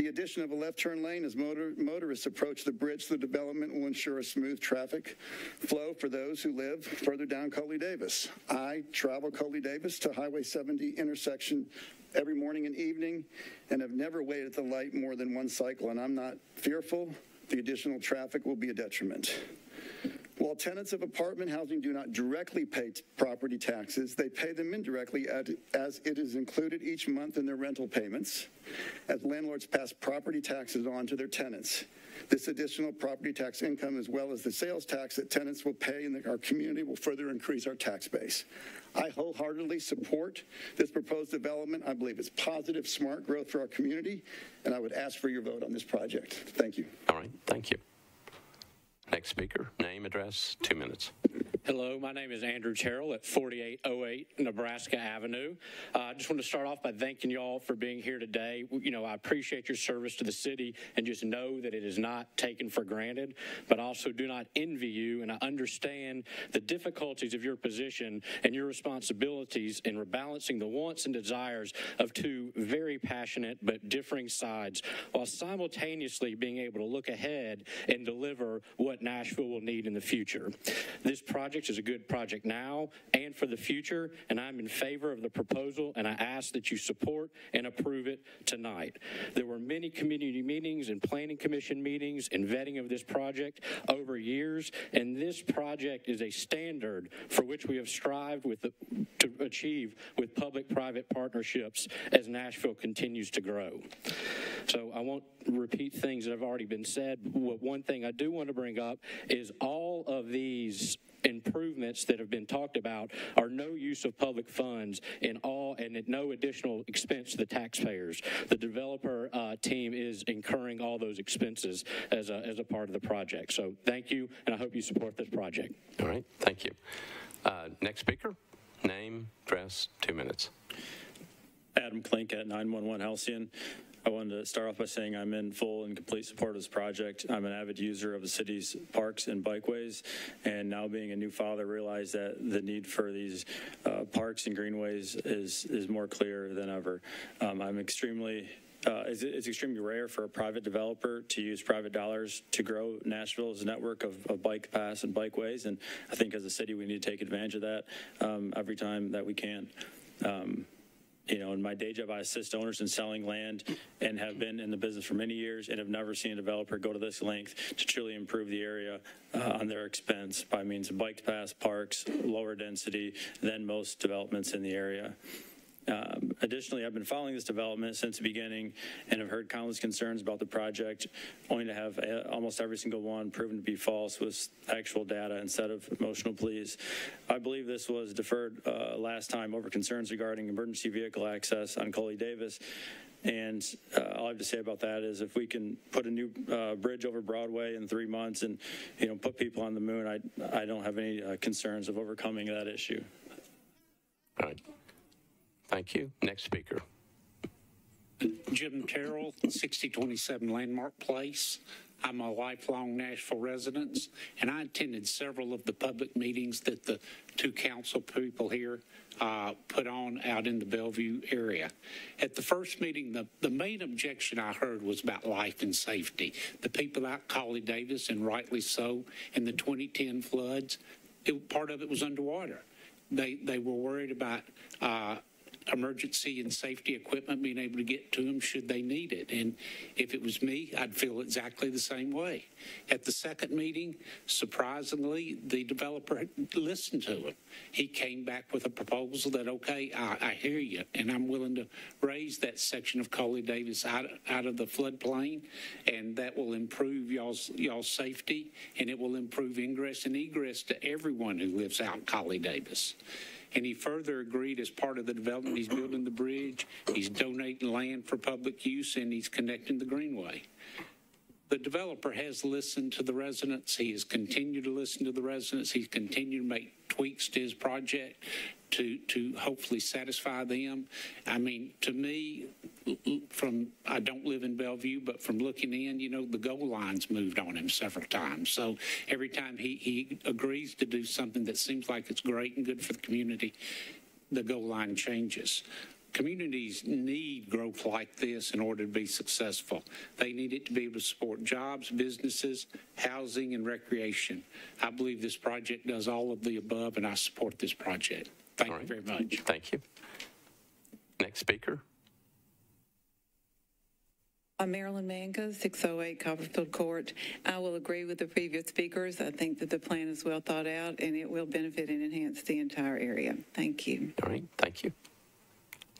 The addition of a left turn lane as motor, motorists approach the bridge the development will ensure a smooth traffic flow for those who live further down Coley Davis. I travel Coley Davis to Highway 70 intersection every morning and evening and have never waited at the light more than one cycle, and I'm not fearful the additional traffic will be a detriment. While tenants of apartment housing do not directly pay property taxes, they pay them indirectly at, as it is included each month in their rental payments, as landlords pass property taxes on to their tenants. This additional property tax income, as well as the sales tax that tenants will pay in the, our community, will further increase our tax base. I wholeheartedly support this proposed development. I believe it's positive, smart growth for our community, and I would ask for your vote on this project. Thank you. All right, thank you. Next speaker, name, address, two minutes. Hello, my name is Andrew Terrell at 4808 Nebraska Avenue. Uh, I just want to start off by thanking you all for being here today. You know, I appreciate your service to the city and just know that it is not taken for granted, but also do not envy you. And I understand the difficulties of your position and your responsibilities in rebalancing the wants and desires of two very passionate but differing sides while simultaneously being able to look ahead and deliver what Nashville will need in the future. This project is a good project now and for the future, and I'm in favor of the proposal, and I ask that you support and approve it tonight. There were many community meetings and planning commission meetings and vetting of this project over years, and this project is a standard for which we have strived with the, to achieve with public-private partnerships as Nashville continues to grow. So I won't repeat things that have already been said. What one thing I do want to bring up is all of these improvements that have been talked about are no use of public funds in all and at no additional expense to the taxpayers. The developer uh, team is incurring all those expenses as a, as a part of the project. So thank you, and I hope you support this project. All right, thank you. Uh, next speaker, name, address, two minutes. Adam Klink at 911 Halcyon. I wanted to start off by saying I'm in full and complete support of this project. I'm an avid user of the city's parks and bikeways, and now being a new father, realize that the need for these uh, parks and greenways is is more clear than ever. Um, I'm extremely uh, it's, it's, extremely rare for a private developer to use private dollars to grow Nashville's network of, of bike paths and bikeways, and I think as a city we need to take advantage of that um, every time that we can. Um, you know, in my day job, I assist owners in selling land and have been in the business for many years and have never seen a developer go to this length to truly improve the area uh, on their expense by means of bike paths, parks, lower density than most developments in the area. Um, additionally, I've been following this development since the beginning and have heard countless concerns about the project, only to have uh, almost every single one proven to be false with actual data instead of emotional pleas. I believe this was deferred uh, last time over concerns regarding emergency vehicle access on Coley Davis. And uh, all I have to say about that is if we can put a new uh, bridge over Broadway in three months and, you know, put people on the moon, I, I don't have any uh, concerns of overcoming that issue. All right. Thank you. Next speaker. Jim Terrell, 6027 Landmark Place. I'm a lifelong Nashville resident, and I attended several of the public meetings that the two council people here uh, put on out in the Bellevue area. At the first meeting, the, the main objection I heard was about life and safety. The people out Coley Davis, and rightly so, in the 2010 floods, it, part of it was underwater. They, they were worried about uh, emergency and safety equipment being able to get to them should they need it. And if it was me, I'd feel exactly the same way. At the second meeting, surprisingly, the developer listened to him. He came back with a proposal that, okay, I, I hear you, and I'm willing to raise that section of Coley Davis out, out of the floodplain, and that will improve y'all's, y'all's safety, and it will improve ingress and egress to everyone who lives out in Davis. And he further agreed as part of the development, he's building the bridge, he's donating land for public use, and he's connecting the greenway. The developer has listened to the residents. He has continued to listen to the residents. He's continued to make tweaks to his project to, to hopefully satisfy them. I mean, to me, from, I don't live in Bellevue, but from looking in, you know, the goal line's moved on him several times. So every time he, he agrees to do something that seems like it's great and good for the community, the goal line changes. Communities need growth like this in order to be successful. They need it to be able to support jobs, businesses, housing, and recreation. I believe this project does all of the above, and I support this project. Thank you very much. Thank you. Next speaker. I'm Marilyn Manga, 608 Copperfield Court. I will agree with the previous speakers. I think that the plan is well thought out and it will benefit and enhance the entire area. Thank you. All right, thank you.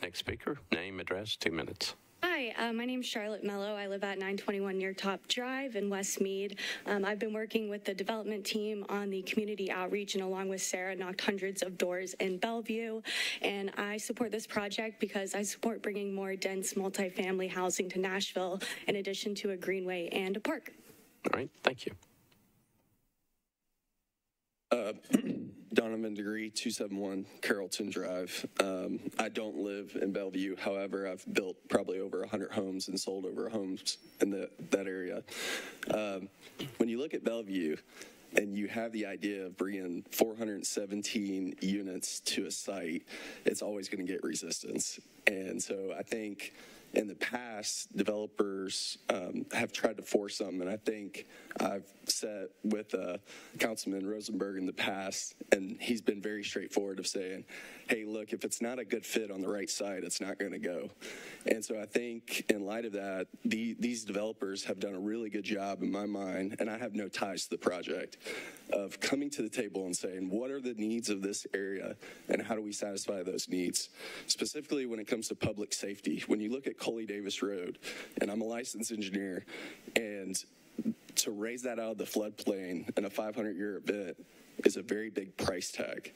Next speaker, name, address, two minutes. Hi, uh, my name is Charlotte Mello. I live at 921 Near Top Drive in Westmead. Um, I've been working with the development team on the community outreach, and along with Sarah, knocked hundreds of doors in Bellevue. And I support this project because I support bringing more dense multifamily housing to Nashville, in addition to a greenway and a park. All right, thank you. Uh, Donovan Degree, 271 Carrollton Drive. Um, I don't live in Bellevue. However, I've built probably over 100 homes and sold over homes in the, that area. Um, when you look at Bellevue, and you have the idea of bringing 417 units to a site, it's always going to get resistance. And so I think in the past, developers um, have tried to force something, and I think I've sat with uh, Councilman Rosenberg in the past, and he's been very straightforward of saying, "Hey, look, if it's not a good fit on the right side, it's not going to go." And so I think, in light of that, the, these developers have done a really good job in my mind, and I have no ties to the project, of coming to the table and saying, "What are the needs of this area, and how do we satisfy those needs?" Specifically, when it comes to public safety, when you look at Coley Davis Road, and I'm a licensed engineer, and to raise that out of the floodplain in a 500 year event is a very big price tag.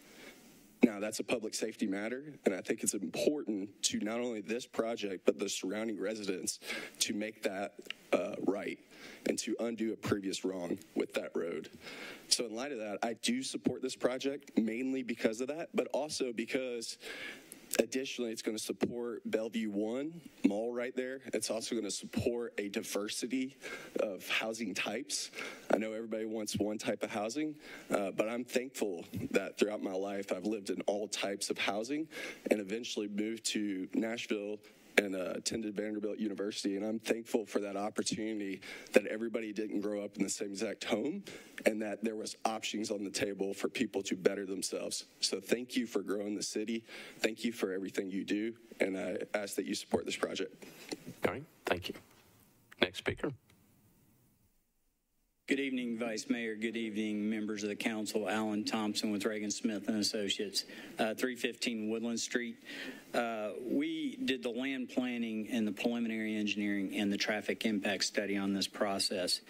Now, that's a public safety matter, and I think it's important to not only this project, but the surrounding residents to make that uh, right and to undo a previous wrong with that road. So, in light of that, I do support this project mainly because of that, but also because Additionally, it's going to support Bellevue One Mall right there. It's also going to support a diversity of housing types. I know everybody wants one type of housing, uh, but I'm thankful that throughout my life I've lived in all types of housing and eventually moved to Nashville and uh, attended Vanderbilt University. And I'm thankful for that opportunity that everybody didn't grow up in the same exact home and that there was options on the table for people to better themselves. So thank you for growing the city. Thank you for everything you do. And I ask that you support this project. All right. Thank you. Next speaker. Good evening, Vice Mayor. Good evening, members of the council. Alan Thompson with Ragan Smith and Associates, uh, 315 Woodland Street. Uh, we did the land planning and the preliminary engineering and the traffic impact study on this process.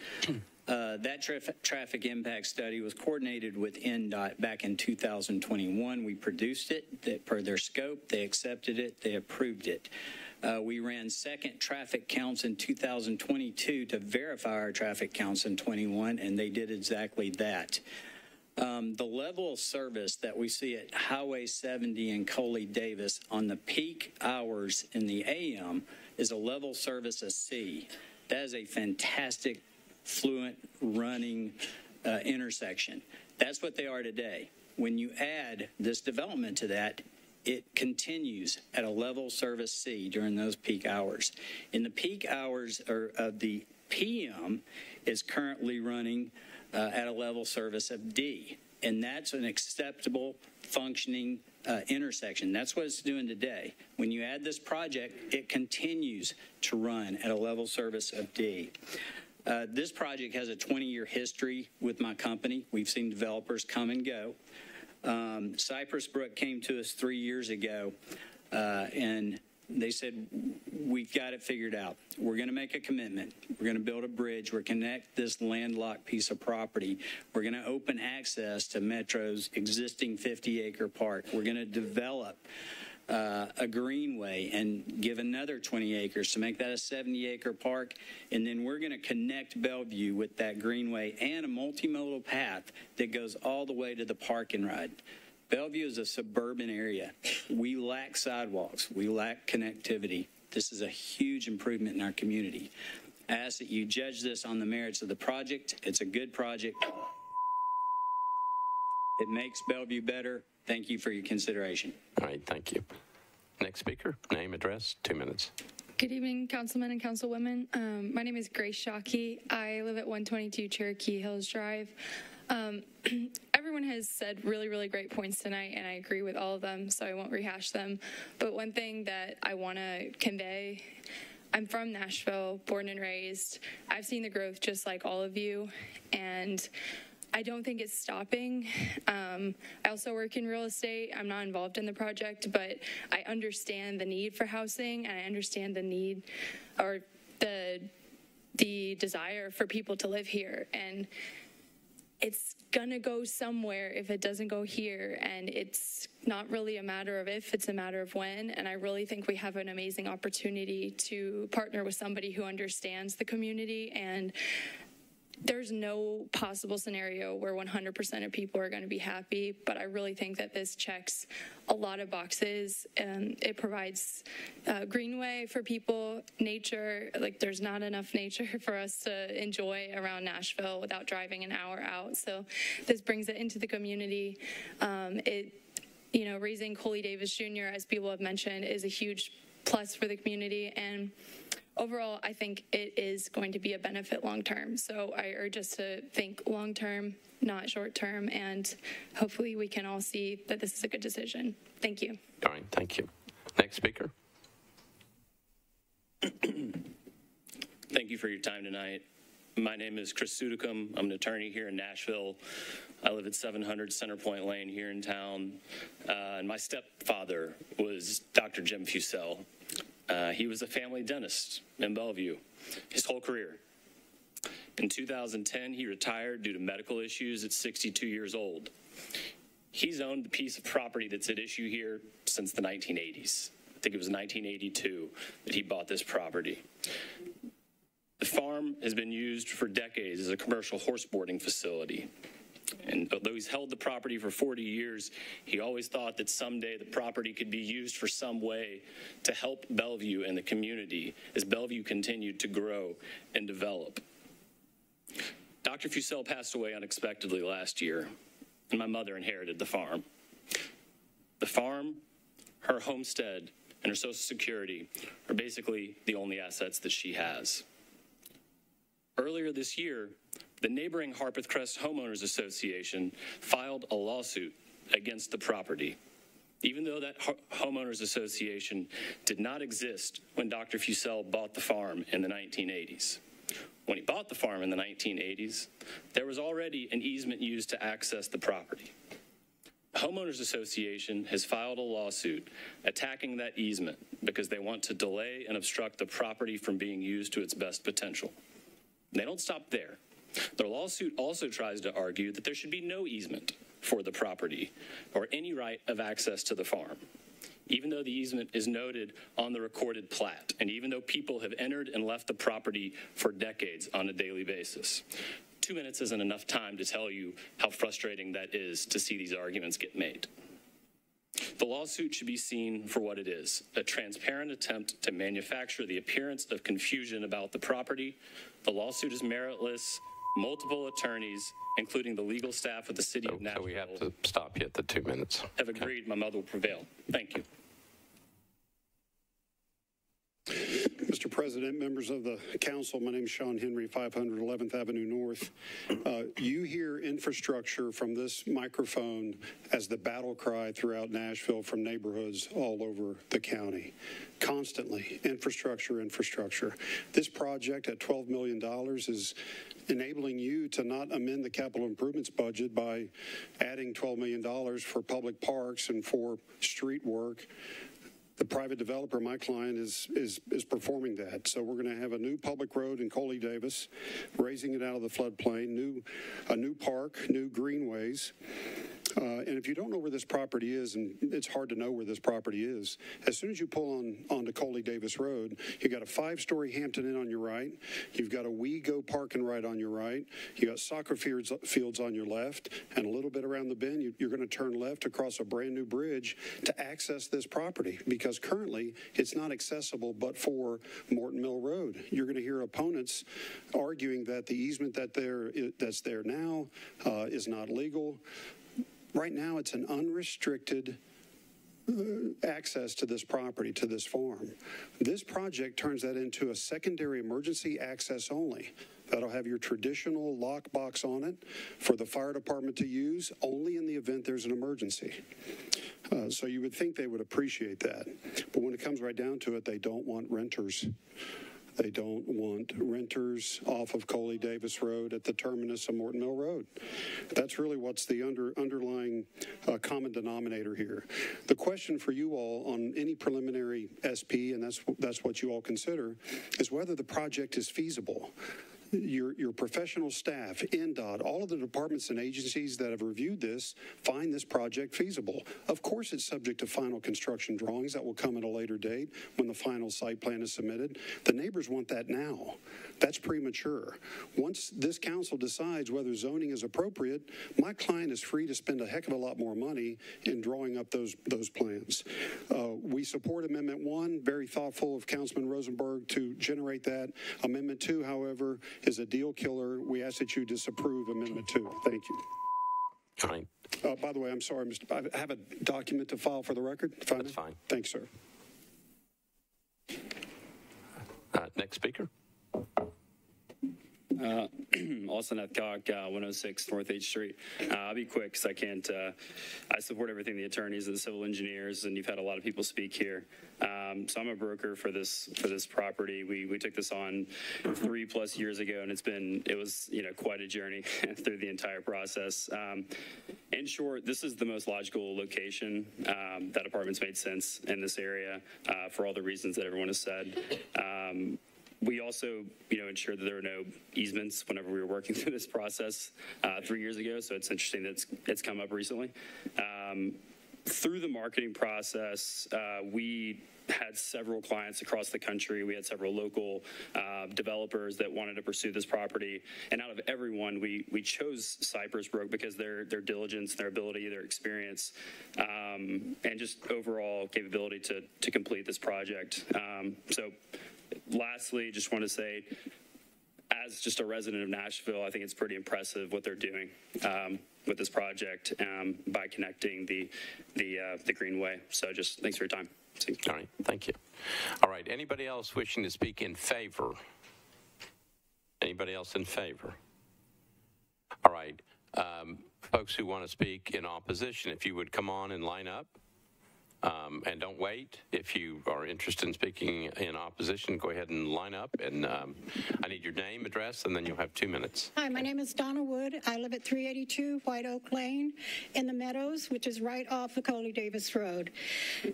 Uh, that traf- traffic impact study was coordinated with NDOT back in 2021. We produced it per their scope. They accepted it. They approved it. Uh, we ran second traffic counts in 2022 to verify our traffic counts in 21, and they did exactly that. Um, the level of service that we see at Highway 70 and Coley Davis on the peak hours in the AM is a level service of C. That is a fantastic, fluent running uh, intersection. That's what they are today. When you add this development to that, it continues at a level service C during those peak hours. In the peak hours of the PM is currently running uh, at a level service of D, and that's an acceptable functioning uh, intersection. That's what it's doing today. When you add this project, it continues to run at a level service of D. Uh, this project has a 20-year history with my company. We've seen developers come and go. Um, Cypress Brook came to us three years ago, uh, and they said, we've got it figured out. We're going to make a commitment. We're going to build a bridge. We're connect this landlocked piece of property. We're going to open access to Metro's existing 50 acre park. We're going to develop uh, a greenway and give another 20 acres to make that a 70 acre park. And then we're going to connect Bellevue with that greenway and a multimodal path that goes all the way to the park and ride. Bellevue is a suburban area. We lack sidewalks. We lack connectivity. This is a huge improvement in our community. I ask that you judge this on the merits of the project. It's a good project. It makes Bellevue better. Thank you for your consideration. All right, thank you. Next speaker, name, address, two minutes. Good evening, councilmen and councilwomen. Um, my name is Grace Shockey. I live at 122 Cherokee Hills Drive. Um, everyone has said really, really great points tonight, and I agree with all of them, so I won't rehash them. But one thing that I want to convey I'm from Nashville, born and raised. I've seen the growth just like all of you, and I don't think it's stopping. Um, I also work in real estate. I'm not involved in the project, but I understand the need for housing, and I understand the need or the the desire for people to live here. And it's gonna go somewhere if it doesn't go here and it's not really a matter of if it's a matter of when and i really think we have an amazing opportunity to partner with somebody who understands the community and there's no possible scenario where 100% of people are going to be happy, but I really think that this checks a lot of boxes. and it provides uh, greenway for people, nature. Like there's not enough nature for us to enjoy around Nashville without driving an hour out. So this brings it into the community. Um, it, you know, raising Coley Davis Jr., as people have mentioned, is a huge plus for the community and overall, I think it is going to be a benefit long term. So I urge us to think long term, not short term, and hopefully we can all see that this is a good decision. Thank you. All right, thank you. Next speaker. Thank you for your time tonight. My name is Chris Sudicum. I'm an attorney here in Nashville. I live at 700 Centerpoint Lane here in town. Uh, and my stepfather was Dr. Jim Fussell. Uh, he was a family dentist in Bellevue his whole career. In 2010, he retired due to medical issues at 62 years old. He's owned the piece of property that's at issue here since the 1980s. I think it was 1982 that he bought this property. The farm has been used for decades as a commercial horse boarding facility. And although he's held the property for 40 years, he always thought that someday the property could be used for some way to help Bellevue and the community as Bellevue continued to grow and develop. Dr. Fussell passed away unexpectedly last year, and my mother inherited the farm. The farm, her homestead, and her Social Security are basically the only assets that she has. Earlier this year, the neighboring Harpeth Crest Homeowners Association filed a lawsuit against the property. Even though that homeowners association did not exist when Dr. Fussell bought the farm in the 1980s. When he bought the farm in the 1980s, there was already an easement used to access the property. The homeowners association has filed a lawsuit attacking that easement because they want to delay and obstruct the property from being used to its best potential. They don't stop there. The lawsuit also tries to argue that there should be no easement for the property or any right of access to the farm. Even though the easement is noted on the recorded plat, and even though people have entered and left the property for decades on a daily basis. Two minutes isn't enough time to tell you how frustrating that is to see these arguments get made. The lawsuit should be seen for what it is a transparent attempt to manufacture the appearance of confusion about the property. The lawsuit is meritless multiple attorneys, including the legal staff of the city of Nashville. So we have to stop you at the two minutes. Have agreed my mother will prevail. Thank you. Mr. President. Members of the council, my name is Sean Henry, 511th Avenue North. Uh, you hear infrastructure from this microphone as the battle cry throughout Nashville from neighborhoods all over the county. Constantly, infrastructure, infrastructure. This project at $12 million is enabling you to not amend the capital improvements budget by adding $12 million for public parks and for street work the private developer, my client, is is is performing that. So we're going to have a new public road in Coley Davis, raising it out of the floodplain, new a new park, new greenways. Uh, and if you don't know where this property is, and it's hard to know where this property is, as soon as you pull on onto Coley Davis Road, you've got a five-story Hampton Inn on your right. You've got a WeGo Park and Ride on your right. You got soccer fields fields on your left, and a little bit around the bend, you, you're going to turn left across a brand new bridge to access this property because currently it's not accessible but for Morton Mill Road. You're going to hear opponents arguing that the easement that there that's there now uh, is not legal. Right now, it's an unrestricted uh, access to this property, to this farm. This project turns that into a secondary emergency access only. That'll have your traditional lockbox on it for the fire department to use only in the event there's an emergency. Uh, so you would think they would appreciate that. But when it comes right down to it, they don't want renters they don't want renters off of Coley Davis Road at the terminus of Morton Mill Road. That's really what's the under, underlying uh, common denominator here. The question for you all on any preliminary SP, and that's that's what you all consider, is whether the project is feasible your, your professional staff, NDOT, all of the departments and agencies that have reviewed this find this project feasible. Of course, it's subject to final construction drawings that will come at a later date when the final site plan is submitted. The neighbors want that now. That's premature. Once this council decides whether zoning is appropriate, my client is free to spend a heck of a lot more money in drawing up those those plans. Uh, we support Amendment 1, very thoughtful of Councilman Rosenberg to generate that. Amendment 2, however, is a deal killer. We ask that you disapprove Amendment 2. Thank you. Fine. Uh, by the way, I'm sorry, Mr. I have a document to file for the record. That's fine. Thanks, sir. Uh, next speaker. Uh, Austin Ethcock, uh, 106 North H Street. Uh, I'll be quick because I can't. Uh, I support everything the attorneys and the civil engineers, and you've had a lot of people speak here. Um, so I'm a broker for this for this property. We we took this on three plus years ago, and it's been it was you know quite a journey through the entire process. Um, in short, this is the most logical location. Um, that apartments made sense in this area uh, for all the reasons that everyone has said. We also, you know, ensured that there were no easements whenever we were working through this process uh, three years ago. So it's interesting that it's, it's come up recently. Um, through the marketing process, uh, we had several clients across the country. We had several local uh, developers that wanted to pursue this property, and out of everyone, we we chose Cypress Brook because their their diligence, their ability, their experience, um, and just overall capability to to complete this project. Um, so lastly, just want to say, as just a resident of Nashville, I think it's pretty impressive what they're doing um, with this project um, by connecting the the uh, the Greenway. So, just thanks for your time. See. All right, thank you. All right, anybody else wishing to speak in favor? Anybody else in favor? All right, um, folks who want to speak in opposition, if you would come on and line up. Um, and don't wait. If you are interested in speaking in opposition, go ahead and line up. And um, I need your name, address, and then you'll have two minutes. Hi, my name is Donna Wood. I live at 382 White Oak Lane in the Meadows, which is right off of Coley Davis Road.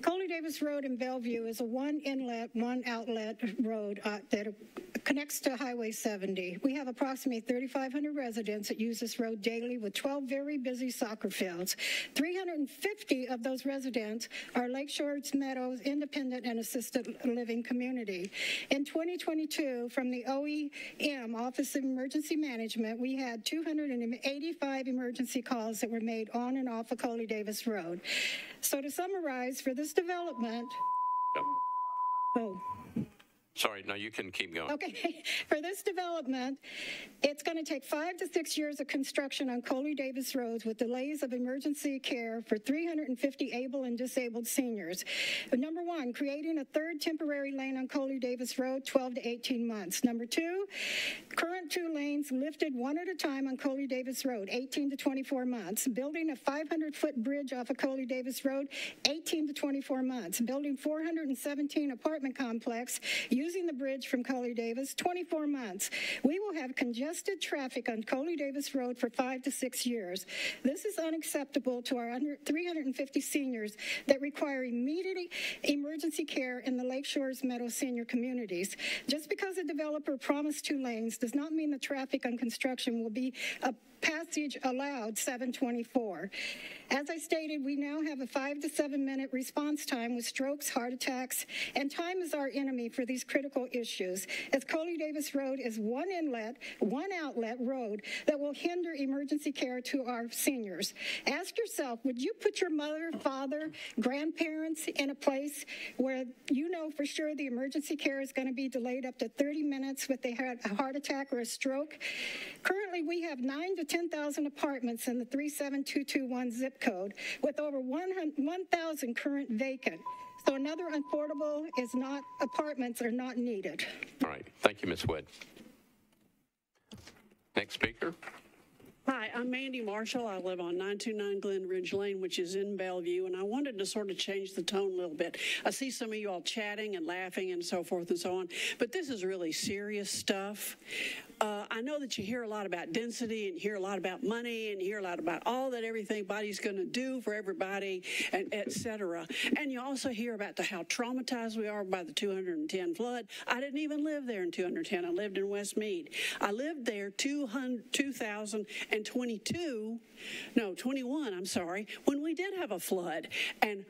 Coley Davis Road in Bellevue is a one inlet, one outlet road uh, that connects to Highway 70. We have approximately 3,500 residents that use this road daily with 12 very busy soccer fields. 350 of those residents are Lakeshore Meadows Independent and Assisted Living Community. In 2022, from the OEM, Office of Emergency Management, we had 285 emergency calls that were made on and off of Coley Davis Road. So to summarize, for this development, oh, Sorry, no, you can keep going. Okay, for this development, it's going to take five to six years of construction on Coley Davis roads with delays of emergency care for 350 able and disabled seniors. Number one, creating a third temporary lane on Coley Davis Road, 12 to 18 months. Number two, current two lanes lifted one at a time on Coley Davis Road, 18 to 24 months. Building a 500 foot bridge off of Coley Davis Road, 18 to 24 months. Building 417 apartment complex using the bridge from Coley Davis, 24 months. We will have congested traffic on Coley Davis Road for five to six years. This is unacceptable to our under 350 seniors that require immediate emergency care in the Lakeshores Meadow senior communities. Just because a developer promised two lanes does not mean the traffic on construction will be a passage allowed 724. As I stated, we now have a five to seven minute response time with strokes, heart attacks, and time is our enemy for these critical issues. As Coley Davis Road is one inlet, one outlet road that will hinder emergency care to our seniors. Ask yourself, would you put your mother, father, grandparents in a place where you know for sure the emergency care is going to be delayed up to 30 minutes with a heart attack or a stroke? Currently, we have nine to 10,000 apartments in the 37221 zip code with over 1,000 current vacant. So another affordable is not, apartments are not needed. All right. Thank you, Ms. Wood. Next speaker. Hi, I'm Mandy Marshall. I live on 929 Glen Ridge Lane, which is in Bellevue, and I wanted to sort of change the tone a little bit. I see some of you all chatting and laughing and so forth and so on, but this is really serious stuff. Uh, I know that you hear a lot about density and hear a lot about money and hear a lot about all that everything body's going to do for everybody, and et cetera. And you also hear about the, how traumatized we are by the 210 flood. I didn't even live there in 210. I lived in Westmead. I lived there 200, 2022, no, 21, I'm sorry, when we did have a flood. And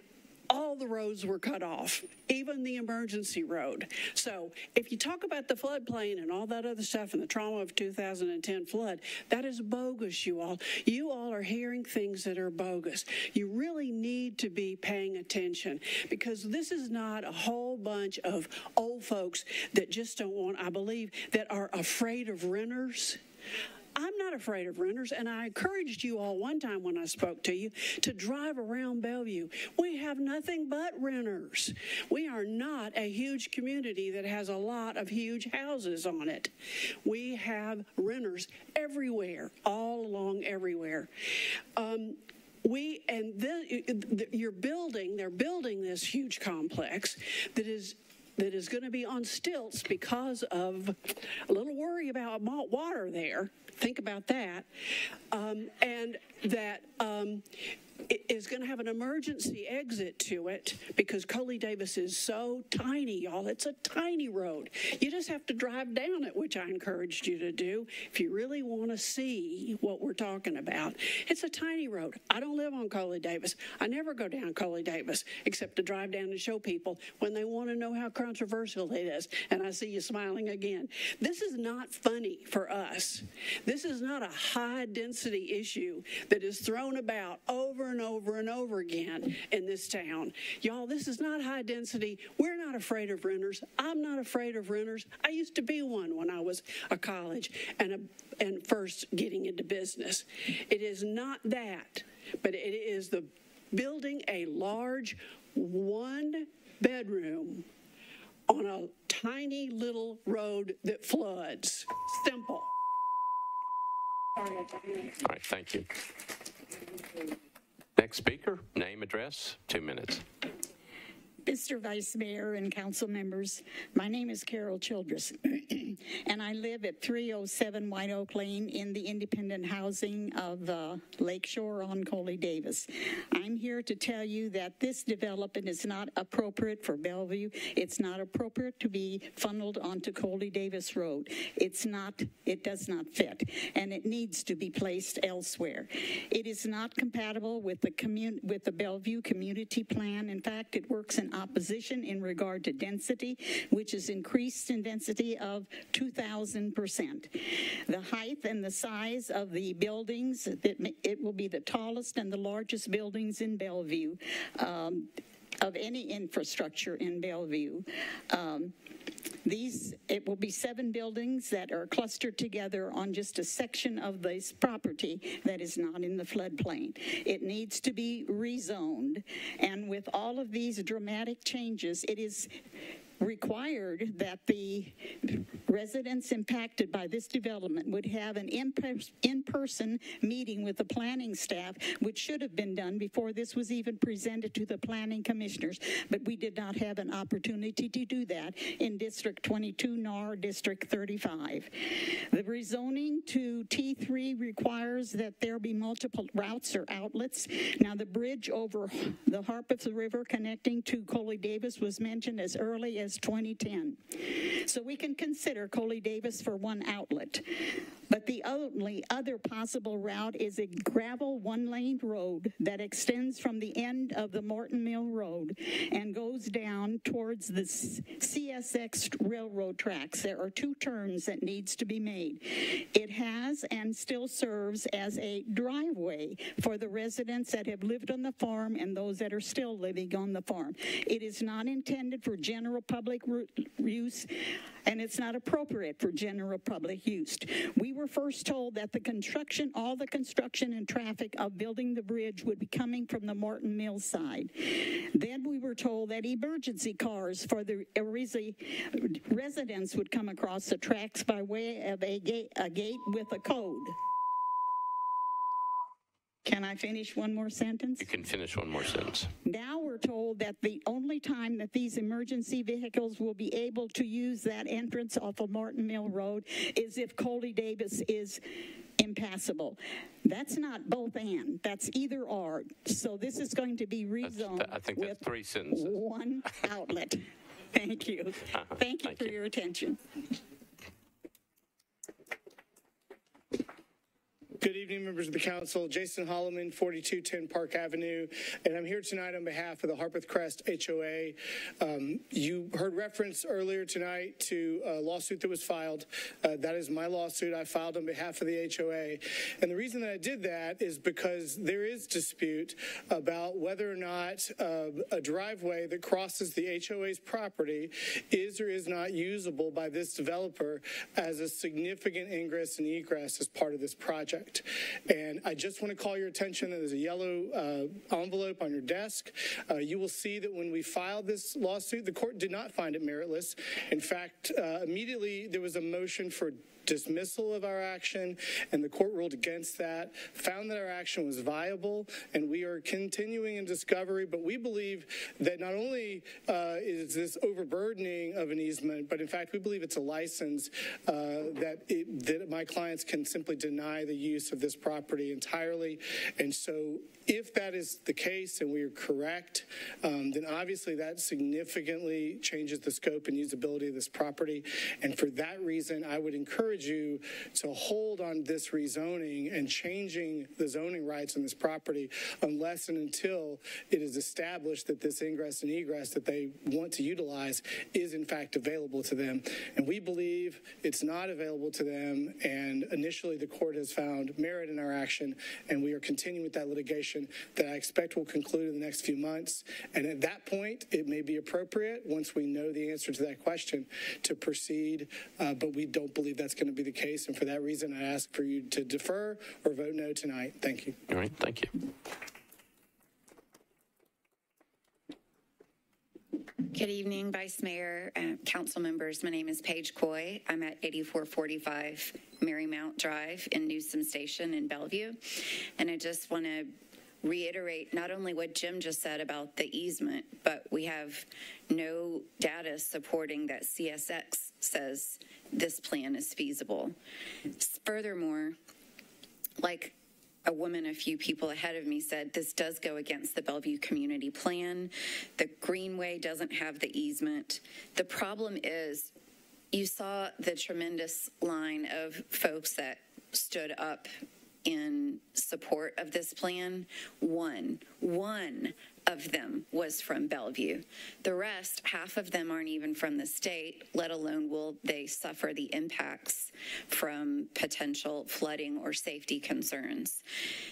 all the roads were cut off, even the emergency road. So if you talk about the floodplain and all that other stuff and the trauma of 2010 flood, that is bogus, you all. You all are hearing things that are bogus. You really need to be paying attention because this is not a whole bunch of old folks that just don't want, I believe, that are afraid of renters. I'm not afraid of renters, and I encouraged you all one time when I spoke to you to drive around Bellevue. We have nothing but renters. We are not a huge community that has a lot of huge houses on it. We have renters everywhere, all along everywhere. Um, we and you're building they're building this huge complex that is that is going to be on stilts because of a little worry about water there. Think about that. Um, and that um, is going to have an emergency exit to it because Coley Davis is so tiny, y'all. It's a tiny road. You just have to drive down it, which I encouraged you to do if you really want to see what we're talking about. It's a tiny road. I don't live on Coley Davis. I never go down Coley Davis except to drive down and show people when they want to know how controversial it is. And I see you smiling again. This is not funny for us. This is not a high density issue that is thrown about over and over and over again in this town. Y'all, this is not high density. We're not afraid of renters. I'm not afraid of renters. I used to be one when I was a college and a, and first getting into business. It is not that, but it is the building a large one bedroom on a tiny little road that floods. Simple. All right, thank you. Next speaker, name, address, two minutes. Mr. Vice Mayor and council members, my name is Carol Childress, and I live at 307 White Oak Lane in the independent housing of uh, Lakeshore on Coley Davis. I'm here to tell you that this development is not appropriate for Bellevue. It's not appropriate to be funneled onto Coley Davis Road. It's not, it does not fit, and it needs to be placed elsewhere. It is not compatible with the commun- with the Bellevue community plan. In fact, it works in opposition in regard to density, which is increased in density of 2,000%. The height and the size of the buildings, it will be the tallest and the largest buildings in Bellevue. Um, of any infrastructure in Bellevue. Um, these, it will be seven buildings that are clustered together on just a section of this property that is not in the floodplain. It needs to be rezoned, and with all of these dramatic changes, it is required that the residents impacted by this development would have an in-person meeting with the planning staff, which should have been done before this was even presented to the planning commissioners. But we did not have an opportunity to do that in District 22 nor District 35. The rezoning to T3 requires that there be multiple routes or outlets. Now, the bridge over the Harpeth River connecting to Coley Davis was mentioned as early as 2010. So we can consider Coley Davis for one outlet. But the only other possible route is a gravel one-lane road that extends from the end of the Morton Mill Road and goes down towards the CSX railroad tracks. There are two turns that needs to be made. It has and still serves as a driveway for the residents that have lived on the farm and those that are still living on the farm. It is not intended for general public use and it's not appropriate for general public use. We were first told that the construction, all the construction and traffic of building the bridge would be coming from the Morton Mill side. Then we were told that emergency cars for the residents would come across the tracks by way of a gate, a gate with a code. Can I finish one more sentence? You can finish one more sentence. Now we're told that the only time that these emergency vehicles will be able to use that entrance off of Martin Mill Road is if Coley Davis is impassable. That's not both and. That's either or. So this is going to be rezoned. I think that's three sentences. One outlet. Thank you. Uh -huh. Thank you Thank for you. your attention. Good evening, members of the council. Jason Holloman, 4210 Park Avenue, and I'm here tonight on behalf of the Harpeth Crest HOA. Um, you heard reference earlier tonight to a lawsuit that was filed. Uh, that is my lawsuit. I filed on behalf of the HOA. And the reason that I did that is because there is dispute about whether or not uh, a driveway that crosses the HOA's property is or is not usable by this developer as a significant ingress and egress as part of this project. And I just want to call your attention that there's a yellow uh, envelope on your desk. Uh, you will see that when we filed this lawsuit, the court did not find it meritless. In fact, uh, immediately there was a motion for dismissal of our action, and the court ruled against that, found that our action was viable, and we are continuing in discovery. But we believe that not only uh, is this overburdening of an easement, but in fact, we believe it's a license uh, that, it, that my clients can simply deny the use of this property entirely. And so if that is the case and we are correct, um, then obviously that significantly changes the scope and usability of this property. And for that reason, I would encourage you to hold on this rezoning and changing the zoning rights on this property unless and until it is established that this ingress and egress that they want to utilize is in fact available to them. And we believe it's not available to them. And initially, the court has found merit in our action, and we are continuing with that litigation that I expect will conclude in the next few months. And at that point, it may be appropriate, once we know the answer to that question, to proceed. Uh, but we don't believe that's going to be the case. And for that reason, I ask for you to defer or vote no tonight. Thank you. All right. Thank you. Good evening, Vice Mayor, uh, council members. My name is Paige Coy. I'm at 8445 Marymount Drive in Newsom Station in Bellevue. And I just want to reiterate not only what Jim just said about the easement, but we have no data supporting that CSX says this plan is feasible. Furthermore, like a woman a few people ahead of me said this does go against the Bellevue Community Plan. The Greenway doesn't have the easement. The problem is you saw the tremendous line of folks that stood up in support of this plan, one, one of them was from Bellevue. The rest, half of them aren't even from the state, let alone will they suffer the impacts from potential flooding or safety concerns.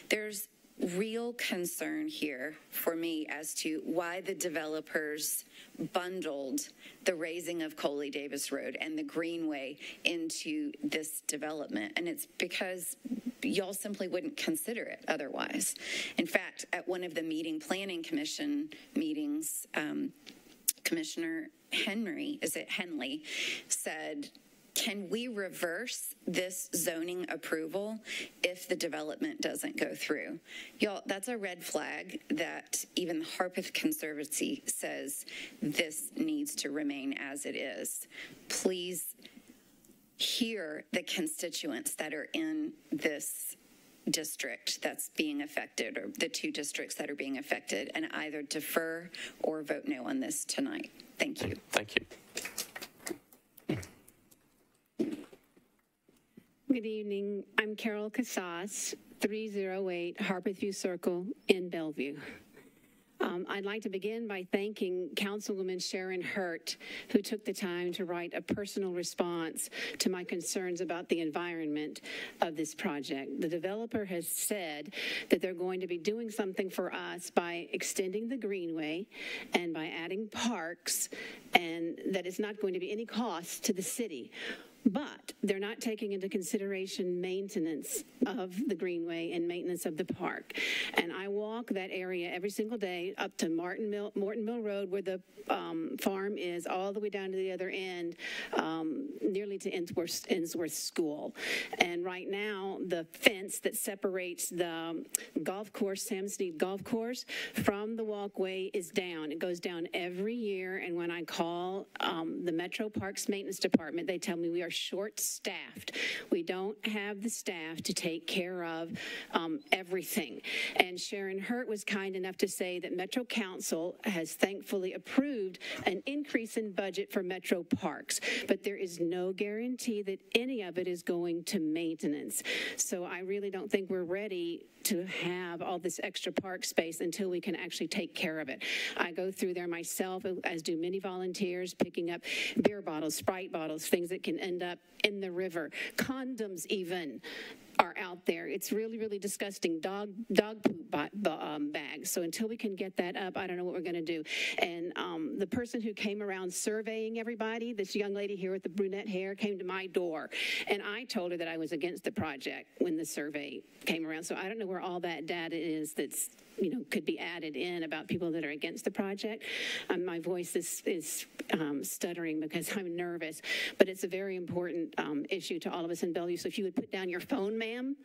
There's real concern here for me as to why the developers bundled the raising of Coley Davis Road and the Greenway into this development. And it's because y'all simply wouldn't consider it otherwise. In fact, at one of the meeting planning commission meetings, um, Commissioner Henry, is it Henley, said, can we reverse this zoning approval if the development doesn't go through? Y'all, that's a red flag that even the Harpeth Conservancy says this needs to remain as it is. Please hear the constituents that are in this district that's being affected, or the two districts that are being affected, and either defer or vote no on this tonight. Thank you. Thank you. Good evening. I'm Carol Casas, 308 Harpeth View Circle in Bellevue. Um, I'd like to begin by thanking Councilwoman Sharon Hurt, who took the time to write a personal response to my concerns about the environment of this project. The developer has said that they're going to be doing something for us by extending the greenway and by adding parks, and that it's not going to be any cost to the city but they're not taking into consideration maintenance of the greenway and maintenance of the park. And I walk that area every single day up to Martin Mill, Morton Mill Road, where the um, farm is, all the way down to the other end, um, nearly to Ensworth, School. And right now, the fence that separates the golf course, Sam Snead Golf Course, from the walkway is down. It goes down every year. And when I call um, the Metro Parks Maintenance Department, they tell me we are short staffed. We don't have the staff to take care of um, everything. And Sharon Hurt was kind enough to say that Metro Council has thankfully approved an increase in budget for Metro Parks, but there is no guarantee that any of it is going to maintenance. So I really don't think we're ready to have all this extra park space until we can actually take care of it. I go through there myself, as do many volunteers, picking up beer bottles, Sprite bottles, things that can end up in the river, condoms even are out there. It's really, really disgusting. Dog dog poop um, bags. So until we can get that up, I don't know what we're going to do. And um, the person who came around surveying everybody, this young lady here with the brunette hair, came to my door, and I told her that I was against the project when the survey came around. So I don't know where all that data is that's you know could be added in about people that are against the project. Um, my voice is is um, stuttering because I'm nervous, but it's a very important um, issue to all of us in Bellevue. So if you would put down your phone, ma'am,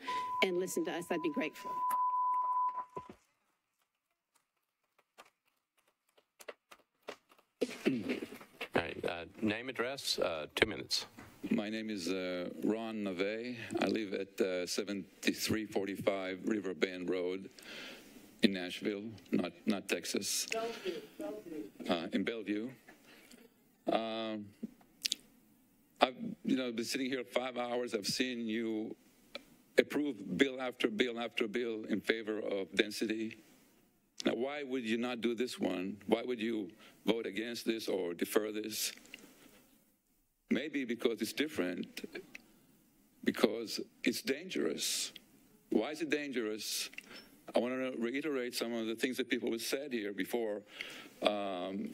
and listen to us, I'd be grateful. All right, uh, name, address, uh, two minutes. My name is uh, Ron Nave. I live at uh, 7345 River Bend Road in Nashville, not not Texas. Bellevue, Bellevue. Uh, in Bellevue. Um, I've you know been sitting here five hours. I've seen you approve bill after bill after bill in favor of density. Now, why would you not do this one? Why would you vote against this or defer this? Maybe because it's different, because it's dangerous. Why is it dangerous? I want to reiterate some of the things that people have said here before, um,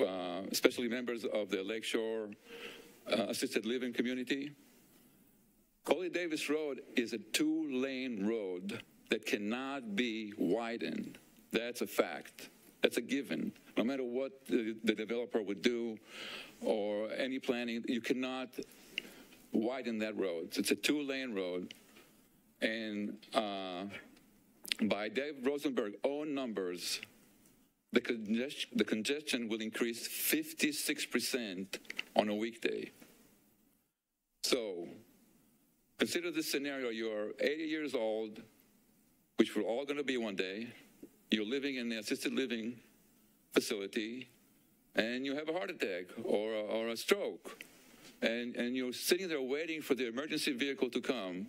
uh, especially members of the Lakeshore uh, Assisted Living community. Coley Davis Road is a two lane road that cannot be widened. That's a fact. That's a given. No matter what the, the developer would do or any planning, you cannot widen that road. It's a two lane road. And uh, by Dave Rosenberg own numbers, the, congestion, the congestion will increase 56% on a weekday. So consider this scenario. You're 80 years old, which we're all going to be one day. You're living in the assisted living facility, and you have a heart attack or a, or a stroke. And, and you're sitting there waiting for the emergency vehicle to come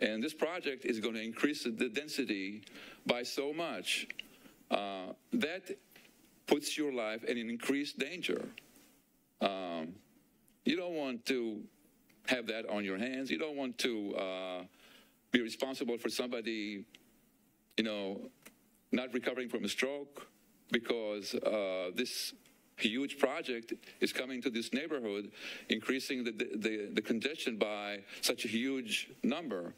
and this project is going to increase the density by so much. Uh, that puts your life in an increased danger. Um, you don't want to have that on your hands. You don't want to uh, be responsible for somebody you know, not recovering from a stroke because uh, this huge project is coming to this neighborhood, increasing the, the, the congestion by such a huge number.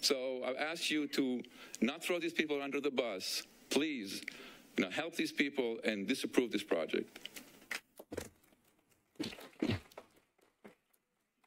So I ask you to not throw these people under the bus. Please, you know, help these people and disapprove this project.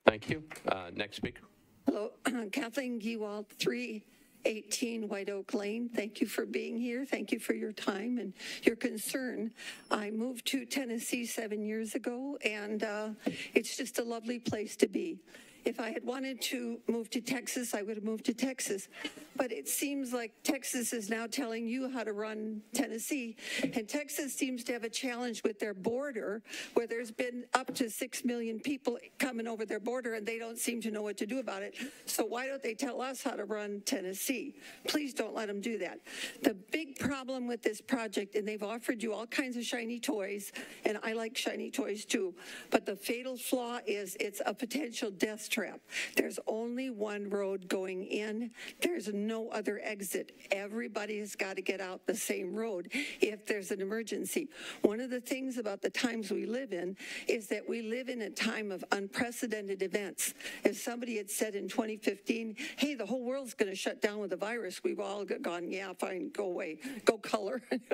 Thank you. Uh, next speaker. Hello, Kathleen Giewald, 3 18 White Oak Lane. Thank you for being here. Thank you for your time and your concern. I moved to Tennessee seven years ago, and uh, it's just a lovely place to be. If I had wanted to move to Texas, I would have moved to Texas. But it seems like Texas is now telling you how to run Tennessee. And Texas seems to have a challenge with their border where there's been up to 6 million people coming over their border and they don't seem to know what to do about it. So why don't they tell us how to run Tennessee? Please don't let them do that. The big problem with this project, and they've offered you all kinds of shiny toys, and I like shiny toys too, but the fatal flaw is it's a potential death trap. There's only one road going in. There's no other exit. Everybody has got to get out the same road if there's an emergency. One of the things about the times we live in is that we live in a time of unprecedented events. If somebody had said in 2015, hey, the whole world's going to shut down with the virus. We've all gone, yeah, fine, go away, go color.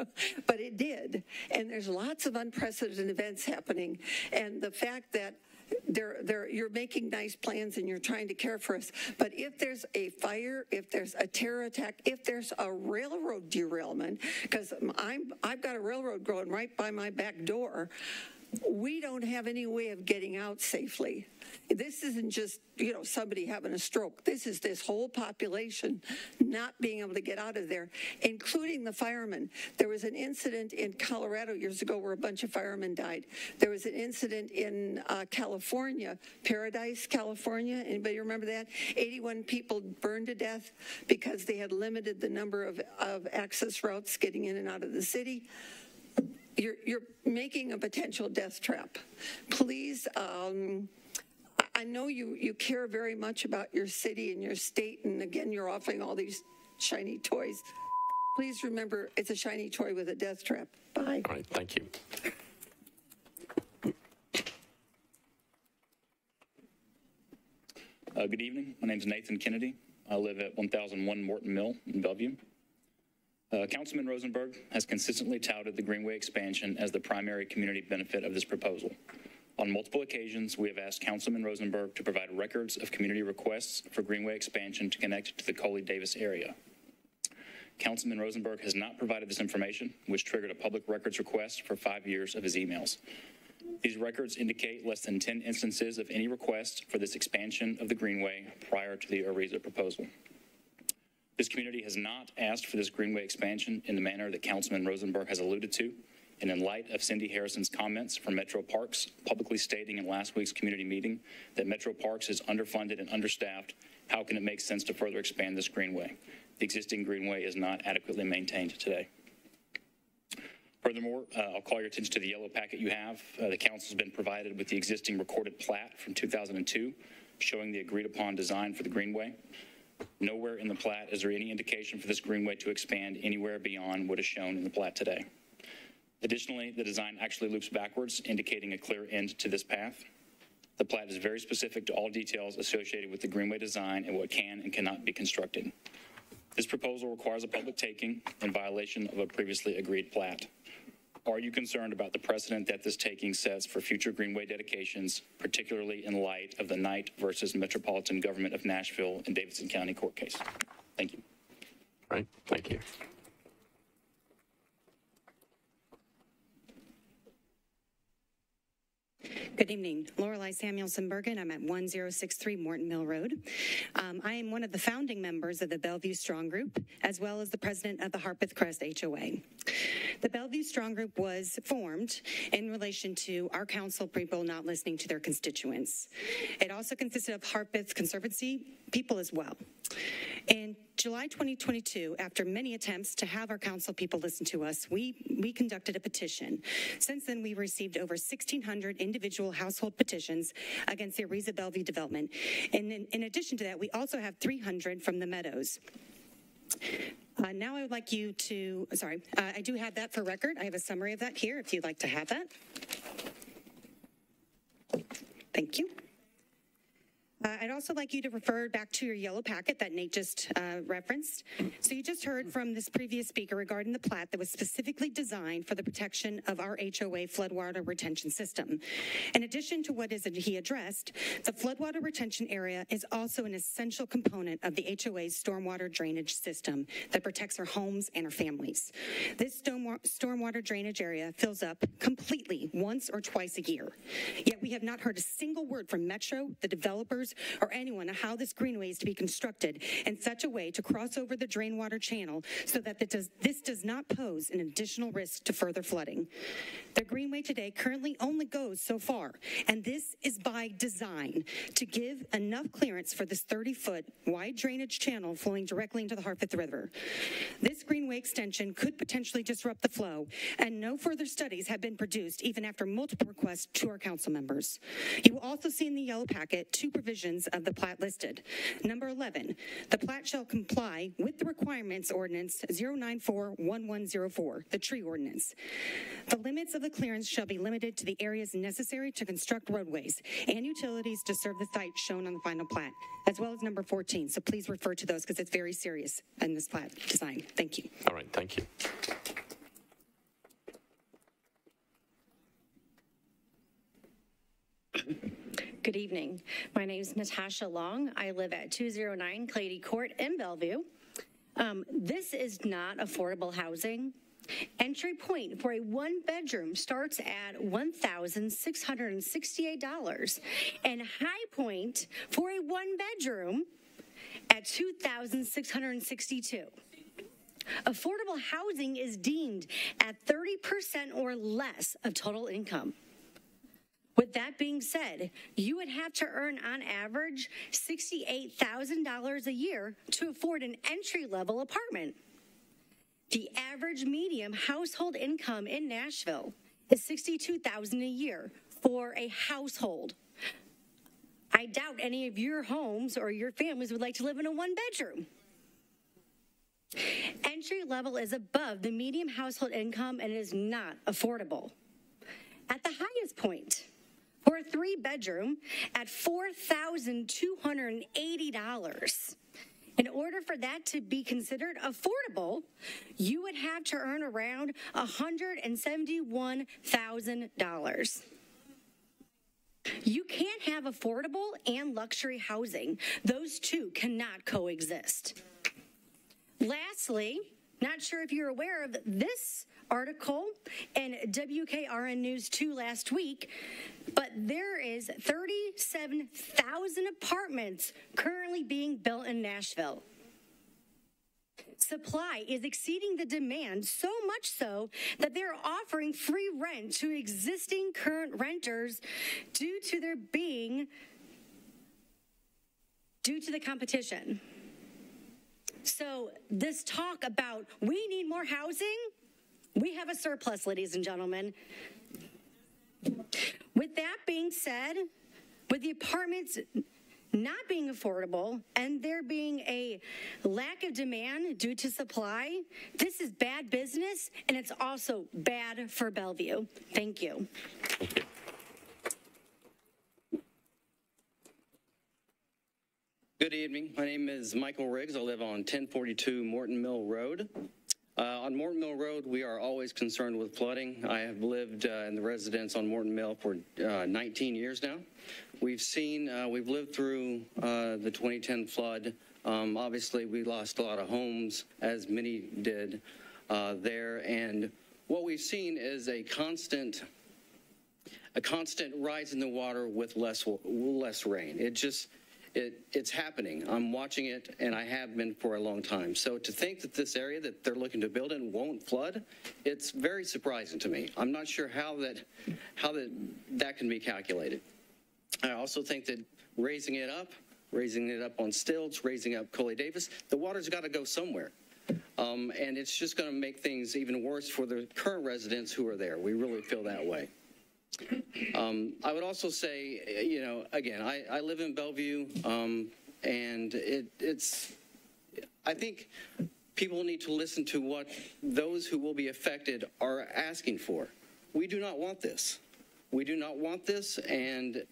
but it did. And there's lots of unprecedented events happening. And the fact that they're, they're, you're making nice plans and you're trying to care for us. But if there's a fire, if there's a terror attack, if there's a railroad derailment, because I'm I've got a railroad going right by my back door, we don't have any way of getting out safely. This isn't just, you know, somebody having a stroke. This is this whole population not being able to get out of there, including the firemen. There was an incident in Colorado years ago where a bunch of firemen died. There was an incident in uh, California, Paradise, California. Anybody remember that? 81 people burned to death because they had limited the number of, of access routes getting in and out of the city you're, you're making a potential death trap. Please, um, I know you, you care very much about your city and your state, and again, you're offering all these shiny toys. Please remember it's a shiny toy with a death trap. Bye. All right, thank you. Uh, good evening. My name is Nathan Kennedy. I live at 1001 Morton Mill in Bellevue. Uh, Councilman Rosenberg has consistently touted the Greenway expansion as the primary community benefit of this proposal. On multiple occasions, we have asked Councilman Rosenberg to provide records of community requests for Greenway expansion to connect to the Coley Davis area. Councilman Rosenberg has not provided this information, which triggered a public records request for five years of his emails. These records indicate less than 10 instances of any request for this expansion of the Greenway prior to the Ariza proposal. This community has not asked for this Greenway expansion in the manner that Councilman Rosenberg has alluded to. And in light of Cindy Harrison's comments from Metro Parks, publicly stating in last week's community meeting that Metro Parks is underfunded and understaffed, how can it make sense to further expand this Greenway? The existing Greenway is not adequately maintained today. Furthermore, uh, I'll call your attention to the yellow packet you have. Uh, the council has been provided with the existing recorded plat from 2002 showing the agreed upon design for the Greenway. Nowhere in the plat is there any indication for this greenway to expand anywhere beyond what is shown in the plat today. Additionally, the design actually loops backwards, indicating a clear end to this path. The plat is very specific to all details associated with the greenway design and what can and cannot be constructed. This proposal requires a public taking in violation of a previously agreed plat. Are you concerned about the precedent that this taking sets for future Greenway dedications, particularly in light of the Knight versus Metropolitan Government of Nashville and Davidson County court case? Thank you. Right. Thank you. Good evening. Lorelei Samuelson Bergen. I'm at 1063 Morton Mill Road. Um, I am one of the founding members of the Bellevue Strong Group, as well as the president of the Harpeth Crest HOA. The Bellevue Strong Group was formed in relation to our council people not listening to their constituents. It also consisted of Harpeth Conservancy people as well. July 2022, after many attempts to have our council people listen to us, we, we conducted a petition. Since then, we received over 1,600 individual household petitions against the Ariza Bellevue development. And in, in addition to that, we also have 300 from the Meadows. Uh, now I would like you to, sorry, uh, I do have that for record. I have a summary of that here if you'd like to have that. Thank you. Uh, I'd also like you to refer back to your yellow packet that Nate just uh, referenced. So you just heard from this previous speaker regarding the plat that was specifically designed for the protection of our HOA floodwater retention system. In addition to what is he addressed, the floodwater retention area is also an essential component of the HOA's stormwater drainage system that protects our homes and our families. This stormwa- stormwater drainage area fills up completely once or twice a year. Yet we have not heard a single word from Metro, the developers, or anyone on how this greenway is to be constructed in such a way to cross over the drain water channel so that does, this does not pose an additional risk to further flooding. The greenway today currently only goes so far, and this is by design to give enough clearance for this 30 foot wide drainage channel flowing directly into the Harpeth River. This greenway extension could potentially disrupt the flow, and no further studies have been produced even after multiple requests to our council members. You will also see in the yellow packet two provisions of the plat listed. Number 11, the plat shall comply with the requirements ordinance 0941104, the tree ordinance. The limits of the clearance shall be limited to the areas necessary to construct roadways and utilities to serve the site shown on the final plat, as well as number 14. So please refer to those because it's very serious in this plat design. Thank you. All right, thank you. Good evening. My name is Natasha Long. I live at 209 Clady Court in Bellevue. Um, this is not affordable housing. Entry point for a one bedroom starts at $1,668, and high point for a one bedroom at 2,662. Affordable housing is deemed at 30% or less of total income. With that being said, you would have to earn on average $68,000 a year to afford an entry level apartment. The average medium household income in Nashville is 62,000 a year for a household. I doubt any of your homes or your families would like to live in a one bedroom. Entry level is above the medium household income and is not affordable. At the highest point, for a three bedroom at $4,280. In order for that to be considered affordable, you would have to earn around $171,000. You can't have affordable and luxury housing. Those two cannot coexist. Lastly, not sure if you're aware of this article in WKRN News 2 last week, but there is 37,000 apartments currently being built in Nashville. Supply is exceeding the demand so much so that they're offering free rent to existing current renters due to their being due to the competition. So this talk about we need more housing, we have a surplus, ladies and gentlemen. With that being said, with the apartments not being affordable and there being a lack of demand due to supply, this is bad business and it's also bad for Bellevue. Thank you. Good evening. My name is Michael Riggs. I live on 1042 Morton Mill Road. Uh, on Morton Mill Road, we are always concerned with flooding. I have lived uh, in the residence on Morton Mill for uh, 19 years now. We've seen, uh, we've lived through uh, the 2010 flood. Um, obviously, we lost a lot of homes, as many did uh, there. And what we've seen is a constant a constant rise in the water with less less rain. It just it, it's happening. I'm watching it, and I have been for a long time. So to think that this area that they're looking to build in won't flood, it's very surprising to me. I'm not sure how that how that that can be calculated. I also think that raising it up, raising it up on stilts, raising up Coley Davis, the water's got to go somewhere. Um, and it's just going to make things even worse for the current residents who are there. We really feel that way. Um, I would also say, you know, again, I, I live in Bellevue, um, and it, it's, I think people need to listen to what those who will be affected are asking for. We do not want this. We do not want this, and,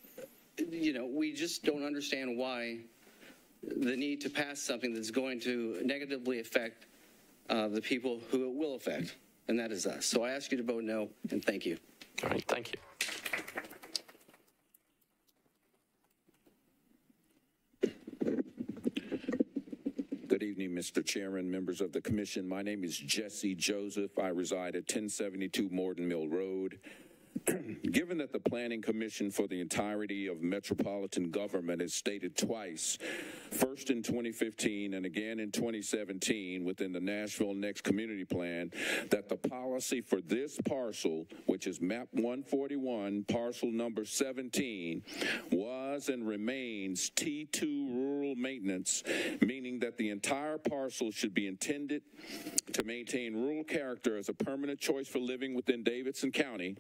you know, we just don't understand why the need to pass something that's going to negatively affect uh, the people who it will affect, and that is us. So I ask you to vote no, and thank you. All right, thank you. Good evening, Mr. Chairman, members of the commission. My name is Jesse Joseph. I reside at 1072 Morton Mill Road. Given that the Planning Commission for the entirety of metropolitan government has stated twice, first in 2015 and again in 2017 within the Nashville Next Community Plan, that the policy for this parcel, which is map 141, parcel number 17, was and remains T2 rural maintenance, meaning that the entire parcel should be intended to maintain rural character as a permanent choice for living within Davidson County.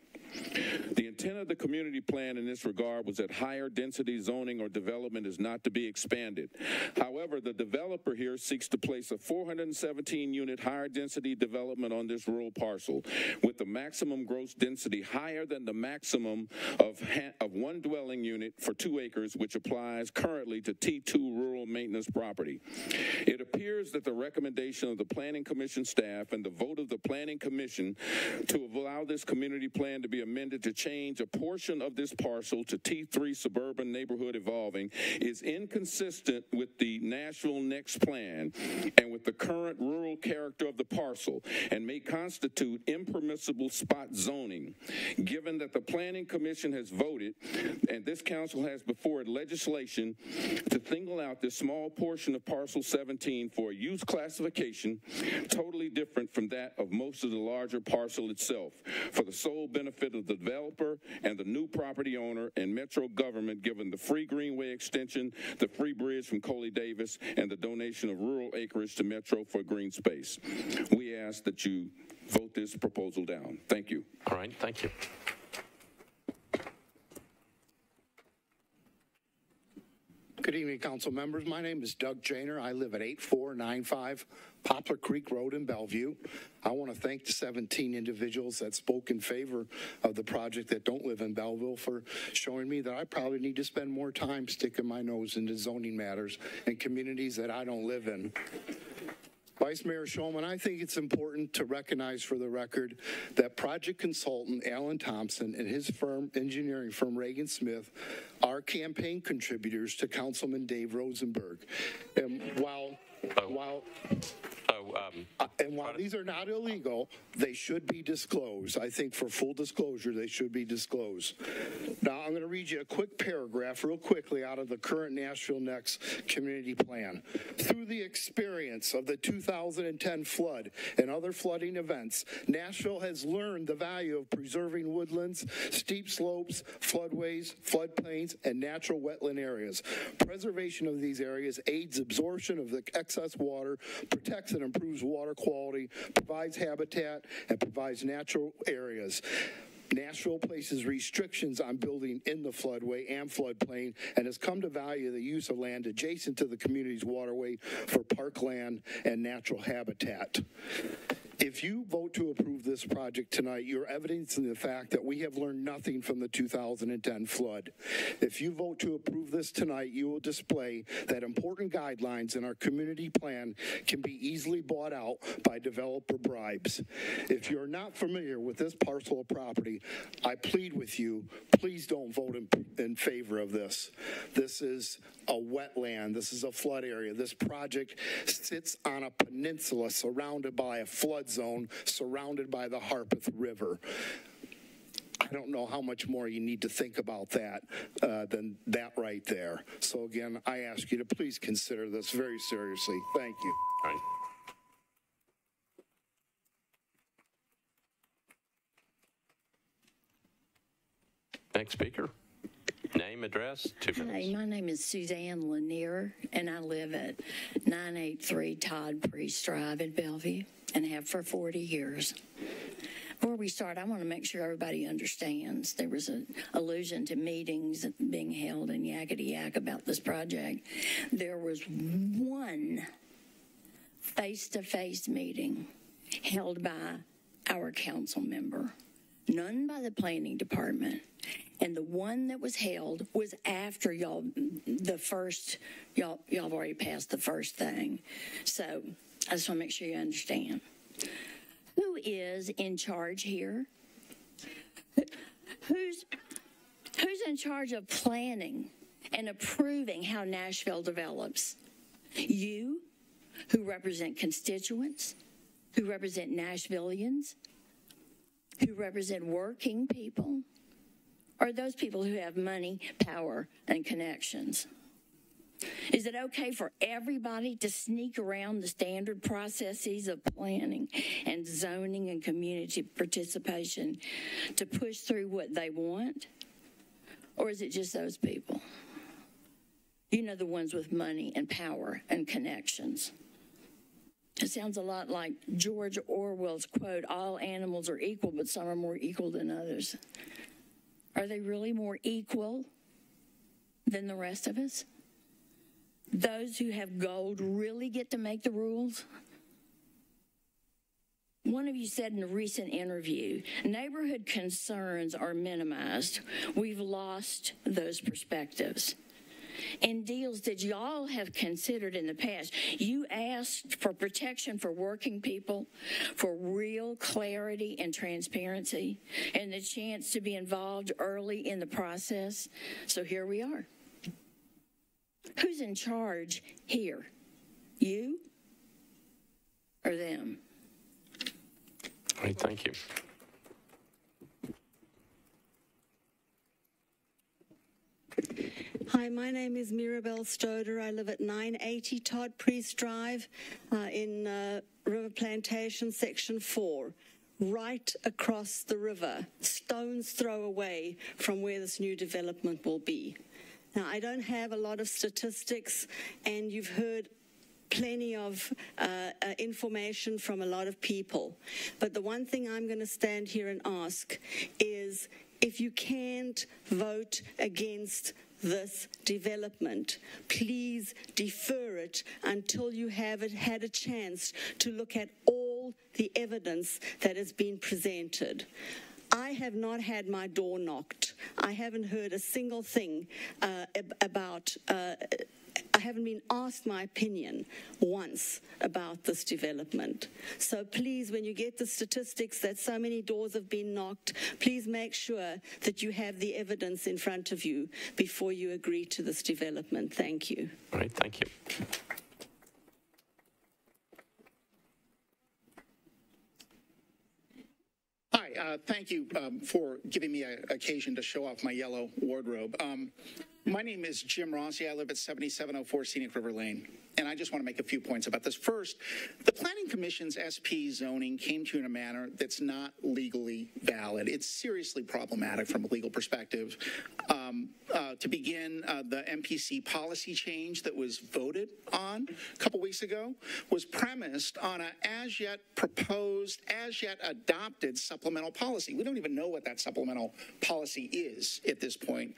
The intent of the community plan in this regard was that higher density zoning or development is not to be expanded. However, the developer here seeks to place a 417 unit higher density development on this rural parcel with the maximum gross density higher than the maximum of, of one dwelling unit for two acres, which applies currently to T2 rural maintenance property. It appears that the recommendation of the Planning Commission staff and the vote of the Planning Commission to allow this community plan to be to change a portion of this parcel to T3 suburban neighborhood evolving is inconsistent with the Nashville Next Plan and with the current rural character of the parcel and may constitute impermissible spot zoning. Given that the Planning Commission has voted and this council has before it legislation to single out this small portion of parcel 17 for a use classification totally different from that of most of the larger parcel itself for the sole benefit of the developer and the new property owner and metro government given the free greenway extension, the free bridge from Coley Davis, and the donation of rural acreage to Metro for green space. We ask that you vote this proposal down. Thank you. All right, thank you. Good evening, council members. My name is Doug Janer. I live at 8495 Poplar Creek Road in Bellevue. I want to thank the 17 individuals that spoke in favor of the project that don't live in Belleville for showing me that I probably need to spend more time sticking my nose into zoning matters in communities that I don't live in. Vice Mayor Shulman, I think it's important to recognize for the record that project consultant Alan Thompson and his firm, engineering firm Ragan Smith, are campaign contributors to Councilman Dave Rosenberg. And while, oh. while, uh, and while these are not illegal, they should be disclosed. I think for full disclosure, they should be disclosed. Now, I'm going to read you a quick paragraph real quickly out of the current Nashville Next community plan. Through the experience of the 2010 flood and other flooding events, Nashville has learned the value of preserving woodlands, steep slopes, floodways, floodplains, and natural wetland areas. Preservation of these areas aids absorption of the excess water, protects and improves water quality, provides habitat, and provides natural areas. Nashville places restrictions on building in the floodway and floodplain and has come to value the use of land adjacent to the community's waterway for parkland and natural habitat. If you vote to approve this project tonight, you're evidencing the fact that we have learned nothing from the 2010 flood. If you vote to approve this tonight, you will display that important guidelines in our community plan can be easily bought out by developer bribes. If you're not familiar with this parcel of property, I plead with you, please don't vote in, in favor of this. This is a wetland. This is a flood area. This project sits on a peninsula surrounded by a flood zone, surrounded by the Harpeth River. I don't know how much more you need to think about that uh, than that right there. So again, I ask you to please consider this very seriously. Thank you. All right. Next speaker. Name, address, two Hi, minutes. my name is Suzanne Lanier, and I live at 983 Todd Priest Drive in Bellevue and have for 40 years. Before we start, I want to make sure everybody understands. There was an allusion to meetings being held in Yakety Yak about this project. There was one face-to-face meeting held by our council member, none by the planning department. And the one that was held was after y'all, the first, y'all, y'all have already passed the first thing. So I just want to make sure you understand. Who is in charge here? Who's, who's in charge of planning and approving how Nashville develops? You, who represent constituents, who represent Nashvillians, who represent working people, or those people who have money, power, and connections? Is it okay for everybody to sneak around the standard processes of planning and zoning and community participation to push through what they want? Or is it just those people? You know, the ones with money and power and connections. It sounds a lot like George Orwell's quote all animals are equal, but some are more equal than others. Are they really more equal than the rest of us? Those who have gold really get to make the rules? One of you said in a recent interview, neighborhood concerns are minimized. We've lost those perspectives. And deals that y'all have considered in the past, you asked for protection for working people, for real clarity and transparency, and the chance to be involved early in the process. So here we are. Who's in charge here? You or them? All right, thank you. Hi, my name is Mirabelle Stoder. I live at 980 Todd Priest Drive uh, in uh, River Plantation, Section 4, right across the river, stone's throw away from where this new development will be. Now, I don't have a lot of statistics, and you've heard plenty of uh, uh, information from a lot of people. But the one thing I'm going to stand here and ask is if you can't vote against this development. Please defer it until you have had a chance to look at all the evidence that has been presented. I have not had my door knocked. I haven't heard a single thing uh, about. Uh, I haven't been asked my opinion once about this development. So please, when you get the statistics that so many doors have been knocked, please make sure that you have the evidence in front of you before you agree to this development. Thank you. All right, thank you. Hi, uh, thank you um, for giving me an occasion to show off my yellow wardrobe. Um, my name is Jim Rossi. I live at 7704 Scenic River Lane. And I just want to make a few points about this. First, the Planning Commission's SP zoning came to you in a manner that's not legally valid. It's seriously problematic from a legal perspective. Um, uh, to begin, uh, the MPC policy change that was voted on a couple weeks ago was premised on a as yet proposed, as yet adopted supplemental policy. We don't even know what that supplemental policy is at this point.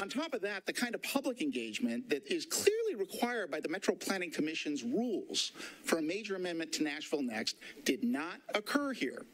On top of that, the kind of public engagement that is clearly required by the Metro Planning Commission's rules for a major amendment to Nashville Next did not occur here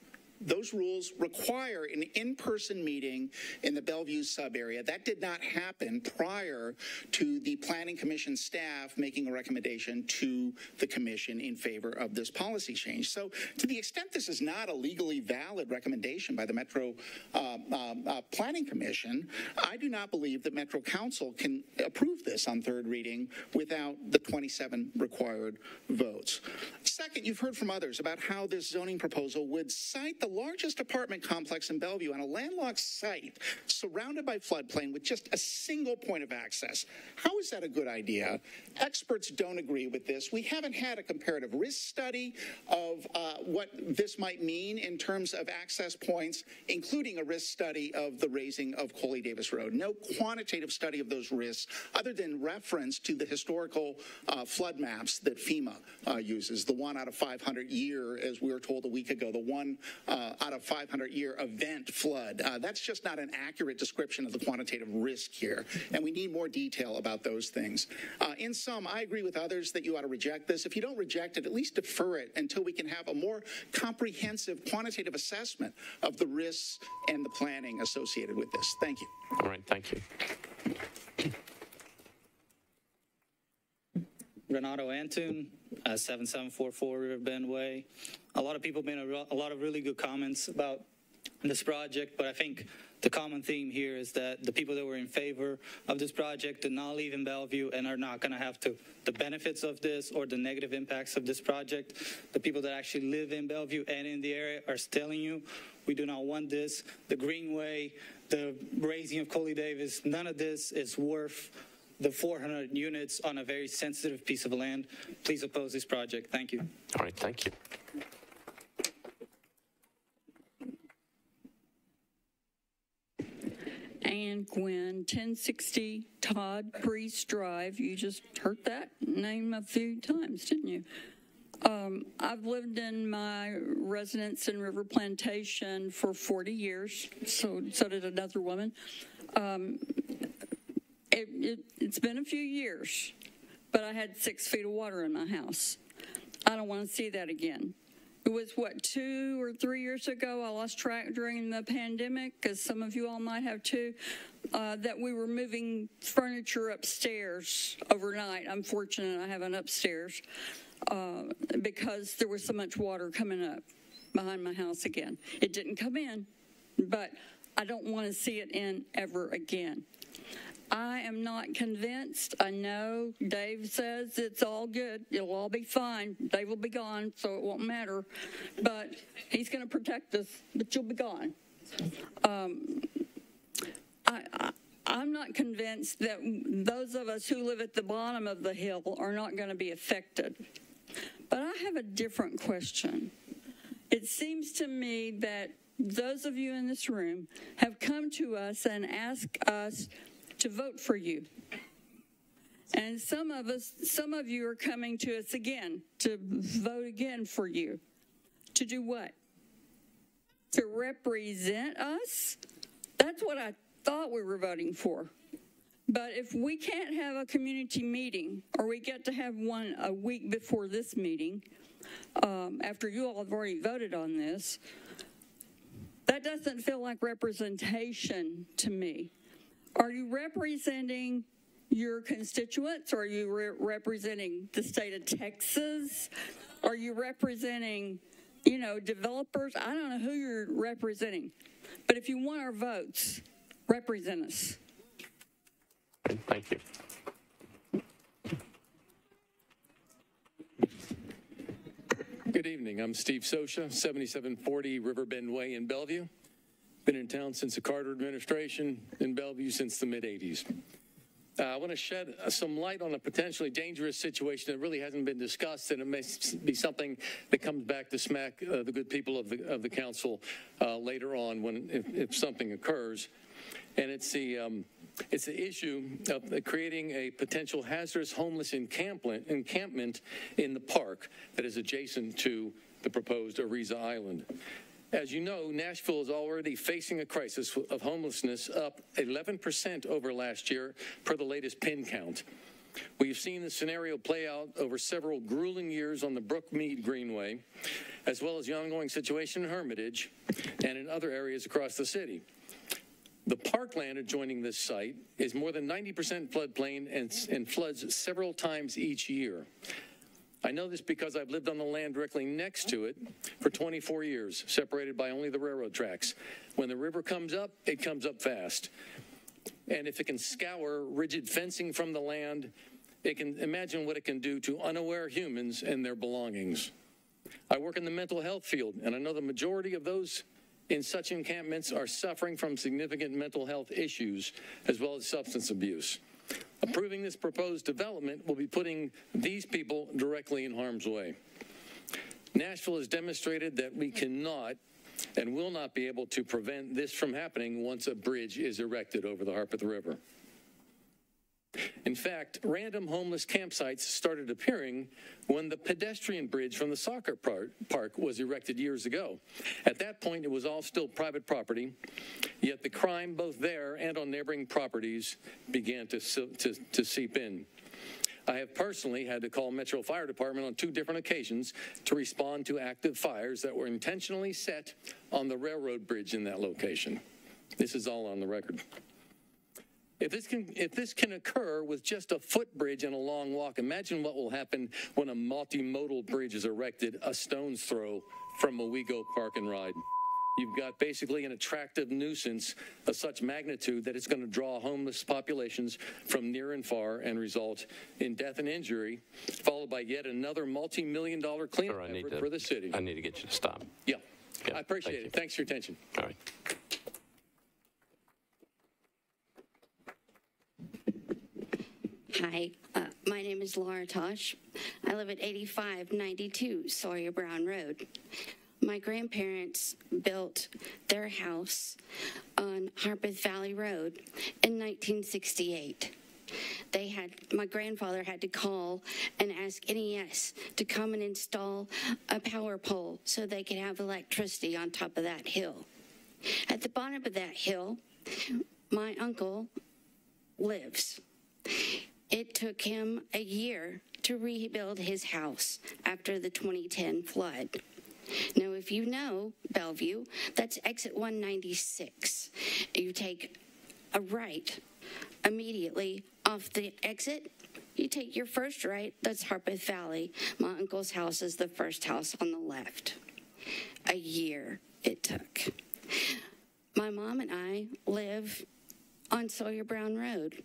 those rules require an in-person meeting in the Bellevue sub area. That did not happen prior to the Planning Commission staff making a recommendation to the commission in favor of this policy change. So to the extent this is not a legally valid recommendation by the Metro uh, um, uh, Planning Commission, I do not believe that Metro Council can approve this on third reading without the 27 required votes. Second, you've heard from others about how this zoning proposal would cite the largest apartment complex in Bellevue on a landlocked site surrounded by floodplain with just a single point of access. How is that a good idea? Experts don't agree with this. We haven't had a comparative risk study of uh, what this might mean in terms of access points, including a risk study of the raising of Coley Davis Road. No quantitative study of those risks other than reference to the historical uh, flood maps that FEMA uh, uses, the one out of 500 year, as we were told a week ago, the one uh, uh, out of 500 year event flood. Uh, that's just not an accurate description of the quantitative risk here, and we need more detail about those things. Uh, in sum, I agree with others that you ought to reject this. If you don't reject it, at least defer it until we can have a more comprehensive quantitative assessment of the risks and the planning associated with this. Thank you. All right, thank you. Renato Antun, uh, 7744 Riverbend Way. A lot of people made a, a lot of really good comments about this project, but I think the common theme here is that the people that were in favor of this project did not live in Bellevue and are not going to have to the benefits of this or the negative impacts of this project. The people that actually live in Bellevue and in the area are telling you we do not want this. The Greenway, the raising of Coley Davis, none of this is worth the 400 units on a very sensitive piece of land. Please oppose this project. Thank you. All right, thank you. Ann Gwynn, 1060 Todd Priest Drive. You just heard that name a few times, didn't you? Um, I've lived in my residence in River Plantation for 40 years, so so did another woman. Um, it, it, it's been a few years, but I had six feet of water in my house. I don't want to see that again. It was what two or three years ago. I lost track during the pandemic, because some of you all might have too. Uh, that we were moving furniture upstairs overnight. I'm fortunate I have an upstairs uh, because there was so much water coming up behind my house again. It didn't come in, but I don't want to see it in ever again. I am not convinced. I know Dave says it's all good. It'll all be fine. Dave will be gone, so it won't matter. But he's going to protect us, but you'll be gone. Um, I, I, I'm not convinced that those of us who live at the bottom of the hill are not going to be affected. But I have a different question. It seems to me that those of you in this room have come to us and asked us to vote for you. And some of us, some of you are coming to us again to vote again for you. To do what? To represent us? That's what I thought we were voting for. But if we can't have a community meeting, or we get to have one a week before this meeting, um, after you all have already voted on this, that doesn't feel like representation to me. Are you representing your constituents? or Are you re- representing the state of Texas? Are you representing, you know, developers? I don't know who you're representing. But if you want our votes, represent us. Thank you. Good evening. I'm Steve Sosha, 7740 Riverbend Way in Bellevue. Been in town since the Carter administration, in Bellevue since the mid 80s. Uh, I want to shed some light on a potentially dangerous situation that really hasn't been discussed, and it may be something that comes back to smack uh, the good people of the of the council uh, later on when if, if, something occurs. And it's the um, it's the issue of creating a potential hazardous homeless encampment encampment in the park that is adjacent to the proposed Ariza Island. As you know, Nashville is already facing a crisis of homelessness up 11% over last year per the latest PIT count. We've seen the scenario play out over several grueling years on the Brookmeade Greenway, as well as the ongoing situation in Hermitage and in other areas across the city. The parkland adjoining this site is more than 90% floodplain and, and floods several times each year. I know this because I've lived on the land directly next to it for 24 years, separated by only the railroad tracks. When the river comes up, it comes up fast. And if it can scour rigid fencing from the land, it can imagine what it can do to unaware humans and their belongings. I work in the mental health field, and I know the majority of those in such encampments are suffering from significant mental health issues as well as substance abuse. Approving this proposed development will be putting these people directly in harm's way. Nashville has demonstrated that we cannot and will not be able to prevent this from happening once a bridge is erected over the Harpeth River. In fact, random homeless campsites started appearing when the pedestrian bridge from the soccer park was erected years ago. At that point, it was all still private property, yet the crime both there and on neighboring properties began to, to, to seep in. I have personally had to call Metro Fire Department on two different occasions to respond to active fires that were intentionally set on the railroad bridge in that location. This is all on the record. If this can if this can occur with just a footbridge and a long walk, imagine what will happen when a multimodal bridge is erected a stone's throw from a WeGo Park and Ride. You've got basically an attractive nuisance of such magnitude that it's going to draw homeless populations from near and far and result in death and injury, followed by yet another multi-million dollar cleanup Sir, I need effort to- for the city. I need to get you to stop. Yeah, Yeah, I appreciate thank you. it. Thanks for your attention. All right. Hi, uh, my name is Laura Tosh. I live at 8592 Sawyer Brown Road. My grandparents built their house on Harpeth Valley Road in 1968. They had, my grandfather had to call and ask NES to come and install a power pole so they could have electricity on top of that hill. At the bottom of that hill, my uncle lives. It took him a year to rebuild his house after the 2010 flood. Now, if you know Bellevue, that's exit 196. You take a right immediately off the exit. You take your first right, that's Harpeth Valley. My uncle's house is the first house on the left. A year it took. My mom and I live on Sawyer Brown Road,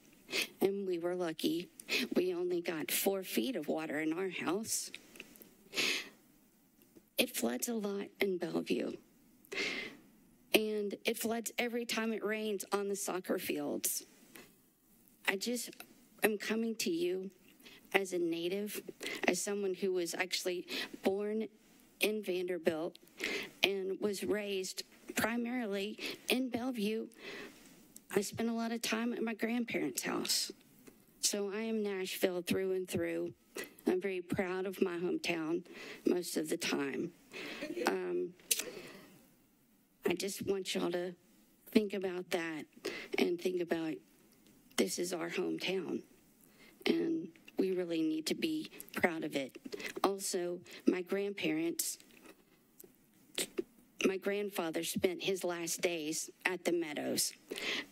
and we were lucky. We only got four feet of water in our house. It floods a lot in Bellevue. And it floods every time it rains on the soccer fields. I just am coming to you as a native, as someone who was actually born in Vanderbilt and was raised primarily in Bellevue. I spent a lot of time at my grandparents' house. So I am Nashville through and through. I'm very proud of my hometown most of the time. Um, I just want y'all to think about that and think about this is our hometown. And we really need to be proud of it. Also, my grandparents, my grandfather spent his last days at the Meadows.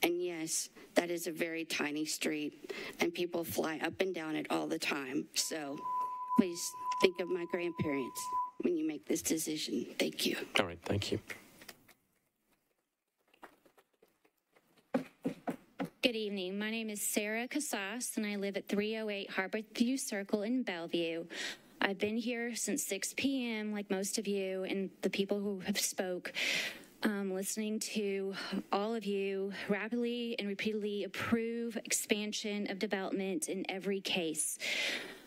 And yes, that is a very tiny street, and people fly up and down it all the time. So please think of my grandparents when you make this decision. Thank you. All right. Thank you. Good evening. My name is Sarah Casas, and I live at 308 Harpeth View Circle in Bellevue. I've been here since 6 p.m., like most of you and the people who have spoke, um, listening to all of you rapidly and repeatedly approve expansion of development in every case.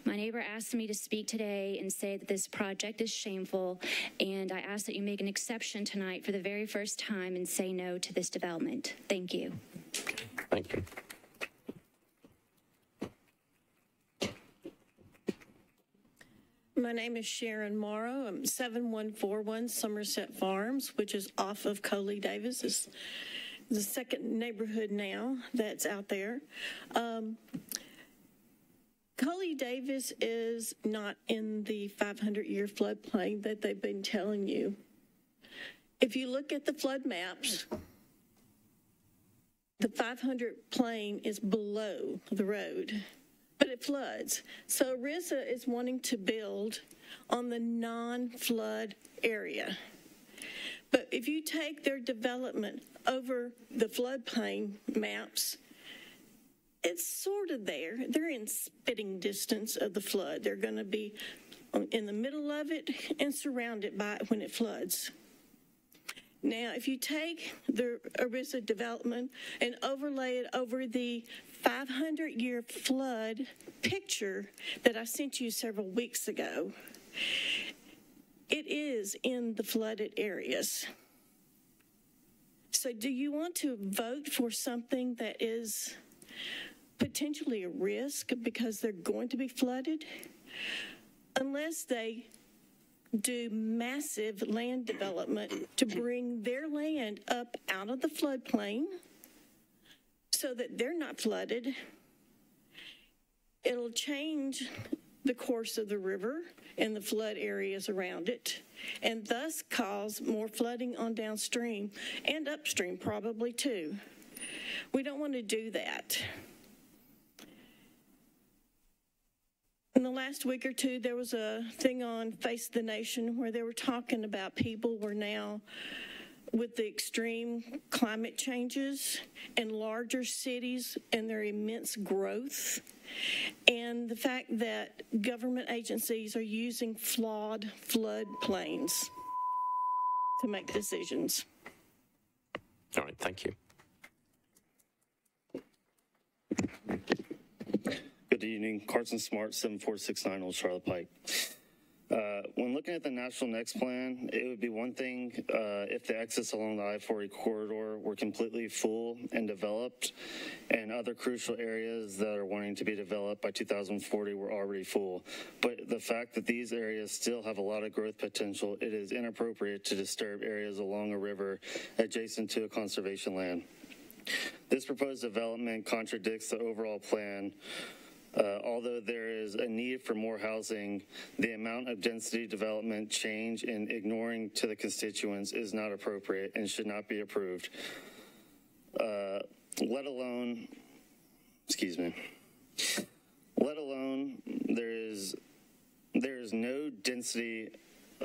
My neighbor asked me to speak today and say that this project is shameful, and I ask that you make an exception tonight for the very first time and say no to this development. Thank you. Thank you. My name is Sharon Morrow. I'm 7141 Somerset Farms, which is off of Coley Davis. It's the second neighborhood now that's out there. Um, Coley Davis is not in the 500 year floodplain that they've been telling you. If you look at the flood maps, the 500 plane is below the road, but it floods. So Ariza is wanting to build on the non flood area. But if you take their development over the floodplain maps, it's sort of there. They're in spitting distance of the flood. They're going to be in the middle of it and surrounded by it when it floods. Now, if you take the Ariza development and overlay it over the 500 year flood picture that I sent you several weeks ago, it is in the flooded areas. So, do you want to vote for something that is potentially a risk because they're going to be flooded unless they do massive land development to bring their land up out of the floodplain so that they're not flooded. It'll change the course of the river and the flood areas around it, and thus cause more flooding on downstream and upstream, probably too. We don't want to do that. In the last week or two, there was a thing on Face the Nation where they were talking about people were now with the extreme climate changes and larger cities and their immense growth, and the fact that government agencies are using flawed flood plains to make decisions. All right, thank you. Good evening, Carson Smart, 7469 Old Charlotte Pike. Uh, when looking at the NashvilleNext Plan, it would be one thing uh, if the exits along the I-40 corridor were completely full and developed, and other crucial areas that are wanting to be developed by 2040 were already full. But the fact that these areas still have a lot of growth potential, it is inappropriate to disturb areas along a river adjacent to a conservation land. This proposed development contradicts the overall plan uh, although there is a need for more housing, the amount of density development change in ignoring to the constituents is not appropriate and should not be approved. Uh, let alone, excuse me, let alone there is there is no density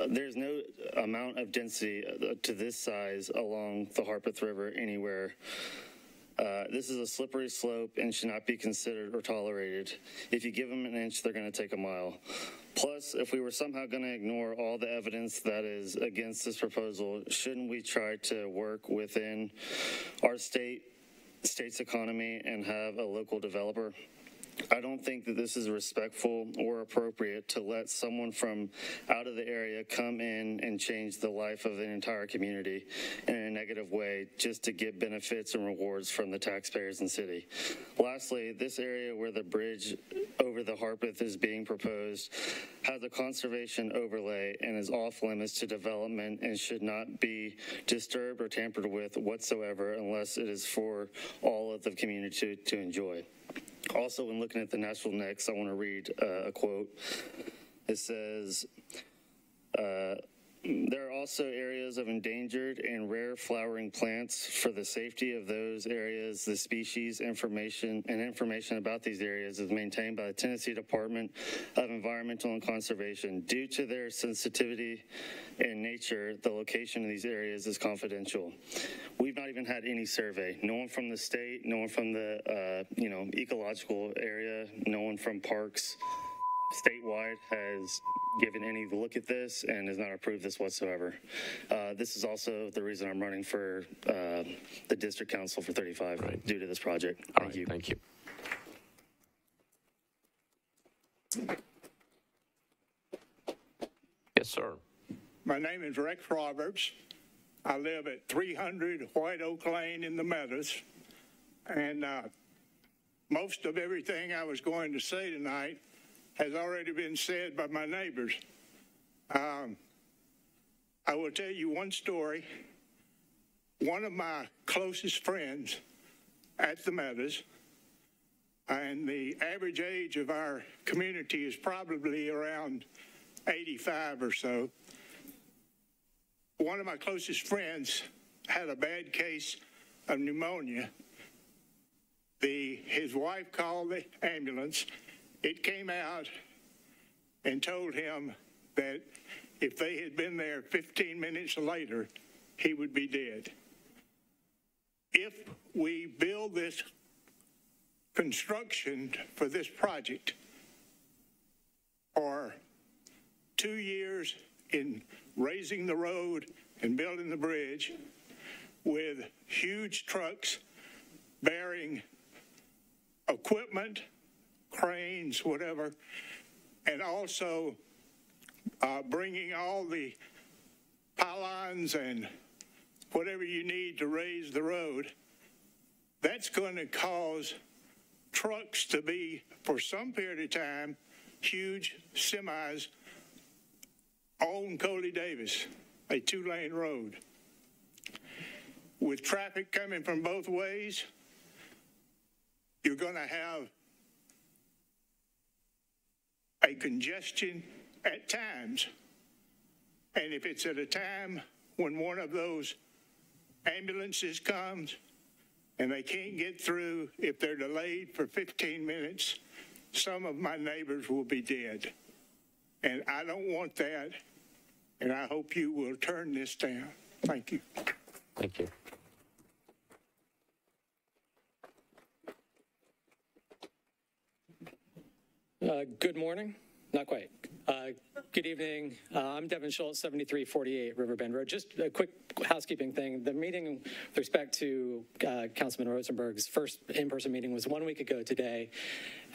there's no amount of density uh, to this size along the Harpeth River anywhere uh, this is a slippery slope and should not be considered or tolerated. If you give them an inch, they're going to take a mile. Plus, if we were somehow going to ignore all the evidence that is against this proposal, shouldn't we try to work within our state state's economy and have a local developer? I don't think that this is respectful or appropriate to let someone from out of the area come in and change the life of an entire community in a negative way just to get benefits and rewards from the taxpayers and city. Lastly, this area where the bridge over the Harpeth is being proposed has a conservation overlay and is off limits to development and should not be disturbed or tampered with whatsoever unless it is for all of the community to, to enjoy. Also, when looking at the NashvilleNext, I want to read uh, a quote. It says, uh, there are also areas of endangered and rare flowering plants. For the safety of those areas, the species information and information about these areas is maintained by the Tennessee Department of Environmental and Conservation. Due to their sensitivity and nature, the location of these areas is confidential. We've not even had any survey. No one from the state, no one from the uh, you know ecological area, no one from parks statewide has given any look at this and has not approved this whatsoever. Uh, this is also the reason I'm running for uh, the district council for 35 right. due to this project. All thank right, you. Thank you. Yes, sir. My name is Rex Roberts. I live at 300 White Oak Lane in the Meadows. And uh, most of everything I was going to say tonight has already been said by my neighbors. Um, I will tell you one story. One of my closest friends at the Meadows, and the average age of our community is probably around 85 or so. One of my closest friends had a bad case of pneumonia. The, his wife called the ambulance it came out and told him that if they had been there 15 minutes later, he would be dead. If we build this construction for this project, or two years in raising the road and building the bridge with huge trucks bearing equipment cranes, whatever, and also uh, bringing all the pylons and whatever you need to raise the road, that's going to cause trucks to be, for some period of time, huge semis on Coley Davis, a two-lane road. With traffic coming from both ways, you're going to have a congestion at times. And if it's at a time when one of those ambulances comes and they can't get through, if they're delayed for 15 minutes, some of my neighbors will be dead. And I don't want that. And I hope you will turn this down. Thank you. Thank you. Uh, good morning. Not quite. Uh, good evening. Uh, I'm Devin Schultz, 7348 Riverbend Road. Just a quick housekeeping thing. The meeting with respect to uh, Councilman Rosenberg's first in-person meeting was one week ago today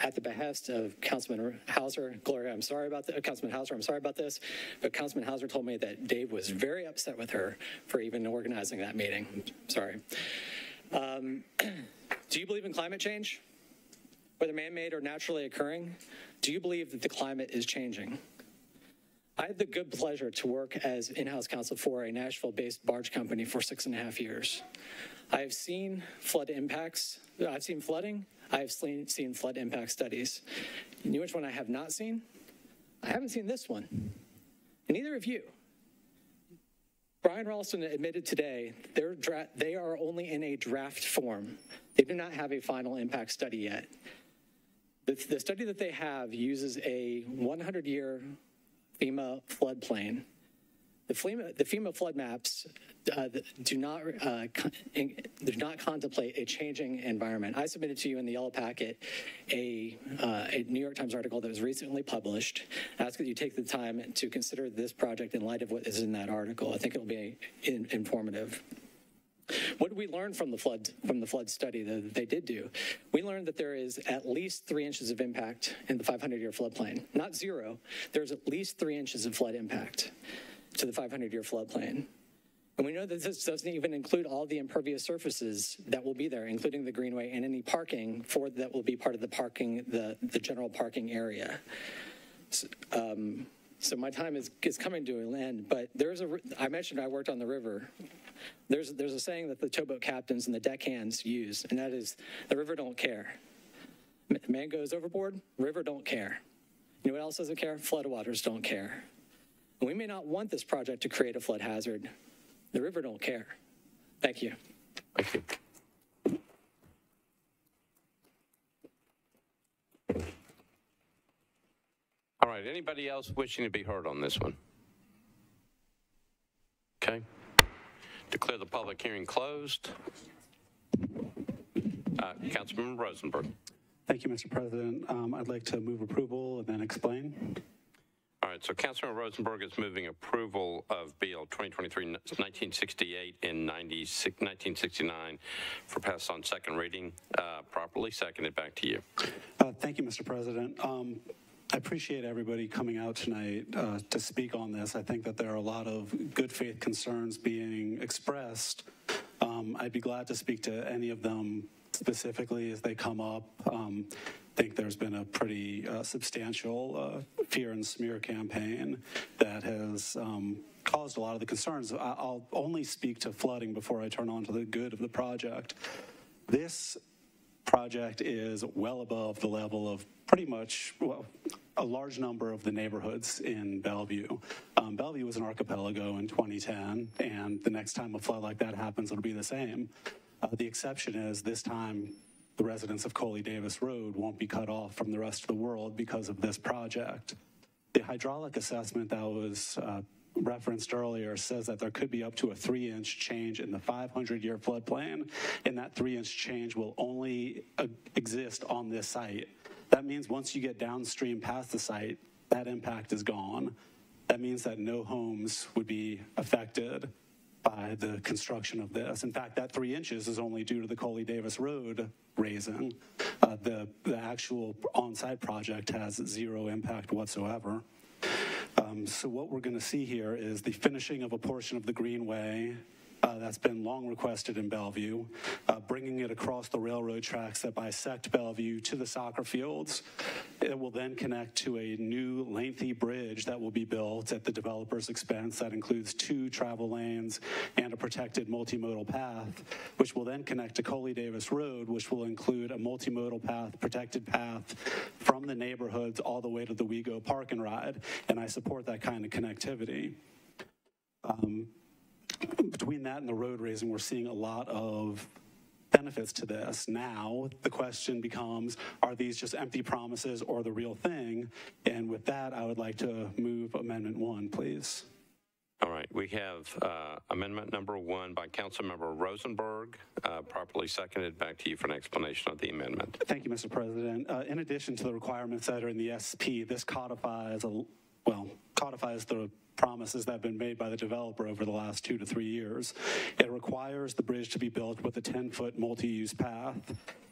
at the behest of Councilman Hausser. Gloria, I'm sorry about that. Councilman Hausser, I'm sorry about this, but Councilman Hausser told me that Dave was very upset with her for even organizing that meeting. Sorry. Um, do you believe in climate change? Whether man-made or naturally occurring, do you believe that the climate is changing? I had the good pleasure to work as in-house counsel for a Nashville-based barge company for six and a half years. I have seen flood impacts. I've seen flooding. I have seen, seen flood impact studies. You know which one I have not seen? I haven't seen this one. And neither have you. Brian Ralston admitted today they're they are only in a draft form. They do not have a final impact study yet. The, the study that they have uses a 100 year FEMA floodplain. The FEMA, the FEMA flood maps uh, do not uh, do not contemplate a changing environment. I submitted to you in the yellow packet a, uh, a New York Times article that was recently published. I ask that you take the time to consider this project in light of what is in that article. I think it will be in, informative. What did we learn from the flood from the flood study that they did do? We learned that there is at least three inches of impact in the 500-year floodplain. Not zero. There's at least three inches of flood impact to the 500-year floodplain. And we know that this doesn't even include all the impervious surfaces that will be there, including the greenway and any parking for that will be part of the parking, the, the general parking area. So, um, so my time is, is coming to an end, but there's a, I mentioned I worked on the river. There's, there's a saying that the towboat captains and the deckhands use, and that is, the river don't care. Man goes overboard, river don't care. You know what else doesn't care? Floodwaters don't care. And we may not want this project to create a flood hazard. The river don't care. Thank you. Thank you. Right, anybody else wishing to be heard on this one? Okay. Declare the public hearing closed. Uh, Councilman Rosenberg. Thank you, Mr. President. Um, I'd like to move approval and then explain. All right, so Councilman Rosenberg is moving approval of BL 2023-1968 and 1969 for pass on second reading. Uh, properly seconded. Back to you. Uh, thank you, Mr. President. Um, I appreciate everybody coming out tonight uh, to speak on this. I think that there are a lot of good faith concerns being expressed. Um, I'd be glad to speak to any of them specifically as they come up. Um, I think there's been a pretty uh, substantial uh, fear and smear campaign that has um, caused a lot of the concerns. I'll only speak to flooding before I turn on to the good of the project. This project is well above the level of pretty much, well, a large number of the neighborhoods in Bellevue. Um, Bellevue was an archipelago in 2010, and the next time a flood like that happens, it'll be the same. Uh, the exception is this time the residents of Coley Davis Road won't be cut off from the rest of the world because of this project. The hydraulic assessment that was uh, referenced earlier says that there could be up to a three inch change in the 500 year floodplain, and that three inch change will only uh, exist on this site. That means once you get downstream past the site, that impact is gone. That means that no homes would be affected by the construction of this. In fact, that three inches is only due to the Coley Davis Road raising. Uh, the, the actual on-site project has zero impact whatsoever. Um, so what we're going to see here is the finishing of a portion of the greenway uh, that's been long requested in Bellevue, uh, bringing it across the railroad tracks that bisect Bellevue to the soccer fields. It will then connect to a new lengthy bridge that will be built at the developer's expense that includes two travel lanes and a protected multimodal path, which will then connect to Coley Davis Road, which will include a multimodal path, protected path from the neighborhoods all the way to the WeGo Park and Ride. And I support that kind of connectivity. Um, between that and the road raising, we're seeing a lot of benefits to this. Now, the question becomes, are these just empty promises or the real thing? And with that, I would like to move Amendment 1, please. All right, we have uh, amendment number one by Councilmember Rosenberg, uh, properly seconded. Back to you for an explanation of the amendment. Thank you, Mr. President. Uh, in addition to the requirements that are in the SP, this codifies, a, well, codifies the promises that have been made by the developer over the last two to three years. It requires the bridge to be built with a 10-foot multi-use path.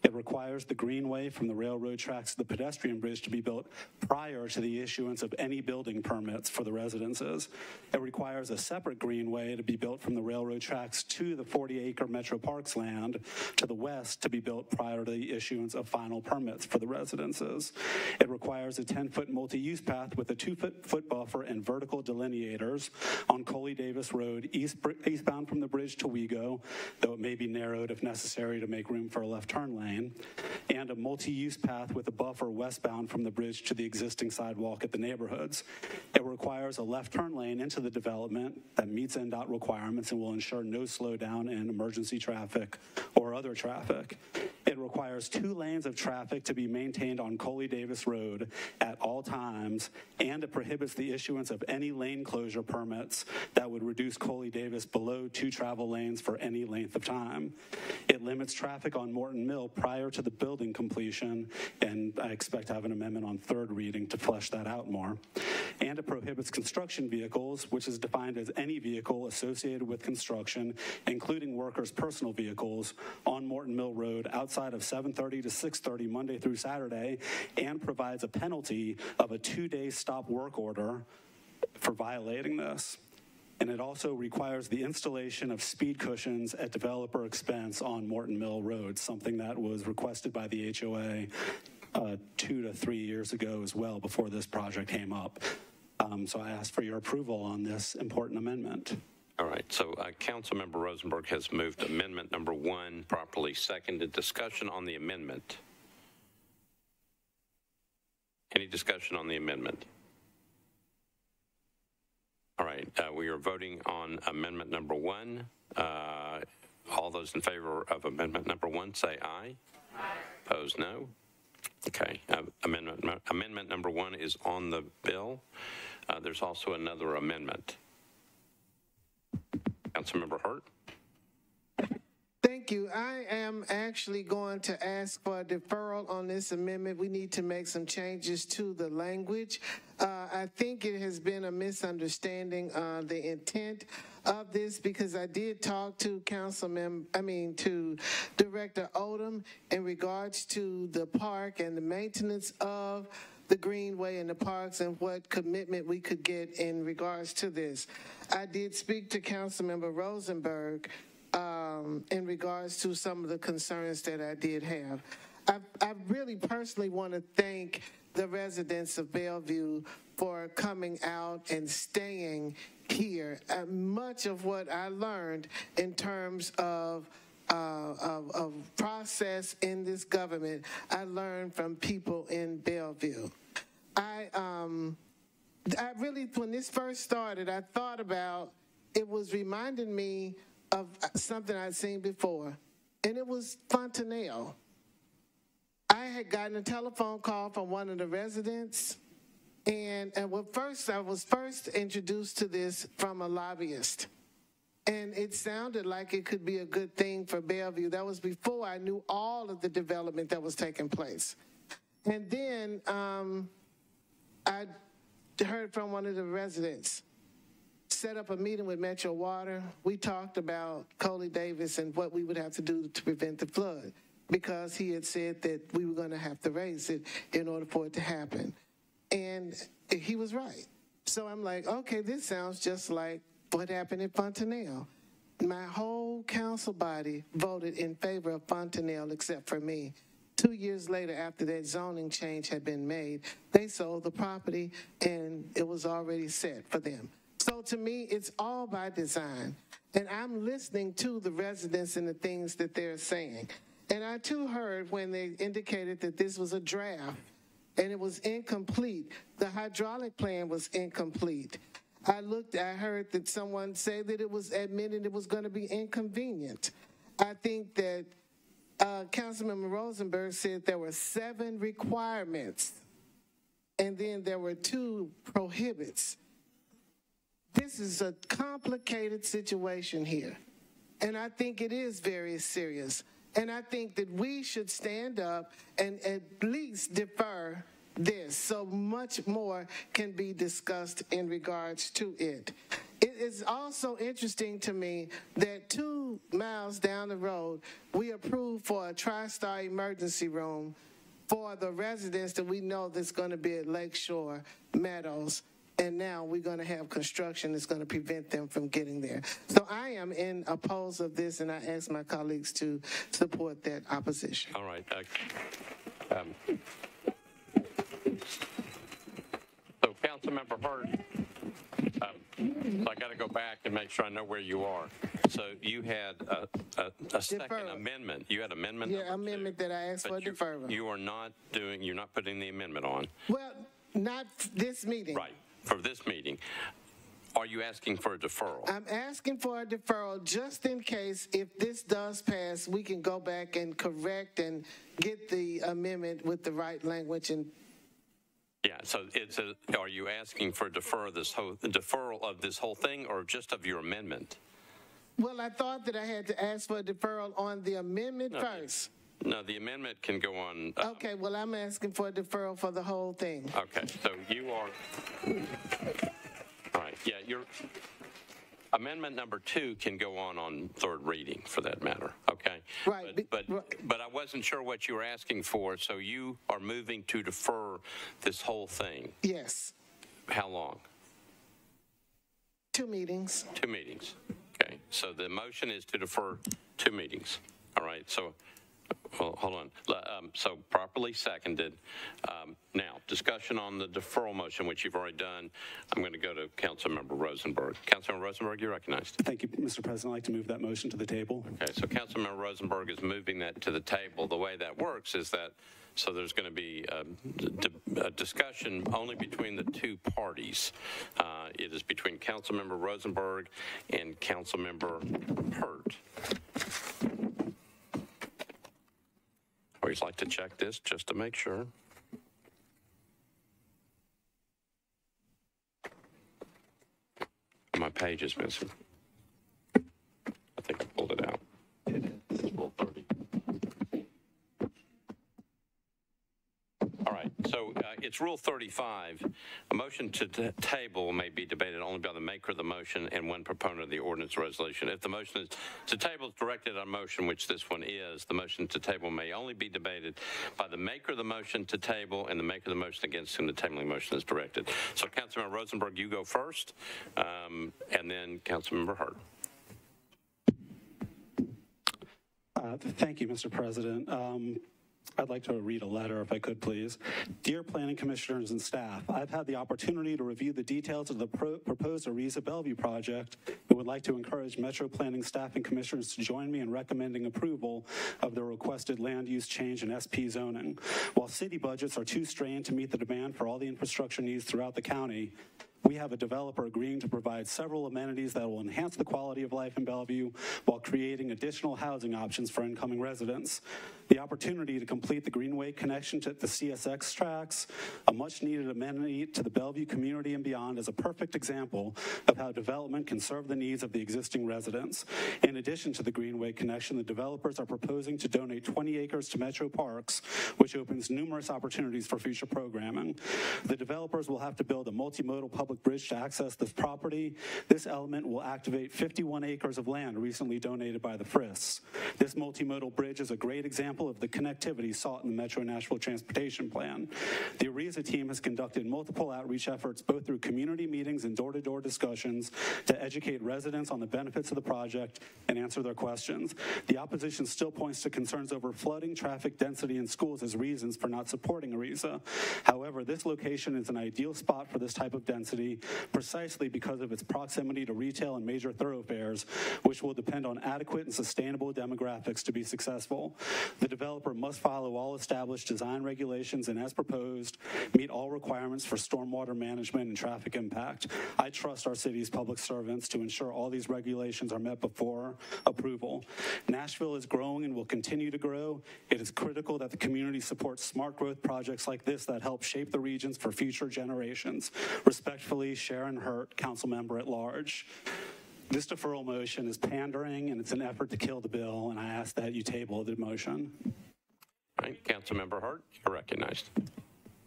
It requires the greenway from the railroad tracks to the pedestrian bridge to be built prior to the issuance of any building permits for the residences. It requires a separate greenway to be built from the railroad tracks to the 40-acre Metro Parks land to the west to be built prior to the issuance of final permits for the residences. It requires a 10-foot multi-use path with a two-foot foot buffer and vertical delineators on Coley Davis Road east, eastbound from the bridge to WeGo, though it may be narrowed if necessary to make room for a left turn lane and a multi-use path with a buffer westbound from the bridge to the existing sidewalk at the neighborhoods. It requires a left turn lane into the development that meets NDOT requirements and will ensure no slowdown in emergency traffic or other traffic. It requires two lanes of traffic to be maintained on Coley Davis Road at all times, and it prohibits the issuance of any lane closure permits that would reduce Coley Davis below two travel lanes for any length of time. It limits traffic on Morton Mill prior to the building completion, and I expect to have an amendment on third reading to flesh that out more. And it prohibits construction vehicles, which is defined as any vehicle associated with construction, including workers' personal vehicles, on Morton Mill Road outside of 7:30 to 6:30 Monday through Saturday, and provides a penalty of a two-day stop work order for violating this and it also requires the installation of speed cushions at developer expense on Morton Mill Road, something that was requested by the HOA uh, two to three years ago as well before this project came up. Um, so I ask for your approval on this important amendment. All right, so uh, Councilmember Rosenberg has moved amendment number one, properly seconded. Discussion on the amendment. Any discussion on the amendment? All right, uh, we are voting on amendment number one. Uh, all those in favor of amendment number one say aye. Aye. Opposed, no. Okay, uh, amendment, amendment number one is on the bill. Uh, there's also another amendment. Councilmember Hurt. Thank you. I am actually going to ask for a deferral on this amendment. We need to make some changes to the language. Uh, I think it has been a misunderstanding on the intent of this because I did talk to Councilman, I mean to Director Odom in regards to the park and the maintenance of the greenway and the parks and what commitment we could get in regards to this. I did speak to Councilmember Rosenberg um, in regards to some of the concerns that I did have. I, I really personally want to thank the residents of Bellevue for coming out and staying here. Uh, much of what I learned in terms of uh, of, of, process in this government, I learned from people in Bellevue. I, um, I really, when this first started, I thought about it was reminding me of something I'd seen before, and it was Fontanel. I had gotten a telephone call from one of the residents, and, and well, first I was first introduced to this from a lobbyist. And it sounded like it could be a good thing for Bellevue. That was before I knew all of the development that was taking place. And then um, I heard from one of the residents set up a meeting with Metro Water. We talked about Coley Davis and what we would have to do to prevent the flood because he had said that we were going to have to raise it in order for it to happen. And he was right. So I'm like, okay, this sounds just like what happened in Fontanel. my whole council body voted in favor of Fontanel except for me. Two years later, after that zoning change had been made, they sold the property and it was already set for them. So to me, it's all by design. And I'm listening to the residents and the things that they're saying. And I too heard when they indicated that this was a draft and it was incomplete. The hydraulic plan was incomplete. I looked, I heard that someone say that it was admitted it was going to be inconvenient. I think that uh, Councilmember Rosenberg said there were seven requirements, and then there were two prohibits. This is a complicated situation here, and I think it is very serious. And I think that we should stand up and at least defer this so much more can be discussed in regards to it. It is also interesting to me that two miles down the road, we approved for a TriStar emergency room for the residents that we know that's going to be at Lakeshore Meadows. And now we're going to have construction that's going to prevent them from getting there. So I am in oppose of this, and I ask my colleagues to support that opposition. All right. Uh, um, so, Councilmember Hurt, um, so I got to go back and make sure I know where you are. So you had a, a, a second Deferral. amendment. You had amendment. Yeah, number two, amendment that I asked for but you, deferral. you are not doing. You're not putting the amendment on. Well, not this meeting. Right for this meeting. Are you asking for a deferral? I'm asking for a deferral just in case if this does pass, we can go back and correct and get the amendment with the right language and Yeah, so it's a, are you asking for defer this whole, deferral of this whole thing or just of your amendment? Well, I thought that I had to ask for a deferral on the amendment No. first. No, the amendment can go on. uh, Okay, well, I'm asking for a deferral for the whole thing. Okay, so you are, all right, yeah, your, amendment number two can go on on third reading for that matter, okay? Right, But, but, but I wasn't sure what you were asking for, so you are moving to defer this whole thing. Yes, How long? two meetings. Two meetings. Okay, so the motion is to defer two meetings. All right, so, well, hold on. Um, So properly seconded. Um, Now, discussion on the deferral motion, which you've already done. I'm going to go to Councilmember Rosenberg. Councilmember Rosenberg, you're recognized. Thank you, Mr. President. I'd like to move that motion to the table. Okay, so Councilmember Rosenberg is moving that to the table. The way that works is that, so there's going to be a, d- a discussion only between the two parties. Uh, It is between Councilmember Rosenberg and Councilmember Hurt. Always like to check this just to make sure. My page is missing. I think I pulled it out. Rule 30. All right, so uh, it's Rule 35. A motion to table may be debated only by the maker of the motion and one proponent of the ordinance or resolution. If the motion is to table is directed on motion, which this one is, the motion to table may only be debated by the maker of the motion to table and the maker of the motion against whom the tabling motion is directed. So Councilmember Rosenberg, you go first, um, and then Councilmember Hurt. Uh, Thank you, Mr. President. Um, I'd like to read a letter, if I could, please. Dear Planning Commissioners and staff, I've had the opportunity to review the details of the pro- proposed Ariza Bellevue project and would like to encourage Metro Planning staff and commissioners to join me in recommending approval of the requested land use change and SP zoning. While city budgets are too strained to meet the demand for all the infrastructure needs throughout the county, we have a developer agreeing to provide several amenities that will enhance the quality of life in Bellevue while creating additional housing options for incoming residents. The opportunity to complete the Greenway connection to the CSX tracks, a much needed amenity to the Bellevue community and beyond, is a perfect example of how development can serve the needs of the existing residents. In addition to the Greenway connection, the developers are proposing to donate 20 acres to Metro Parks, which opens numerous opportunities for future programming. The developers will have to build a multimodal public bridge to access this property. This element will activate 51 acres of land recently donated by the FRIS. This multimodal bridge is a great example of the connectivity sought in the Metro Nashville Transportation Plan. The Ariza team has conducted multiple outreach efforts both through community meetings and door-to-door discussions to educate residents residents on the benefits of the project and answer their questions. The opposition still points to concerns over flooding, traffic density, and schools as reasons for not supporting Ariza. However, this location is an ideal spot for this type of density precisely because of its proximity to retail and major thoroughfares, which will depend on adequate and sustainable demographics to be successful. The developer must follow all established design regulations and, as proposed, meet all requirements for stormwater management and traffic impact. I trust our city's public servants to ensure all these regulations are met before approval. Nashville is growing and will continue to grow. It is critical that the community supports smart growth projects like this that help shape the regions for future generations. Respectfully, Sharon Hurt, council member at large. This deferral motion is pandering and it's an effort to kill the bill, and I ask that you table the motion. All right, Councilmember Hurt, you're recognized.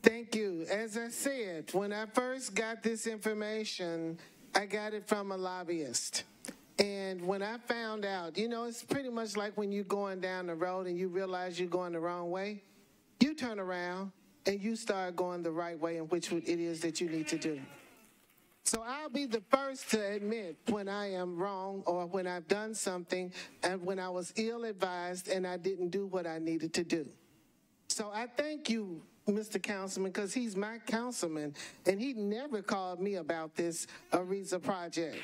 Thank you. As I said, when I first got this information, I got it from a lobbyist. And when I found out, you know, it's pretty much like when you're going down the road and you realize you're going the wrong way, you turn around and you start going the right way in which it is that you need to do. So I'll be the first to admit when I am wrong or when I've done something and when I was ill advised and I didn't do what I needed to do. So I thank you, Mr. Councilman, because he's my councilman and he never called me about this Ariza project.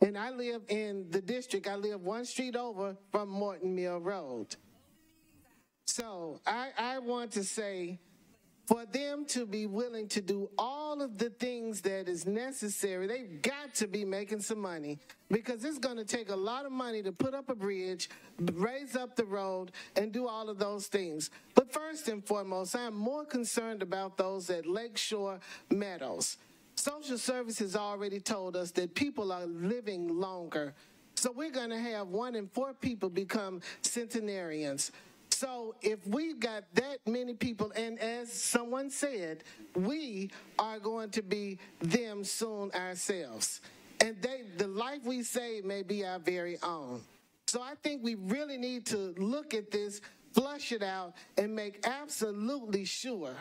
And I live in the district, I live one street over from Morton Mill Road. So I, I want to say for them to be willing to do all of the things that is necessary, they've got to be making some money because it's going to take a lot of money to put up a bridge, raise up the road, and do all of those things. But first and foremost, I'm more concerned about those at Lakeshore Meadows. Social services already told us that people are living longer. So we're going to have one in four people become centenarians. So if we've got that many people, and as someone said, we are going to be them soon ourselves. And they, the life we save may be our very own. So I think we really need to look at this, flush it out, and make absolutely sure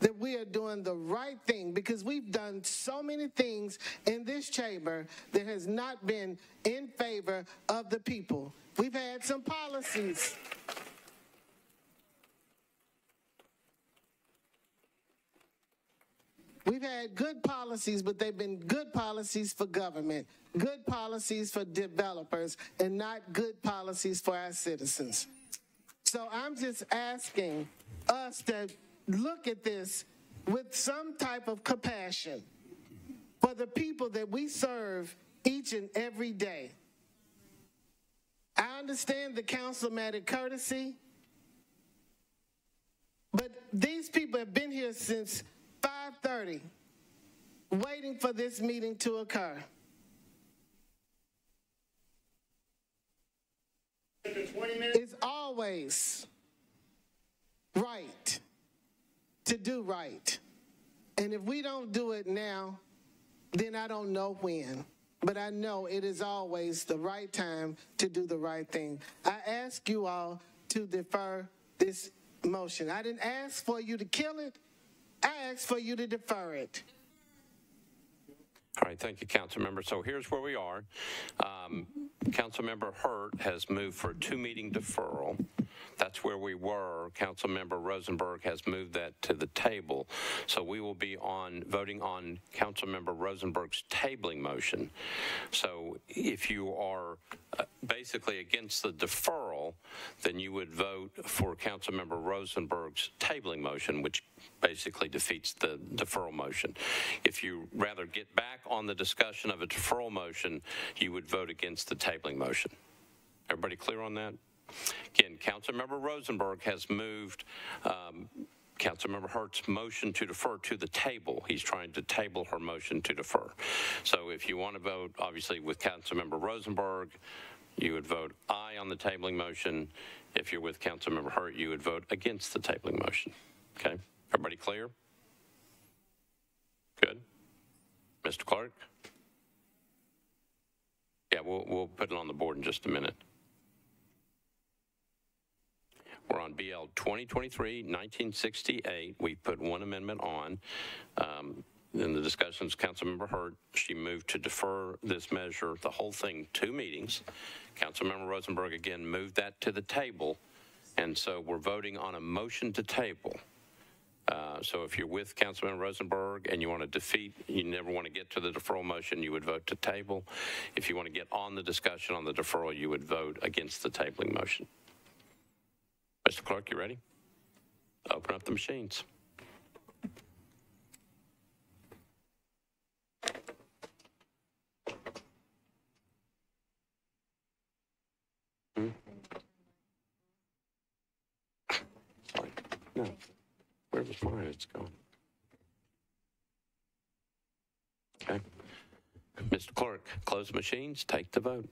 that we are doing the right thing because we've done so many things in this chamber that has not been in favor of the people. We've had some policies. We've had good policies, but they've been good policies for government, good policies for developers, and not good policies for our citizens. So I'm just asking us to look at this with some type of compassion for the people that we serve each and every day. I understand the councilmatic courtesy, but these people have been here since 5:30 waiting for this meeting to occur. It's always right to do right. And if we don't do it now, then I don't know when. But I know it is always the right time to do the right thing. I ask you all to defer this motion. I didn't ask for you to kill it. I ask for you to defer it. All right, thank you, council member. So here's where we are. Um, Councilmember Hurt has moved for a two-meeting deferral. That's where we were. Councilmember Rosenberg has moved that to the table. So we will be on voting on Councilmember Rosenberg's tabling motion. So if you are uh, basically against the deferral, then you would vote for Councilmember Rosenberg's tabling motion, which basically defeats the deferral motion. If you rather get back on the discussion of a deferral motion, you would vote against the tabling motion. Everybody clear on that? Again, Councilmember Rosenberg has moved um, Councilmember Hurt's motion to defer to the table. He's trying to table her motion to defer. So if you want to vote, obviously, with Councilmember Rosenberg, you would vote aye on the tabling motion. If you're with Councilmember Hurt, you would vote against the tabling motion. Okay? Everybody clear? Good. Mr. Clark? Yeah, we'll, we'll put it on the board in just a minute. We're on BL 2023-1968. We put one amendment on. Um, in the discussions, Councilmember Hurt, she moved to defer this measure, the whole thing, two meetings. Councilmember Rosenberg again moved that to the table, and so we're voting on a motion to table. Uh, So if you're with Councilmember Rosenberg and you want to defeat, you never want to get to the deferral motion, you would vote to table. If you want to get on the discussion on the deferral, you would vote against the tabling motion. Mr. Clark, you ready? Open up the machines. Hmm? Sorry, no. Where was mine? It's gone. Okay. Mr. Clerk, close the machines, take the vote.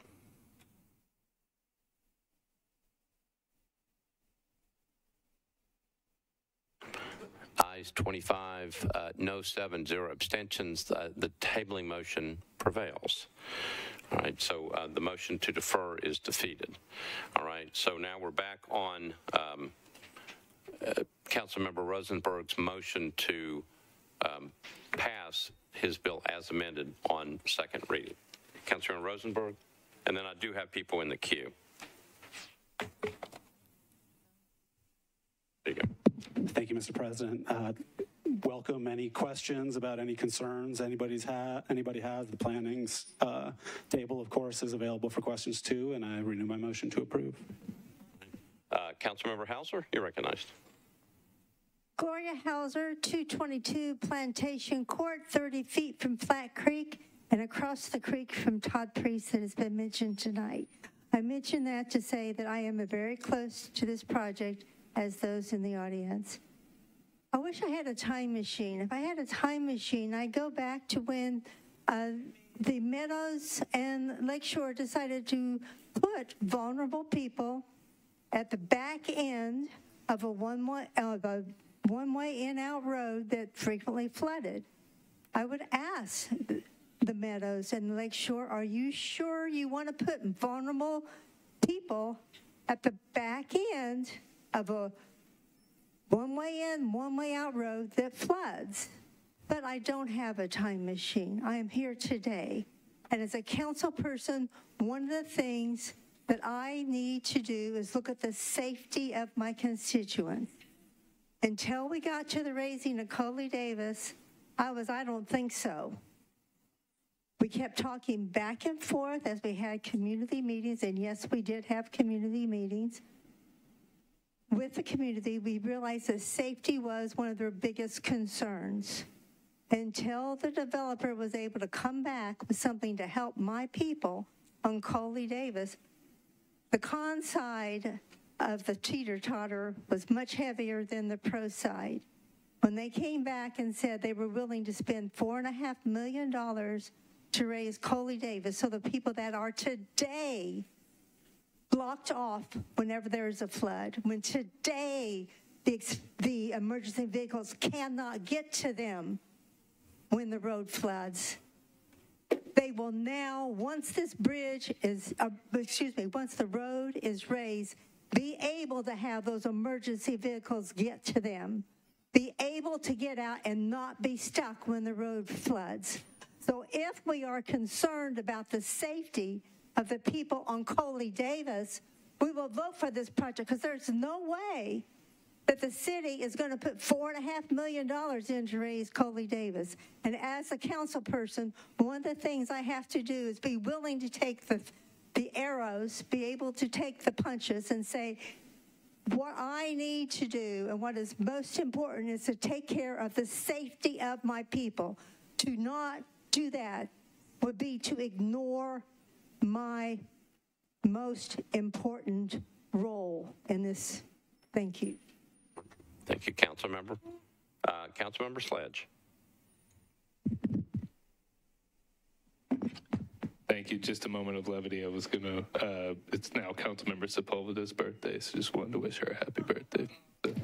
Ayes 25, uh, no 7, 0 abstentions. Uh, The tabling motion prevails. All right, so uh, the motion to defer is defeated. All right, so now we're back on um, uh, Councilmember Rosenberg's motion to um, pass his bill as amended on second reading. Councilmember Rosenberg, and then I do have people in the queue. There you go. Thank you, Mr. President. Uh, welcome any questions about any concerns anybody's ha- anybody has. The planning's uh, table, of course, is available for questions too, and I renew my motion to approve. Uh, Councilmember Hausser, you're recognized. Gloria Hausser, 222 Plantation Court, 30 feet from Flat Creek and across the creek from Todd Priest that has been mentioned tonight. I mention that to say that I am very close to this project as those in the audience. I wish I had a time machine. If I had a time machine, I'd go back to when uh, the Meadows and Lakeshore decided to put vulnerable people at the back end of a one-way a one-way in-out road that frequently flooded. I would ask the Meadows and Lakeshore, are you sure you want to put vulnerable people at the back end of a one-way in, one-way out road that floods? But I don't have a time machine. I am here today. And as a council person, one of the things that I need to do is look at the safety of my constituents. Until we got to the raising of Coley Davis, I was, I don't think so. We kept talking back and forth as we had community meetings, and yes, we did have community meetings. With the community, we realized that safety was one of their biggest concerns. Until the developer was able to come back with something to help my people on Coley Davis, the con side of the teeter totter was much heavier than the pro side. When they came back and said they were willing to spend four and a half million dollars to raise Coley Davis, so the people that are today blocked off whenever there is a flood, when today the, the emergency vehicles cannot get to them when the road floods, they will now, once this bridge is, uh, excuse me, once the road is raised, be able to have those emergency vehicles get to them, be able to get out and not be stuck when the road floods. So if we are concerned about the safety of the people on Coley Davis, we will vote for this project because there's no way that the city is going to put four and a half million dollars in to raise Coley Davis. And as a council person, one of the things I have to do is be willing to take the the arrows, be able to take the punches and say, what I need to do and what is most important is to take care of the safety of my people. To not do that would be to ignore my most important role in this. Thank you. Thank you, Council Member. Uh, Council Member Sledge. Thank you. Just a moment of levity. I was going to, uh, it's now Councilmember Sepulveda's birthday, so just wanted to wish her a happy birthday. Thank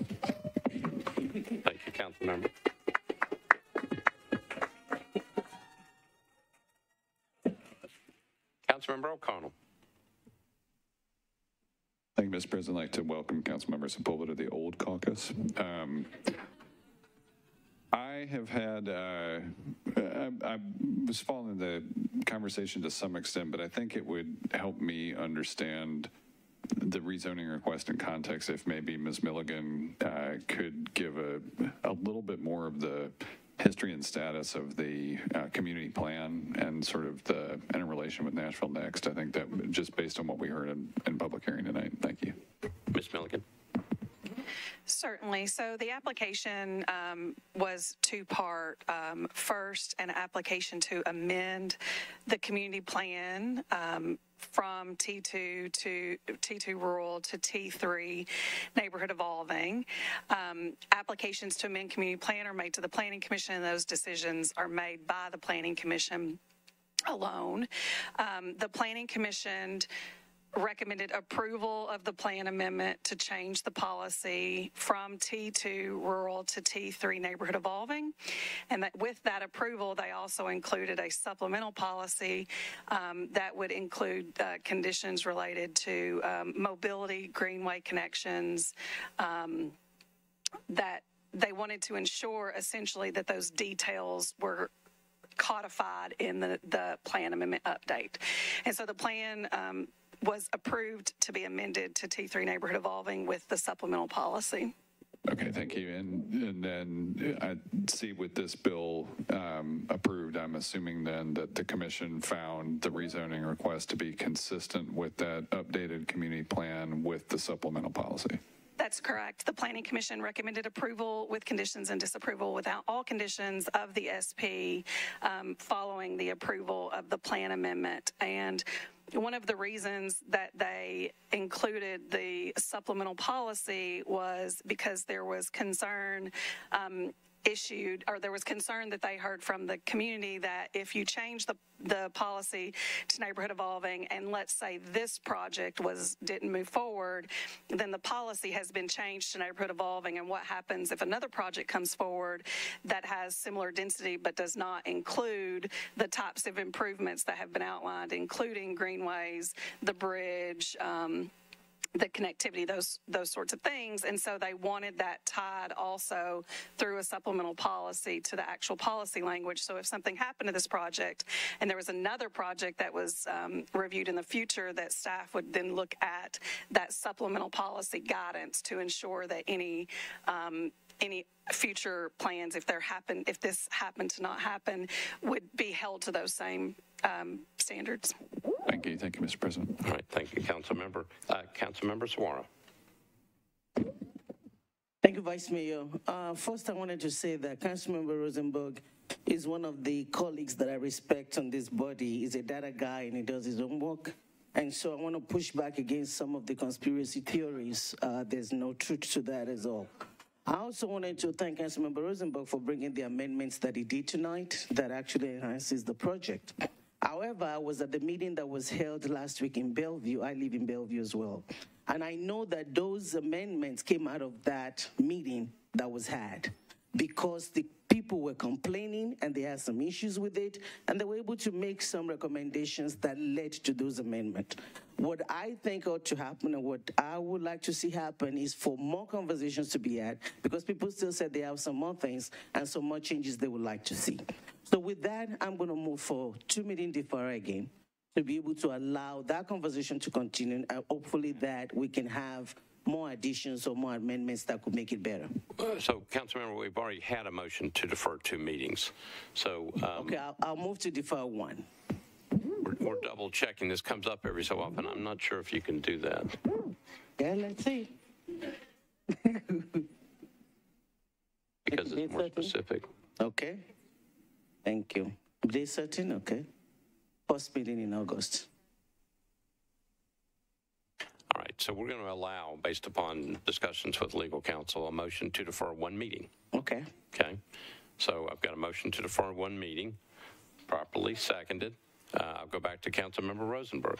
you, Council Councilmember O'Connell. Thank you, Mr. President. I'd like to welcome Councilmember Sepulveda to the Old Caucus. Um, I have had, uh, I, I was following the conversation to some extent, but I think it would help me understand the rezoning request in context if maybe Ms. Milligan uh, could give a, a little bit more of the history and status of the uh, community plan and sort of the interrelation with NashvilleNext. I think that just based on what we heard in, in public hearing tonight. Thank you. Ms. Milligan. Certainly. So the application um, was two-part. Um, First, an application to amend the community plan um, from T2 to T2 rural to T3 neighborhood evolving. Um, Applications to amend community plan are made to the planning commission, and those decisions are made by the planning commission alone. Um, The planning commission recommended approval of the plan amendment to change the policy from T2 rural to T3 neighborhood evolving. And that with that approval, they also included a supplemental policy um, that would include uh, conditions related to um, mobility, greenway connections, um, that they wanted to ensure essentially that those details were codified in the, the plan amendment update. And so the plan um, was approved to be amended to T3 neighborhood evolving with the supplemental policy. Okay, thank you. And, and then I see with this bill um, approved, I'm assuming then that the commission found the rezoning request to be consistent with that updated community plan with the supplemental policy. That's correct. The Planning Commission recommended approval with conditions and disapproval without all conditions of the SP um, following the approval of the plan amendment. And one of the reasons that they included the supplemental policy was because there was concern um, issued, or there was concern that they heard from the community that if you change the, the policy to neighborhood evolving, and let's say this project was, didn't move forward, then the policy has been changed to neighborhood evolving, and what happens if another project comes forward that has similar density but does not include the types of improvements that have been outlined, including greenways, the bridge, um, the connectivity, those those sorts of things. And so they wanted that tied also through a supplemental policy to the actual policy language. So if something happened to this project and there was another project that was um, reviewed in the future, that staff would then look at that supplemental policy guidance to ensure that any um, any future plans, if there happen, if this happened to not happen, would be held to those same um, standards. Thank you. Thank you, Mr. President. All right, thank you, Council Member. Uh, Council Member Suara. Thank you, Vice Mayor. Uh, first, I wanted to say that Councilmember Rosenberg is one of the colleagues that I respect on this body. He's a data guy and he does his own work. And so I want to push back against some of the conspiracy theories. Uh, there's no truth to that at all. I also wanted to thank Councilmember Rosenberg for bringing the amendments that he did tonight that actually enhances the project. However, I was at the meeting that was held last week in Bellevue. I live in Bellevue as well. And I know that those amendments came out of that meeting that was had because the people were complaining and they had some issues with it and they were able to make some recommendations that led to those amendments. What I think ought to happen and what I would like to see happen is for more conversations to be had because people still said they have some more things and some more changes they would like to see. So with that, I'm going to move for two meeting deferral again to be able to allow that conversation to continue and hopefully that we can have more additions or more amendments that could make it better. So, Councilmember, we've already had a motion to defer two meetings. So um, Okay, I'll, I'll move to defer one. we're, we're double checking. This comes up every so often. I'm not sure if you can do that. Yeah, let's see. Because it's more specific. Okay. Thank you. Day certain, okay. First meeting in August. All right, so we're going to allow, based upon discussions with legal counsel, a motion to defer one meeting. Okay. Okay, so I've got a motion to defer one meeting, properly seconded. Uh, I'll go back to Councilmember Rosenberg.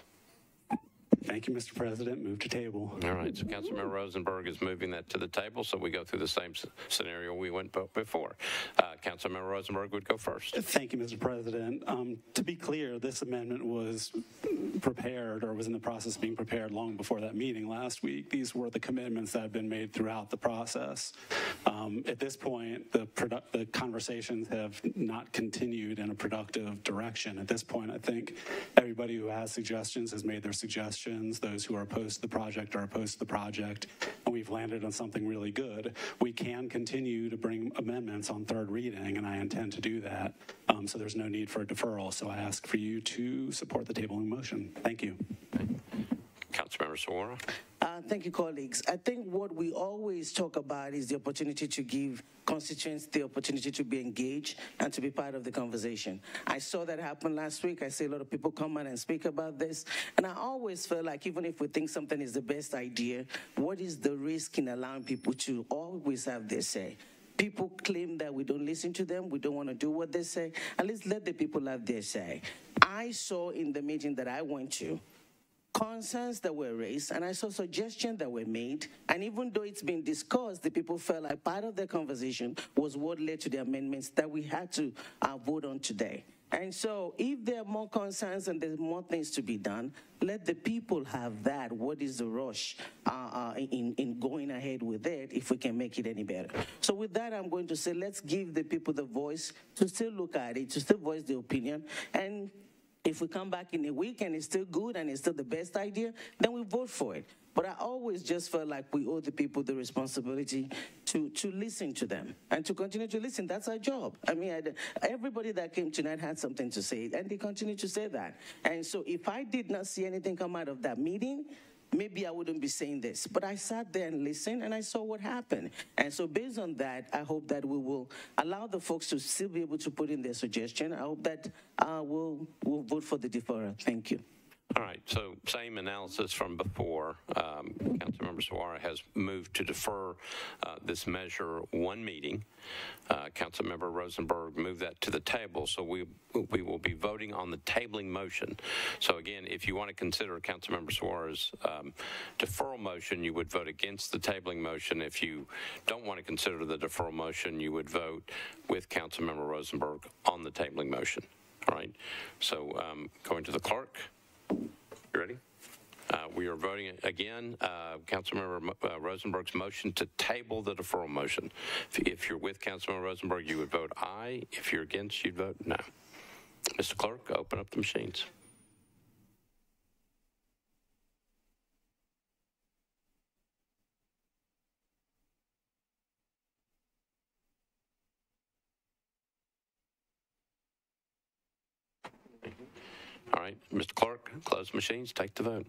Thank you, Mr. President. Move to table. All right, so Councilmember Rosenberg is moving that to the table, so we go through the same scenario we went before. Uh, Councilmember Rosenberg would go first. Thank you, Mr. President. Um, to be clear, this amendment was prepared or was in the process of being prepared long before that meeting last week. These were the commitments that have been made throughout the process. Um, at this point, the, the conversations have not continued in a productive direction. At this point, I think everybody who has suggestions has made their suggestions. Those who are opposed to the project are opposed to the project, and we've landed on something really good. We can continue to bring amendments on third reading, and I intend to do that. Um, so there's no need for a deferral. So I ask for you to support the tabling motion. Thank you. Councilmember Suara. Uh, thank you, colleagues. I think what we always talk about is the opportunity to give constituents the opportunity to be engaged and to be part of the conversation. I saw that happen last week. I see a lot of people come out and speak about this. And I always feel like even if we think something is the best idea, what is the risk in allowing people to always have their say? People claim that we don't listen to them, we don't want to do what they say. At least let the people have their say. I saw in the meeting that I went to, concerns that were raised, and I saw suggestions that were made. And even though it's been discussed, the people felt like part of the conversation was what led to the amendments that we had to uh, vote on today. And so, if there are more concerns and there's more things to be done, let the people have that. What is the rush uh, uh, in, in going ahead with it if we can make it any better? So, with that, I'm going to say let's give the people the voice to still look at it, to still voice their opinion, and if we come back in a week and it's still good and it's still the best idea, then we vote for it. But I always just felt like we owe the people the responsibility to, to listen to them and to continue to listen. That's our job. I mean, I, everybody that came tonight had something to say, and they continue to say that. And so if I did not see anything come out of that meeting, maybe I wouldn't be saying this. But I sat there and listened and I saw what happened. And so based on that, I hope that we will allow the folks to still be able to put in their suggestion. I hope that uh, we'll, we'll vote for the deferral. Thank you. All right, so same analysis from before. Um, Councilmember Suara has moved to defer uh, this measure one meeting. Uh, Councilmember Rosenberg moved that to the table, so we we will be voting on the tabling motion. So again, if you want to consider Councilmember Suara's um, deferral motion, you would vote against the tabling motion. If you don't want to consider the deferral motion, you would vote with Councilmember Rosenberg on the tabling motion. All right, so um, going to the clerk. You ready? Uh, We are voting again, uh, Councilmember uh, Rosenberg's motion to table the deferral motion. If- If you're with Councilmember Rosenberg, you would vote aye. If you're against, you'd vote no. Mr. Clerk, open up the machines. All right, Mr. Clerk, close the machines, take the vote.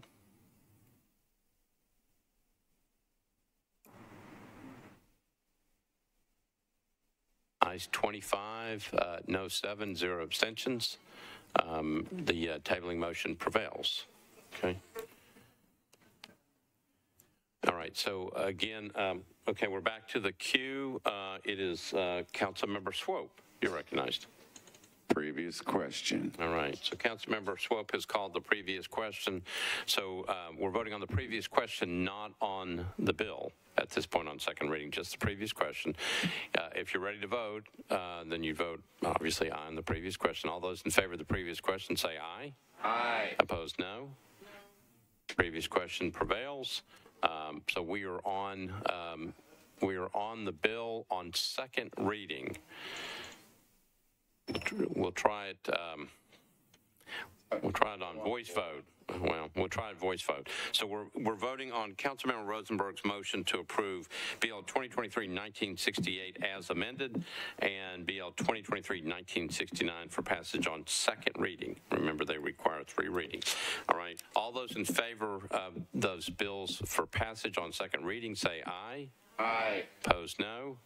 Ayes 25, uh, no 7, zero abstentions. Um, The uh, tabling motion prevails. Okay. All right, so again, um, okay, we're back to the queue. Uh, It is uh, Councilmember Swope. You're recognized. Previous question. All right, so Councilmember Swope has called the previous question. So uh, we're voting on the previous question, not on the bill at this point on second reading, just the previous question. Uh, If you're ready to vote, uh, then you vote obviously aye on the previous question. All those in favor of the previous question say aye. Aye. Opposed, no. Previous question prevails. Um, So we are on, um, we are on the bill on second reading. We'll try it, um, we'll try it on voice vote. Well, we'll try it voice vote. So we're, we're voting on Councilmember Rosenberg's motion to approve BL 2023-1968 as amended and BL 2023-1969 for passage on second reading. Remember, they require three readings. All right, all those in favor of those bills for passage on second reading, say aye. Aye. Opposed, no.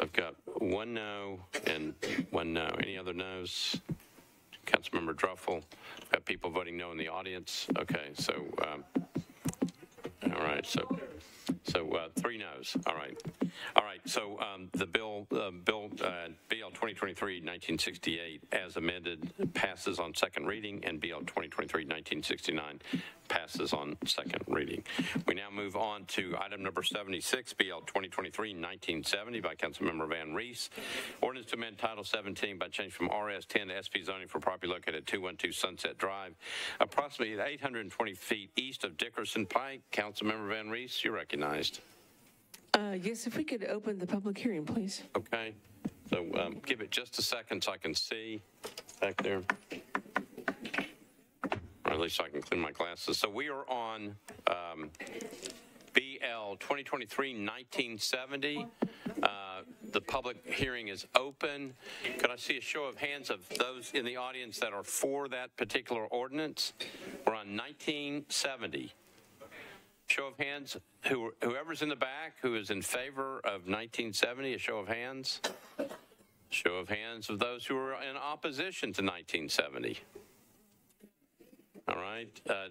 I've got one no and one no. Any other no's? Councilmember Druffel. Got people voting no in the audience. Okay, so, um, all right. right, so, so uh, three no's. All right. All right, so um, the bill, uh, Bill, uh, BL 2023-1968 as amended passes on second reading, and BL 2023-1969 passes on second reading. We now move on to item number 76, BL 2023-1970 by Councilmember VanReece. Ordinance to amend Title 17 by change from RS 10 to SP zoning for property located at 212 Sunset Drive, approximately 820 feet east of Dickerson Pike. Councilmember VanReece, you're recognized. Uh, yes, if we could open the public hearing, please. Okay, so um, give it just a second so I can see back there. Or at least I can clean my glasses. So we are on um, BL 2023-1970. Uh, The public hearing is open. Could I see a show of hands of those in the audience that are for that particular ordinance? We're on 1970. Show of hands, who, whoever's in the back who is in favor of 1970, a show of hands. Show of hands of those who are in opposition to 1970. All right. Uh,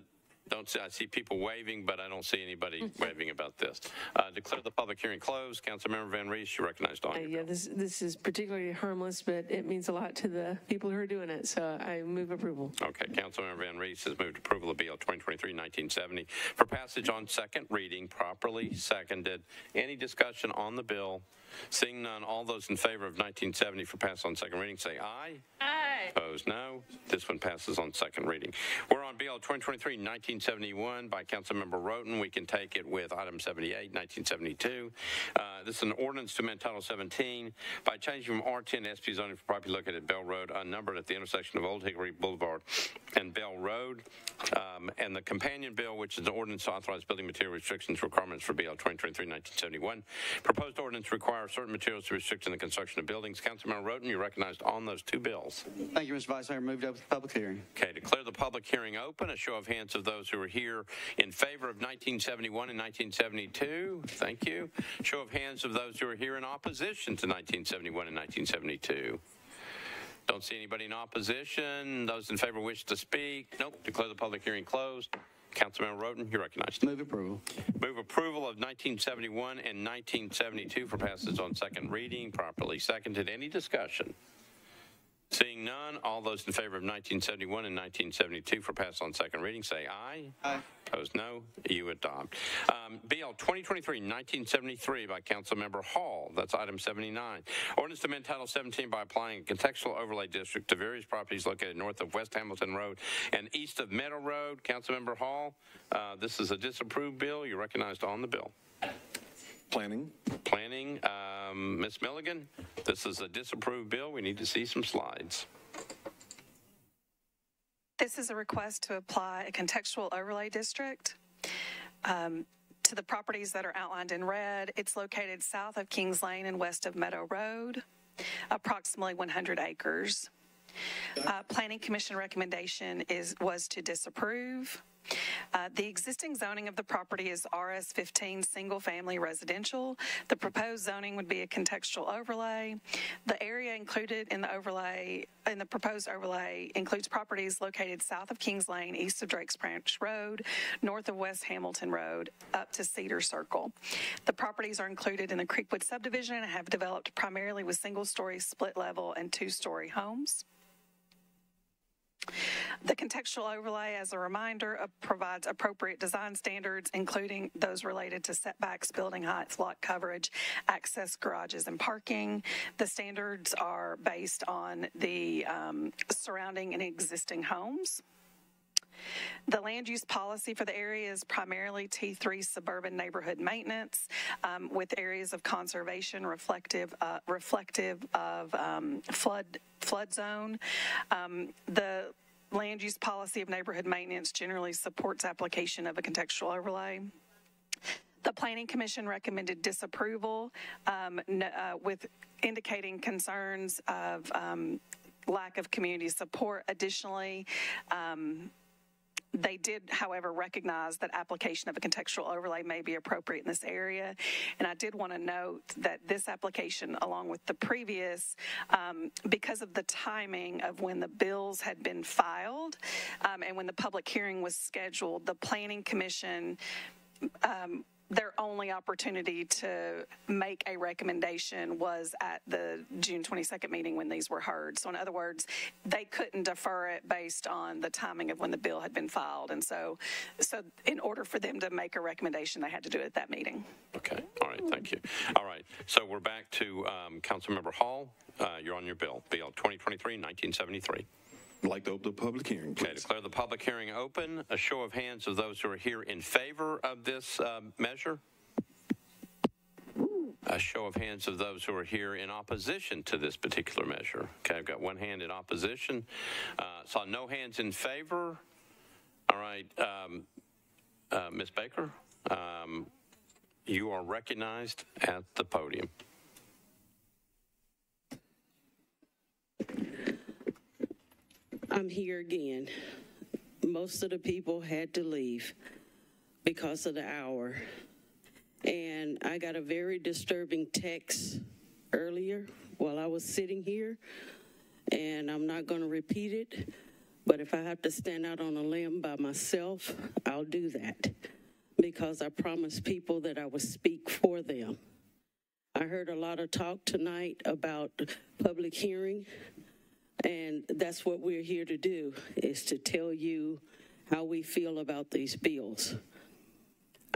don't see, I see people waving, but I don't see anybody mm-hmm. waving about this. Uh, declare the public hearing closed. Councilmember VanReece, you recognized on. Uh, yeah, this this is particularly harmless, but it means a lot to the people who are doing it. So I move approval. Okay, Councilmember VanReece has moved approval of Bill 2023-1970 for passage on second reading, properly seconded. Any discussion on the bill? Seeing none, all those in favor of 1970 for pass on second reading say aye. Aye. Opposed, no. This one passes on second reading. We're on Bill 2023-1970. 1971 by Councilmember Roten. We can take it with item 78, 1972. Uh, this is an ordinance to amend Title 17 by changing from R10 to SP zoning for property located at Bell Road, unnumbered at the intersection of Old Hickory Boulevard and Bell Road. Um, and the companion bill, which is the ordinance to authorize building material restrictions requirements for BL 2023-1971. Proposed ordinance requires certain materials to restrict in the construction of buildings. Councilmember Roten, you're recognized on those two bills. Thank you, Mr. Vice Mayor. Moved up to the public hearing. Okay, declare the public hearing open. A show of hands of those who are here in favor of 1971 and 1972. Thank you. Show of hands of those who are here in opposition to 1971 and 1972. Don't see anybody in opposition. Those in favor wish to speak. Nope. Declare the public hearing closed. Councilmember Roden, you're recognized. Move approval. Move approval of 1971 and 1972 for passage on second reading, properly seconded. Any discussion? Seeing none, all those in favor of 1971 and 1972 for pass on second reading, say aye. Aye. Opposed, no. You adopt. Um, BL 2023-1973 by Councilmember Hall. That's item 79. Ordinance to amend Title 17 by applying a contextual overlay district to various properties located north of West Hamilton Road and east of Meadow Road. Councilmember Hall, uh, this is a disapproved bill. You're recognized on the bill. Planning. Planning, um, Ms. Milligan, this is a disapproved bill. We need to see some slides. This is a request to apply a contextual overlay district um, to the properties that are outlined in red. It's located south of Kings Lane and west of Meadow Road, approximately 100 acres. Uh, Planning Commission recommendation is, was to disapprove. Uh, The existing zoning of the property is RS 15, single-family residential. The proposed zoning would be a contextual overlay. The area included in the overlay, in the proposed overlay includes properties located south of Kings Lane, east of Drake's Branch Road, north of West Hamilton Road, up to Cedar Circle. The properties are included in the Creekwood subdivision and have developed primarily with single-story, split-level, and two-story homes. The contextual overlay, as a reminder, provides appropriate design standards, including those related to setbacks, building heights, lot coverage, access, garages, and parking. The standards are based on the um, surrounding and existing homes. The land use policy for the area is primarily T3 suburban neighborhood maintenance um, with areas of conservation reflective uh, reflective of um, flood flood zone. Um, the land use policy of neighborhood maintenance generally supports application of a contextual overlay. The Planning Commission recommended disapproval um, uh, with indicating concerns of um, lack of community support. Additionally, um, they did, however, recognize that application of a contextual overlay may be appropriate in this area. And I did want to note that this application, along with the previous, um, because of the timing of when the bills had been filed um, and when the public hearing was scheduled, the Planning Commission um, their only opportunity to make a recommendation was at the June 22nd meeting when these were heard. So in other words, they couldn't defer it based on the timing of when the bill had been filed. And so, so in order for them to make a recommendation, they had to do it at that meeting. Okay, all right, thank you. All right, so we're back to um, Councilmember Hall. Uh, You're on your bill, Bill 2023-1973. I'd like to open the public hearing, Okay, declare the public hearing open. A show of hands of those who are here in favor of this um, measure. A show of hands of those who are here in opposition to this particular measure. Okay, I've got one hand in opposition. Uh, Saw no hands in favor. All right, um, uh, Ms. Baker, um, you are recognized at the podium. I'm here again. Most of the people had to leave because of the hour. And I got a very disturbing text earlier while I was sitting here, and I'm not going to repeat it. But if I have to stand out on a limb by myself, I'll do that because I promised people that I would speak for them. I heard a lot of talk tonight about public hearing. And that's what we're here to do, is to tell you how we feel about these bills.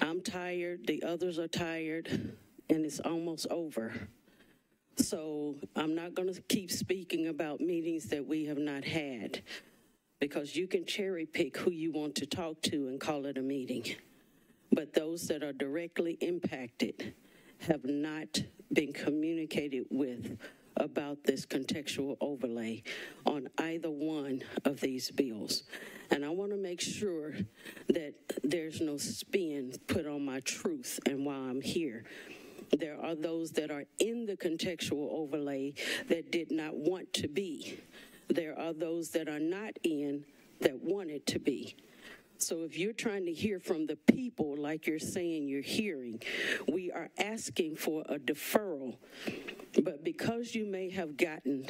I'm tired, the others are tired, and it's almost over. So I'm not going to keep speaking about meetings that we have not had, because you can cherry pick who you want to talk to and call it a meeting. But those that are directly impacted have not been communicated with about this contextual overlay on either one of these bills. And I want to make sure that there's no spin put on my truth and why I'm here. There are those that are in the contextual overlay that did not want to be. There are those that are not in that wanted to be. So if you're trying to hear from the people like you're saying you're hearing, we are asking for a deferral. But because you may have gotten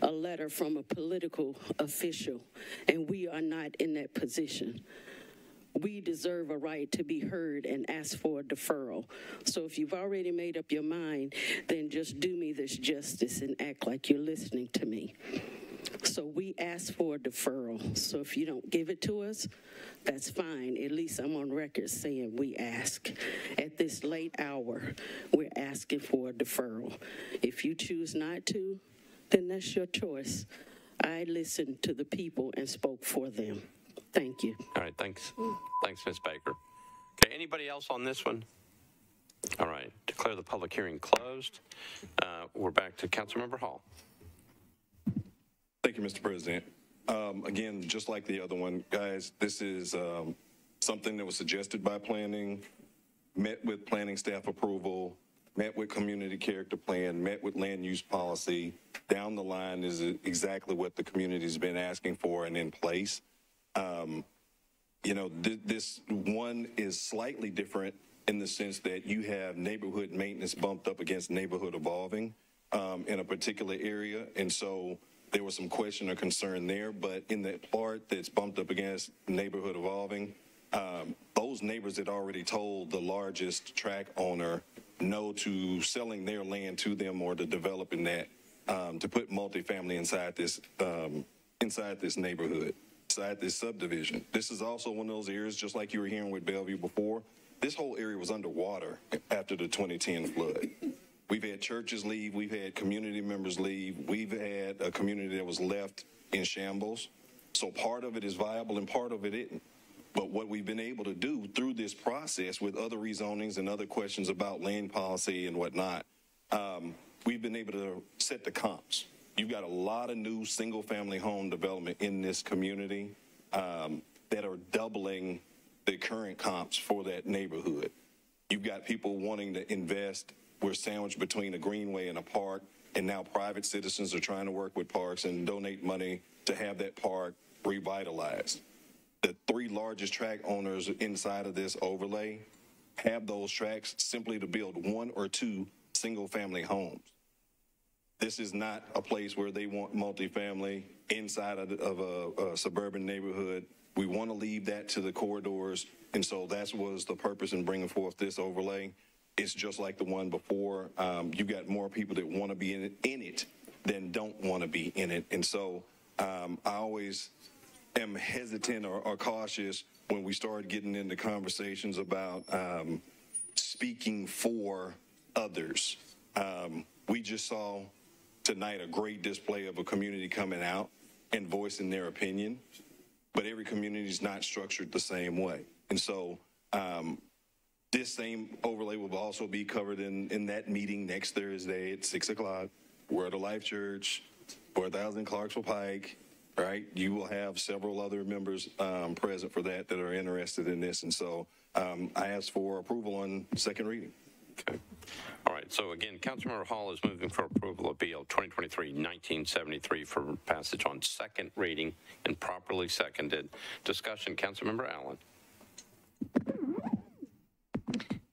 a letter from a political official and we are not in that position, we deserve a right to be heard and ask for a deferral. So if you've already made up your mind, then just do me this justice and act like you're listening to me. So we ask for a deferral. So if you don't give it to us, that's fine. At least I'm on record saying we ask. At this late hour, we're asking for a deferral. If you choose not to, then that's your choice. I listened to the people and spoke for them. Thank you. All right, thanks. Thanks, Ms. Baker. Okay, anybody else on this one? All right, declare the public hearing closed. Uh, We're back to Councilmember Hall. Thank you, Mr. President. Um, again, just like the other one, guys, this is um, something that was suggested by planning, met with planning staff approval, met with community character plan, met with land use policy. Down the line is exactly what the community's been asking for and in place. Um, you know, th- this one is slightly different in the sense that you have neighborhood maintenance bumped up against neighborhood evolving um, in a particular area. And so there was some question or concern there. But in the part that's bumped up against neighborhood evolving, um, those neighbors had already told the largest track owner no to selling their land to them or to developing that um, to put multifamily inside this um, inside this neighborhood, inside this subdivision. This is also one of those areas, just like you were hearing with Bellevue before. This whole area was underwater after the 2010 flood. We've had churches leave. We've had community members leave. We've had a community that was left in shambles. So part of it is viable and part of it isn't. But what we've been able to do through this process with other rezonings and other questions about land policy and whatnot, um, we've been able to set the comps. You've got a lot of new single family home development in this community um, that are doubling the current comps for that neighborhood. You've got people wanting to invest. We're sandwiched between a greenway and a park, and now private citizens are trying to work with parks and donate money to have that park revitalized. The three largest track owners inside of this overlay have those tracks simply to build one or two single family homes. This is not a place where they want multifamily inside of, a, a suburban neighborhood We want to leave that to the corridors. And so that was the purpose in bringing forth this overlay. It's just like the one before. Um, you got more people that want to be in it, in it than don't want to be in it. And so um, I always am hesitant or, or cautious when we start getting into conversations about um, speaking for others. Um, we just saw tonight a great display of a community coming out and voicing their opinion, but every community is not structured the same way. And so um, this same overlay will also be covered in, in that meeting next Thursday at 6 o'clock. We're at a Life Church, 4000 Clarksville Pike, right? You will have several other members um, present for that that are interested in this. And so um, I ask for approval on second reading. Okay. All right. So again, Councilmember Hall is moving for approval of BL 2023-1973 for passage on second reading and properly seconded. Discussion, Councilmember Allen.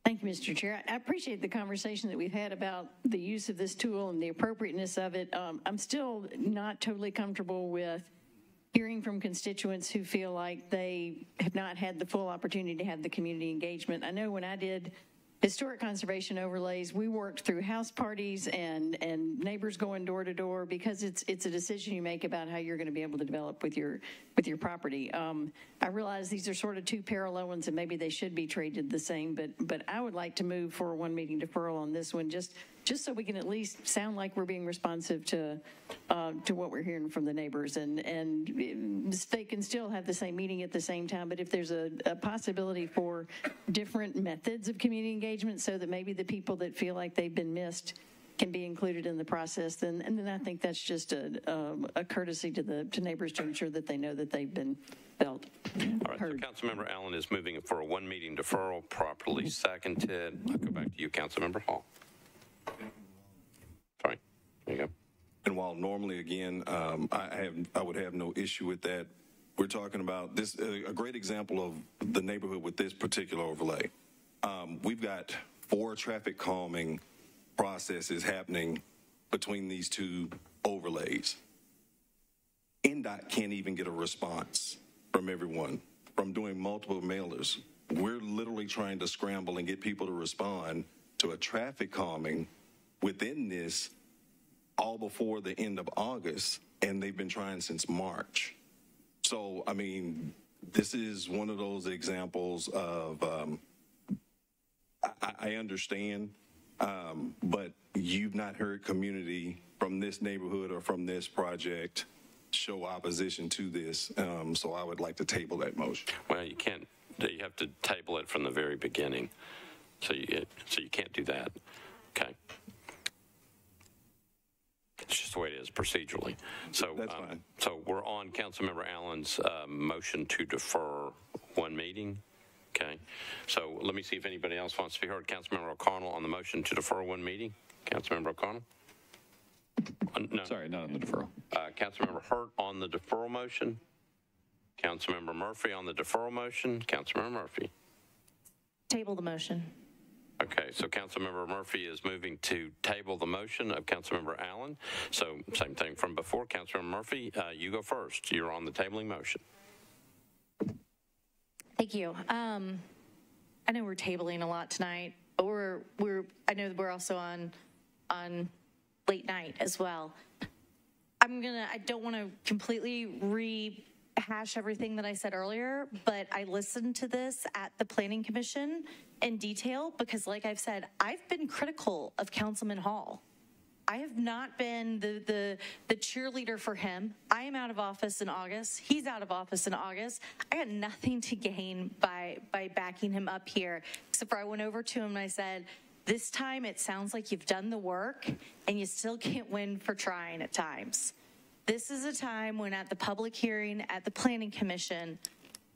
Thank you, Mr. Chair. I appreciate the conversation that we've had about the use of this tool and the appropriateness of it. Um, I'm still not totally comfortable with hearing from constituents who feel like they have not had the full opportunity to have the community engagement. I know when I did historic conservation overlays, we worked through house parties and, and neighbors going door to door because it's it's a decision you make about how you're going to be able to develop with your with your property. Um, I realize these are sort of two parallel ones and maybe they should be treated the same, but but I would like to move for one meeting deferral on this one just just so we can at least sound like we're being responsive to uh, to what we're hearing from the neighbors and and they can still have the same meeting at the same time but if there's a, a possibility for different methods of community engagement so that maybe the people that feel like they've been missed can be included in the process then and then I think that's just a, a, a courtesy to the to neighbors to ensure that they know that they've been felt All right. So Councilmember Allen is moving for a one meeting deferral properly seconded. I'll go back to you, Councilmember Hall. Sorry. There you go. And while normally, again, um, I have, I would have no issue with that. We're talking about this, a a great example of the neighborhood with this particular overlay. Um, we've got four traffic calming processes happening between these two overlays. NDOT can't even get a response from everyone from doing multiple mailers. We're literally trying to scramble and get people to respond to a traffic calming within this all before the end of August, and they've been trying since March. So, I mean, this is one of those examples of um, I, I understand, um, but you've not heard community from this neighborhood or from this project show opposition to this. Um, so I would like to table that motion. Well, you can't, you have to table it from the very beginning. So you, so you can't do that. Okay. It's just the way it is procedurally. So, That's um, fine. so we're on Councilmember Allen's uh, motion to defer one meeting. Okay. So let me see if anybody else wants to be heard. Councilmember O'Connell on the motion to defer one meeting. Councilmember O'Connell? Uh, no. Sorry, not on the deferral. Uh, Councilmember Hurt on the deferral motion. Councilmember Murphy on the deferral motion. Councilmember Murphy. Table the motion. Okay, so Councilmember Murphy is moving to table the motion of Councilmember Allen. So same thing from before. Councilmember Murphy, uh, you go first. You're on the tabling motion. Thank you. Um, I know we're tabling a lot tonight, but we're, we're, I know that we're also on, on late night as well. I'm gonna, I don't want to completely rehash everything that I said earlier, but I listened to this at the Planning Commission in detail because like I've said, I've been critical of Councilman Hall. I have not been the, the, the cheerleader for him. I am out of office in August. He's out of office in August. I got nothing to gain by, by backing him up here, except for I went over to him and I said, this time it sounds like you've done the work and you still can't win for trying at times. This is a time when at the public hearing at the Planning Commission,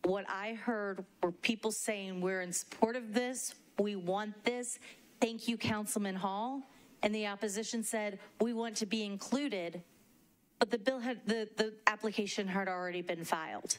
what I heard were people saying, we're in support of this, we want this, thank you, Councilman Hall. And the opposition said, we want to be included, but the bill had, the, the application had already been filed.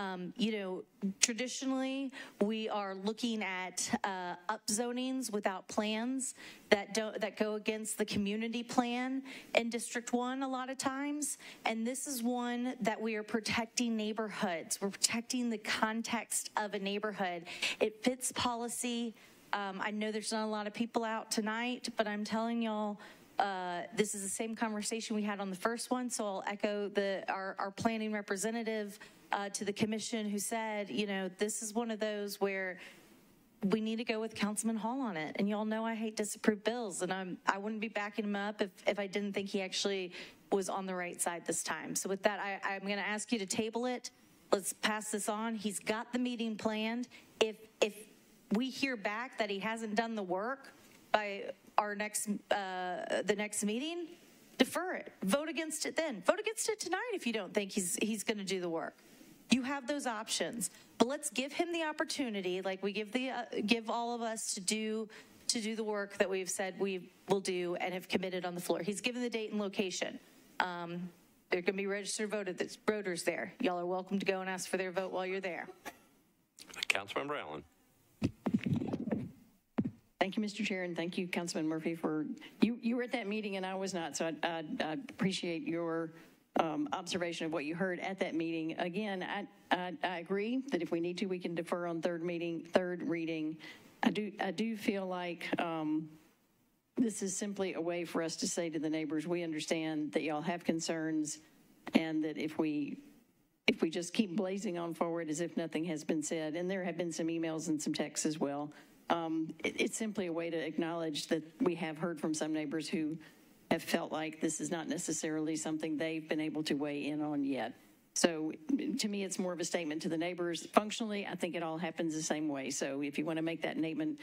Um, you know, traditionally, we are looking at uh, upzonings without plans that don't that go against the community plan in District One a lot of times, and this is one that we are protecting neighborhoods. We're protecting the context of a neighborhood. It fits policy. Um, I know there's not a lot of people out tonight, but I'm telling y'all. Uh, this is the same conversation we had on the first one, so I'll echo the our, our planning representative uh, to the commission who said, you know, this is one of those where we need to go with Councilman Hall on it. And y'all know I hate disapproved bills, and I'm I wouldn't be backing him up if if I didn't think he actually was on the right side this time. So with that, I, I'm going to ask you to table it. Let's pass this on. He's got the meeting planned. If if we hear back that he hasn't done the work by our next uh, the next meeting, defer it. Vote against it then. Vote against it tonight if you don't think he's he's going to do the work. You have those options, but let's give him the opportunity, like we give the uh, give all of us to do to do the work that we've said we will do and have committed on the floor. He's given the date and location. Um, going to be registered voted, voters there. Y'all are welcome to go and ask for their vote while you're there. Councilmember Allen. Thank you, Mr. Chair, and thank you, Councilman Murphy, for, you, you were at that meeting and I was not, so I, I, I appreciate your um, observation of what you heard at that meeting. Again, I, I, I agree that if we need to, we can defer on third meeting, third reading. I do, I do feel like um, this is simply a way for us to say to the neighbors, we understand that y'all have concerns and that if we if we just keep blazing on forward as if nothing has been said, and there have been some emails and some texts as well, um, it, it's simply a way to acknowledge that we have heard from some neighbors who have felt like this is not necessarily something they've been able to weigh in on yet. So to me, it's more of a statement to the neighbors. Functionally, I think it all happens the same way. So if you want to make that statement,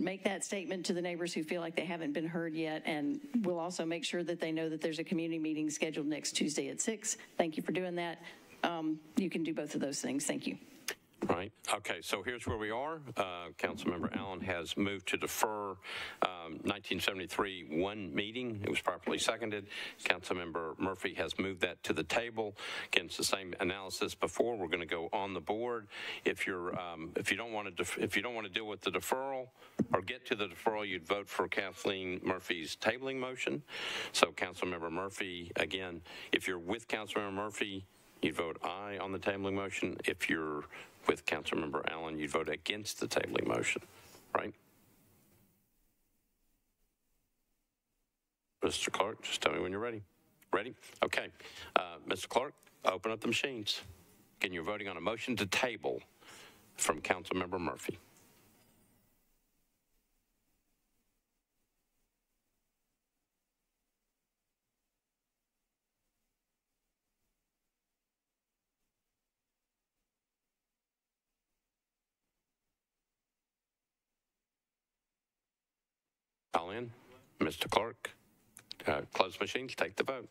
make that statement to the neighbors who feel like they haven't been heard yet. And we'll also make sure that they know that there's a community meeting scheduled next Tuesday at 6. Thank you for doing that. Um, you can do both of those things. Thank you. Right. Okay. So here's where we are. Uh, Councilmember Allen has moved to defer um, 1973 one meeting. It was properly seconded. Councilmember Murphy has moved that to the table. Again, it's the same analysis before. We're going to go on the board. If you're um, if you don't want to if you don't want to deal with the deferral or get to the deferral, you'd vote for Kathleen Murphy's tabling motion. So Councilmember Murphy, again, if you're with Councilmember Murphy, you'd vote aye on the tabling motion. If you're with Councilmember Allen, you'd vote against the tabling motion, right? Mr. Clark, just tell me when you're ready. Ready? Okay. Uh, Mr. Clark, open up the machines. Again, you're voting on a motion to table from Councilmember Murphy. Mr. Clark, uh, close machines, take the vote.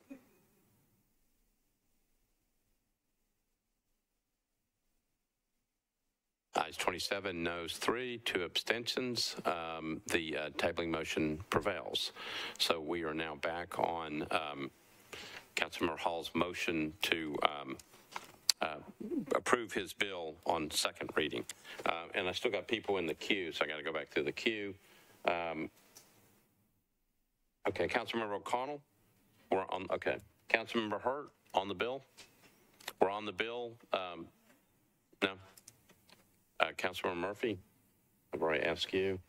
Ayes 27, noes 3, two abstentions. Um, the uh, tabling motion prevails. So we are now back on um, Councilmember Hall's motion to um, uh, approve his bill on second reading. Uh, and I still got people in the queue, so I got to go back through the queue. Um, okay, Councilmember O'Connell, we're on. Okay, Councilmember Hurt on the bill. We're on the bill. Um, no. Uh, Councilmember Murphy, I've already asked you.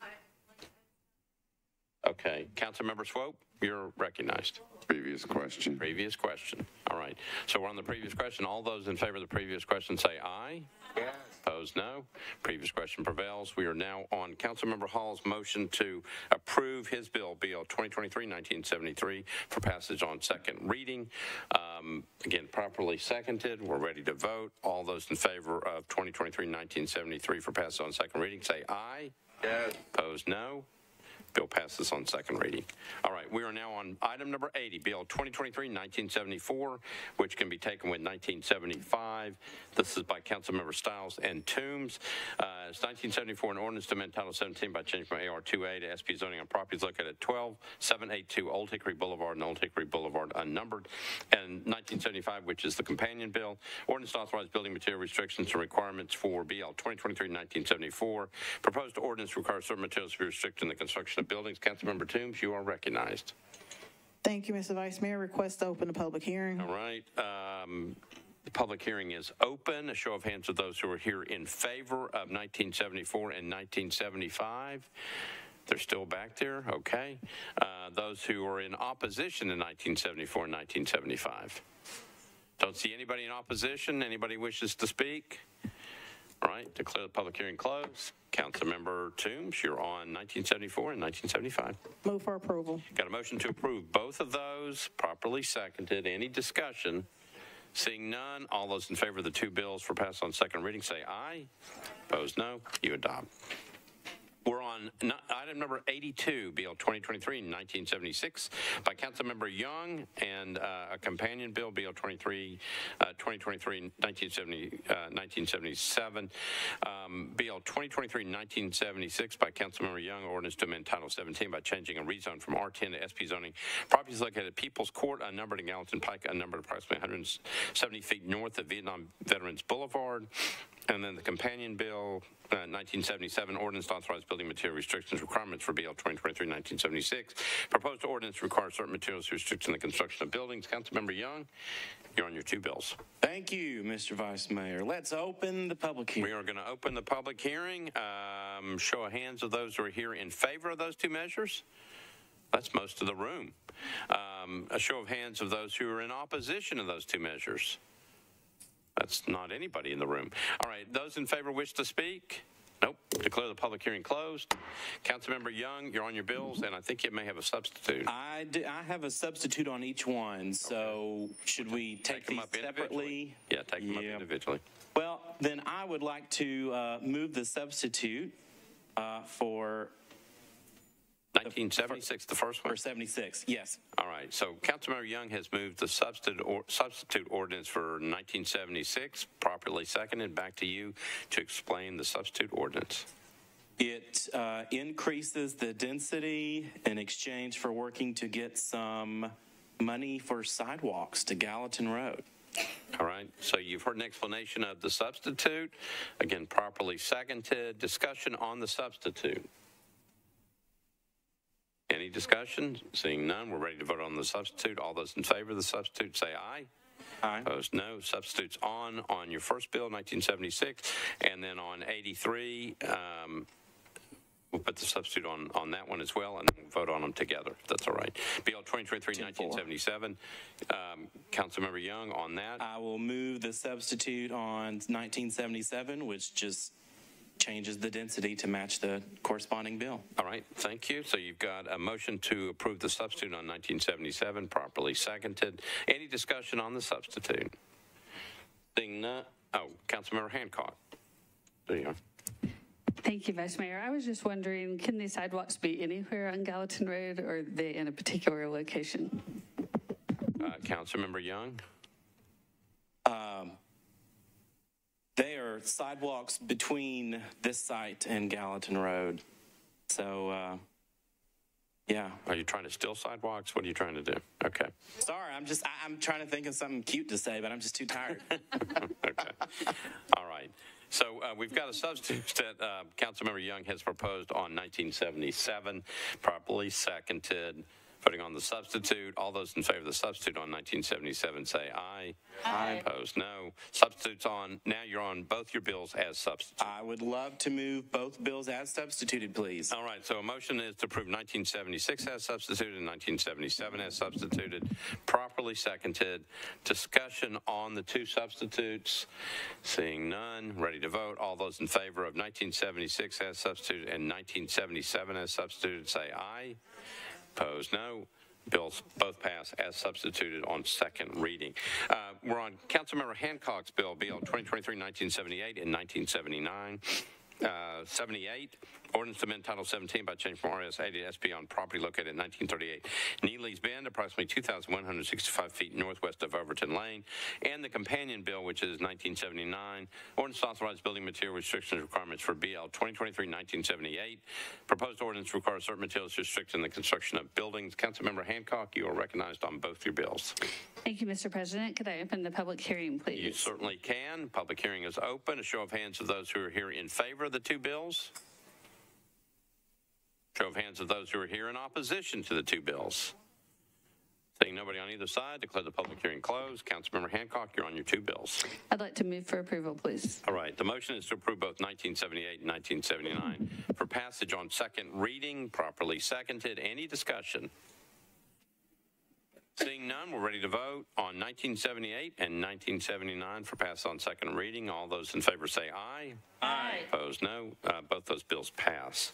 Okay, Councilmember Swope, you're recognized. Previous question. Previous question. All right. So we're on the previous question. All those in favor of the previous question say aye. Yes. Opposed, no. Previous question prevails. We are now on Councilmember Hall's motion to approve his bill, Bill 2023-1973, for passage on second reading. Um, again, properly seconded. We're ready to vote. All those in favor of 2023-1973 for passage on second reading say aye. Yes. Opposed, no. Bill passes on second reading. All right, we are now on item number 80, Bill 2023-1974, which can be taken with 1975. This is by Councilmember Styles and Toombs. Uh, It's 1974, an ordinance to amend Title 17 by changing from AR 2A to SP zoning on properties located at 12782 Old Hickory Boulevard and Old Hickory Boulevard unnumbered, and 1975, which is the companion bill. Ordinance to authorize building material restrictions and requirements for BL 2023-1974. Proposed ordinance requires certain materials to be restricted in the construction of buildings. Councilmember Toombs, you are recognized. Thank you, Mr. Vice Mayor. Request to open the public hearing. All right. um, The public hearing is open. A show of hands of those who are here in favor of 1974 and 1975. They're still back there? Okay. Uh, Those who are in opposition to 1974 and 1975. Don't see anybody in opposition. Anybody wishes to speak? All right, declare the public hearing closed. Councilmember Toombs, you're on 1974 and 1975. Move for approval. Got a motion to approve both of those, properly seconded. Any discussion? Seeing none, all those in favor of the two bills for pass on second reading say aye. Opposed, no. You adopt. We're on item number 82, Bill 2023-1976, by Councilmember Young, and uh, a companion bill, Bill 23, uh, 2023-1970, uh, 1977. Um, Bill 2023-1976 by Councilmember Young, ordinance to amend Title 17 by changing a rezone from R10 to SP zoning. Properties located at People's Court, unnumbered in Gallatin Pike, unnumbered approximately 170 feet north of Vietnam Veterans Boulevard. And then the companion bill, uh, 1977, ordinance to authorize building material restrictions requirements for BL 2023-1976. Proposed ordinance requires certain materials restricting the construction of buildings. Councilmember Young, you're on your two bills. Thank you, Mr. Vice Mayor. Let's open the public hearing. We are going to open the public hearing. Um, Show of hands of those who are here in favor of those two measures. That's most of the room. Um, A show of hands of those who are in opposition of those two measures. That's not anybody in the room. All right, those in favor wish to speak? Nope. Declare the public hearing closed. Councilmember Young, you're on your bills, and I think you may have a substitute. I, do- I have a substitute on each one, so should we take, them these up separately? Yeah, take them up Yeah. individually. Well, then I would like to uh, move the substitute uh, for 1976, the first one? for 76. Yes. All right, so Councilmember Young has moved the substitute, or, substitute ordinance for 1976, properly seconded. Back to you to explain the substitute ordinance. It uh, increases the density in exchange for working to get some money for sidewalks to Gallatin Road. All right, so you've heard an explanation of the substitute. Again, properly seconded. Discussion on the substitute. Any discussion? Seeing none, we're ready to vote on the substitute. All those in favor of the substitute say aye. Aye. Opposed, no. Substitutes on, on your first bill, 1976, and then on 83, um, we'll put the substitute on, on that one as well, and we'll vote on them together, that's all right. Bill 2023, 1977, um, Councilmember Young on that. I will move the substitute on 1977, which just changes the density to match the corresponding bill. All right, thank you. So you've got a motion to approve the substitute on 1977, properly seconded. Any discussion on the substitute? Seeing none, oh, Councilmember Hancock. There you are. Thank you, Vice Mayor. I was just wondering, can these sidewalks be anywhere on Gallatin Road or are they in a particular location? Uh, Councilmember Young? Um, they are sidewalks between this site and Gallatin Road. So, uh, yeah. Are you trying to steal sidewalks? What are you trying to do? Okay. Sorry, I'm just, I, I'm trying to think of something cute to say, but I'm just too tired. okay. All right. So uh, we've got a substitute that uh, Councilmember Young has proposed on 1977, properly seconded. Voting on the substitute. All those in favor of the substitute on 1977 say aye. Aye. Opposed, no. Substitutes on. Now you're on both your bills as substitute. I would love to move both bills as substituted, please. All right, so a motion is to approve 1976 as substituted and 1977 as substituted, properly seconded. Discussion on the two substitutes. Seeing none, ready to vote. All those in favor of 1976 as substituted and 1977 as substituted say aye. Opposed, no. Bills both pass as substituted on second reading. Uh, We're on Councilmember Hancock's bill, Bill 2023-1978 and 1979. Uh, 78, Ordinance to amend Title 17 by change from RS 80 to SP on property located at 1938 Neely's Bend, approximately 2,165 feet northwest of Overton Lane, and the companion bill, which is 1979, ordinance to authorize building material restrictions requirements for BL 2023-1978. Proposed ordinance requires certain materials restricting the construction of buildings. Councilmember Hancock, you are recognized on both your bills. Thank you, Mr. President. Could I open the public hearing, please? You certainly can. Public hearing is open. A show of hands of those who are here in favor of the two bills. Show of hands of those who are here in opposition to the two bills. Seeing nobody on either side, declare the public hearing closed. Councilmember Hancock, you're on your two bills. I'd like to move for approval, please. All right, the motion is to approve both 1978 and 1979 for passage on second reading, properly seconded. Any discussion? Seeing none, we're ready to vote on 1978 and 1979 for pass on second reading. All those in favor say aye. Aye. Opposed, no. Uh, Both those bills pass.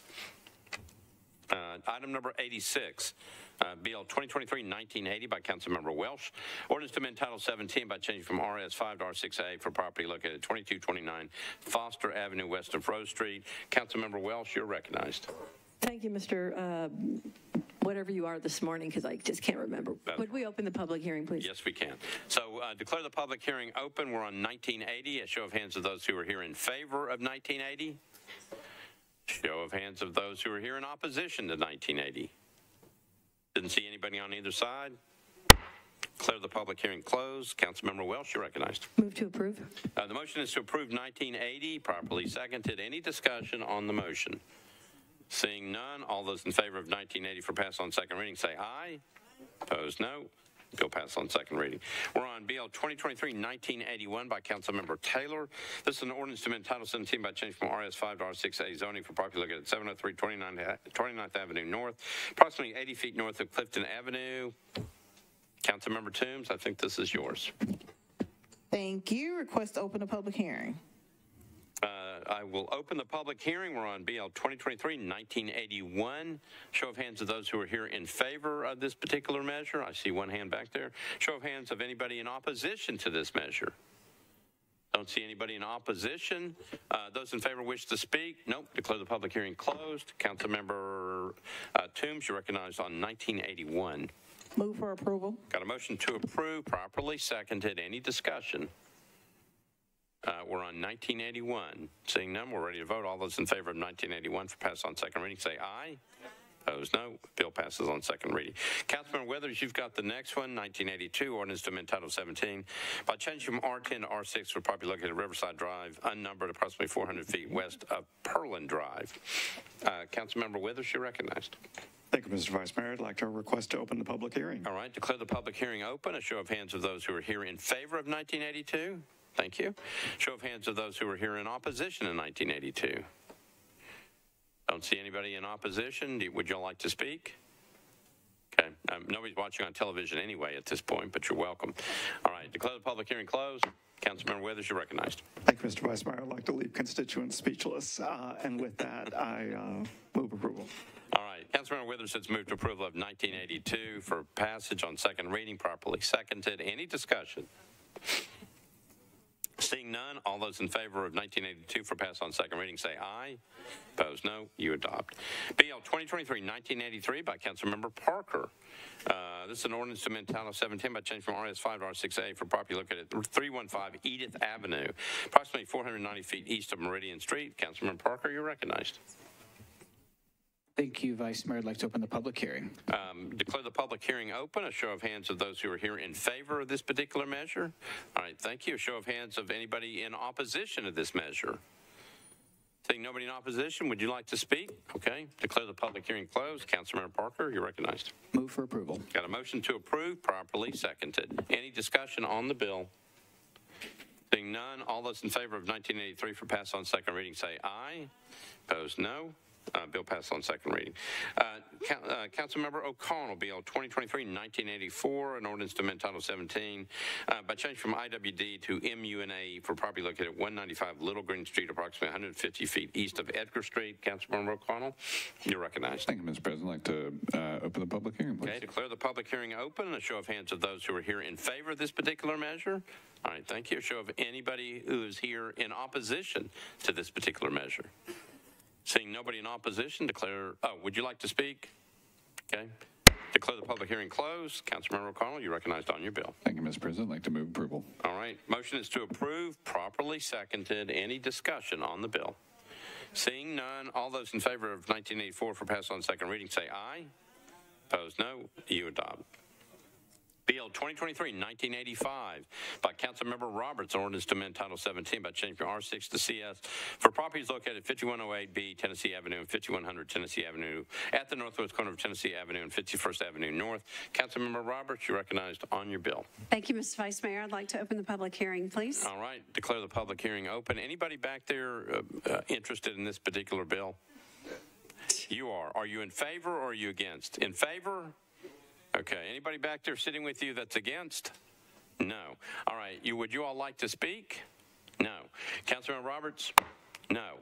Uh, Item number 86, uh, BL 2023-1980 by Councilmember Welsch. Ordinance to amend Title 17 by changing from RS 5 to R6A for property located at 2229 Foster Avenue west of Rose Street. Councilmember Welsch, you're recognized. Thank you, Mr. uh, Whatever you are this morning, because I just can't remember. Would we open the public hearing, please? Yes, we can. So uh, declare the public hearing open. We're on 1980. A show of hands of those who are here in favor of 1980. Show of hands of those who are here in opposition to 1980. Didn't see anybody on either side. Declare the public hearing closed. Councilmember Welsch, you're recognized. Move to approve. Uh, the motion is to approve 1980, properly seconded. Any discussion on the motion? Seeing none, all those in favor of 1980 for pass on second reading say aye. Opposed, no. Bill pass on second reading. We're on BL 2023-1981 by Councilmember Taylor. This is an ordinance to amend Title 17 by change from RS 5 to R6A zoning for property located at 703 29th 29th Avenue North, approximately 80 feet north of Clifton Avenue. Councilmember Toombs, I think this is yours. Thank you. Request to open a public hearing. I will open the public hearing. We're on BL 2023-1981. Show of hands of those who are here in favor of this particular measure. I see one hand back there. Show of hands of anybody in opposition to this measure. Don't see anybody in opposition. Uh, those in favor wish to speak? Nope. Declare the public hearing closed. Councilmember uh, Toombs, you're recognized on 1981. Move for approval. Got a motion to approve, properly seconded. Any discussion? Uh, we're on 1981. Seeing none, we're ready to vote. All those in favor of 1981 for pass on second reading say aye. Opposed, no. Bill passes on second reading. Councilman Withers, you've got the next one, 1982, ordinance to amend Title 17 by changing from R10 to R6 for property located at Riverside Drive, unnumbered approximately 400 feet west of Perlin Drive. Uh, Councilmember Withers, you're recognized. Thank you, Mr. Vice Mayor. I'd like to request to open the public hearing. All right, declare the public hearing open. A show of hands of those who are here in favor of 1982. Thank you. Show of hands of those who were here in opposition in 1982. Don't see anybody in opposition. Do- Would you all like to speak? Okay, um, nobody's watching on television anyway at this point, but you're welcome. All right, declare the public hearing closed. Councilmember Withers, you're recognized. Thank you, Mr. Vice Mayor. I'd like to leave constituents speechless. Uh, and with that, I uh, move approval. All right, Councilmember Withers has moved to approval of 1982 for passage on second reading, properly seconded. Any discussion? Seeing none, all those in favor of 1982 for pass on second reading say aye. Opposed, no. You adopt. BL 2023-1983 by Councilmember Parker. Uh, This is an ordinance to amend Title 17 by change from RS 5 to R6A for property located at 315 Edith Avenue, approximately 490 feet east of Meridian Street. Councilmember Parker, you're recognized. Thank you, Vice Mayor. I'd like to open the public hearing. Um, Declare the public hearing open. A show of hands of those who are here in favor of this particular measure. All right, thank you. A show of hands of anybody in opposition to this measure. Seeing nobody in opposition, would you like to speak? Okay, declare the public hearing closed. Councilmember Parker, you're recognized. Move for approval. Got a motion to approve, properly seconded. Any discussion on the bill? Seeing none, all those in favor of 1983 for pass on second reading say aye. Opposed, no. Uh, Bill passed on second reading. Uh, uh, Councilmember O'Connell, Bill 2023-1984, an ordinance to amend Title 17 uh, by change from IWD to MUNA for property located at 195 Little Green Street, approximately 150 feet east of Edgar Street. Councilmember O'Connell, you're recognized. Thank you, Mr. President. I'd like to uh, open the public hearing, please. Okay, declare the public hearing open. A show of hands of those who are here in favor of this particular measure. All right, thank you. A show of anybody who is here in opposition to this particular measure. Seeing nobody in opposition, declare, oh, would you like to speak? Okay. Declare the public hearing closed. Councilmember O'Connell, you recognized on your bill. Thank you, Mr. President. I'd like to move approval. All right, motion is to approve, properly seconded. Any discussion on the bill? Seeing none, all those in favor of 1984 for pass on second reading say aye. Opposed, no. You adopt. Bill 2023-1985 by Councilmember Roberts, an ordinance to amend Title 17 by changing from R6 to CS for properties located at 5108B Tennessee Avenue and 5100 Tennessee Avenue at the northwest corner of Tennessee Avenue and 51st Avenue North. Councilmember Roberts, you're recognized on your bill. Thank you, Mr. Vice Mayor. I'd like to open the public hearing, please. All right, declare the public hearing open. Anybody back there uh, uh, interested in this particular bill? You are. Are you in favor or are you against? In favor? Okay. Anybody back there sitting with you that's against? No. All right. You would you all like to speak? No. Councilman Roberts? No.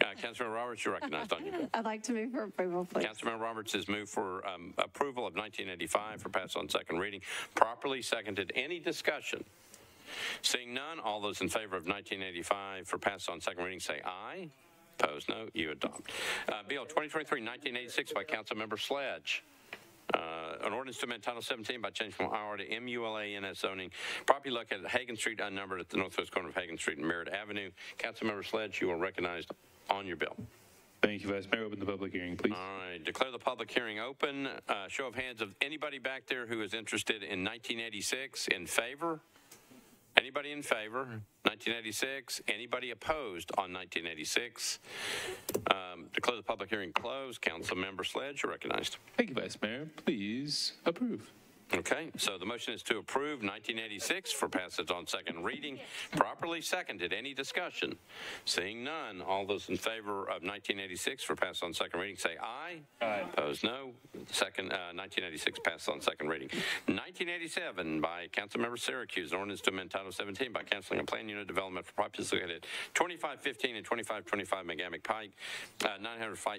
Uh, Councilman Roberts, you're recognized on your bill. I'd like to move for approval, please. Councilman Roberts has moved for um, approval of 1985 for pass on second reading. Properly seconded. Any discussion? Seeing none, all those in favor of 1985 for pass on second reading say aye. Opposed, no. You adopt. Uh, Bill 2023-1986 by Councilmember Sledge. Uh, an ordinance to amend Title 17 by changing from IR to MULA zoning. Property located at Hagan Street, unnumbered at the northwest corner of Hagan Street and Merritt Avenue. Councilmember Sledge, you are recognized on your bill. Thank you, Vice Mayor. Open the public hearing, please. All right, declare the public hearing open. Uh, show of hands of anybody back there who is interested in 1986 in favor? Anybody in favor? 1986. Anybody opposed on 1986? Um, declare the public hearing closed. Council Member Sledge, you're recognized. Thank you, Vice Mayor. Please approve. Okay, so the motion is to approve 1986 for passage on second reading. Properly seconded. Any discussion? Seeing none, all those in favor of 1986 for pass on second reading say aye. Aye. Opposed, no. Second, uh, 1986 passed on second reading. 1987 by Councilmember Syracuse, an ordinance to amend Title 17 by canceling a plan unit development for properties located at 2515 and 2525 McGavock Pike, uh, 900, fi-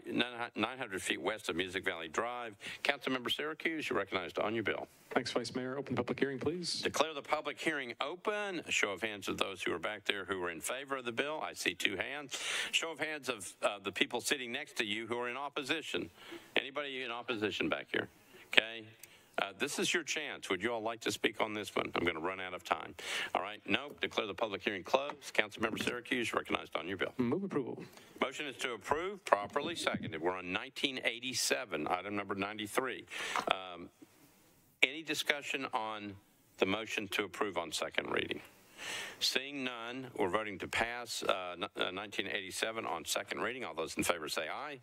900 feet west of Music Valley Drive. Councilmember Syracuse, you're recognized on your bill. Thanks, Vice Mayor. Open public hearing, please. Declare the public hearing open. A show of hands of those who are back there who are in favor of the bill. I see two hands. Show of hands of uh, the people sitting next to you who are in opposition. Anybody in opposition back here? Okay. Uh, this is your chance. Would you all like to speak on this one? I'm going to run out of time. All right. Nope. Declare the public hearing closed. Councilmember Syracuse, recognized on your bill. Move approval. Motion is to approve. Properly seconded. We're on 1987, item number 93. Um, any discussion on the motion to approve on second reading? Seeing none, we're voting to pass uh, uh, 1987 on second reading. All those in favor say aye.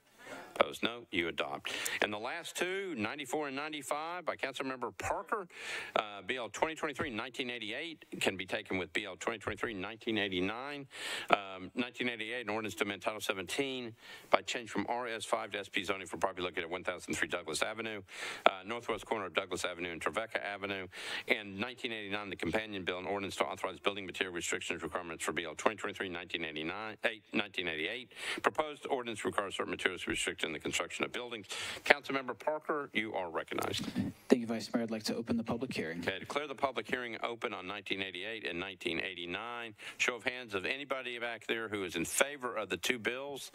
Opposed, no. You adopt. And the last two, 94 and 95 by Councilmember Parker. Uh, BL 2023-1988 can be taken with BL 2023-1989. Um, 1988, an ordinance to amend Title 17 by change from RS5 to SP zoning for property located at 1003 Douglas Avenue, uh, northwest corner of Douglas Avenue and Trevecca Avenue. And 1989, the companion bill, an ordinance to authorize building material restrictions requirements for BL 2023-1989, 1988. Proposed ordinance requires certain materials be the construction of buildings. Councilmember Parker, you are recognized. Thank you, Vice Mayor. I'd like to open the public hearing. Okay, declare the public hearing open on 1988 and 1989. Show of hands of anybody back there who is in favor of the two bills.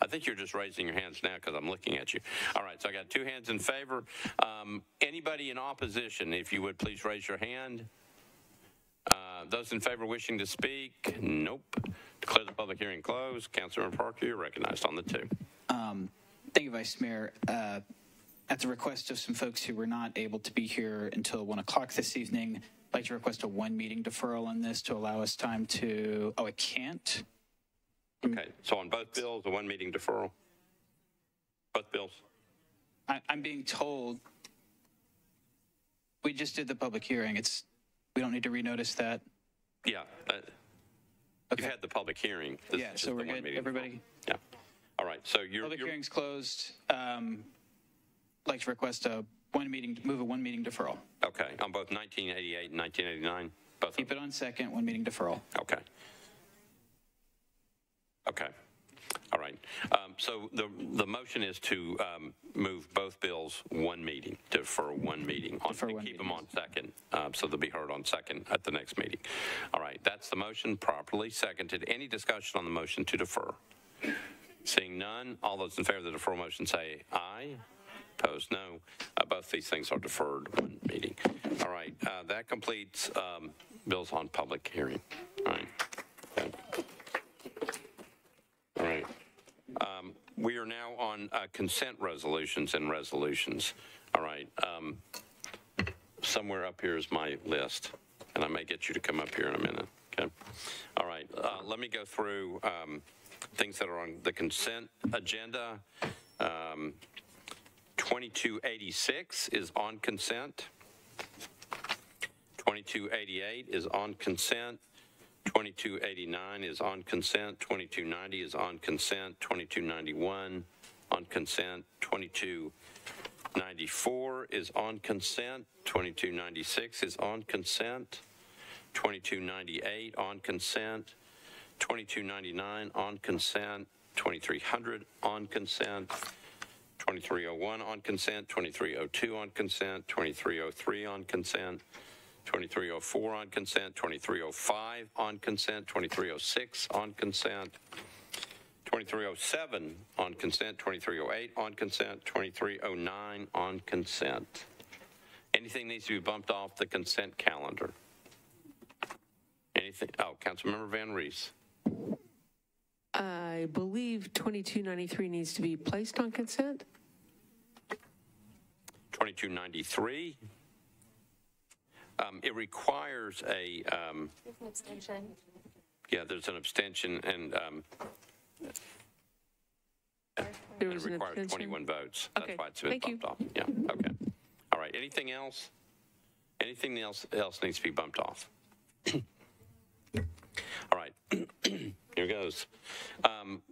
I think you're just raising your hands now because I'm looking at you. All right, so I got two hands in favor. Um, anybody in opposition, if you would please raise your hand. Uh, those in favor wishing to speak? Nope. Declare the public hearing closed. Councilmember Parker, you're recognized on the two. Um, thank you, Vice Mayor. Uh, at the request of some folks who were not able to be here until 1 o'clock this evening, I'd like to request a one meeting deferral on this to allow us time to. Oh, it can't? Okay, so on both bills, a one meeting deferral? Both bills? I, I'm being told we just did the public hearing. It's we don't need to renotice that. Yeah. Uh, You've had the public hearing. This yeah, so we're good. Everybody, Yeah. All right, so you're, public you're hearing's closed. Um, I'd like to request a one meeting, move a one meeting deferral. okay on both 1988 and 1989? Both Keep it on second, one meeting deferral. Okay. Okay. All right. Um, So the, the motion is to um, move both bills one meeting, defer one meeting. on- Defer one Keep them on second, uh, so they'll be heard on second at the next meeting. All right, that's the motion properly seconded. Any discussion on the motion to defer? Seeing none, all those in favor of the deferral motion say aye. Opposed, no. Uh, Both these things are deferred one meeting. All right, uh, that completes um, bills on public hearing. All right. All right. Um, We are now on uh, consent resolutions and resolutions. All right. um, Somewhere up here is my list, and I may get you to come up here in a minute. Okay. All right. uh, Let me go through um, things that are on the consent agenda. Um, 2286 is on consent. 2288 is on consent. 2289 is on consent. 2290 is on consent. 2291 on consent. 2294 is on consent. 2296 is on consent. 2298 on consent. 2299 on consent. 2300 on consent. 2301 on consent, 2302 on consent, 2303 on consent, 2304 on consent, 2305 on consent, 2306 on consent, 2307 on consent, 2308 on consent, 2309 on consent. Anything needs to be bumped off the consent calendar? Anything? Oh, Councilmember VanReece. I believe 2293 needs to be placed on consent. 2293. Um, It requires a, um, An abstention. yeah, there's an abstention and um, There it was an requires abstention. 21 votes. Okay, That's why it's been thank you. bumped off. Yeah, okay. All right, anything else? Anything else, else needs to be bumped off? All right, here goes. Um,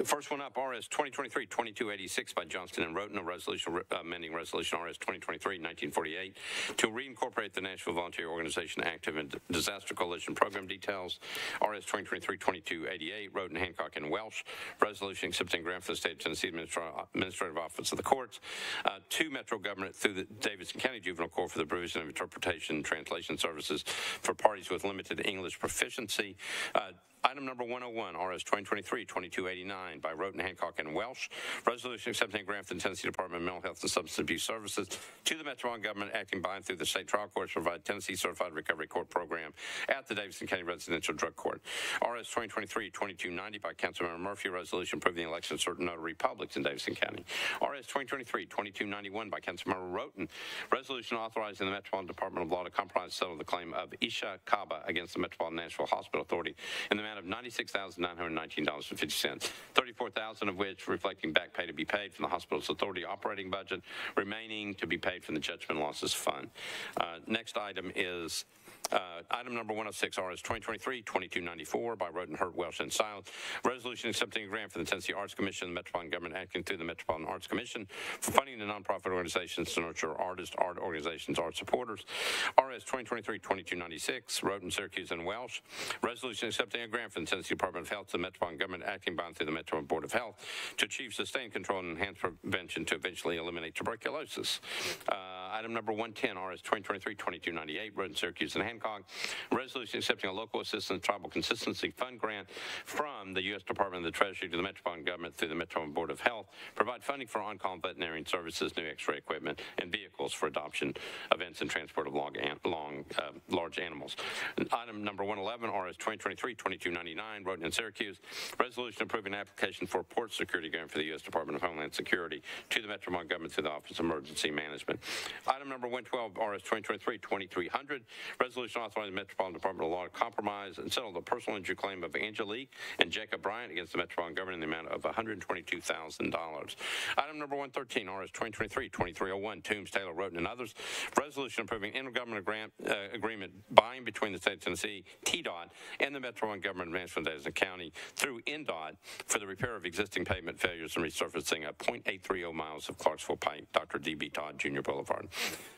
The first one up, RS 2023-2286 by Johnston and Rhoten, a resolution amending Resolution RS 2023-1948 to reincorporate the Nashville Volunteer Organization Active and Disaster Coalition Program details. RS 2023-2288, Rhoten, Hancock, and Welsch, resolution accepting grant for the State of Tennessee Administrative Office of the Courts uh, to Metro Government through the Davidson County Juvenile Court for the provision of interpretation and translation services for parties with limited English proficiency. Uh, Item number 101, RS 2023-2289 by Rhoten, Hancock, and Welsch. Resolution accepting grant from the Tennessee Department of Mental Health and Substance Abuse Services to the Metropolitan Government acting by and through the state trial courts to provide Tennessee Certified Recovery Court program at the Davidson County Residential Drug Court. RS 2023-2290 by Councilmember Murphy, resolution approving the election of certain notary publics in Davidson County. RS 2023-2291 by Councilmember Rhoten, resolution authorizing the Metropolitan Department of Law to compromise settle the claim of Isha Kaba against the Metropolitan Nashville Hospital Authority in the amount of $96,919.50, 34000 of which reflecting back pay to be paid from the hospital's authority operating budget, remaining to be paid from the Judgment Losses Fund. Uh, Next item is uh, Item number 106, RS 2023-2294 by Rhoten, Hurt, Welsch, and Silence. Resolution accepting a grant for the Tennessee Arts Commission, the Metropolitan Government acting through the Metropolitan Arts Commission for funding the nonprofit organizations to nurture artists, art organizations, art supporters. RS 2023-2296, Rhoten, Syracuse, and Welsch. Resolution accepting a grant from the Tennessee Department of Health to the Metropolitan Government acting by and through the Metropolitan Board of Health to achieve sustained control and enhanced prevention to eventually eliminate tuberculosis. Uh, Item number 110, RS 2023-2298, Rhoten, Syracuse, and Hancock. Resolution accepting a local assistance tribal consistency fund grant from the U.S. Department of the Treasury to the Metropolitan Government through the Metropolitan Board of Health. Provide funding for on-call veterinarian services, new x-ray equipment, and vehicles for adoption, events, and transport of long, long, uh, large animals. Item number 111, RS 2023-2299, Rhoten and Syracuse. Resolution approving application for port security grant for the U.S. Department of Homeland Security to the Metropolitan Government through the Office of Emergency Management. Item number 112, RS 2023-2300, resolution authorizing the Metropolitan Department of Law to compromise and settle the personal injury claim of Angelique and Jacob Bryant against the Metropolitan Government in the amount of $122,000. Item number 113, RS 2023-2301, Toombs, Taylor, Rhoten, and others, resolution approving intergovernmental grant uh, agreement and between the state of Tennessee, TDOT, and the Metropolitan Government of Nashville, Davidson County through NDOT for the repair of existing pavement failures and resurfacing of .830 miles of Clarksville Pike, Dr. D.B. Todd Jr. Boulevard.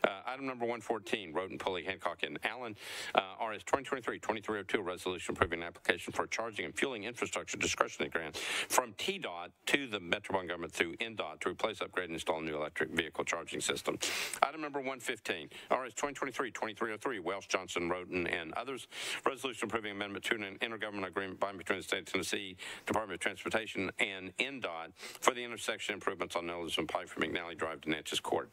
Uh, item number 114, Rhoten, Pulley, Hancock, and Allen, uh, RS 2023-2302, resolution approving an application for charging and fueling infrastructure discretionary grant from TDOT to the Metropolitan Government through NDOT to replace, upgrade, and install a new electric vehicle charging system. Item number 115, RS 2023-2303, Welsch, Johnston, Rhoten, and others, Resolution approving amendment to an intergovernmental agreement binding between the state of Tennessee Department of Transportation and NDOT for the intersection improvements on Nelson Pike from McNally Drive to Natchez Court.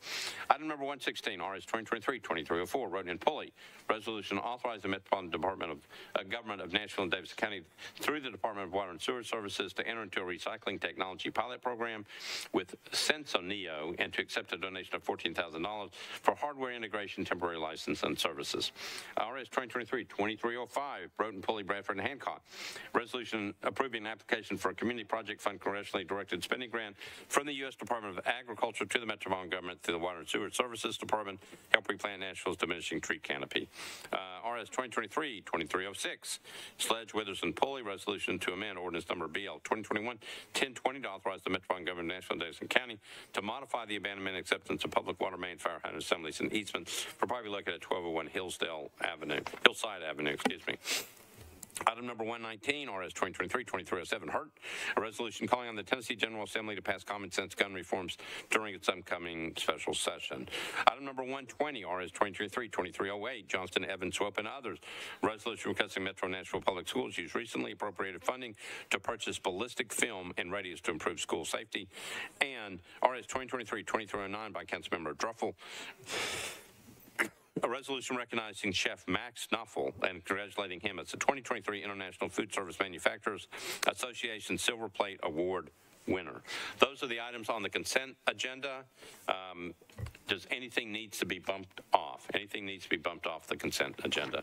Item number 116, RS 2023-2304, Road and Pulley. Resolution authorizing the Metropolitan Department of uh, Government of Nashville and Davis County through the Department of Water and Sewer Services to enter into a recycling technology pilot program with Sensoneo and to accept a donation of $14,000 for hardware integration, temporary license, and services. RS 2023-2305, Road and Pulley, Bradford, and Hancock. Resolution approving an application for a community project fund congressionally directed spending grant from the U.S. Department of Agriculture to the Metropolitan Government through the Water and Sewer Services Department, help replant Nashville's diminishing tree canopy. Uh, RS 2023-2306, Sledge, Withers, and Pulley, resolution to amend ordinance number BL 2021-1020 to authorize the Metropolitan Government of Nashville Davidson County to modify the abandonment acceptance of public water main, fire hydrant assemblies, and easements for property located at 1201 Hillsdale Avenue, Hillside Avenue, excuse me. Item number 119, RS 2023-2307, Hurt, a resolution calling on the Tennessee General Assembly to pass common sense gun reforms during its upcoming special session. Item number 120, RS 2023-2308, Johnston, Evans, Swope, and others, resolution requesting Metro Nashville Public Schools use recently appropriated funding to purchase ballistic film and radios to improve school safety, and RS 2023-2309 by Councilmember Druffel, a resolution recognizing Chef Max Snuffle and congratulating him as the 2023 International Food Service Manufacturers Association Silver Plate Award winner. Those are the items on the consent agenda. Um, does anything needs to be bumped off? Anything needs to be bumped off the consent agenda?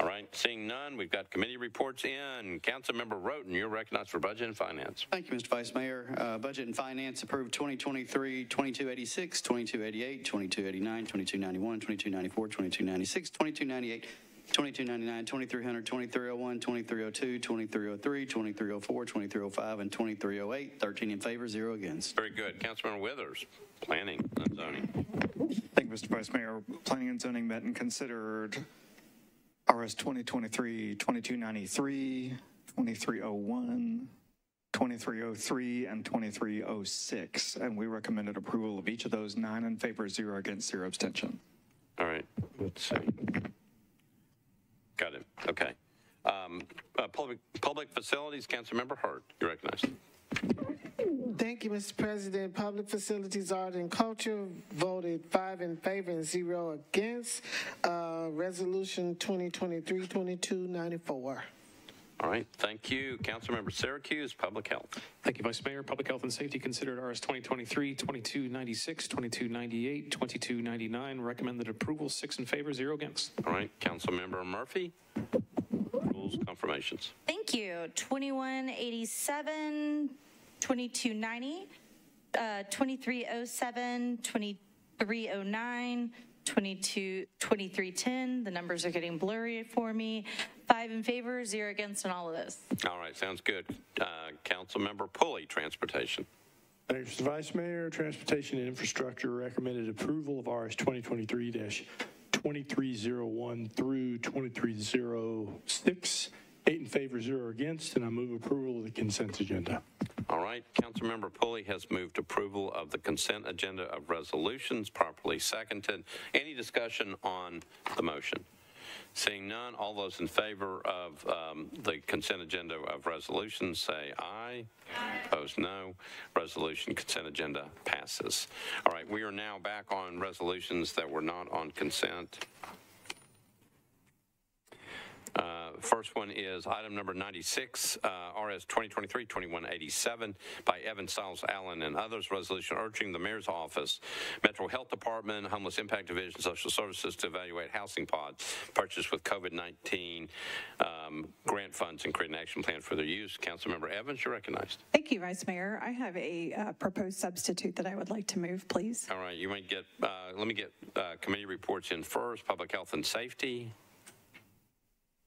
All right, seeing none, we've got committee reports in. Councilmember Rhoten, you're recognized for Budget and Finance. Thank you, Mr. Vice Mayor. Uh, Budget and Finance approved 2023, 2286, 2288, 2289, 2291, 2294, 2296, 2298, 2299, 2300, 2301, 2302, 2303, 2304, 2305, and 2308. 13 in favor, zero against. Very good. Councilmember Withers, Planning and Zoning. Thank you, Mr. Vice Mayor. Planning and Zoning met and considered RS 2023-2293, 2301, 2303, and 2306, and we recommended approval of each of those, nine in favor, zero against, zero abstention. All right, let's see. Okay. Um, uh, public public facilities, Councilmember Hurt, you recognized. Thank you, Mr. President. Public Facilities, Art and Culture voted five in favor and zero against. Uh, resolution 2023-2294. All right, thank you. Councilmember Syracuse, Public Health. Thank you, Vice Mayor. Public Health and Safety considered RS 2023, 2296, 2298, 2299. Recommended approval, six in favor, zero against. All right, Councilmember Murphy, rules confirmations. Thank you. 2187, 2290, uh, 2307, 2309, 22, 2310. The numbers are getting blurry for me. Five in favor, zero against on all of this. All right, sounds good. Uh, Councilmember Pulley, Transportation. Thank you, Mr. Vice Mayor. Transportation and Infrastructure recommended approval of RS 2023-2301 through 2306. Eight in favor, zero against, and I move approval of the consent agenda. All right, Councilmember Pulley has moved approval of the consent agenda of resolutions, properly seconded. Any discussion on the motion? Seeing none, all those in favor of um, the consent agenda of resolutions say aye. Opposed, no. Resolution consent agenda passes. All right, we are now back on resolutions that were not on consent. Uh, First one is item number 96, uh, RS 2023-2187 by Evan Styles Allen and others, resolution urging the mayor's office, Metro Health Department, Homeless Impact Division, Social Services to evaluate housing pods purchased with COVID-19 um, grant funds and create an action plan for their use. Councilmember Evans, you're recognized. Thank you, Vice Mayor. I have a uh, proposed substitute that I would like to move, please. All right, you might get, uh, let me get uh, committee reports in first, Public Health and Safety.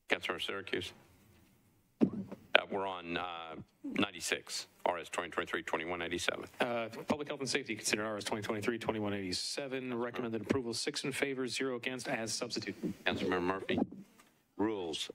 Councilmember Syracuse. Uh, we're on uh, 96, RS 2023-2187. Uh, Public Health and Safety considered RS 2023-2187. Recommended approval, six in favor, zero against, as substitute. Councilmember Murphy. Rules.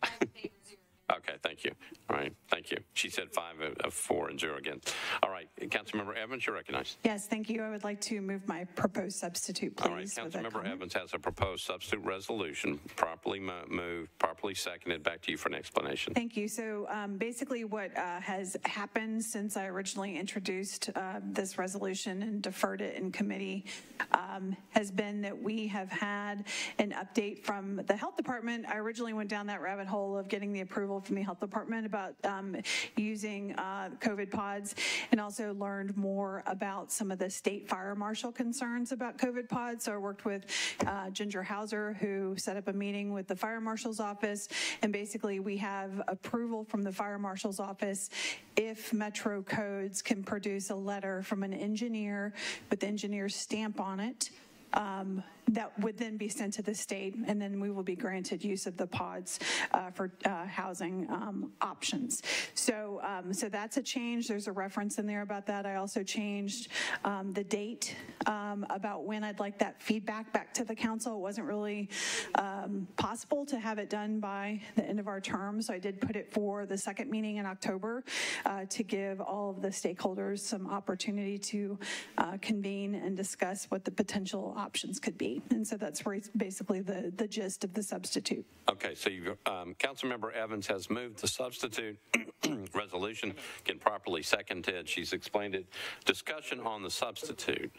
Okay, thank you. All right, thank you. She said five of- four and zero against. All right, Councilmember Evans, you're recognized. Yes, thank you. I would like to move my proposed substitute, please. All right, Councilmember. Evans has a proposed substitute resolution, properly mo- moved, properly seconded. Back to you for an explanation. Thank you. So um, basically, what uh, has happened since I originally introduced uh, this resolution and deferred it in committee um, has been that we have had an update from the health department. I originally went down that rabbit hole of getting the approval from the health department about um, using uh, COVID pods and also learned more about some of the state fire marshal concerns about COVID pods. So I worked with uh, Ginger Hausser, who set up a meeting with the fire marshal's office. And basically, we have approval from the fire marshal's office if Metro Codes can produce a letter from an engineer with the engineer's stamp on it. Um, that would then be sent to the state, and then we will be granted use of the pods uh, for uh, housing um, options. So, um, so that's a change. There's a reference in there about that. I also changed um, the date um, about when I'd like that feedback back to the council. It wasn't really um, possible to have it done by the end of our term, so I did put it for the second meeting in October uh, to give all of the stakeholders some opportunity to uh, convene and discuss what the potential options could be. And so that's where basically the, the gist of the substitute. Okay, so you, um, Councilmember Evans has moved the substitute resolution, can properly seconded. She's explained it. Discussion on the substitute.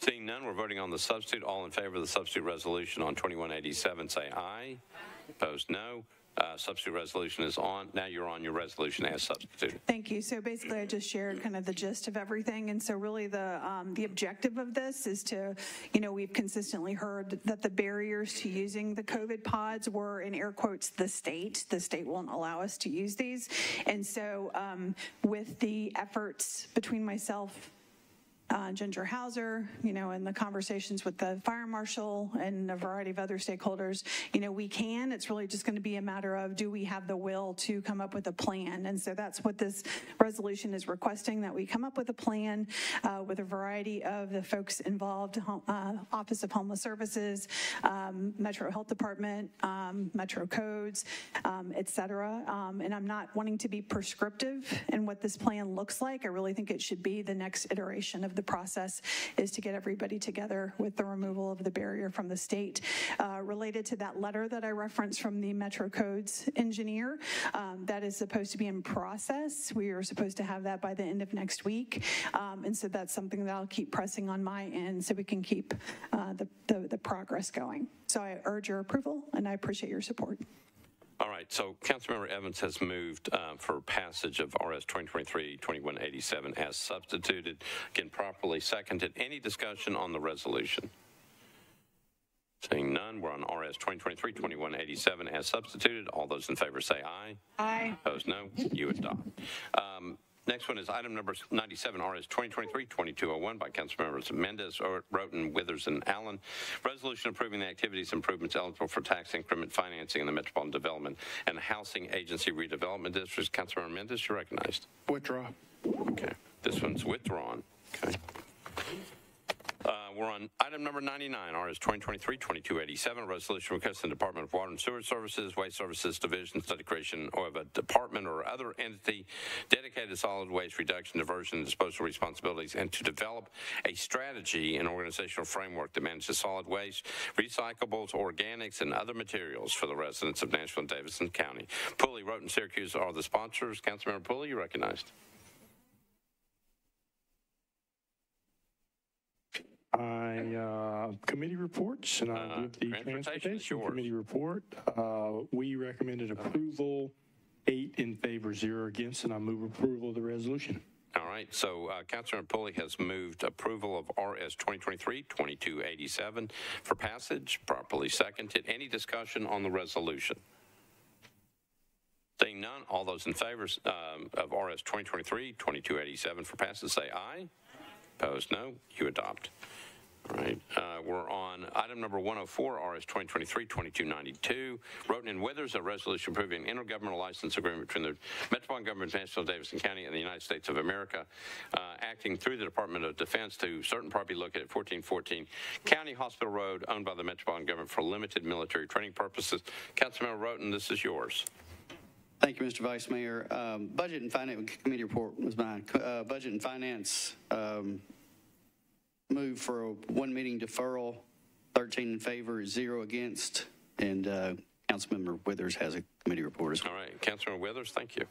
Seeing none, we're voting on the substitute. All in favor of the substitute resolution on 2187, say aye. Opposed, no. Uh, Substitute resolution is on. Now you're on your resolution as substitute. Thank you. So basically, I just shared kind of the gist of everything. And so really the, um, the objective of this is to, you know, we've consistently heard that the barriers to using the COVID pods were in air quotes, the state. The state won't allow us to use these. And so um, with the efforts between myself, uh, Ginger Hausser, you know, and the conversations with the fire marshal and a variety of other stakeholders, you know, we can. It's really just going to be a matter of do we have the will to come up with a plan? And so that's what this resolution is requesting that we come up with a plan uh, with a variety of the folks involved uh, Office of Homeless Services, um, Metro Health Department, um, Metro Codes, um, et cetera. Um, and I'm not wanting to be prescriptive in what this plan looks like. I really think it should be the next iteration of the process is to get everybody together with the removal of the barrier from the state. Uh, related to that letter that I referenced from the Metro Codes engineer, um, that is supposed to be in process. We are supposed to have that by the end of next week. Um, and so that's something that I'll keep pressing on my end so we can keep uh, the, the, the progress going. So I urge your approval and I appreciate your support. All right, so Councilmember Evans has moved uh, for passage of RS 2023-2187 as substituted. Again, properly seconded. Any discussion on the resolution? Seeing none, we're on RS 2023-2187 as substituted. All those in favor say aye. Aye. Opposed, no. You adopt. Um, Next one is item number 97, RS 2023-2201 by Councilmembers Mendes, Rhoten, Withers, and Allen. Resolution approving the activities improvements eligible for tax increment financing in the Metropolitan Development and Housing Agency redevelopment districts. Councilmember Mendes, you're recognized. Withdraw. Okay, this one's withdrawn. Okay. We're on item number 99, RS 2023-2287, resolution requesting Department of Water and Sewer Services, Waste Services Division, study creation of a department or other entity dedicated to solid waste reduction, diversion, and disposal responsibilities, and to develop a strategy and organizational framework that manages solid waste, recyclables, organics, and other materials for the residents of Nashville and Davidson County. Pulley, Rhoten, Syracuse are the sponsors. Councilmember Pulley, you recognized. I, uh, committee reports, and I move the Uh, transportation is Transportation yours. Committee report. Uh, We recommended approval, eight in favor, zero against, and I move approval of the resolution. All right, so uh, Pulley has moved approval of RS 2023-2287 for passage, properly seconded. Any discussion on the resolution? Seeing none, all those in favor um, of RS 2023-2287 for passage, say aye. Opposed, no. You adopt. Right, uh, we're on item number 104, RS 2023-2292. Rhoten and Withers, a resolution approving an intergovernmental license agreement between the Metropolitan Government of Nashville, Davidson County, and the United States of America, uh, acting through the Department of Defense to certain property located at 1414 County Hospital Road, owned by the Metropolitan Government for limited military training purposes. Councilmember Rhoten, this is yours. Thank you, Mr. Vice Mayor. Um, Budget and Finance Committee report was mine. Uh, Budget and Finance um, move for a one meeting deferral, 13 in favor, zero against, and uh, Councilmember Withers has a committee report as well. All right, Councilmember Withers, thank you.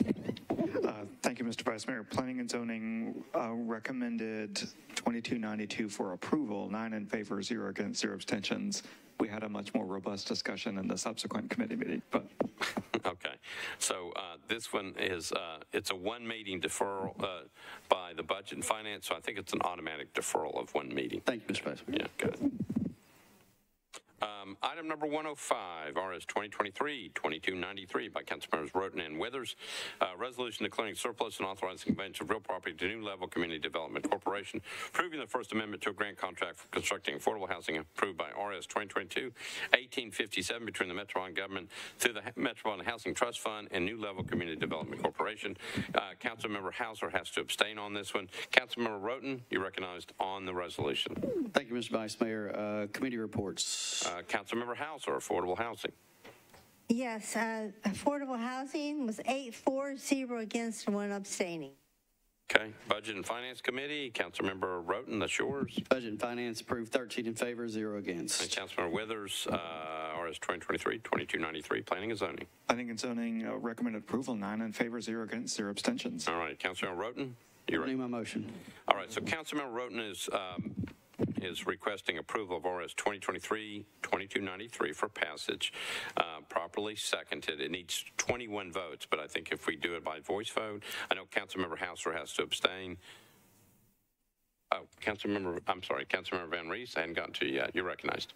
Uh, Thank you, Mr. Vice Mayor. Planning and Zoning uh, recommended 2292 for approval, nine in favor, zero against, zero abstentions. We had a much more robust discussion in the subsequent committee meeting, but Okay, so uh, this one is, uh, it's a one meeting deferral uh, by the Budget and Finance, so I think it's an automatic deferral of one meeting. Thank you, Mr. Vice Mayor. Yeah, good. Um, Item number 105, RS 2023-2293 by Councilmembers Rhoten and Withers. Uh, Resolution declaring surplus and authorizing conveyance of real property to New Level Community Development Corporation, approving the First Amendment to a grant contract for constructing affordable housing approved by RS 2022-1857 between the Metropolitan Government through the Metropolitan Housing Trust Fund and New Level Community Development Corporation. Uh, Councilmember Hausser has to abstain on this one. Councilmember Rhoten, you're recognized on the resolution. Thank you, Mr. Vice Mayor. Uh, Committee reports. Uh, Councilmember Hausser, affordable housing. Yes, uh, affordable housing was eight, four, zero against, one abstaining. Okay, Budget and Finance Committee, Councilmember Rhoten, that's yours. Budget and Finance approved 13 in favor, zero against. And Councilmember Withers, uh, RS 2023-2293, Planning and Zoning. Planning and Zoning uh, recommended approval, nine in favor, zero against, zero abstentions. All right, Councilmember Rhoten, you're right. Renew my motion. All right, so Councilmember Rhoten is, um, is requesting approval of RS 2023-2293 for passage, uh, properly seconded. It needs 21 votes, but I think if we do it by voice vote, I know Councilmember Hausser has to abstain. Oh, Councilmember, I'm sorry, Councilmember VanReece, I hadn't gotten to you yet. You're recognized.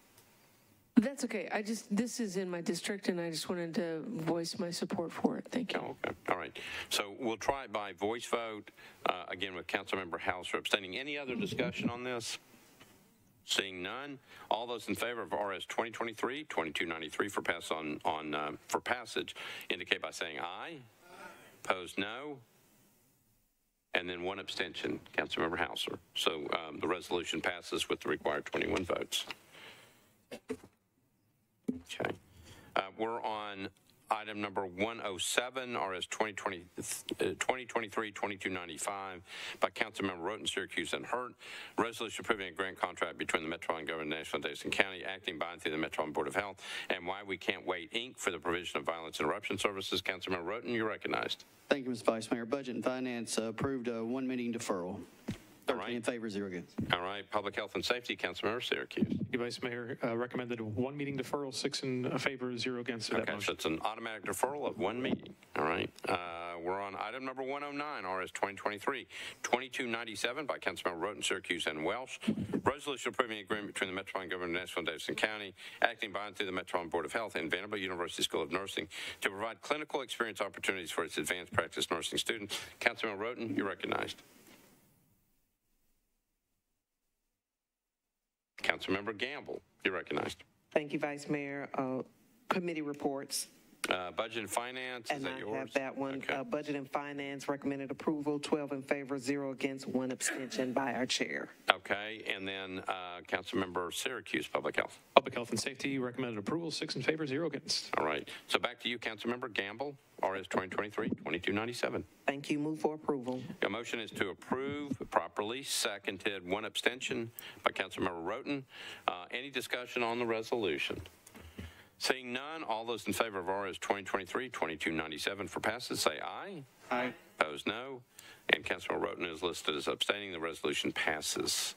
That's okay. I just, this is in my district, and I just wanted to voice my support for it. Thank you. Oh, okay. All right. So we'll try it by voice vote, uh, again with Councilmember Hausser abstaining. Any other discussion on this? Seeing none, all those in favor of RS 2023-2293 for pass on, on, uh, for passage indicate by saying aye. Opposed, no. And then one abstention, Councilmember Hausser. So um, the resolution passes with the required 21 votes. Okay. Uh, We're on item number 107, RS 2020 uh, 2023-2295 by Councilmember Rhoten, Syracuse, and Hurt. Resolution approving a grant contract between the Metropolitan Government of and Davidson County, acting by and through the Metropolitan Board of Health, and Why We Can't Wait, Inc. for the provision of violence interruption services. Councilmember Rhoten, you're recognized. Thank you, Mr. Vice Mayor. Budget and Finance uh, approved a one meeting deferral. 13 in favor, zero against. All right, Public Health and Safety, Councilmember Syracuse. Thank you, Vice Mayor. Uh, Recommended one meeting deferral, six in favor, zero against to that Okay, so it's an automatic deferral of one meeting. All right. Uh, We're on item number 109, RS 2023-2297 by Councilmember Rhoten, Syracuse, and Welsch. Resolution approving agreement between the Metropolitan Government of Nashville and Davidson County, acting by and through the Metropolitan Board of Health and Vanderbilt University School of Nursing to provide clinical experience opportunities for its advanced practice nursing students. Councilmember Rhoten, you're recognized. Councilmember Gamble, you're recognized. Thank you, Vice Mayor. Uh, Committee reports, Uh, Budget and Finance, is and that I yours? have that one. Okay. Uh, Budget and Finance recommended approval, 12 in favor, zero against, one abstention by our chair. Okay, and then uh, Councilmember Syracuse, Public Health. Public Health and Safety recommended approval, six in favor, zero against. All right, so back to you, Councilmember Gamble, RS 2023-2297. Thank you. Move for approval. A motion is to approve properly, seconded, one abstention by Councilmember Rhoten. Uh, Any discussion on the resolution? Seeing none, all those in favor of RS 2023-2297 for passage, say aye. Aye. Opposed, no. And Councilmember Rhoten is listed as abstaining. The resolution passes.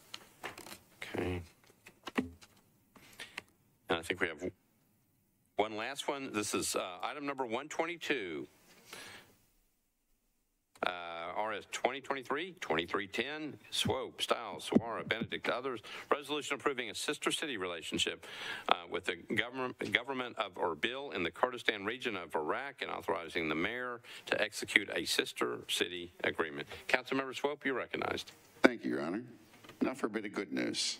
Okay. And I think we have one last one. This is uh, item number 122. Uh, RS 2023-2310, Swope, Styles, Suara, Benedict, others. Resolution approving a sister city relationship uh, with the government, government of Erbil in the Kurdistan region of Iraq and authorizing the mayor to execute a sister city agreement. Councilmember Swope, you're recognized. Thank you, Your Honor. Now for a bit of good news.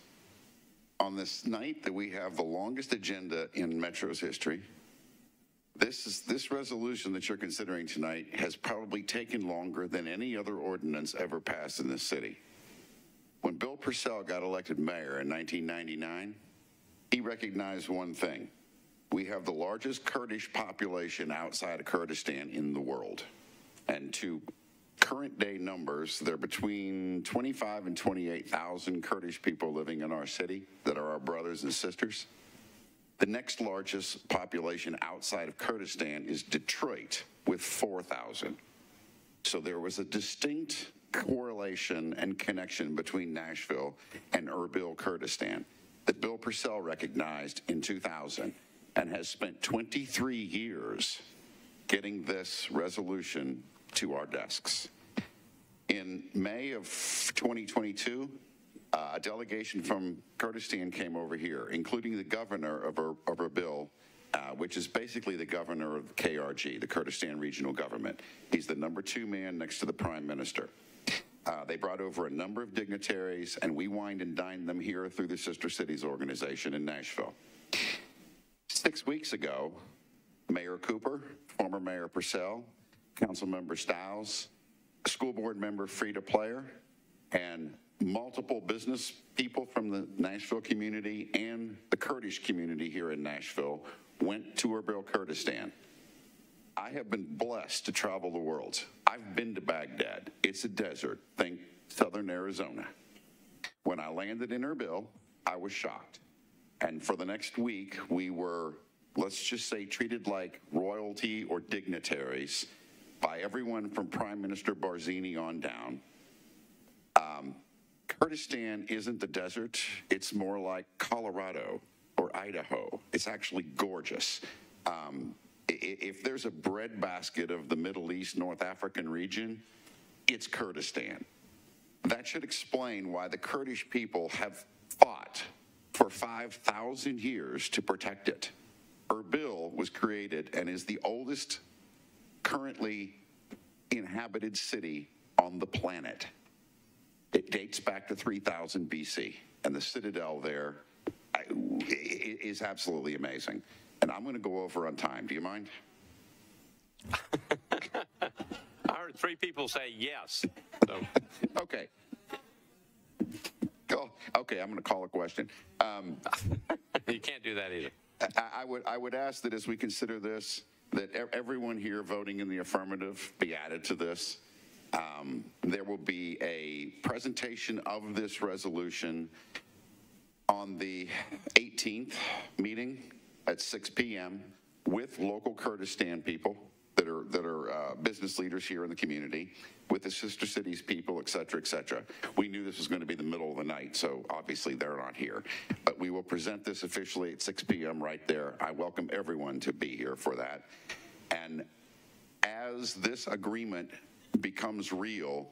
on this night that we have the longest agenda in Metro's history. This is, this resolution that you're considering tonight has probably taken longer than any other ordinance ever passed in this city. When Bill Purcell got elected mayor in 1999, he recognized one thing. We have the largest Kurdish population outside of Kurdistan in the world. And to current day numbers, there are between 25 and 28,000 Kurdish people living in our city that are our brothers and sisters. The next largest population outside of Kurdistan is Detroit with 4,000. So there was a distinct correlation and connection between Nashville and Erbil, Kurdistan that Bill Purcell recognized in 2000 and has spent 23 years getting this resolution to our desks. In May of 2022, uh, a delegation from Kurdistan came over here, including the governor of, Ur- Erbil, uh, which is basically the governor of KRG, the Kurdistan Regional Government. He's the number two man next to the prime minister. Uh, they brought over a number of dignitaries, and we wined and dined them here through the Sister Cities organization in Nashville. Six weeks ago, Mayor Cooper, former Mayor Purcell, Councilmember Styles, School Board Member Freda Player, and multiple business people from the Nashville community and the Kurdish community here in Nashville went to Erbil, Kurdistan. I have been blessed to travel the world. I've been to Baghdad. It's a desert. Think southern Arizona. When I landed in Erbil, I was shocked. And for the next week, we were, let's just say, treated like royalty or dignitaries by everyone from Prime Minister Barzani on down. Um, Kurdistan isn't the desert, it's more like Colorado or Idaho. It's actually gorgeous. Um, if there's a breadbasket of the Middle East, North African region, it's Kurdistan. That should explain why the Kurdish people have fought for 5,000 years to protect it. Erbil was created and is the oldest currently inhabited city on the planet. It dates back to 3000 BC, and the citadel there I- is absolutely amazing. And I'm going to go over on time. Do you mind? I heard three people say yes. So Okay. Go. Okay, I'm going to call a question. Um, you can't do that either. I, I would I would ask that as we consider this, that everyone here voting in the affirmative be added to this. Um, there will be a presentation of this resolution on the 18th meeting at 6 p.m. with local Kurdistan people that are that are uh, business leaders here in the community, with the sister cities people, et cetera, et cetera. We knew this was going to be the middle of the night, so obviously they're not here. But we will present this officially at 6 p.m. right there. I welcome everyone to be here for that. And as this agreement becomes real,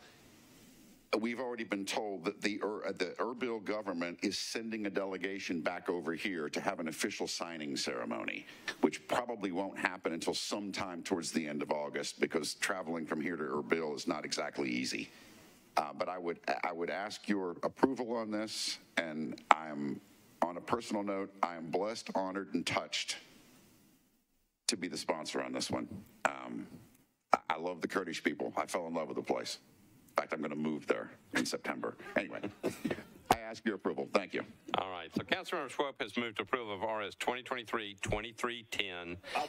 we've already been told that the, Ur- the Erbil government is sending a delegation back over here to have an official signing ceremony, which probably won't happen until sometime towards the end of August because traveling from here to Erbil is not exactly easy. Uh, but I would I would ask your approval on this, and I'm on a personal note, I am blessed, honored, and touched to be the sponsor on this one. Um, I, I love the Kurdish people. I fell in love with the place. In fact, I'm going to move there in September. Anyway, I ask your approval. Thank you. All right. So Councilmember Swope has moved to approval of RS 2023-2310, uh,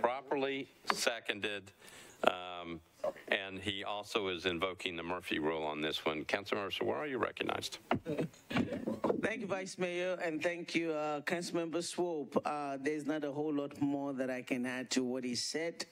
properly seconded. Um, and he also is invoking the Murphy rule on this one. Councilmember Suara, you recognized. Thank you, Vice Mayor, and thank you, uh, Councilmember Swope. Uh, there's not a whole lot more that I can add to what he said,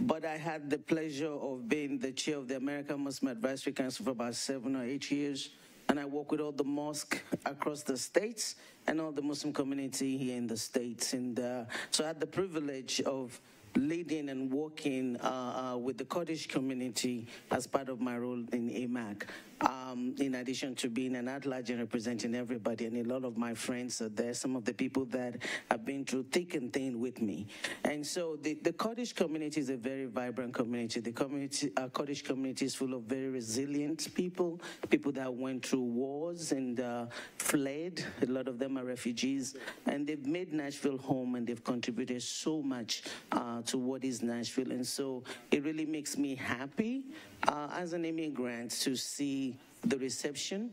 but I had the pleasure of being the chair of the American Muslim Advisory Council for about seven or eight years, and I work with all the mosques across the states and all the Muslim community here in the states. And uh, so I had the privilege of leading and working uh, uh, with the Kurdish community as part of my role in AMAC. Um, in addition to being an at-large and representing everybody. And a lot of my friends are there, some of the people that have been through thick and thin with me. And so the, the Kurdish community is a very vibrant community. The community, uh, Kurdish community is full of very resilient people, people that went through wars and uh, fled. A lot of them are refugees. And they've made Nashville home and they've contributed so much uh, to what is Nashville. And so it really makes me happy uh, as an immigrant to see the reception,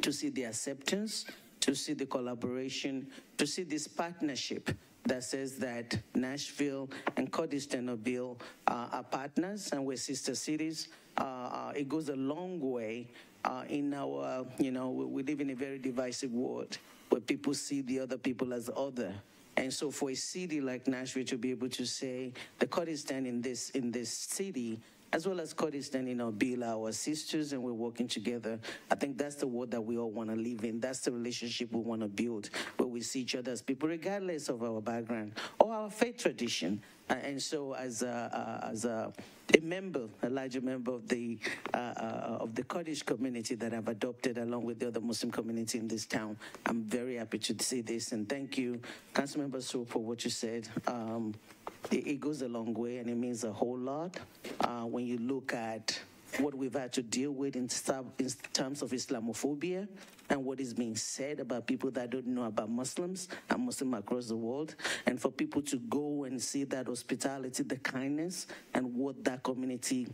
to see the acceptance, to see the collaboration, to see this partnership that says that Nashville and Curtis-Tenobille uh, are partners and we're sister cities. Uh, uh, it goes a long way uh, in our, you know, we, we live in a very divisive world where people see the other people as other. And so for a city like Nashville to be able to say the Kurdistan in this in this city as well as Kurdistan, you know, Bill, our sisters, and we're working together. I think that's the world that we all want to live in. That's the relationship we want to build, where we see each other as people, regardless of our background or our faith tradition. Uh, and so, as a, as a, a member, a larger member of the uh, uh, of the Kurdish community that I've adopted, along with the other Muslim community in this town, I'm very happy to see this. And thank you, Councilmember Swope, for what you said. Um, it, it goes a long way and it means a whole lot uh, when you look at what we've had to deal with in, in terms of Islamophobia and what is being said about people that don't know about Muslims and Muslims across the world. And for people to go and see that hospitality, the kindness, and what that community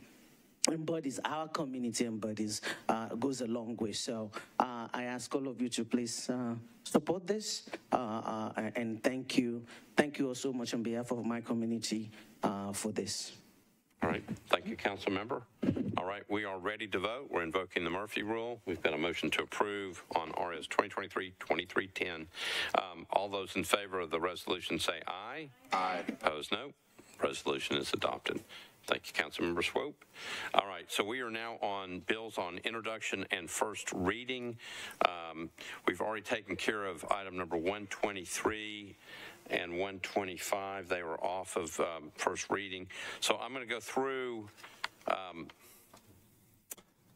embodies, our community embodies, uh, goes a long way. So uh, I ask all of you to please uh, support this uh, uh, and thank you. Thank you all so much on behalf of my community uh, for this. All right. Thank you, council member. All right. We are ready to vote. We're invoking the Murphy rule. We've got a motion to approve on RS 2023-2310. Um, all those in favor of the resolution say aye. Aye. Opposed, no. Resolution is adopted. Thank you, Councilmember Swope. All right, so we are now on bills on introduction and first reading. Um, we've already taken care of item number 123 and 125. They were off of um, first reading. So I'm going to go through. Um,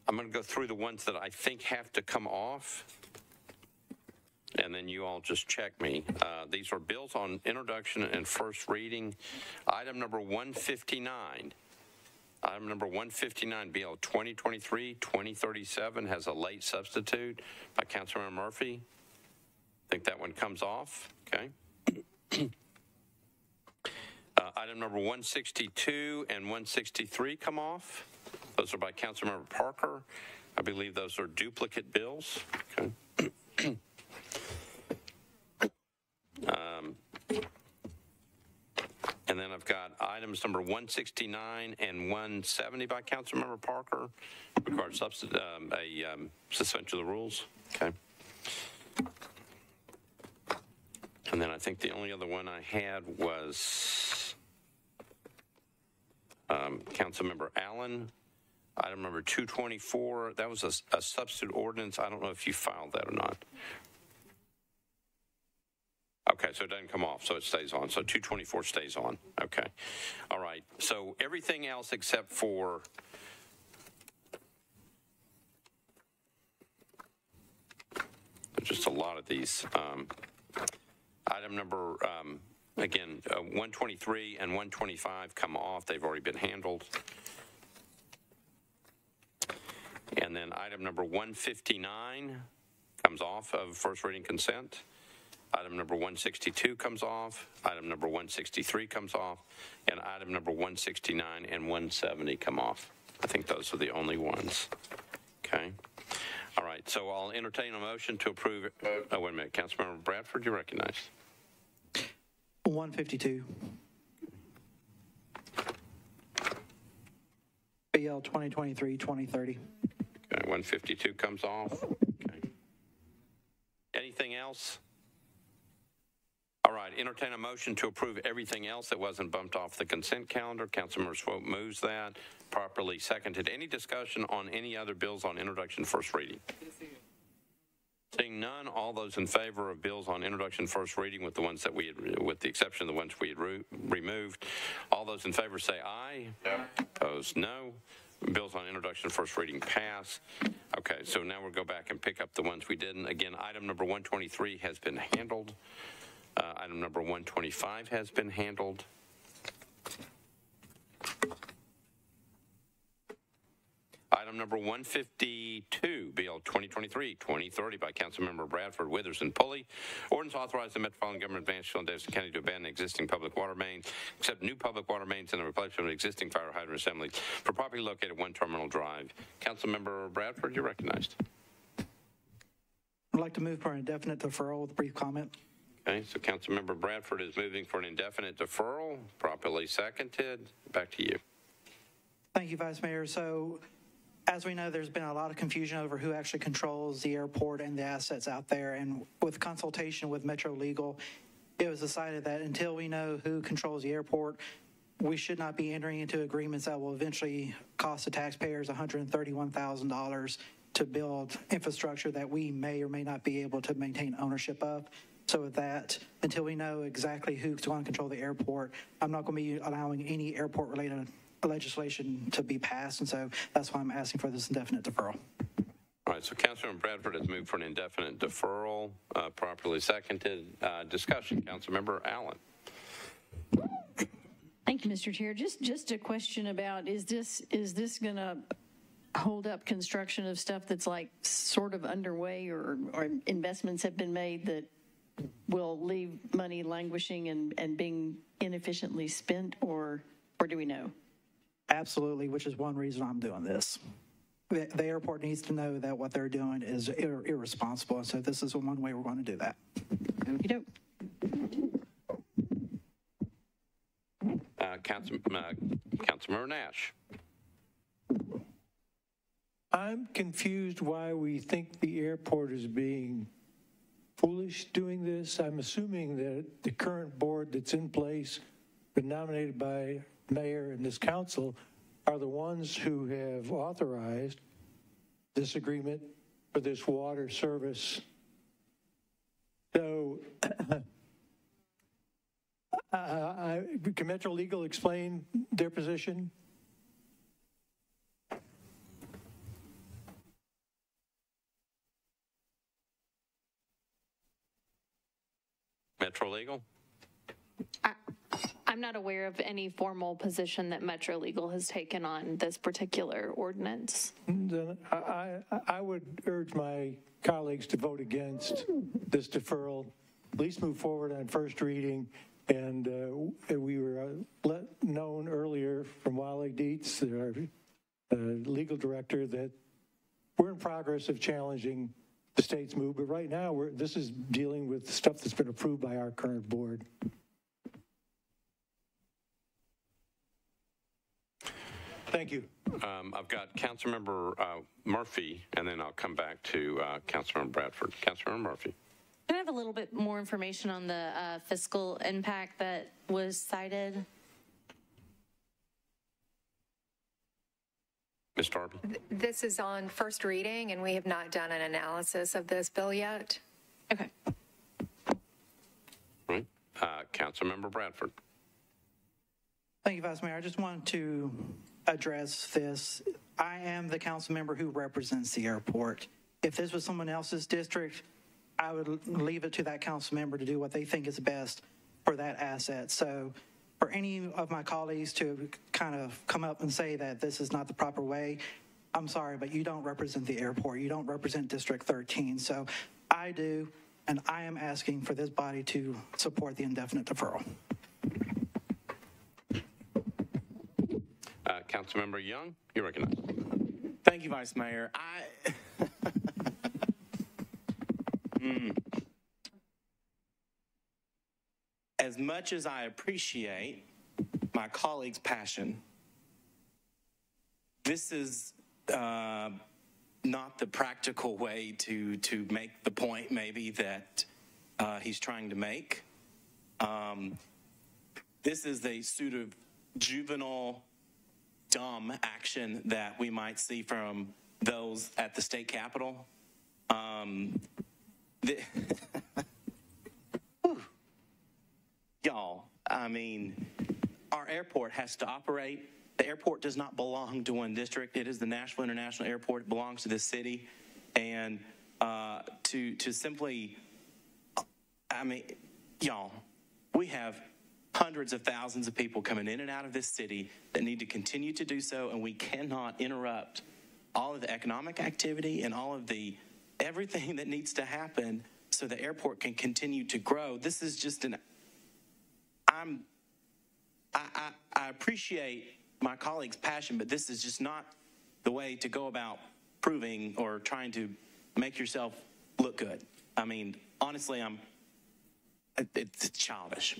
I'm going to go through the ones that I think have to come off and then you all just check me. Uh, these are bills on introduction and first reading. Item number 159. Item number 159, BL 2023-2037 has a late substitute by Councilmember Murphy. I think that one comes off, okay? uh, item number 162 and 163 come off. Those are by Councilmember Parker. I believe those are duplicate bills, okay? Um, and then I've got items number 169 and 170 by Councilmember Parker, regarding um, a um, suspension of the rules. Okay. And then I think the only other one I had was um, Councilmember Allen. Item number 224, that was a, a substitute ordinance. I don't know if you filed that or not. Okay, so it doesn't come off, so it stays on. So 224 stays on. Okay. All right. So everything else except for just a lot of these. Um, item number, um, again, uh, 123 and 125 come off. They've already been handled. And then item number 159 comes off of first reading consent. Item number 162 comes off, item number 163 comes off, and item number 169 and 170 come off. I think those are the only ones. Okay. All right, so I'll entertain a motion to approve. Oh, wait a minute. Councilmember Bradford, you recognize. 152. BL 2023-2030. Okay, 152 comes off. Okay. Anything else? All right, entertain a motion to approve everything else that wasn't bumped off the consent calendar. Councilmember Swope moves that. Properly seconded. Any discussion on any other bills on introduction, first reading? Seeing none, all those in favor of bills on introduction, first reading, with the ones that we had, with the exception of the ones we had re- removed, all those in favor say aye. Opposed, no. Bills on introduction, first reading pass. Okay, so now we'll go back and pick up the ones we didn't. Again, item number 123 has been handled. Uh, Item number 125 has been handled. Item number 152, Bill 2023-2030 by Councilmember Bradford Withers and Pulley. Ordinance authorizing the Metropolitan Government of Vanderbilt and Davidson County to abandon existing public water mains, except new public water mains and the replacement of existing fire hydrant assemblies for property located at One Terminal Drive. Councilmember Bradford, you're recognized. I'd like to move for an indefinite deferral with a brief comment. Okay, so Councilmember Bradford is moving for an indefinite deferral, properly seconded. Back to you. Thank you, Vice Mayor. So as we know, there's been a lot of confusion over who actually controls the airport and the assets out there. And with consultation with Metro Legal, it was decided that until we know who controls the airport, we should not be entering into agreements that will eventually cost the taxpayers $131,000 to build infrastructure that we may or may not be able to maintain ownership of. So with that, until we know exactly who's going to control the airport, I'm not going to be allowing any airport-related legislation to be passed. And so that's why I'm asking for this indefinite deferral. All right, so Councilmember Bradford has moved for an indefinite deferral, uh, properly seconded. Uh, Discussion, Councilmember Allen. Thank you, Mr. Chair. Just, just a question about, is this, is this going to hold up construction of stuff that's like sort of underway or, or investments have been made that will leave money languishing and, and being inefficiently spent, or, or do we know? Absolutely, which is one reason I'm doing this. The, the airport needs to know that what they're doing is ir- irresponsible. And so this is one way we're going to do that. Okey-doke. Uh, Council, uh, Councilmember Nash. I'm confused why we think the airport is being foolish doing this. I'm assuming that the current board that's in place, been nominated by mayor and this council, are the ones who have authorized this agreement for this water service. So, I, can Metro Legal explain their position? Metro Legal? I'm not aware of any formal position that Metro Legal has taken on this particular ordinance. Then I, I, I would urge my colleagues to vote against this deferral, at least move forward on first reading. And uh, we were uh, let known earlier from Wally Dietz, our uh, legal director, that we're in progress of challenging the state's move. But right now, we're, this is dealing with stuff that's been approved by our current board. Thank you. Um, I've got Councilmember uh, Murphy, and then I'll come back to uh, Councilmember Bradford. Councilmember Murphy. Can I have a little bit more information on the uh, fiscal impact that was cited? Ms. Darby. This is on first reading, and we have not done an analysis of this bill yet. Okay. All right. Uh, Councilmember Bradford. Thank you, Vice Mayor. I just wanted to address this. I am the council member who represents the airport. If this was someone else's district, I would leave it to that council member to do what they think is best for that asset. So for any of my colleagues to kind of come up and say that this is not the proper way, I'm sorry, but you don't represent the airport. You don't represent District 13. So I do, and I am asking for this body to support the indefinite deferral. Councilmember Young, you're recognized. Thank you, Vice Mayor. I. Hmm. As much as I appreciate my colleague's passion, this is uh, not the practical way to to make the point, maybe that uh, he's trying to make. Um, this is a sort of juvenile dumb action that we might see from those at the state capitol. Um, the, y'all, I mean, our airport has to operate The airport does not belong to one district. It is the Nashville International Airport. It belongs to this city. And uh, to, to simply, I mean, y'all, we have hundreds of thousands of people coming in and out of this city that need to continue to do so, and we cannot interrupt all of the economic activity and all of the everything that needs to happen so the airport can continue to grow. This is just an I'm I, I, I appreciate my colleagues' passion, but this is just not the way to go about proving or trying to make yourself look good. I mean, honestly, I'm it, it's childish.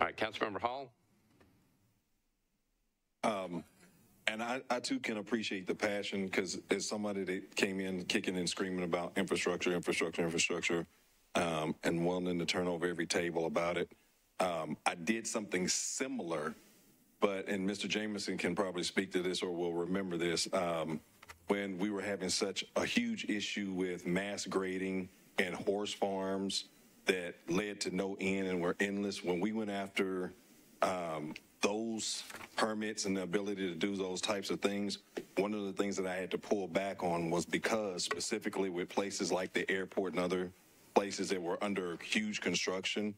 All right, Councilmember Hall. Um, and I, I too can appreciate the passion because as somebody that came in kicking and screaming about infrastructure, infrastructure, infrastructure, um, and wanting to turn over every table about it, um, I did something similar, but and Mr. Jameson can probably speak to this or will remember this um, when we were having such a huge issue with mass grading and horse farms that led to no end and were endless. When we went after um, those permits and the ability to do those types of things, one of the things that I had to pull back on was because specifically with places like the airport and other places that were under huge construction,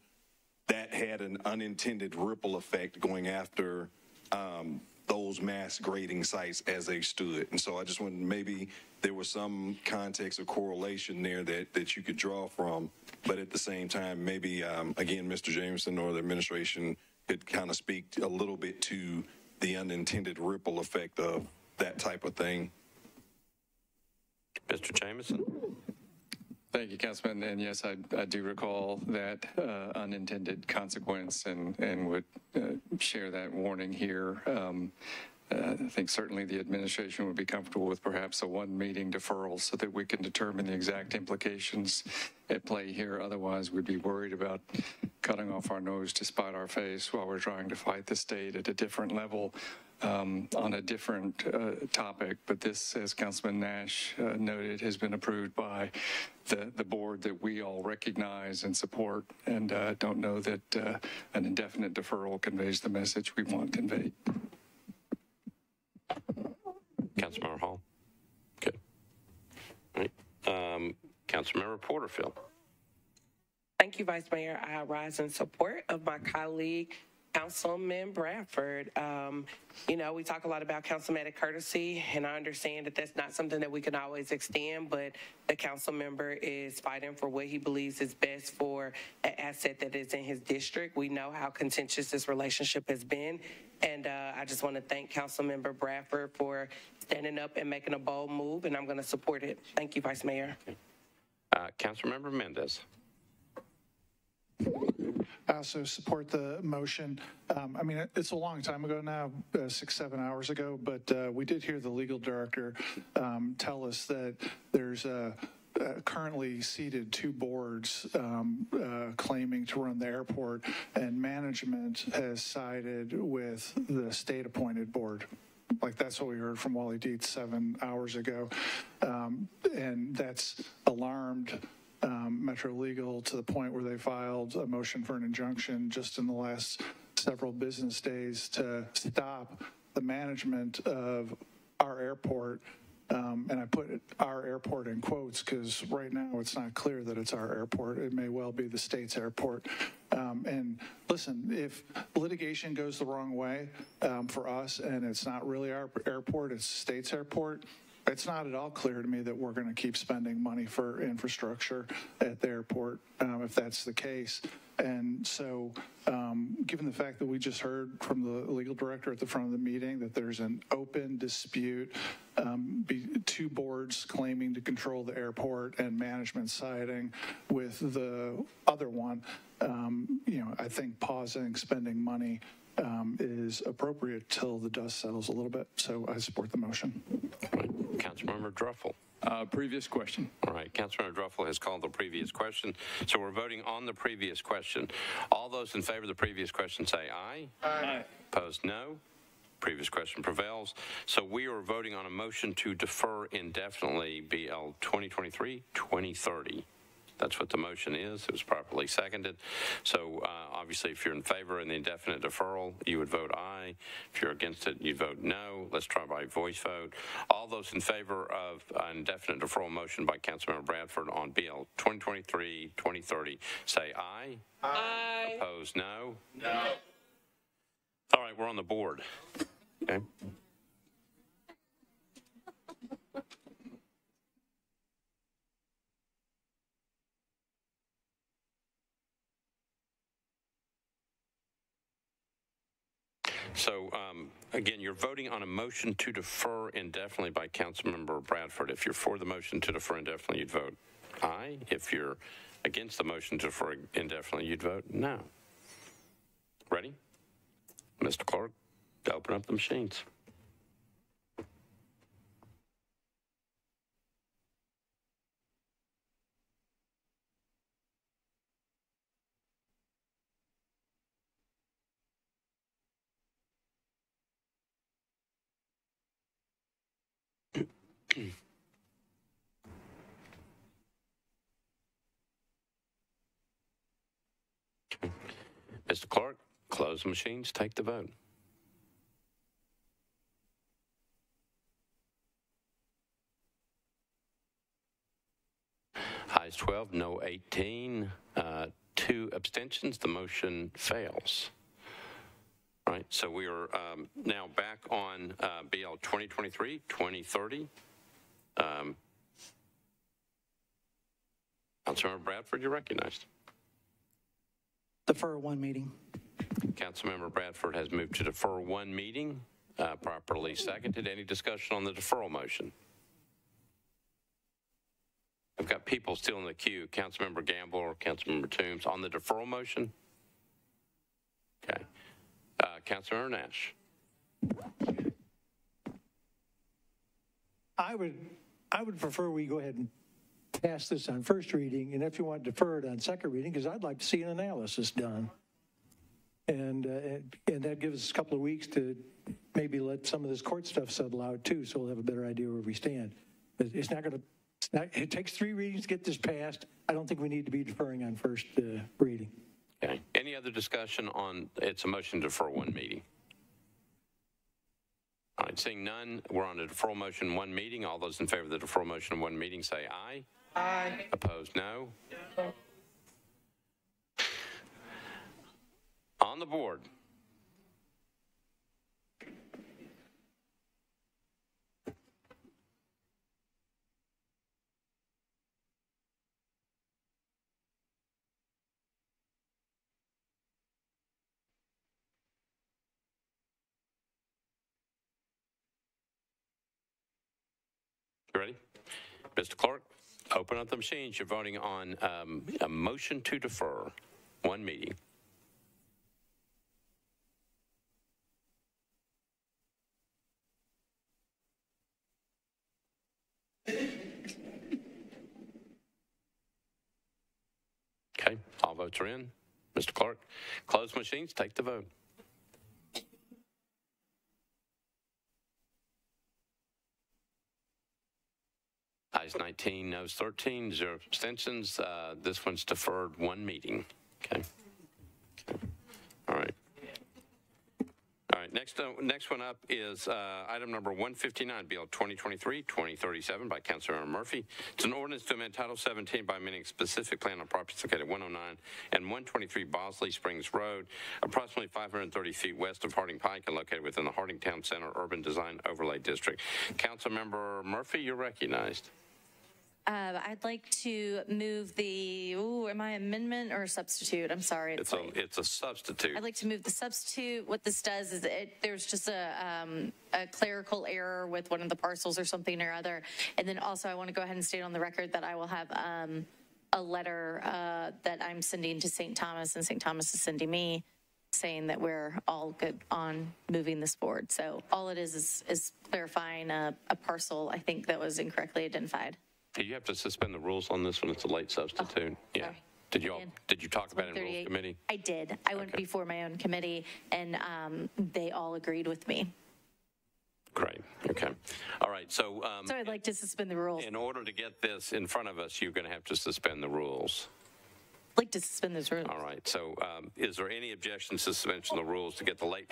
that had an unintended ripple effect going after um, those mass grading sites as they stood. And so I just wanted maybe there was some context or correlation there that, that you could draw from, but at the same time, maybe um, again, Mr. Jameson or the administration could kind of speak a little bit to the unintended ripple effect of that type of thing. Mr. Jameson. Thank you, Councilman. And yes, I, I do recall that uh, unintended consequence and, and would uh, share that warning here. Um, uh, I think certainly the administration would be comfortable with perhaps a one meeting deferral so that we can determine the exact implications at play here. Otherwise, we'd be worried about cutting off our nose to spite our face while we're trying to fight the state at a different level um, on a different uh, topic. But this, as Councilman Nash uh, noted, has been approved by the, the board that we all recognize and support. And uh, don't know that uh, an indefinite deferral conveys the message we want conveyed. Councilmember Hall. Good. All right. Um, Councilmember Porterfield. Thank you, Vice Mayor. I rise in support of my colleague, Councilman Bradford. Um, you know, we talk a lot about councilmanic courtesy, and I understand that that's not something that we can always extend, but the council member is fighting for what he believes is best for an asset that is in his district. We know how contentious this relationship has been, and uh, I just want to thank Councilmember Bradford for standing up and making a bold move, and I'm going to support it. Thank you, Vice Mayor. Uh, Councilmember Mendes. I also support the motion. Um, I mean, it's a long time ago now, uh, six, seven hours ago, but uh, we did hear the legal director um, tell us that there's uh, uh, currently seated two boards um, uh, claiming to run the airport, and management has sided with the state-appointed board. Like that's what we heard from Wally Dietz seven hours ago. Um, and that's alarmed um, Metro Legal to the point where they filed a motion for an injunction just in the last several business days to stop the management of our airport. Um, and I put our airport in quotes because right now it's not clear that it's our airport. It may well be the state's airport. Um, and listen, if litigation goes the wrong way um, for us and it's not really our airport, it's the state's airport, it's not at all clear to me that we're going to keep spending money for infrastructure at the airport um, if that's the case. And so, um, given the fact that we just heard from the legal director at the front of the meeting that there's an open dispute, um, be, two boards claiming to control the airport and management siding with the other one, um, you know, I think pausing spending money um, is appropriate till the dust settles a little bit. So I support the motion. Councilmember Druffel. Uh, previous question. All right, Councilmember Druffel has called the previous question, so we're voting on the previous question. All those in favor of the previous question say aye. Aye. Opposed, no. Previous question prevails. So we are voting on a motion to defer indefinitely BL 2023-2030. That's what the motion is. It was properly seconded. So uh, obviously, if you're in favor of the indefinite deferral, you would vote aye. If you're against it, you'd vote no. Let's try by voice vote. All those in favor of an indefinite deferral motion by Councilmember Bradford on BL 2023-2030, say aye. Aye. Opposed, no? No. All right, we're on the board. Okay. So um, again, you're voting on a motion to defer indefinitely by Councilmember Bradford. If you're for the motion to defer indefinitely, you'd vote aye. If you're against the motion to defer indefinitely, you'd vote no. Ready? Mr. Clark, open up the machines. Mr. Clark, close the machines, take the vote. Ayes 12, no 18, uh, two abstentions. The motion fails. All right, so we are um, now back on uh, BL 2023 2030. Um, Councilmember Bradford, you're recognized. Defer one meeting. Councilmember Bradford has moved to defer one meeting, uh, properly seconded. Any discussion on the deferral motion? I've got people still in the queue. Councilmember Gamble or Councilmember Toombs on the deferral motion? Okay. Uh, Councilmember Nash. I would, I would prefer we go ahead and pass this on first reading, and if you want to defer it on second reading, because I'd like to see an analysis done. And, uh, and- and that gives us a couple of weeks to maybe let some of this court stuff settle out too, so we'll have a better idea where we stand. It's not going to, it takes three readings to get this passed. I don't think we need to be deferring on first uh, reading. Okay. Any other discussion on, it's a motion to defer one meeting? All right, seeing none, we're on a deferral motion, one meeting. All those in favor of the deferral motion, one meeting, say aye. Aye. Opposed, no? On the board. You ready? Mr. Clark, open up the machines. You're voting on um, a motion to defer one meeting. Okay, all votes are in. Mr. Clark, close machines, take the vote. Ayes 19, noes 13, zero abstentions. Uh, This one's deferred one meeting. Okay. All right. All right, next, uh, next one up is uh, item number 159, Bill 2023-2037 by Councilmember Murphy. It's an ordinance to amend Title 17 by amending specific plan on properties located at 109 and 123 Bosley Springs Road, approximately 530 feet west of Harding Pike and located within the Harding Town Center Urban Design Overlay District. Councilmember Murphy, you're recognized. Uh, I'd like to move the, ooh, am I amendment or substitute? I'm sorry. It's a, it's a substitute. I'd like to move the substitute. What this does is it, there's just a, um, a clerical error with one of the parcels or something or other. And then also I want to go ahead and state on the record that I will have, um, a letter, uh, that I'm sending to St. Thomas and St. Thomas is sending me saying that we're all good on moving this forward. So all it is, is, is clarifying a, a parcel, I think that was incorrectly identified. Did you have to suspend the rules on this one? It's a late substitute. Yeah. sorry. Did you all, did. did you talk about it in Rules Committee? I did. I went before my own committee and, um, they all agreed with me. Great, okay. All right, so um, So I'd like to suspend the rules. in order to get this in front of us, you're going to have to suspend the rules. I'd like to suspend those rules. All right, so um, is there any objection to suspension of the rules to get the late,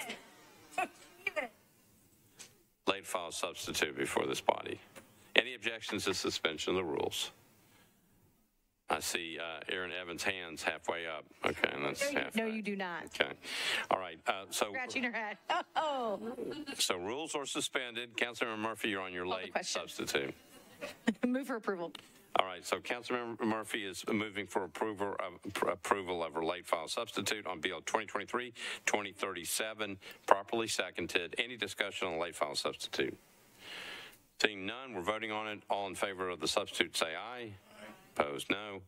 late file substitute before this body? Any objections to suspension of the rules? I see uh, Erin Evans' hands halfway up. Okay, and that's half. No, you do not. Okay, all right, uh, so, Scratching her head. Oh. so rules are suspended. Councilmember Murphy, you're on your late substitute. Move for approval. All right, so Councilmember Murphy is moving for approval of, approval of her late file substitute on Bill 2023-2037, properly seconded. Any discussion on late file substitute? Seeing none, we're voting on it. All in favor of the substitute, say aye. Opposed, no.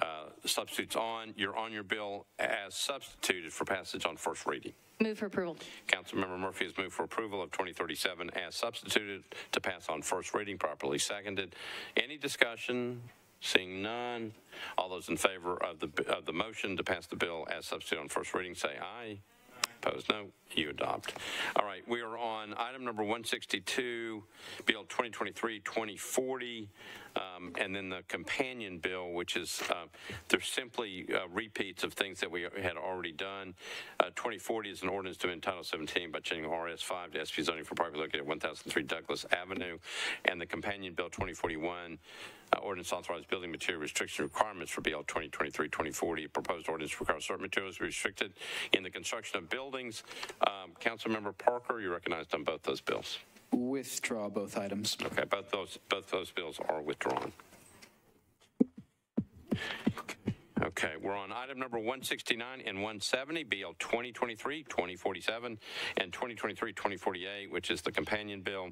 Uh, Substitutes on, you're on your bill as substituted for passage on first reading. Move for approval. Councilmember Murphy has moved for approval of 2037 as substituted to pass on first reading, properly seconded. Any discussion? Seeing none. All those in favor of the, of the motion to pass the bill as substituted on first reading, say aye. Opposed, no. You adopt. All right, we are on item number 162, Bill 2023-2040, um, and then the companion bill, which is, uh, they're simply uh, repeats of things that we had already done. Uh, 2040 is an ordinance to amend Title 17 by changing RS 5 to SP zoning for property located at 1003 Douglas Avenue, and the companion bill 2041 uh, ordinance authorized building material restriction requirements for BL 2023-2040. Proposed ordinance requires certain materials restricted in the construction of buildings. Um, Councilmember Parker, you're recognized on both those bills. Withdraw both items. Okay, both those both those bills are withdrawn. Okay, we're on item number 169 and 170, BL 2023-2047 and 2023-2048, which is the companion bill.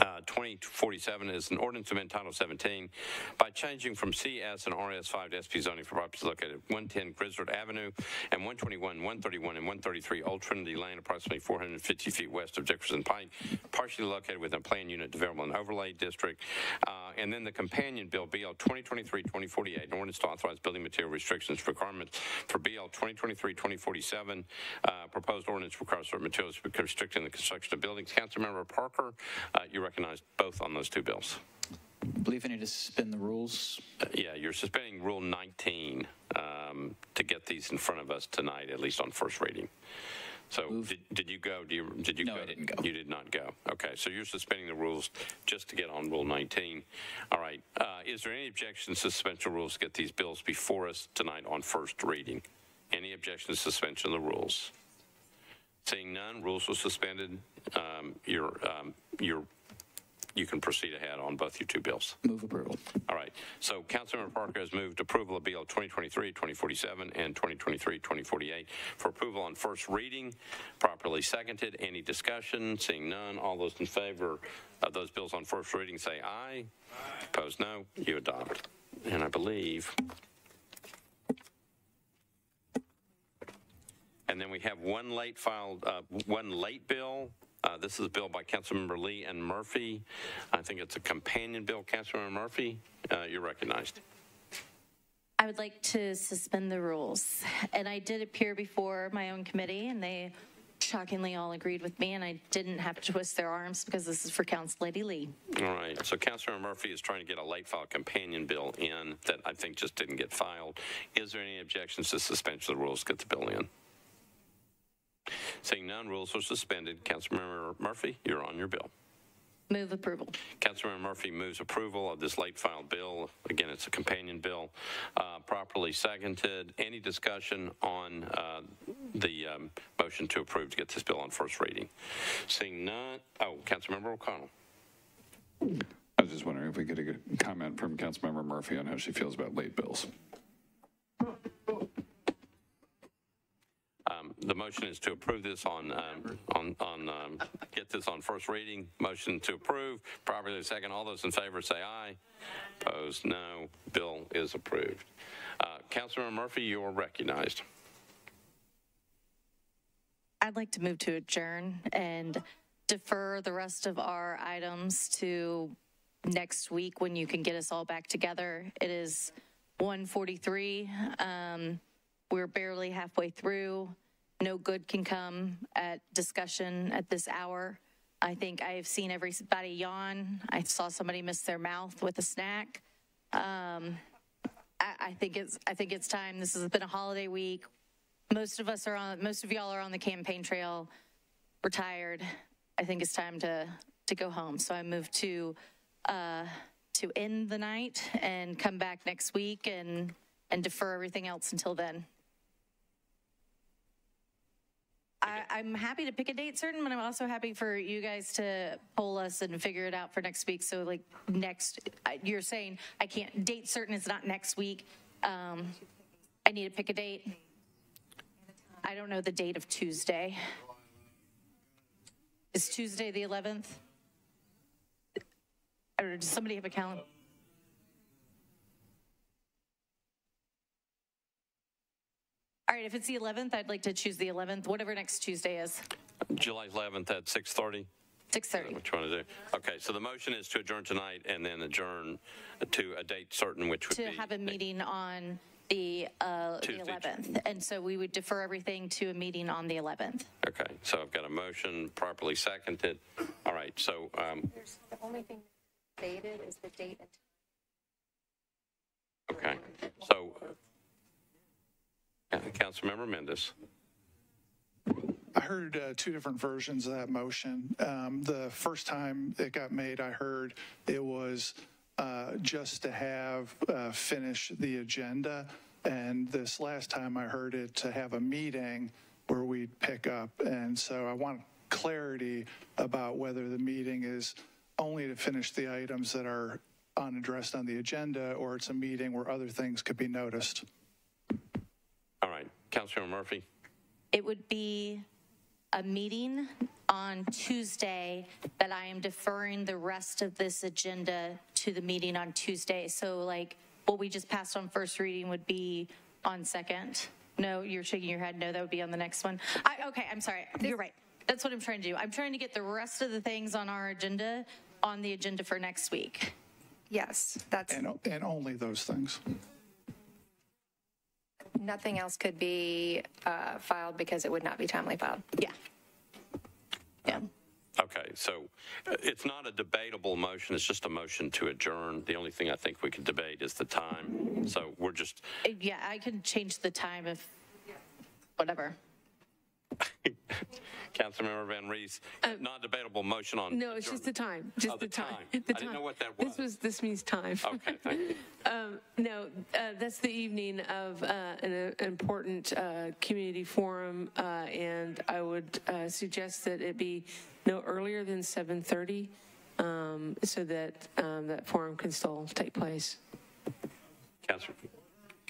Uh, 2047 is an ordinance to amend Title 17 by changing from CS and RS5 to SP zoning for properties located at 110 Grizzard Avenue and 121, 131, and 133 Old Trinity Lane, approximately 450 feet west of Jefferson Pike, partially located within a planned unit development overlay district. Uh, and then the companion bill, BL 2023-2048, an ordinance to authorize building material restrictions requirements for BL 2023-2047. Uh, proposed ordinance requires certain materials in the construction of buildings. Councilmember Parker, uh, recognized both on those two bills. I believe I need to suspend the rules. Uh, yeah, you're suspending Rule 19 um, to get these in front of us tonight, at least on first reading. So did, did you go? Do you, did you No, go? I didn't go. You did not go. Okay, so you're suspending the rules just to get on Rule 19. All right. Uh, is there any objections to suspension rules to get these bills before us tonight on first reading? Any objections to suspension of the rules? Seeing none, rules are suspended. Um, you're, um, you're, you can proceed ahead on both your two bills. Move approval. All right. So Councilmember Parker has moved approval of Bill 2023-2047 and 2023-2048 for approval on first reading, properly seconded. Any discussion? Seeing none, all those in favor of those bills on first reading say aye. aye. Opposed, no. You adopt. And I believe And then we have one late filed, uh, one late bill. Uh, This is a bill by Councilmember Lee and Murphy. I think it's a companion bill. Councilmember Murphy, uh, you're recognized. I would like to suspend the rules. And I did appear before my own committee, and they shockingly all agreed with me, and I didn't have to twist their arms because this is for Council Lady Lee. All right, so Councilmember Murphy is trying to get a late file companion bill in that I think just didn't get filed. Is there any objections to suspension of the rules to get the bill in? Seeing none, rules are suspended. Councilmember Murphy, you're on your bill. Move approval. Councilmember Murphy moves approval of this late filed bill. Again, it's a companion bill, uh, properly seconded. Any discussion on uh, the um, motion to approve to get this bill on first reading? Seeing none, oh, Councilmember O'Connell. I was just wondering if we could get a comment from Councilmember Murphy on how she feels about late bills. The motion is to approve this on, um, on, on, um, get this on first reading. Motion to approve, properly second. All those in favor say aye. Opposed, no. Bill is approved. Uh, Councilmember Murphy, you are recognized. I'd like to move to adjourn and defer the rest of our items to next week when you can get us all back together. It is 1:43. Um, We're barely halfway through. No good can come at discussion at this hour. I think I have seen everybody yawn. I saw somebody miss their mouth with a snack. Um, I, I think it's I think it's time. This has been a holiday week. Most of us are on. Most of y'all are on the campaign trail. We're tired. I think it's time to to go home. So I move to uh, to end the night and come back next week and and defer everything else until then. I, I'm happy to pick a date certain, but I'm also happy for you guys to poll us and figure it out for next week. So like next, you're saying I can't, date certain is not next week. Um, I need to pick a date. I don't know the date of Tuesday. Is Tuesday the 11th? Or does somebody have a calendar? All right, if it's the 11th, I'd like to choose the 11th, whatever next Tuesday is, July 11th at 6:30? 6:30. What you want to do? Okay, so the motion is to adjourn tonight and then adjourn to a date certain, which would To be. To have a meeting on the, uh, the 11th. And so we would defer everything to a meeting on the 11th. Okay, so I've got a motion properly seconded. All right, so um, There's, the only thing stated is the date Okay, so, Councilmember Mendes. I heard uh, two different versions of that motion. Um, the first time it got made, I heard it was uh, just to have uh, finish the agenda. And this last time I heard it to have a meeting where we'd pick up. And so I want clarity about whether the meeting is only to finish the items that are unaddressed on the agenda or it's a meeting where other things could be noticed. All right, Councilmember Murphy. It would be a meeting on Tuesday that I am deferring the rest of this agenda to the meeting on Tuesday. So like what we just passed on first reading would be on second. No, you're shaking your head. No, that would be on the next one. I, okay, I'm sorry. You're right. That's what I'm trying to do. I'm trying to get the rest of the things on our agenda on the agenda for next week. Yes, that's, And, and only those things. Nothing else could be uh, filed because it would not be timely filed. Yeah. Yeah. Okay, so uh, it's not a debatable motion, it's just a motion to adjourn. The only thing I think we could debate is the time. So we're just, Uh, Yeah, I can change the time if, whatever. Councilmember VanReece, non-debatable motion on. No, it's just the time, just Oh, the the time. time. The I didn't know what that was. This was, this means time. Okay, thank you. Um, No, uh, that's the evening of uh, an uh, important uh, community forum, uh, and I would uh, suggest that it be no earlier than 7:30 um, so that um, that forum can still take place. Council,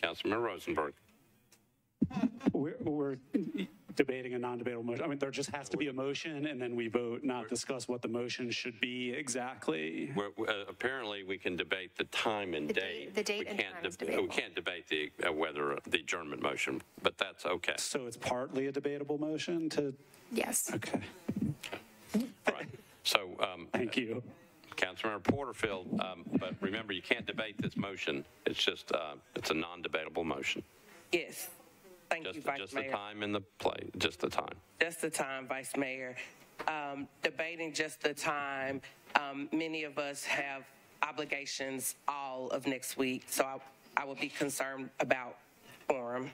Councilmember Rosenberg. We're, we're debating a non-debatable motion. I mean, there just has to be a motion, and then we vote, not discuss what the motion should be exactly. We're, uh, apparently, we can debate the time and The date. date- the date We and can't time is. We can't debate the, uh, whether the adjournment motion, but that's okay. So it's partly a debatable motion to, Yes. okay, All right. So, um, thank you. Councilmember Porterfield, um, but remember, you can't debate this motion. It's just, uh, it's a non-debatable motion. Yes. Thank you, Just, Vice just the time and the play, just the time. Just the time, Vice Mayor. Um, debating just the time, um, many of us have obligations all of next week, so I, I would be concerned about quorum.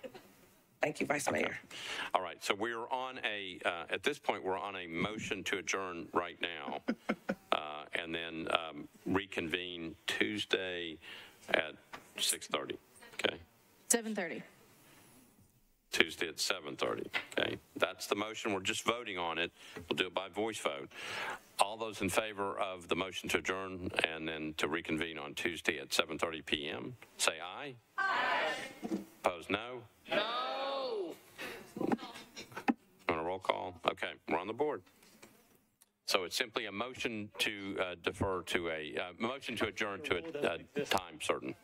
Thank you, Vice Mayor. All right, so we're on a, uh, at this point, we're on a motion to adjourn right now, uh, and then um, reconvene Tuesday at 6:30, okay? 7:30. Tuesday at 7:30, okay? That's the motion, we're just voting on it. We'll do it by voice vote. All those in favor of the motion to adjourn and then to reconvene on Tuesday at 7:30 PM, say aye. Aye. Opposed, no? No. On a roll call? Okay, we're on the board. So it's simply a motion to uh, defer to a, uh, motion to adjourn to a a time certain.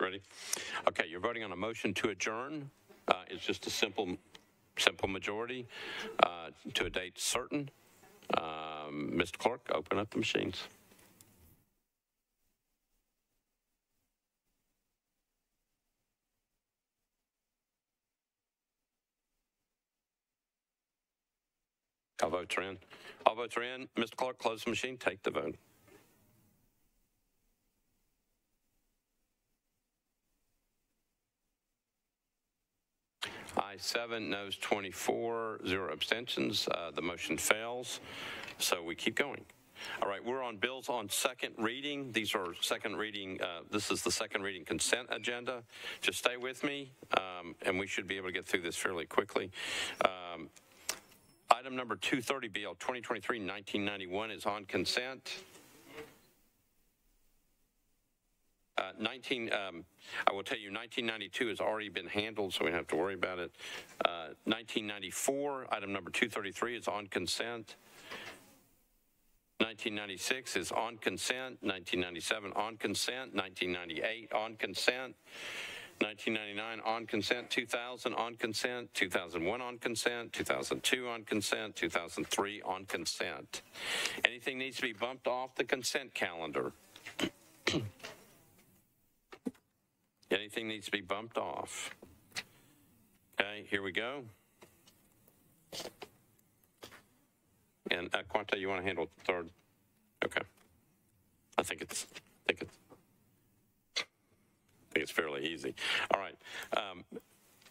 Ready? Okay, you're voting on a motion to adjourn. Uh, It's just a simple, simple majority uh, to a date certain. Um, Mr. Clerk, open up the machines. All votes are in. All votes are in. Mr. Clerk, close the machine, take the vote. Seven, noes 24, zero abstentions. Uh, The motion fails, so we keep going. All right, we're on bills on second reading. These are second reading, uh, this is the second reading consent agenda. Just stay with me, um, and we should be able to get through this fairly quickly. Um, Item number 230, BL 2023-1991 is on consent. Uh, 19, um, I will tell you, 1992 has already been handled, so we don't have to worry about it. Uh, 1994, item number 233 is on consent. 1996 is on consent. 1997 on consent. 1998 on consent. 1999 on consent, 2000 on consent, 2001 on consent, 2002 on consent, 2003 on consent. Anything needs to be bumped off the consent calendar? Anything needs to be bumped off? Okay, here we go. And uh, Quanta, you want to handle third? Okay. I think it's, I think it's, I think it's fairly easy. All right. Um,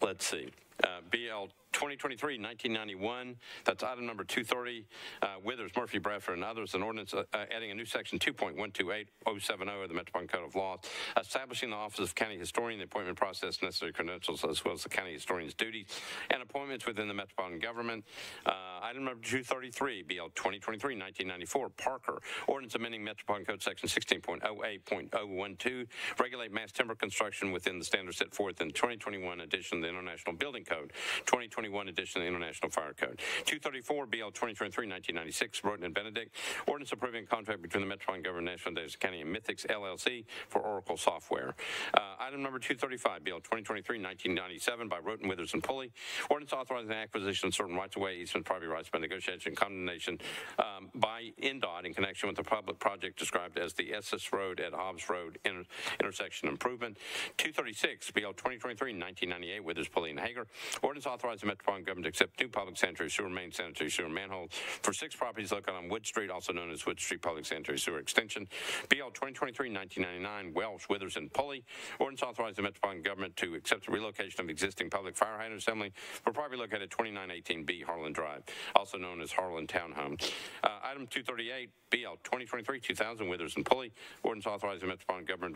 let's see. Uh, BL 2023-1991, that's item number 230, uh, Withers, Murphy, Bradford, and others, an ordinance uh, uh, adding a new section 2.128070 of the Metropolitan Code of Laws, establishing the office of county historian, the appointment process, necessary credentials, as well as the county historian's duties and appointments within the metropolitan government. Uh, item number 233, BL 2023-1994, Parker, ordinance amending Metropolitan Code section 16.08.012, regulate mass timber construction within the standards set forth in the 2021 edition of the International Building Code, 2021 edition of the International Fire Code. 234 BL 2023-1996, Rhoten and Benedict, ordinance approving contract between the Metropolitan Government, of National Davis County, and Mythics LLC for Oracle software. Uh, item number 235 BL 2023-1997 by Rhoten, Withers, and Pulley, ordinance authorizing the acquisition of certain rights-of-way easement property rights by negotiation and condemnation um, by NDOT in connection with the public project described as the Estes Road at Hobbs Road inter- intersection improvement. 236 BL 2023-1998 Withers, Pulley, and Hagar, ordinance authorizing the Metropolitan Government to accept new public sanitary sewer main sanitary sewer manhole for six properties located on Wood Street, also known as Wood Street Public Sanitary Sewer Extension. BL 2023-1999 Welsch, Withers, and Pulley, ordinance authorizing the Metropolitan Government to accept the relocation of existing public fire hydrant assembly for property located at 2918B Harlan Drive, also known as Harlan Townhome. Uh, item 238 BL 2023-2000 Withers and Pulley, ordinance authorizing the Metropolitan Government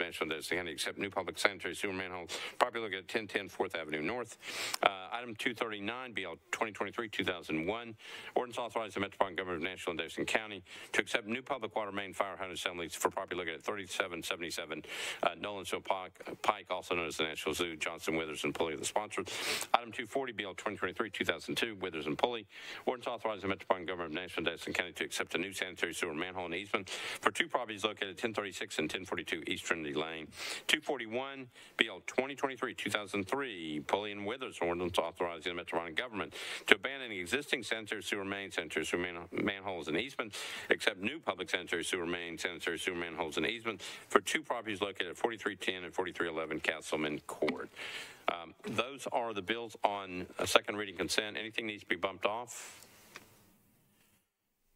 County to accept new public sanitary sewer manhole property located at 1010 4th Avenue North. Uh, item 239 BL 2023-2001, ordinance authorizing the Metropolitan Government of Nashville and Davidson County to accept new public water main fire hydrant assemblies for property located at 3777 uh, Nolensville Pike, also known as the Nashville Zoo, Johnston, Withers, and Pulley the sponsors. Item 240 BL 2023-2002 Withers and Pulley, ordinance authorizing the Metropolitan Government of Nashville and Davidson County to accept a new sanitary sewer manhole and easement for two properties located at 1036 and 1042 East Trinity Lane. 241 BL 2023-2003 Pulley and Withers, ordinance authorizing the Metropolitan Government to abandon existing sanitary sewer main, sanitary sewer man- manholes and easements, except new public sanitary sewer main, sanitary sewer manholes and easements for two properties located at 4310 and 4311 Castleman Court. Um, those are the bills on a second reading consent. Anything needs to be bumped off?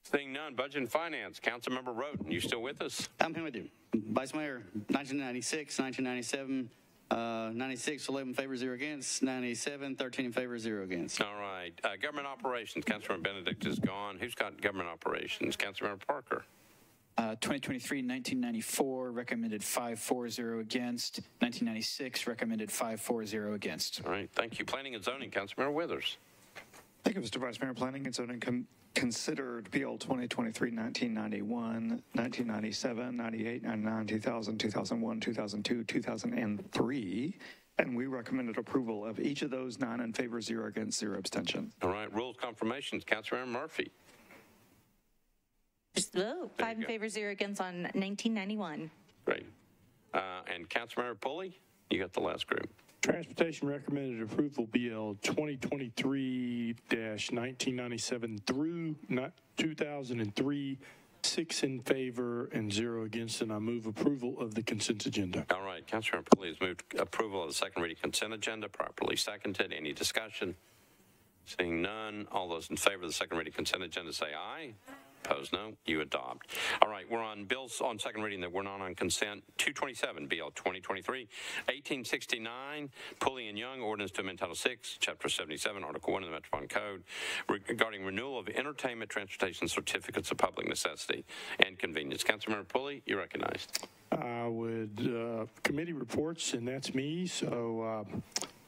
Seeing none, Budget and Finance, Councilmember Rhoten, you still with us? I'm here with you. Vice Mayor, 1996, 1997, uh, 96, 11 in favor, 0 against. 97, 13 in favor, 0 against. All right. Uh, government Operations, Councilmember Benedict is gone. Who's got Government Operations? Councilmember Parker. Uh, 2023-1994 recommended 540 against. 1996 recommended 540 against. All right. Thank you. Planning and Zoning, Councilmember Withers. Thank you, Mr. Vice Mayor. Planning and zoning com- considered PL 2023-1991, 1997, 98, 99, 2000, 2001, 2002, 2003, and we recommended approval of each of those nine in favor, zero against, zero abstention. All right. Rules confirmations, Councilmember Murphy. Just, five in go. favor, zero against on 1991. Great. Uh, and Councilmember Pulley, you got the last group. Transportation recommended approval BL 2023-1997 through not 2003, six in favor and zero against, and I move approval of the consent agenda. All right, Councilor Pulley has moved approval of the second reading consent agenda, properly seconded. Any discussion? Seeing none, all those in favor of the second reading consent agenda say aye. Opposed, no. You adopt. All right, we're on bills on second reading that were not on consent. 227, BL 2023, 1869, Pulley and Young, ordinance to amend Title 6, Chapter 77, Article 1 of the Metropolitan Code regarding renewal of entertainment transportation certificates of public necessity and convenience. Councilmember Pulley, you're recognized. I would, uh, committee reports, and that's me. So uh,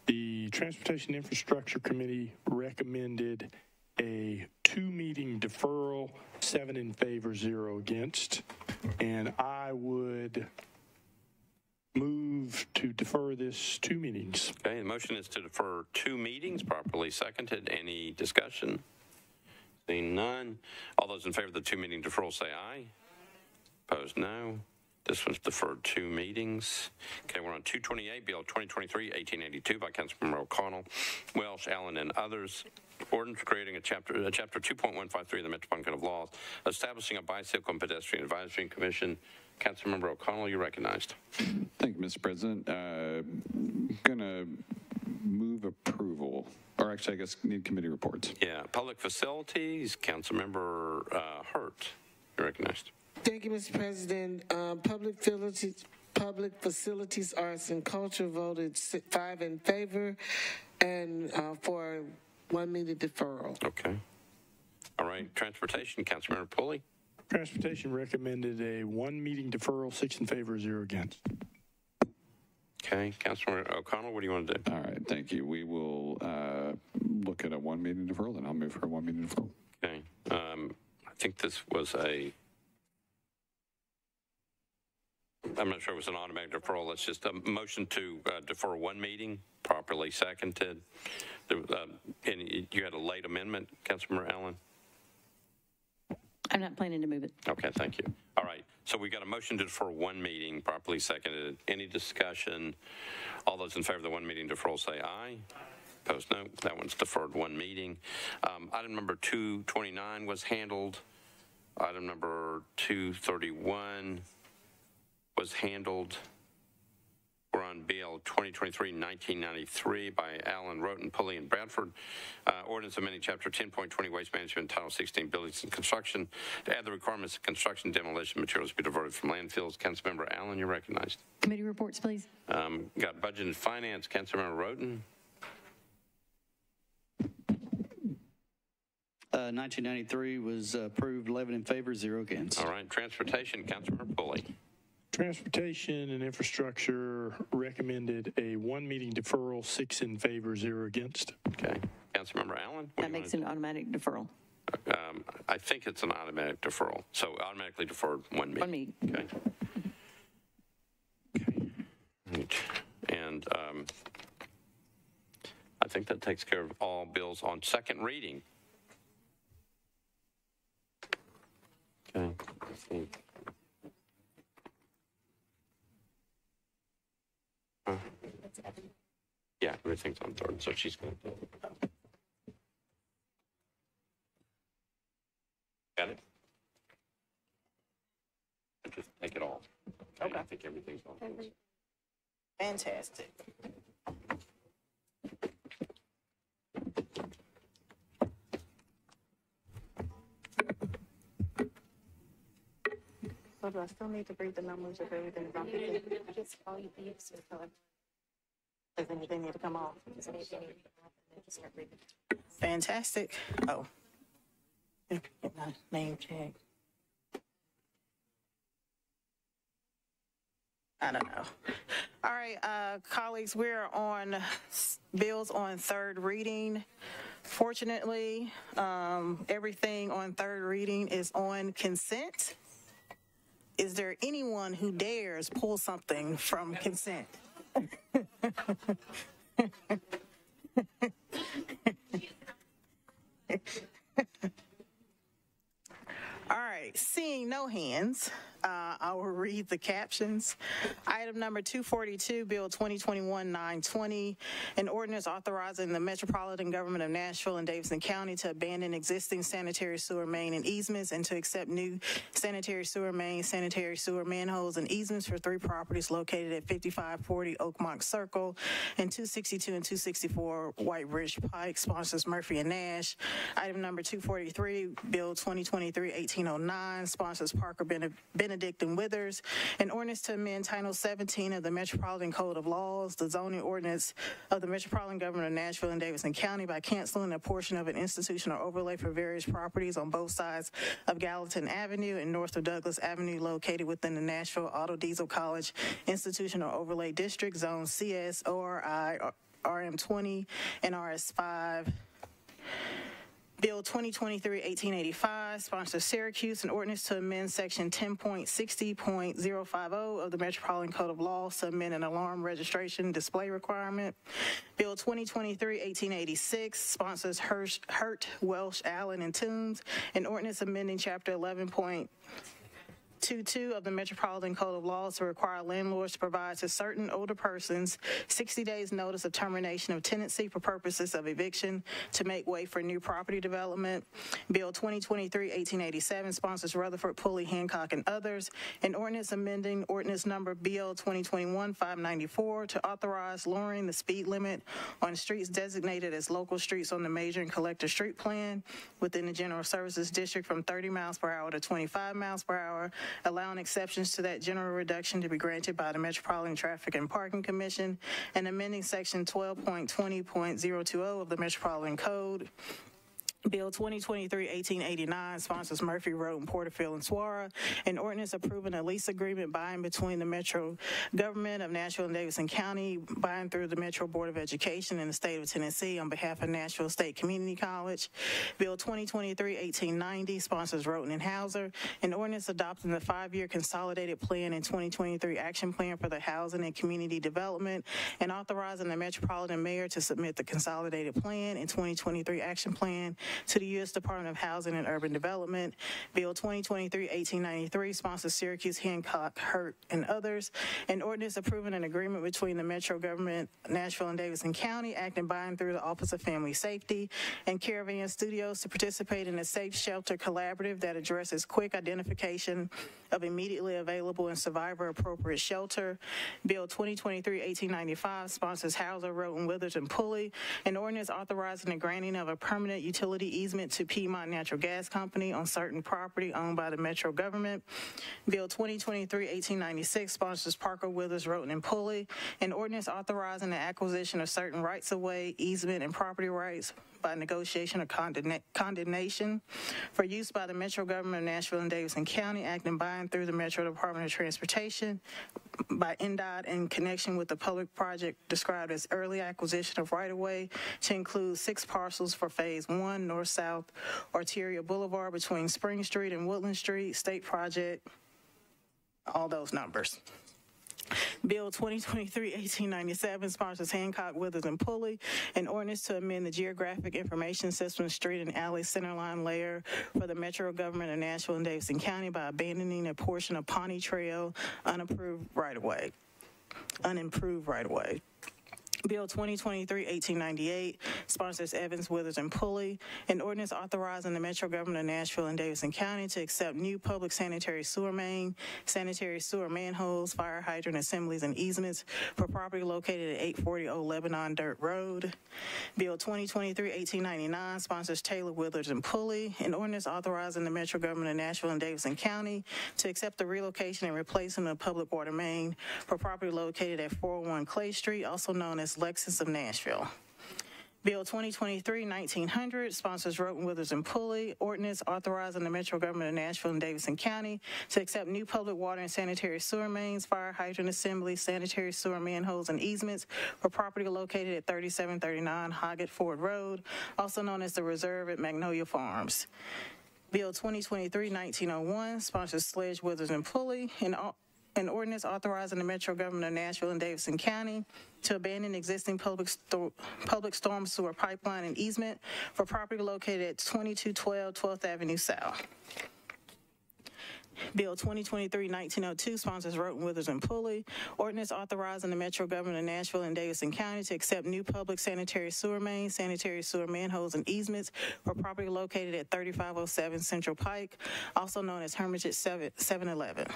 the Transportation Infrastructure Committee recommended a two-meeting deferral, seven in favor, zero against. And I would move to defer this two meetings. Okay, the motion is to defer two meetings, properly seconded. Any discussion? Seeing none, all those in favor of the two-meeting deferral say aye. Opposed, no. This one's deferred two meetings. Okay, we're on 228, Bill 2023, 1882 by Councilmember O'Connell, Welsch, Allen, and others. Ordinance creating a chapter, a chapter 2.153 of the Metropolitan Code of Laws, establishing a bicycle and pedestrian advisory commission. Councilmember O'Connell, you're recognized. Thank you, Mr. President. Uh, going to move approval, or actually, I guess need committee reports. Yeah, public facilities, Councilmember uh, Hurt, you're recognized. Thank you, Mr. President. Uh, public facilities, public facilities, arts and culture voted five in favor and uh, for one meeting deferral. Okay. All right, transportation, Councilmember Pulley. Transportation recommended a one-meeting deferral, six in favor, zero against. Okay, Councilmember O'Connell, what do you want to do? All right, thank you. We will uh, look at a one meeting deferral, and I'll move for a one meeting deferral. Okay, um, I think this was a, I'm not sure it was an automatic deferral. It's just a motion to uh, defer one meeting, properly seconded. There, uh, And you had a late amendment, Councilmember Allen? I'm not planning to move it. Okay, thank you. All right, so we got a motion to defer one meeting, properly seconded. Any discussion? All those in favor of the one meeting deferral say aye. Opposed, no. That one's deferred one meeting. Um, Item number 229 was handled. Item number 231 was handled. We're on BL 2023-1993 by Allen, Rhoten, Pulley, and Bradford. Uh, Ordinance amending Chapter 10.20 Waste Management, Title 16 Buildings and Construction to add the requirements of construction demolition materials be diverted from landfills. Councilmember Allen, you're recognized. Committee reports, please. Um, Got Budget and Finance, Councilmember Rhoten. Uh, 1993 was approved, 11 in favor, zero against. All right, Transportation, Councilmember Pulley. Transportation and Infrastructure recommended a one-meeting deferral, six in favor, zero against. Okay. Councilmember Allen? That makes an automatic deferral. Um, I think it's an automatic deferral, so automatically deferred one meeting. One meeting. Okay. Okay. And um, I think that takes care of all bills on second reading. Okay. Huh? Yeah, everything's on third, so she's going to. Got it? Just take it all. Okay. I think everything's on. third. Fantastic. So do I still need to read the numbers if everything's on? Just all you need is to Does anything need to come off? Does anything need to come off? And then just start reading. Fantastic. Oh. Get my name tag. I don't know. All right, uh, colleagues, we're on bills on third reading. Fortunately, um, everything on third reading is on consent. Is there anyone who dares pull something from consent? All right, seeing no hands, uh, I will read the captions. Item number 242, Bill 2021-920, an ordinance authorizing the Metropolitan Government of Nashville and Davidson County to abandon existing sanitary sewer main and easements and to accept new sanitary sewer main, sanitary sewer manholes and easements for three properties located at 5540 Oakmont Circle and 262 and 264 White Ridge Pike, sponsors Murphy and Nash. Item number 243, Bill 2023-1809, sponsors Parker Benedict and Withers, an ordinance to amend Title 17 of the Metropolitan Code of Laws, the zoning ordinance of the Metropolitan Government of Nashville and Davidson County by canceling a portion of an institutional overlay for various properties on both sides of Gallatin Avenue and north of Douglas Avenue located within the Nashville Auto Diesel College Institutional Overlay District, Zone CS, ORI, RM20, and RS5. Bill 2023-1885 sponsors Syracuse, an ordinance to amend section 10.60.050 of the Metropolitan Code of Law, to amend an alarm registration display requirement. Bill 2023-1886 sponsors Hurt, Welsch, Allen, and Toombs, an ordinance amending chapter 11. 22 of the Metropolitan Code of Laws to require landlords to provide to certain older persons 60 days notice of termination of tenancy for purposes of eviction to make way for new property development. Bill 2023-1887 sponsors Rutherford, Pulley, Hancock, and others. An ordinance amending ordinance number BL 2021-594 to authorize lowering the speed limit on streets designated as local streets on the major and collector street plan within the General Services District from 30 miles per hour to 25 miles per hour, allowing exceptions to that general reduction to be granted by the Metropolitan Traffic and Parking Commission, and amending section 12.20.020 of the Metropolitan Code Bill 2023-1889 sponsors Murphy Road in Porterfield and Suara. An ordinance approving a lease agreement by and between the Metro government of Nashville and Davidson County, by and through the Metro Board of Education in the state of Tennessee on behalf of Nashville State Community College. Bill 2023-1890 sponsors Rhoten and Hausser. An ordinance adopting the five-year consolidated plan and 2023 action plan for the housing and community development and authorizing the Metropolitan Mayor to submit the consolidated plan and 2023 action plan to the U.S. Department of Housing and Urban Development. Bill 2023-1893 sponsors Syracuse, Hancock, Hurt, and others. An ordinance approving an agreement between the Metro government, Nashville and Davidson County, acting by and through the Office of Family Safety and Caravan Studios to participate in a safe shelter collaborative that addresses quick identification of immediately available and survivor appropriate shelter. Bill 2023-1895 sponsors Hausser, Rhoten, Withers, and Pulley. An ordinance authorizing the granting of a permanent utility easement to Piedmont Natural Gas Company on certain property owned by the Metro government. Bill 2023-1896 sponsors Parker, Withers, Rhoten, and Pulley. An ordinance authorizing the acquisition of certain rights-of-way, easement, and property rights by negotiation or condemna- condemnation for use by the Metro government of Nashville and Davidson County, acting by and through the Metro Department of Transportation by NDOT in connection with the public project described as early acquisition of right-of-way to include six parcels for Phase One, North-South Arterial Boulevard between Spring Street and Woodland Street, state project, all those numbers. Bill 2023-1897 sponsors Hancock, Withers, and Pulley, an ordinance to amend the geographic information system street and alley centerline layer for the Metro government of Nashville and Davidson County by abandoning a portion of Pawnee Trail unapproved right-of-way, unimproved right-of-way. Bill 2023-1898 sponsors Evans, Withers, and Pulley, an ordinance authorizing the Metro government of Nashville and Davidson County to accept new public sanitary sewer main, sanitary sewer manholes, fire hydrant assemblies, and easements for property located at 840 Old Lebanon Dirt Road. Bill 2023-1899 sponsors Taylor, Withers, and Pulley, an ordinance authorizing the Metro government of Nashville and Davidson County to accept the relocation and replacement of public water main for property located at 401 Clay Street, also known as Lexus of Nashville. Bill 2023-1900 sponsors Rhoten, Withers, and Pulley. Ordinance authorizing the Metro government of Nashville and Davidson County to accept new public water and sanitary sewer mains, fire hydrant assemblies, sanitary sewer manholes, and easements for property located at 3739 Hoggett Ford Road, also known as the Reserve at Magnolia Farms. Bill 2023-1901 sponsors Sledge, Withers, and Pulley. and an ordinance authorizing the Metro government of Nashville and Davidson County to abandon existing public, sto- public storm sewer pipeline and easement for property located at 2212 12th Avenue South. Bill 2023-1902 sponsors Rhoten Withers and Pulley. Ordinance authorizing the Metro Government of Nashville and Davidson County to accept new public sanitary sewer mains, sanitary sewer manholes, and easements for property located at 3507 Central Pike, also known as Hermitage 7 711.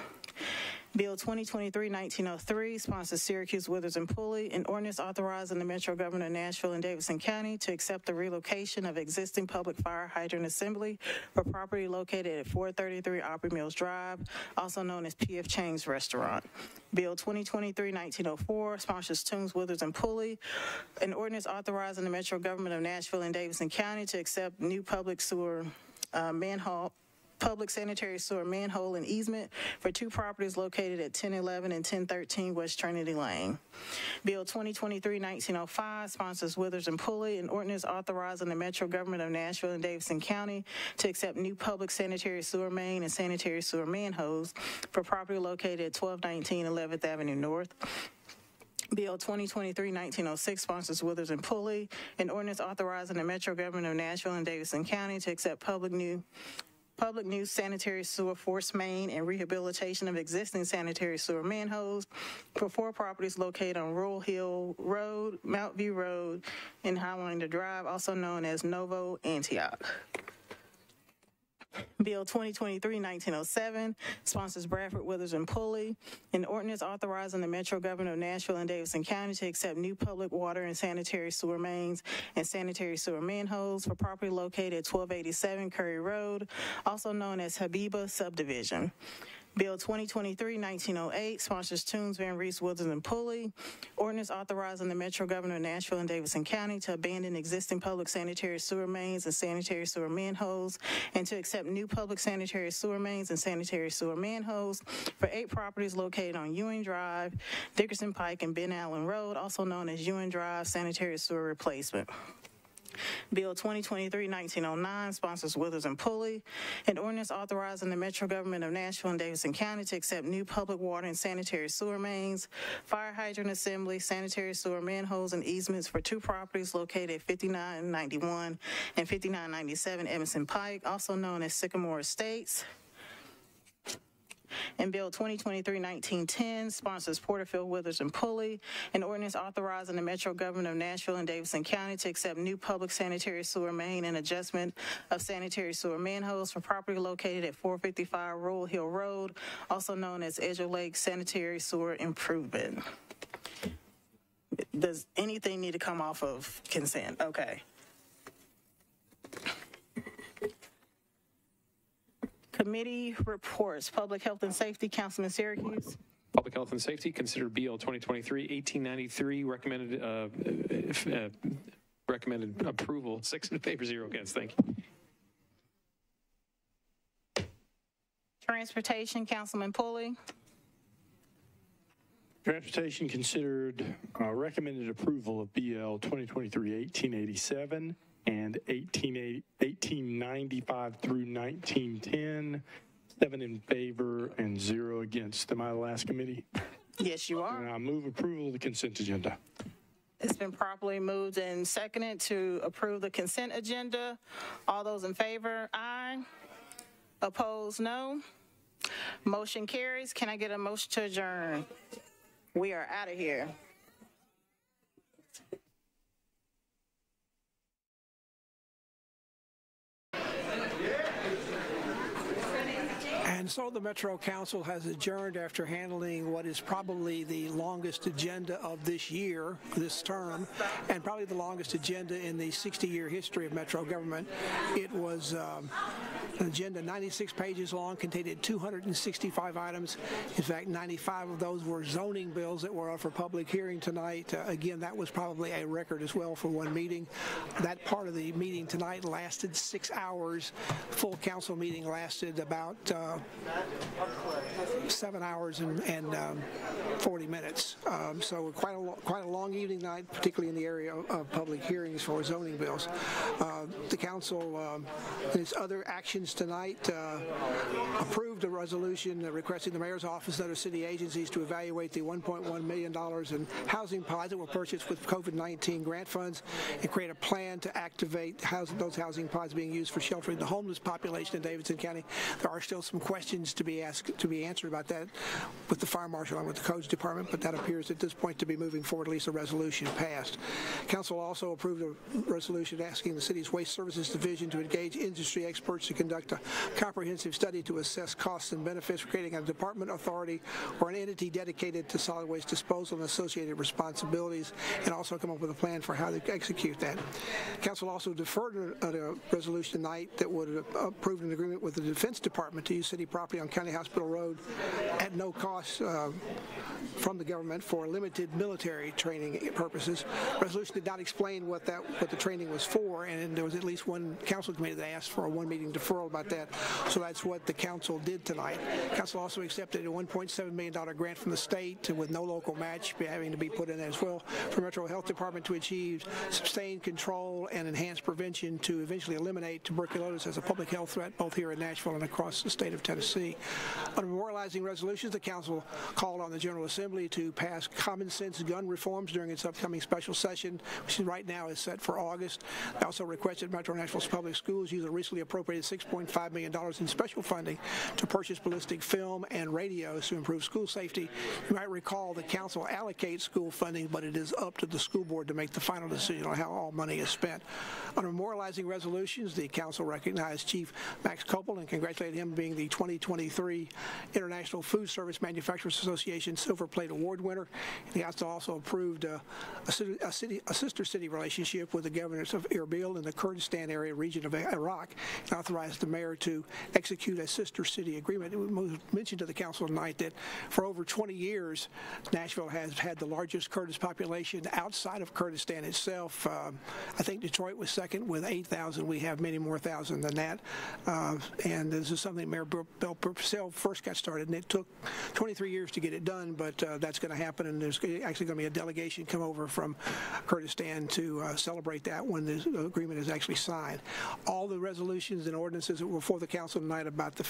Bill 2023-1903 sponsors Syracuse Withers and Pulley, an ordinance authorizing the Metro Government of Nashville and Davidson County to accept the relocation of existing public fire hydrant assembly for property located at 433 Opry Mills Drive, also known as PF Chang's Restaurant. Bill 2023-1904 sponsors Toombs Withers and Pulley, an ordinance authorizing the Metro Government of Nashville and Davidson County to accept new public sewer uh, manhole public sanitary sewer manhole and easement for two properties located at 1011 and 1013 West Trinity Lane. Bill 2023-1905 sponsors Withers and Pulley, an ordinance authorizing the Metro Government of Nashville and Davidson County to accept new public sanitary sewer main and sanitary sewer manholes for property located at 1219 11th Avenue North. Bill 2023-1906 sponsors Withers and Pulley, an ordinance authorizing the Metro Government of Nashville and Davidson County to accept public new public new sanitary sewer force main and rehabilitation of existing sanitary sewer manholes for four properties located on Rural Hill Road, Mount View Road, and Highlander Drive, also known as Novo Antioch. Bill 2023-1907 sponsors Bradford, Withers, and Pulley, an ordinance authorizing the Metro Government of Nashville and Davidson County to accept new public water and sanitary sewer mains and sanitary sewer manholes for property located at 1287 Curry Road, also known as Habiba Subdivision. Bill 2023-1908 sponsors Toombs, VanReece, Withers, and Pulley. Ordinance authorizing the Metro Governor of Nashville and Davidson County to abandon existing public sanitary sewer mains and sanitary sewer manholes and to accept new public sanitary sewer mains and sanitary sewer manholes for eight properties located on Ewing Drive, Dickerson Pike, and Ben Allen Road, also known as Ewing Drive Sanitary Sewer Replacement. Bill 2023-1909 sponsors Withers and Pulley, an ordinance authorizing the Metro Government of Nashville and Davidson County to accept new public water and sanitary sewer mains, fire hydrant assembly, sanitary sewer manholes, and easements for two properties located at 5991 and 5997 Emerson Pike, also known as Sycamore Estates. And Bill 2023-1910 sponsors Porterfield, Withers, and Pulley, an ordinance authorizing the Metro Government of Nashville and Davidson County to accept new public sanitary sewer main and adjustment of sanitary sewer manholes for property located at 455 Rural Hill Road, also known as Edge Lake Sanitary Sewer Improvement. Does anything need to come off of consent? Okay. Committee reports, Public Health and Safety, Councilman Syracuse. Public Health and Safety, consider BL 2023-1893, recommended, uh, if, uh, recommended approval, six in favor, zero against. Thank you. Transportation, Councilman Pulley. Transportation considered uh, recommended approval of BL 2023-1887 and 1880 1895 through 1910. Seven in favor and zero against. Am I the last committee? Yes, you are. And I move approval of the consent agenda. It's been properly moved and seconded to approve the consent agenda. All those in favor, aye. Opposed, no. Motion carries. Can I get a motion to adjourn? We are out of here. And so the Metro Council has adjourned after handling what is probably the longest agenda of this year, this term, and probably the longest agenda in the 60-year history of Metro government. It was um, an agenda 96 pages long, contained 265 items. In fact, 95 of those were zoning bills that were up for public hearing tonight. Uh, again, that was probably a record as well for one meeting. That part of the meeting tonight lasted six hours. Full council meeting lasted about uh, seven hours and, and um, 40 minutes. Um, so quite a quite a long evening night, particularly in the area of, of public hearings for zoning bills. Uh, the council, um, in its other actions tonight, uh, approved approved a resolution requesting the mayor's office and other city agencies to evaluate the $1.1 million in housing pods that were purchased with COVID-19 grant funds and create a plan to activate housing, those housing pods being used for sheltering the homeless population in Davidson County. There are still some questions to be asked to be answered about that with the fire marshal and with the codes department, but that appears at this point to be moving forward. At least a resolution passed. Council also approved a resolution asking the city's waste services division to engage industry experts to conduct a comprehensive study to assess costs and benefits creating a department authority or an entity dedicated to solid waste disposal and associated responsibilities, and also come up with a plan for how to execute that. Council also deferred a, resolution tonight that would approve an agreement with the Defense Department to use city property on County Hospital Road at no cost uh, from the government for limited military training purposes. Resolution did not explain what that what the training was for, and there was at least one council committee that asked for a one meeting deferral about that. So that's what the council did tonight. Council also accepted a 1.7 million dollar grant from the state with no local match having to be put in there as well for Metro Health Department to achieve sustained control and enhanced prevention to eventually eliminate tuberculosis as a public health threat both here in Nashville and across the state of Tennessee. On memorializing resolutions, the council called on the General Assembly to pass common sense gun reforms during its upcoming special session, which right now is set for August. They also requested Metro Nashville's public schools use a recently appropriated $6.5 million in special funding to purchase ballistic film and radios to improve school safety. You might recall the council allocates school funding, but it is up to the school board to make the final decision on how all money is spent. On memorializing resolutions, the council recognized Chief Max Copel and congratulated him being the 2023 International Food Service Manufacturers Association Silver Plate Award winner. The council also approved uh, a, city, a, city, a sister city relationship with the governors of Erbil in the Kurdistan area region of Iraq and authorized the mayor to execute a sister city agreement. It was mentioned to the council tonight that for over 20 years, Nashville has had the largest Kurdish population outside of Kurdistan itself. Uh, I think Detroit was second with 8,000. We have many more thousand than that. Uh, and this is something Mayor Bill Purcell first got started, and it took 23 years to get it done, but uh, that's going to happen, and there's actually going to be a delegation come over from Kurdistan to uh, celebrate that when the agreement is actually signed. All the resolutions and ordinances that were before the council tonight about the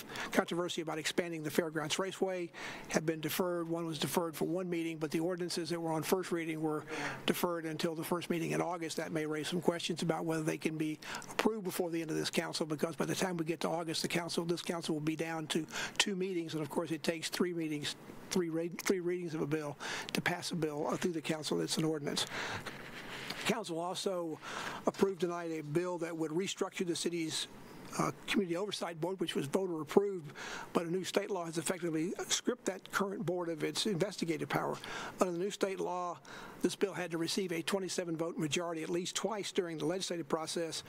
controversy about expanding the Fairgrounds Raceway have been deferred. One was deferred for one meeting, but the ordinances that were on first reading were deferred until the first meeting in August. That may raise some questions about whether they can be approved before the end of this council, because by the time we get to August, the council, this council will be down to two meetings, and of course it takes three meetings, three, three readings of a bill to pass a bill through the council that's an ordinance. Council also approved tonight a bill that would restructure the city's uh, Community Oversight Board, which was voter approved, but a new state law has effectively stripped that current board of its investigative power. Under the new state law, this bill had to receive a 27 vote majority at least twice during the legislative process.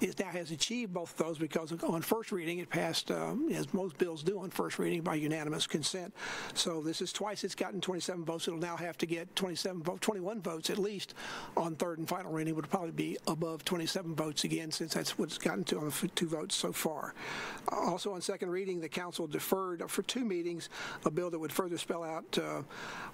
It now has achieved both of those because on first reading it passed, um, as most bills do on first reading, by unanimous consent. So this is twice it's gotten 27 votes. It'll now have to get 27 vote, 21 votes at least on third and final reading. It would probably be above 27 votes again since that's what it's gotten to on two votes so far. Also on second reading, the council deferred for two meetings a bill that would further spell out uh,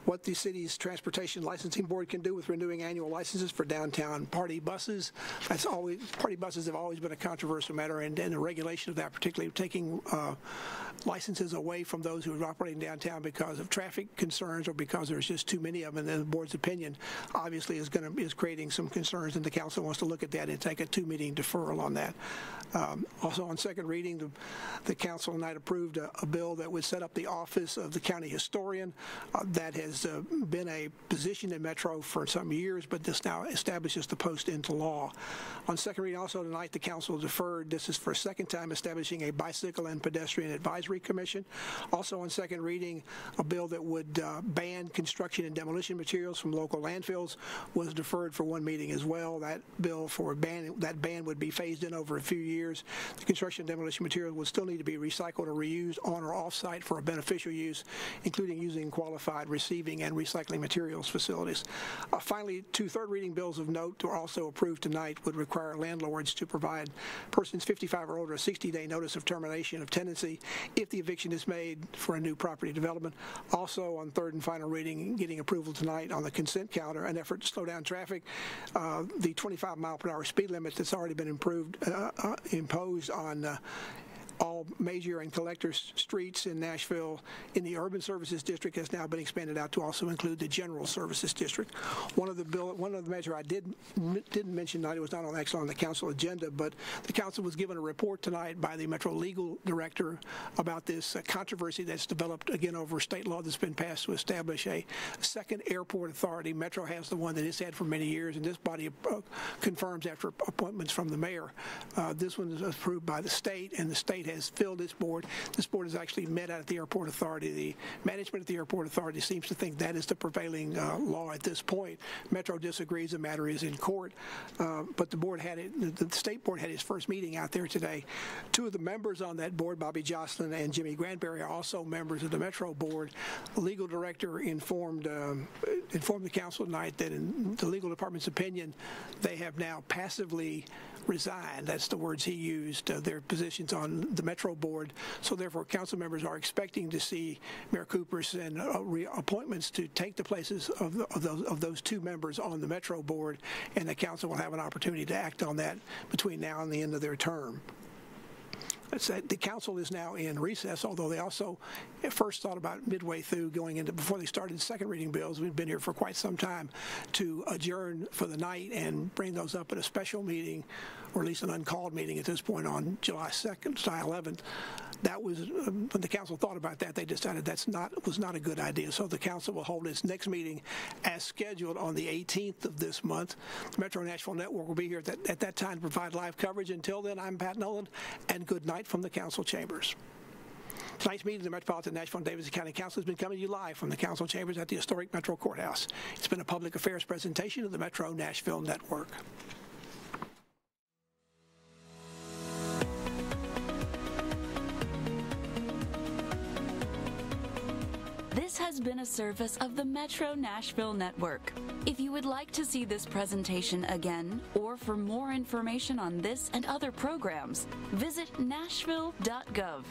what the city's transportation licensing board can do with renewing annual licenses for downtown party buses. That's always party buses have always been a controversial matter, and, and the regulation of that, particularly taking uh, licenses away from those who are operating downtown because of traffic concerns or because there's just too many of them. And the board's opinion, obviously, is going to is creating some concerns, and the council wants to look at that and take a two-meeting deferral on that. Um, also, on second reading, the, the council tonight approved a, a, bill that would set up the office of the county historian. Uh, that has uh, been a position in Metro for some years, but this now establishes the post into law. On second reading, also tonight, the council deferred. This is for a second time establishing a bicycle and pedestrian advisory commission. Also on second reading, a bill that would uh, ban construction and demolition materials from local landfills was deferred for one meeting as well. That bill for ban that ban would be phased in over a few years. The construction demolition material would still need to be recycled or reused on or off site for a beneficial use, including using qualified receiving and recycling materials facilities. Uh, finally, two third reading bills of note were also approved tonight would require landlords to provide persons 55 or older a 60-day notice of termination of tenancy if the eviction is made for a new property development. Also, on third and final reading, getting approval tonight on the consent calendar, an effort to slow down traffic. Uh, the 25 mile per hour speed limit that's already been improved, uh, uh imposed on uh, all major and collector streets in Nashville in the urban services district has now been expanded out to also include the general services district. One of the bill, one of the measure I did didn't mention tonight, it was not on actually on the council agenda, but the council was given a report tonight by the Metro Legal Director about this controversy that's developed again over state law that's been passed to establish a second airport authority. Metro has the one that it's had for many years, and this body confirms after appointments from the mayor. Uh, this one is approved by the state, and the state has filled this board. This board has actually met out at the airport authority. The management at the airport authority seems to think that is the prevailing uh, law at this point. Metro disagrees. The matter is in court, uh, but the board had it. The, the state board had its first meeting out there today. Two of the members on that board, Bobby Joslin and Jimmy Granbery, are also members of the Metro board. The legal director informed um, informed the council tonight that in the legal department's opinion, they have now passively resigned. That's the words he used. Uh, their positions on the Metro board. So therefore, council members are expecting to see Mayor Cooper send uh, appointments to take the places of, the, of, those, of those two members on the Metro board, and the council will have an opportunity to act on that between now and the end of their term. The council is now in recess, although they also at first thought about midway through going into, before they started second reading bills, we've been here for quite some time, to adjourn for the night and bring those up at a special meeting, or at least an uncalled meeting at this point on July 2nd, July 11th. That was, when the council thought about that, they decided that's not, was not a good idea. So the council will hold its next meeting as scheduled on the 18th of this month. The Metro Nashville Network will be here at that, at that time to provide live coverage. Until then, I'm Pat Nolan, and good night from the council chambers. Tonight's meeting of the Metropolitan Nashville and Davidson County Council has been coming to you live from the council chambers at the historic Metro Courthouse. It's been a public affairs presentation of the Metro Nashville Network. This has been a service of the Metro Nashville Network. If you would like to see this presentation again, or for more information on this and other programs, visit nashville.gov.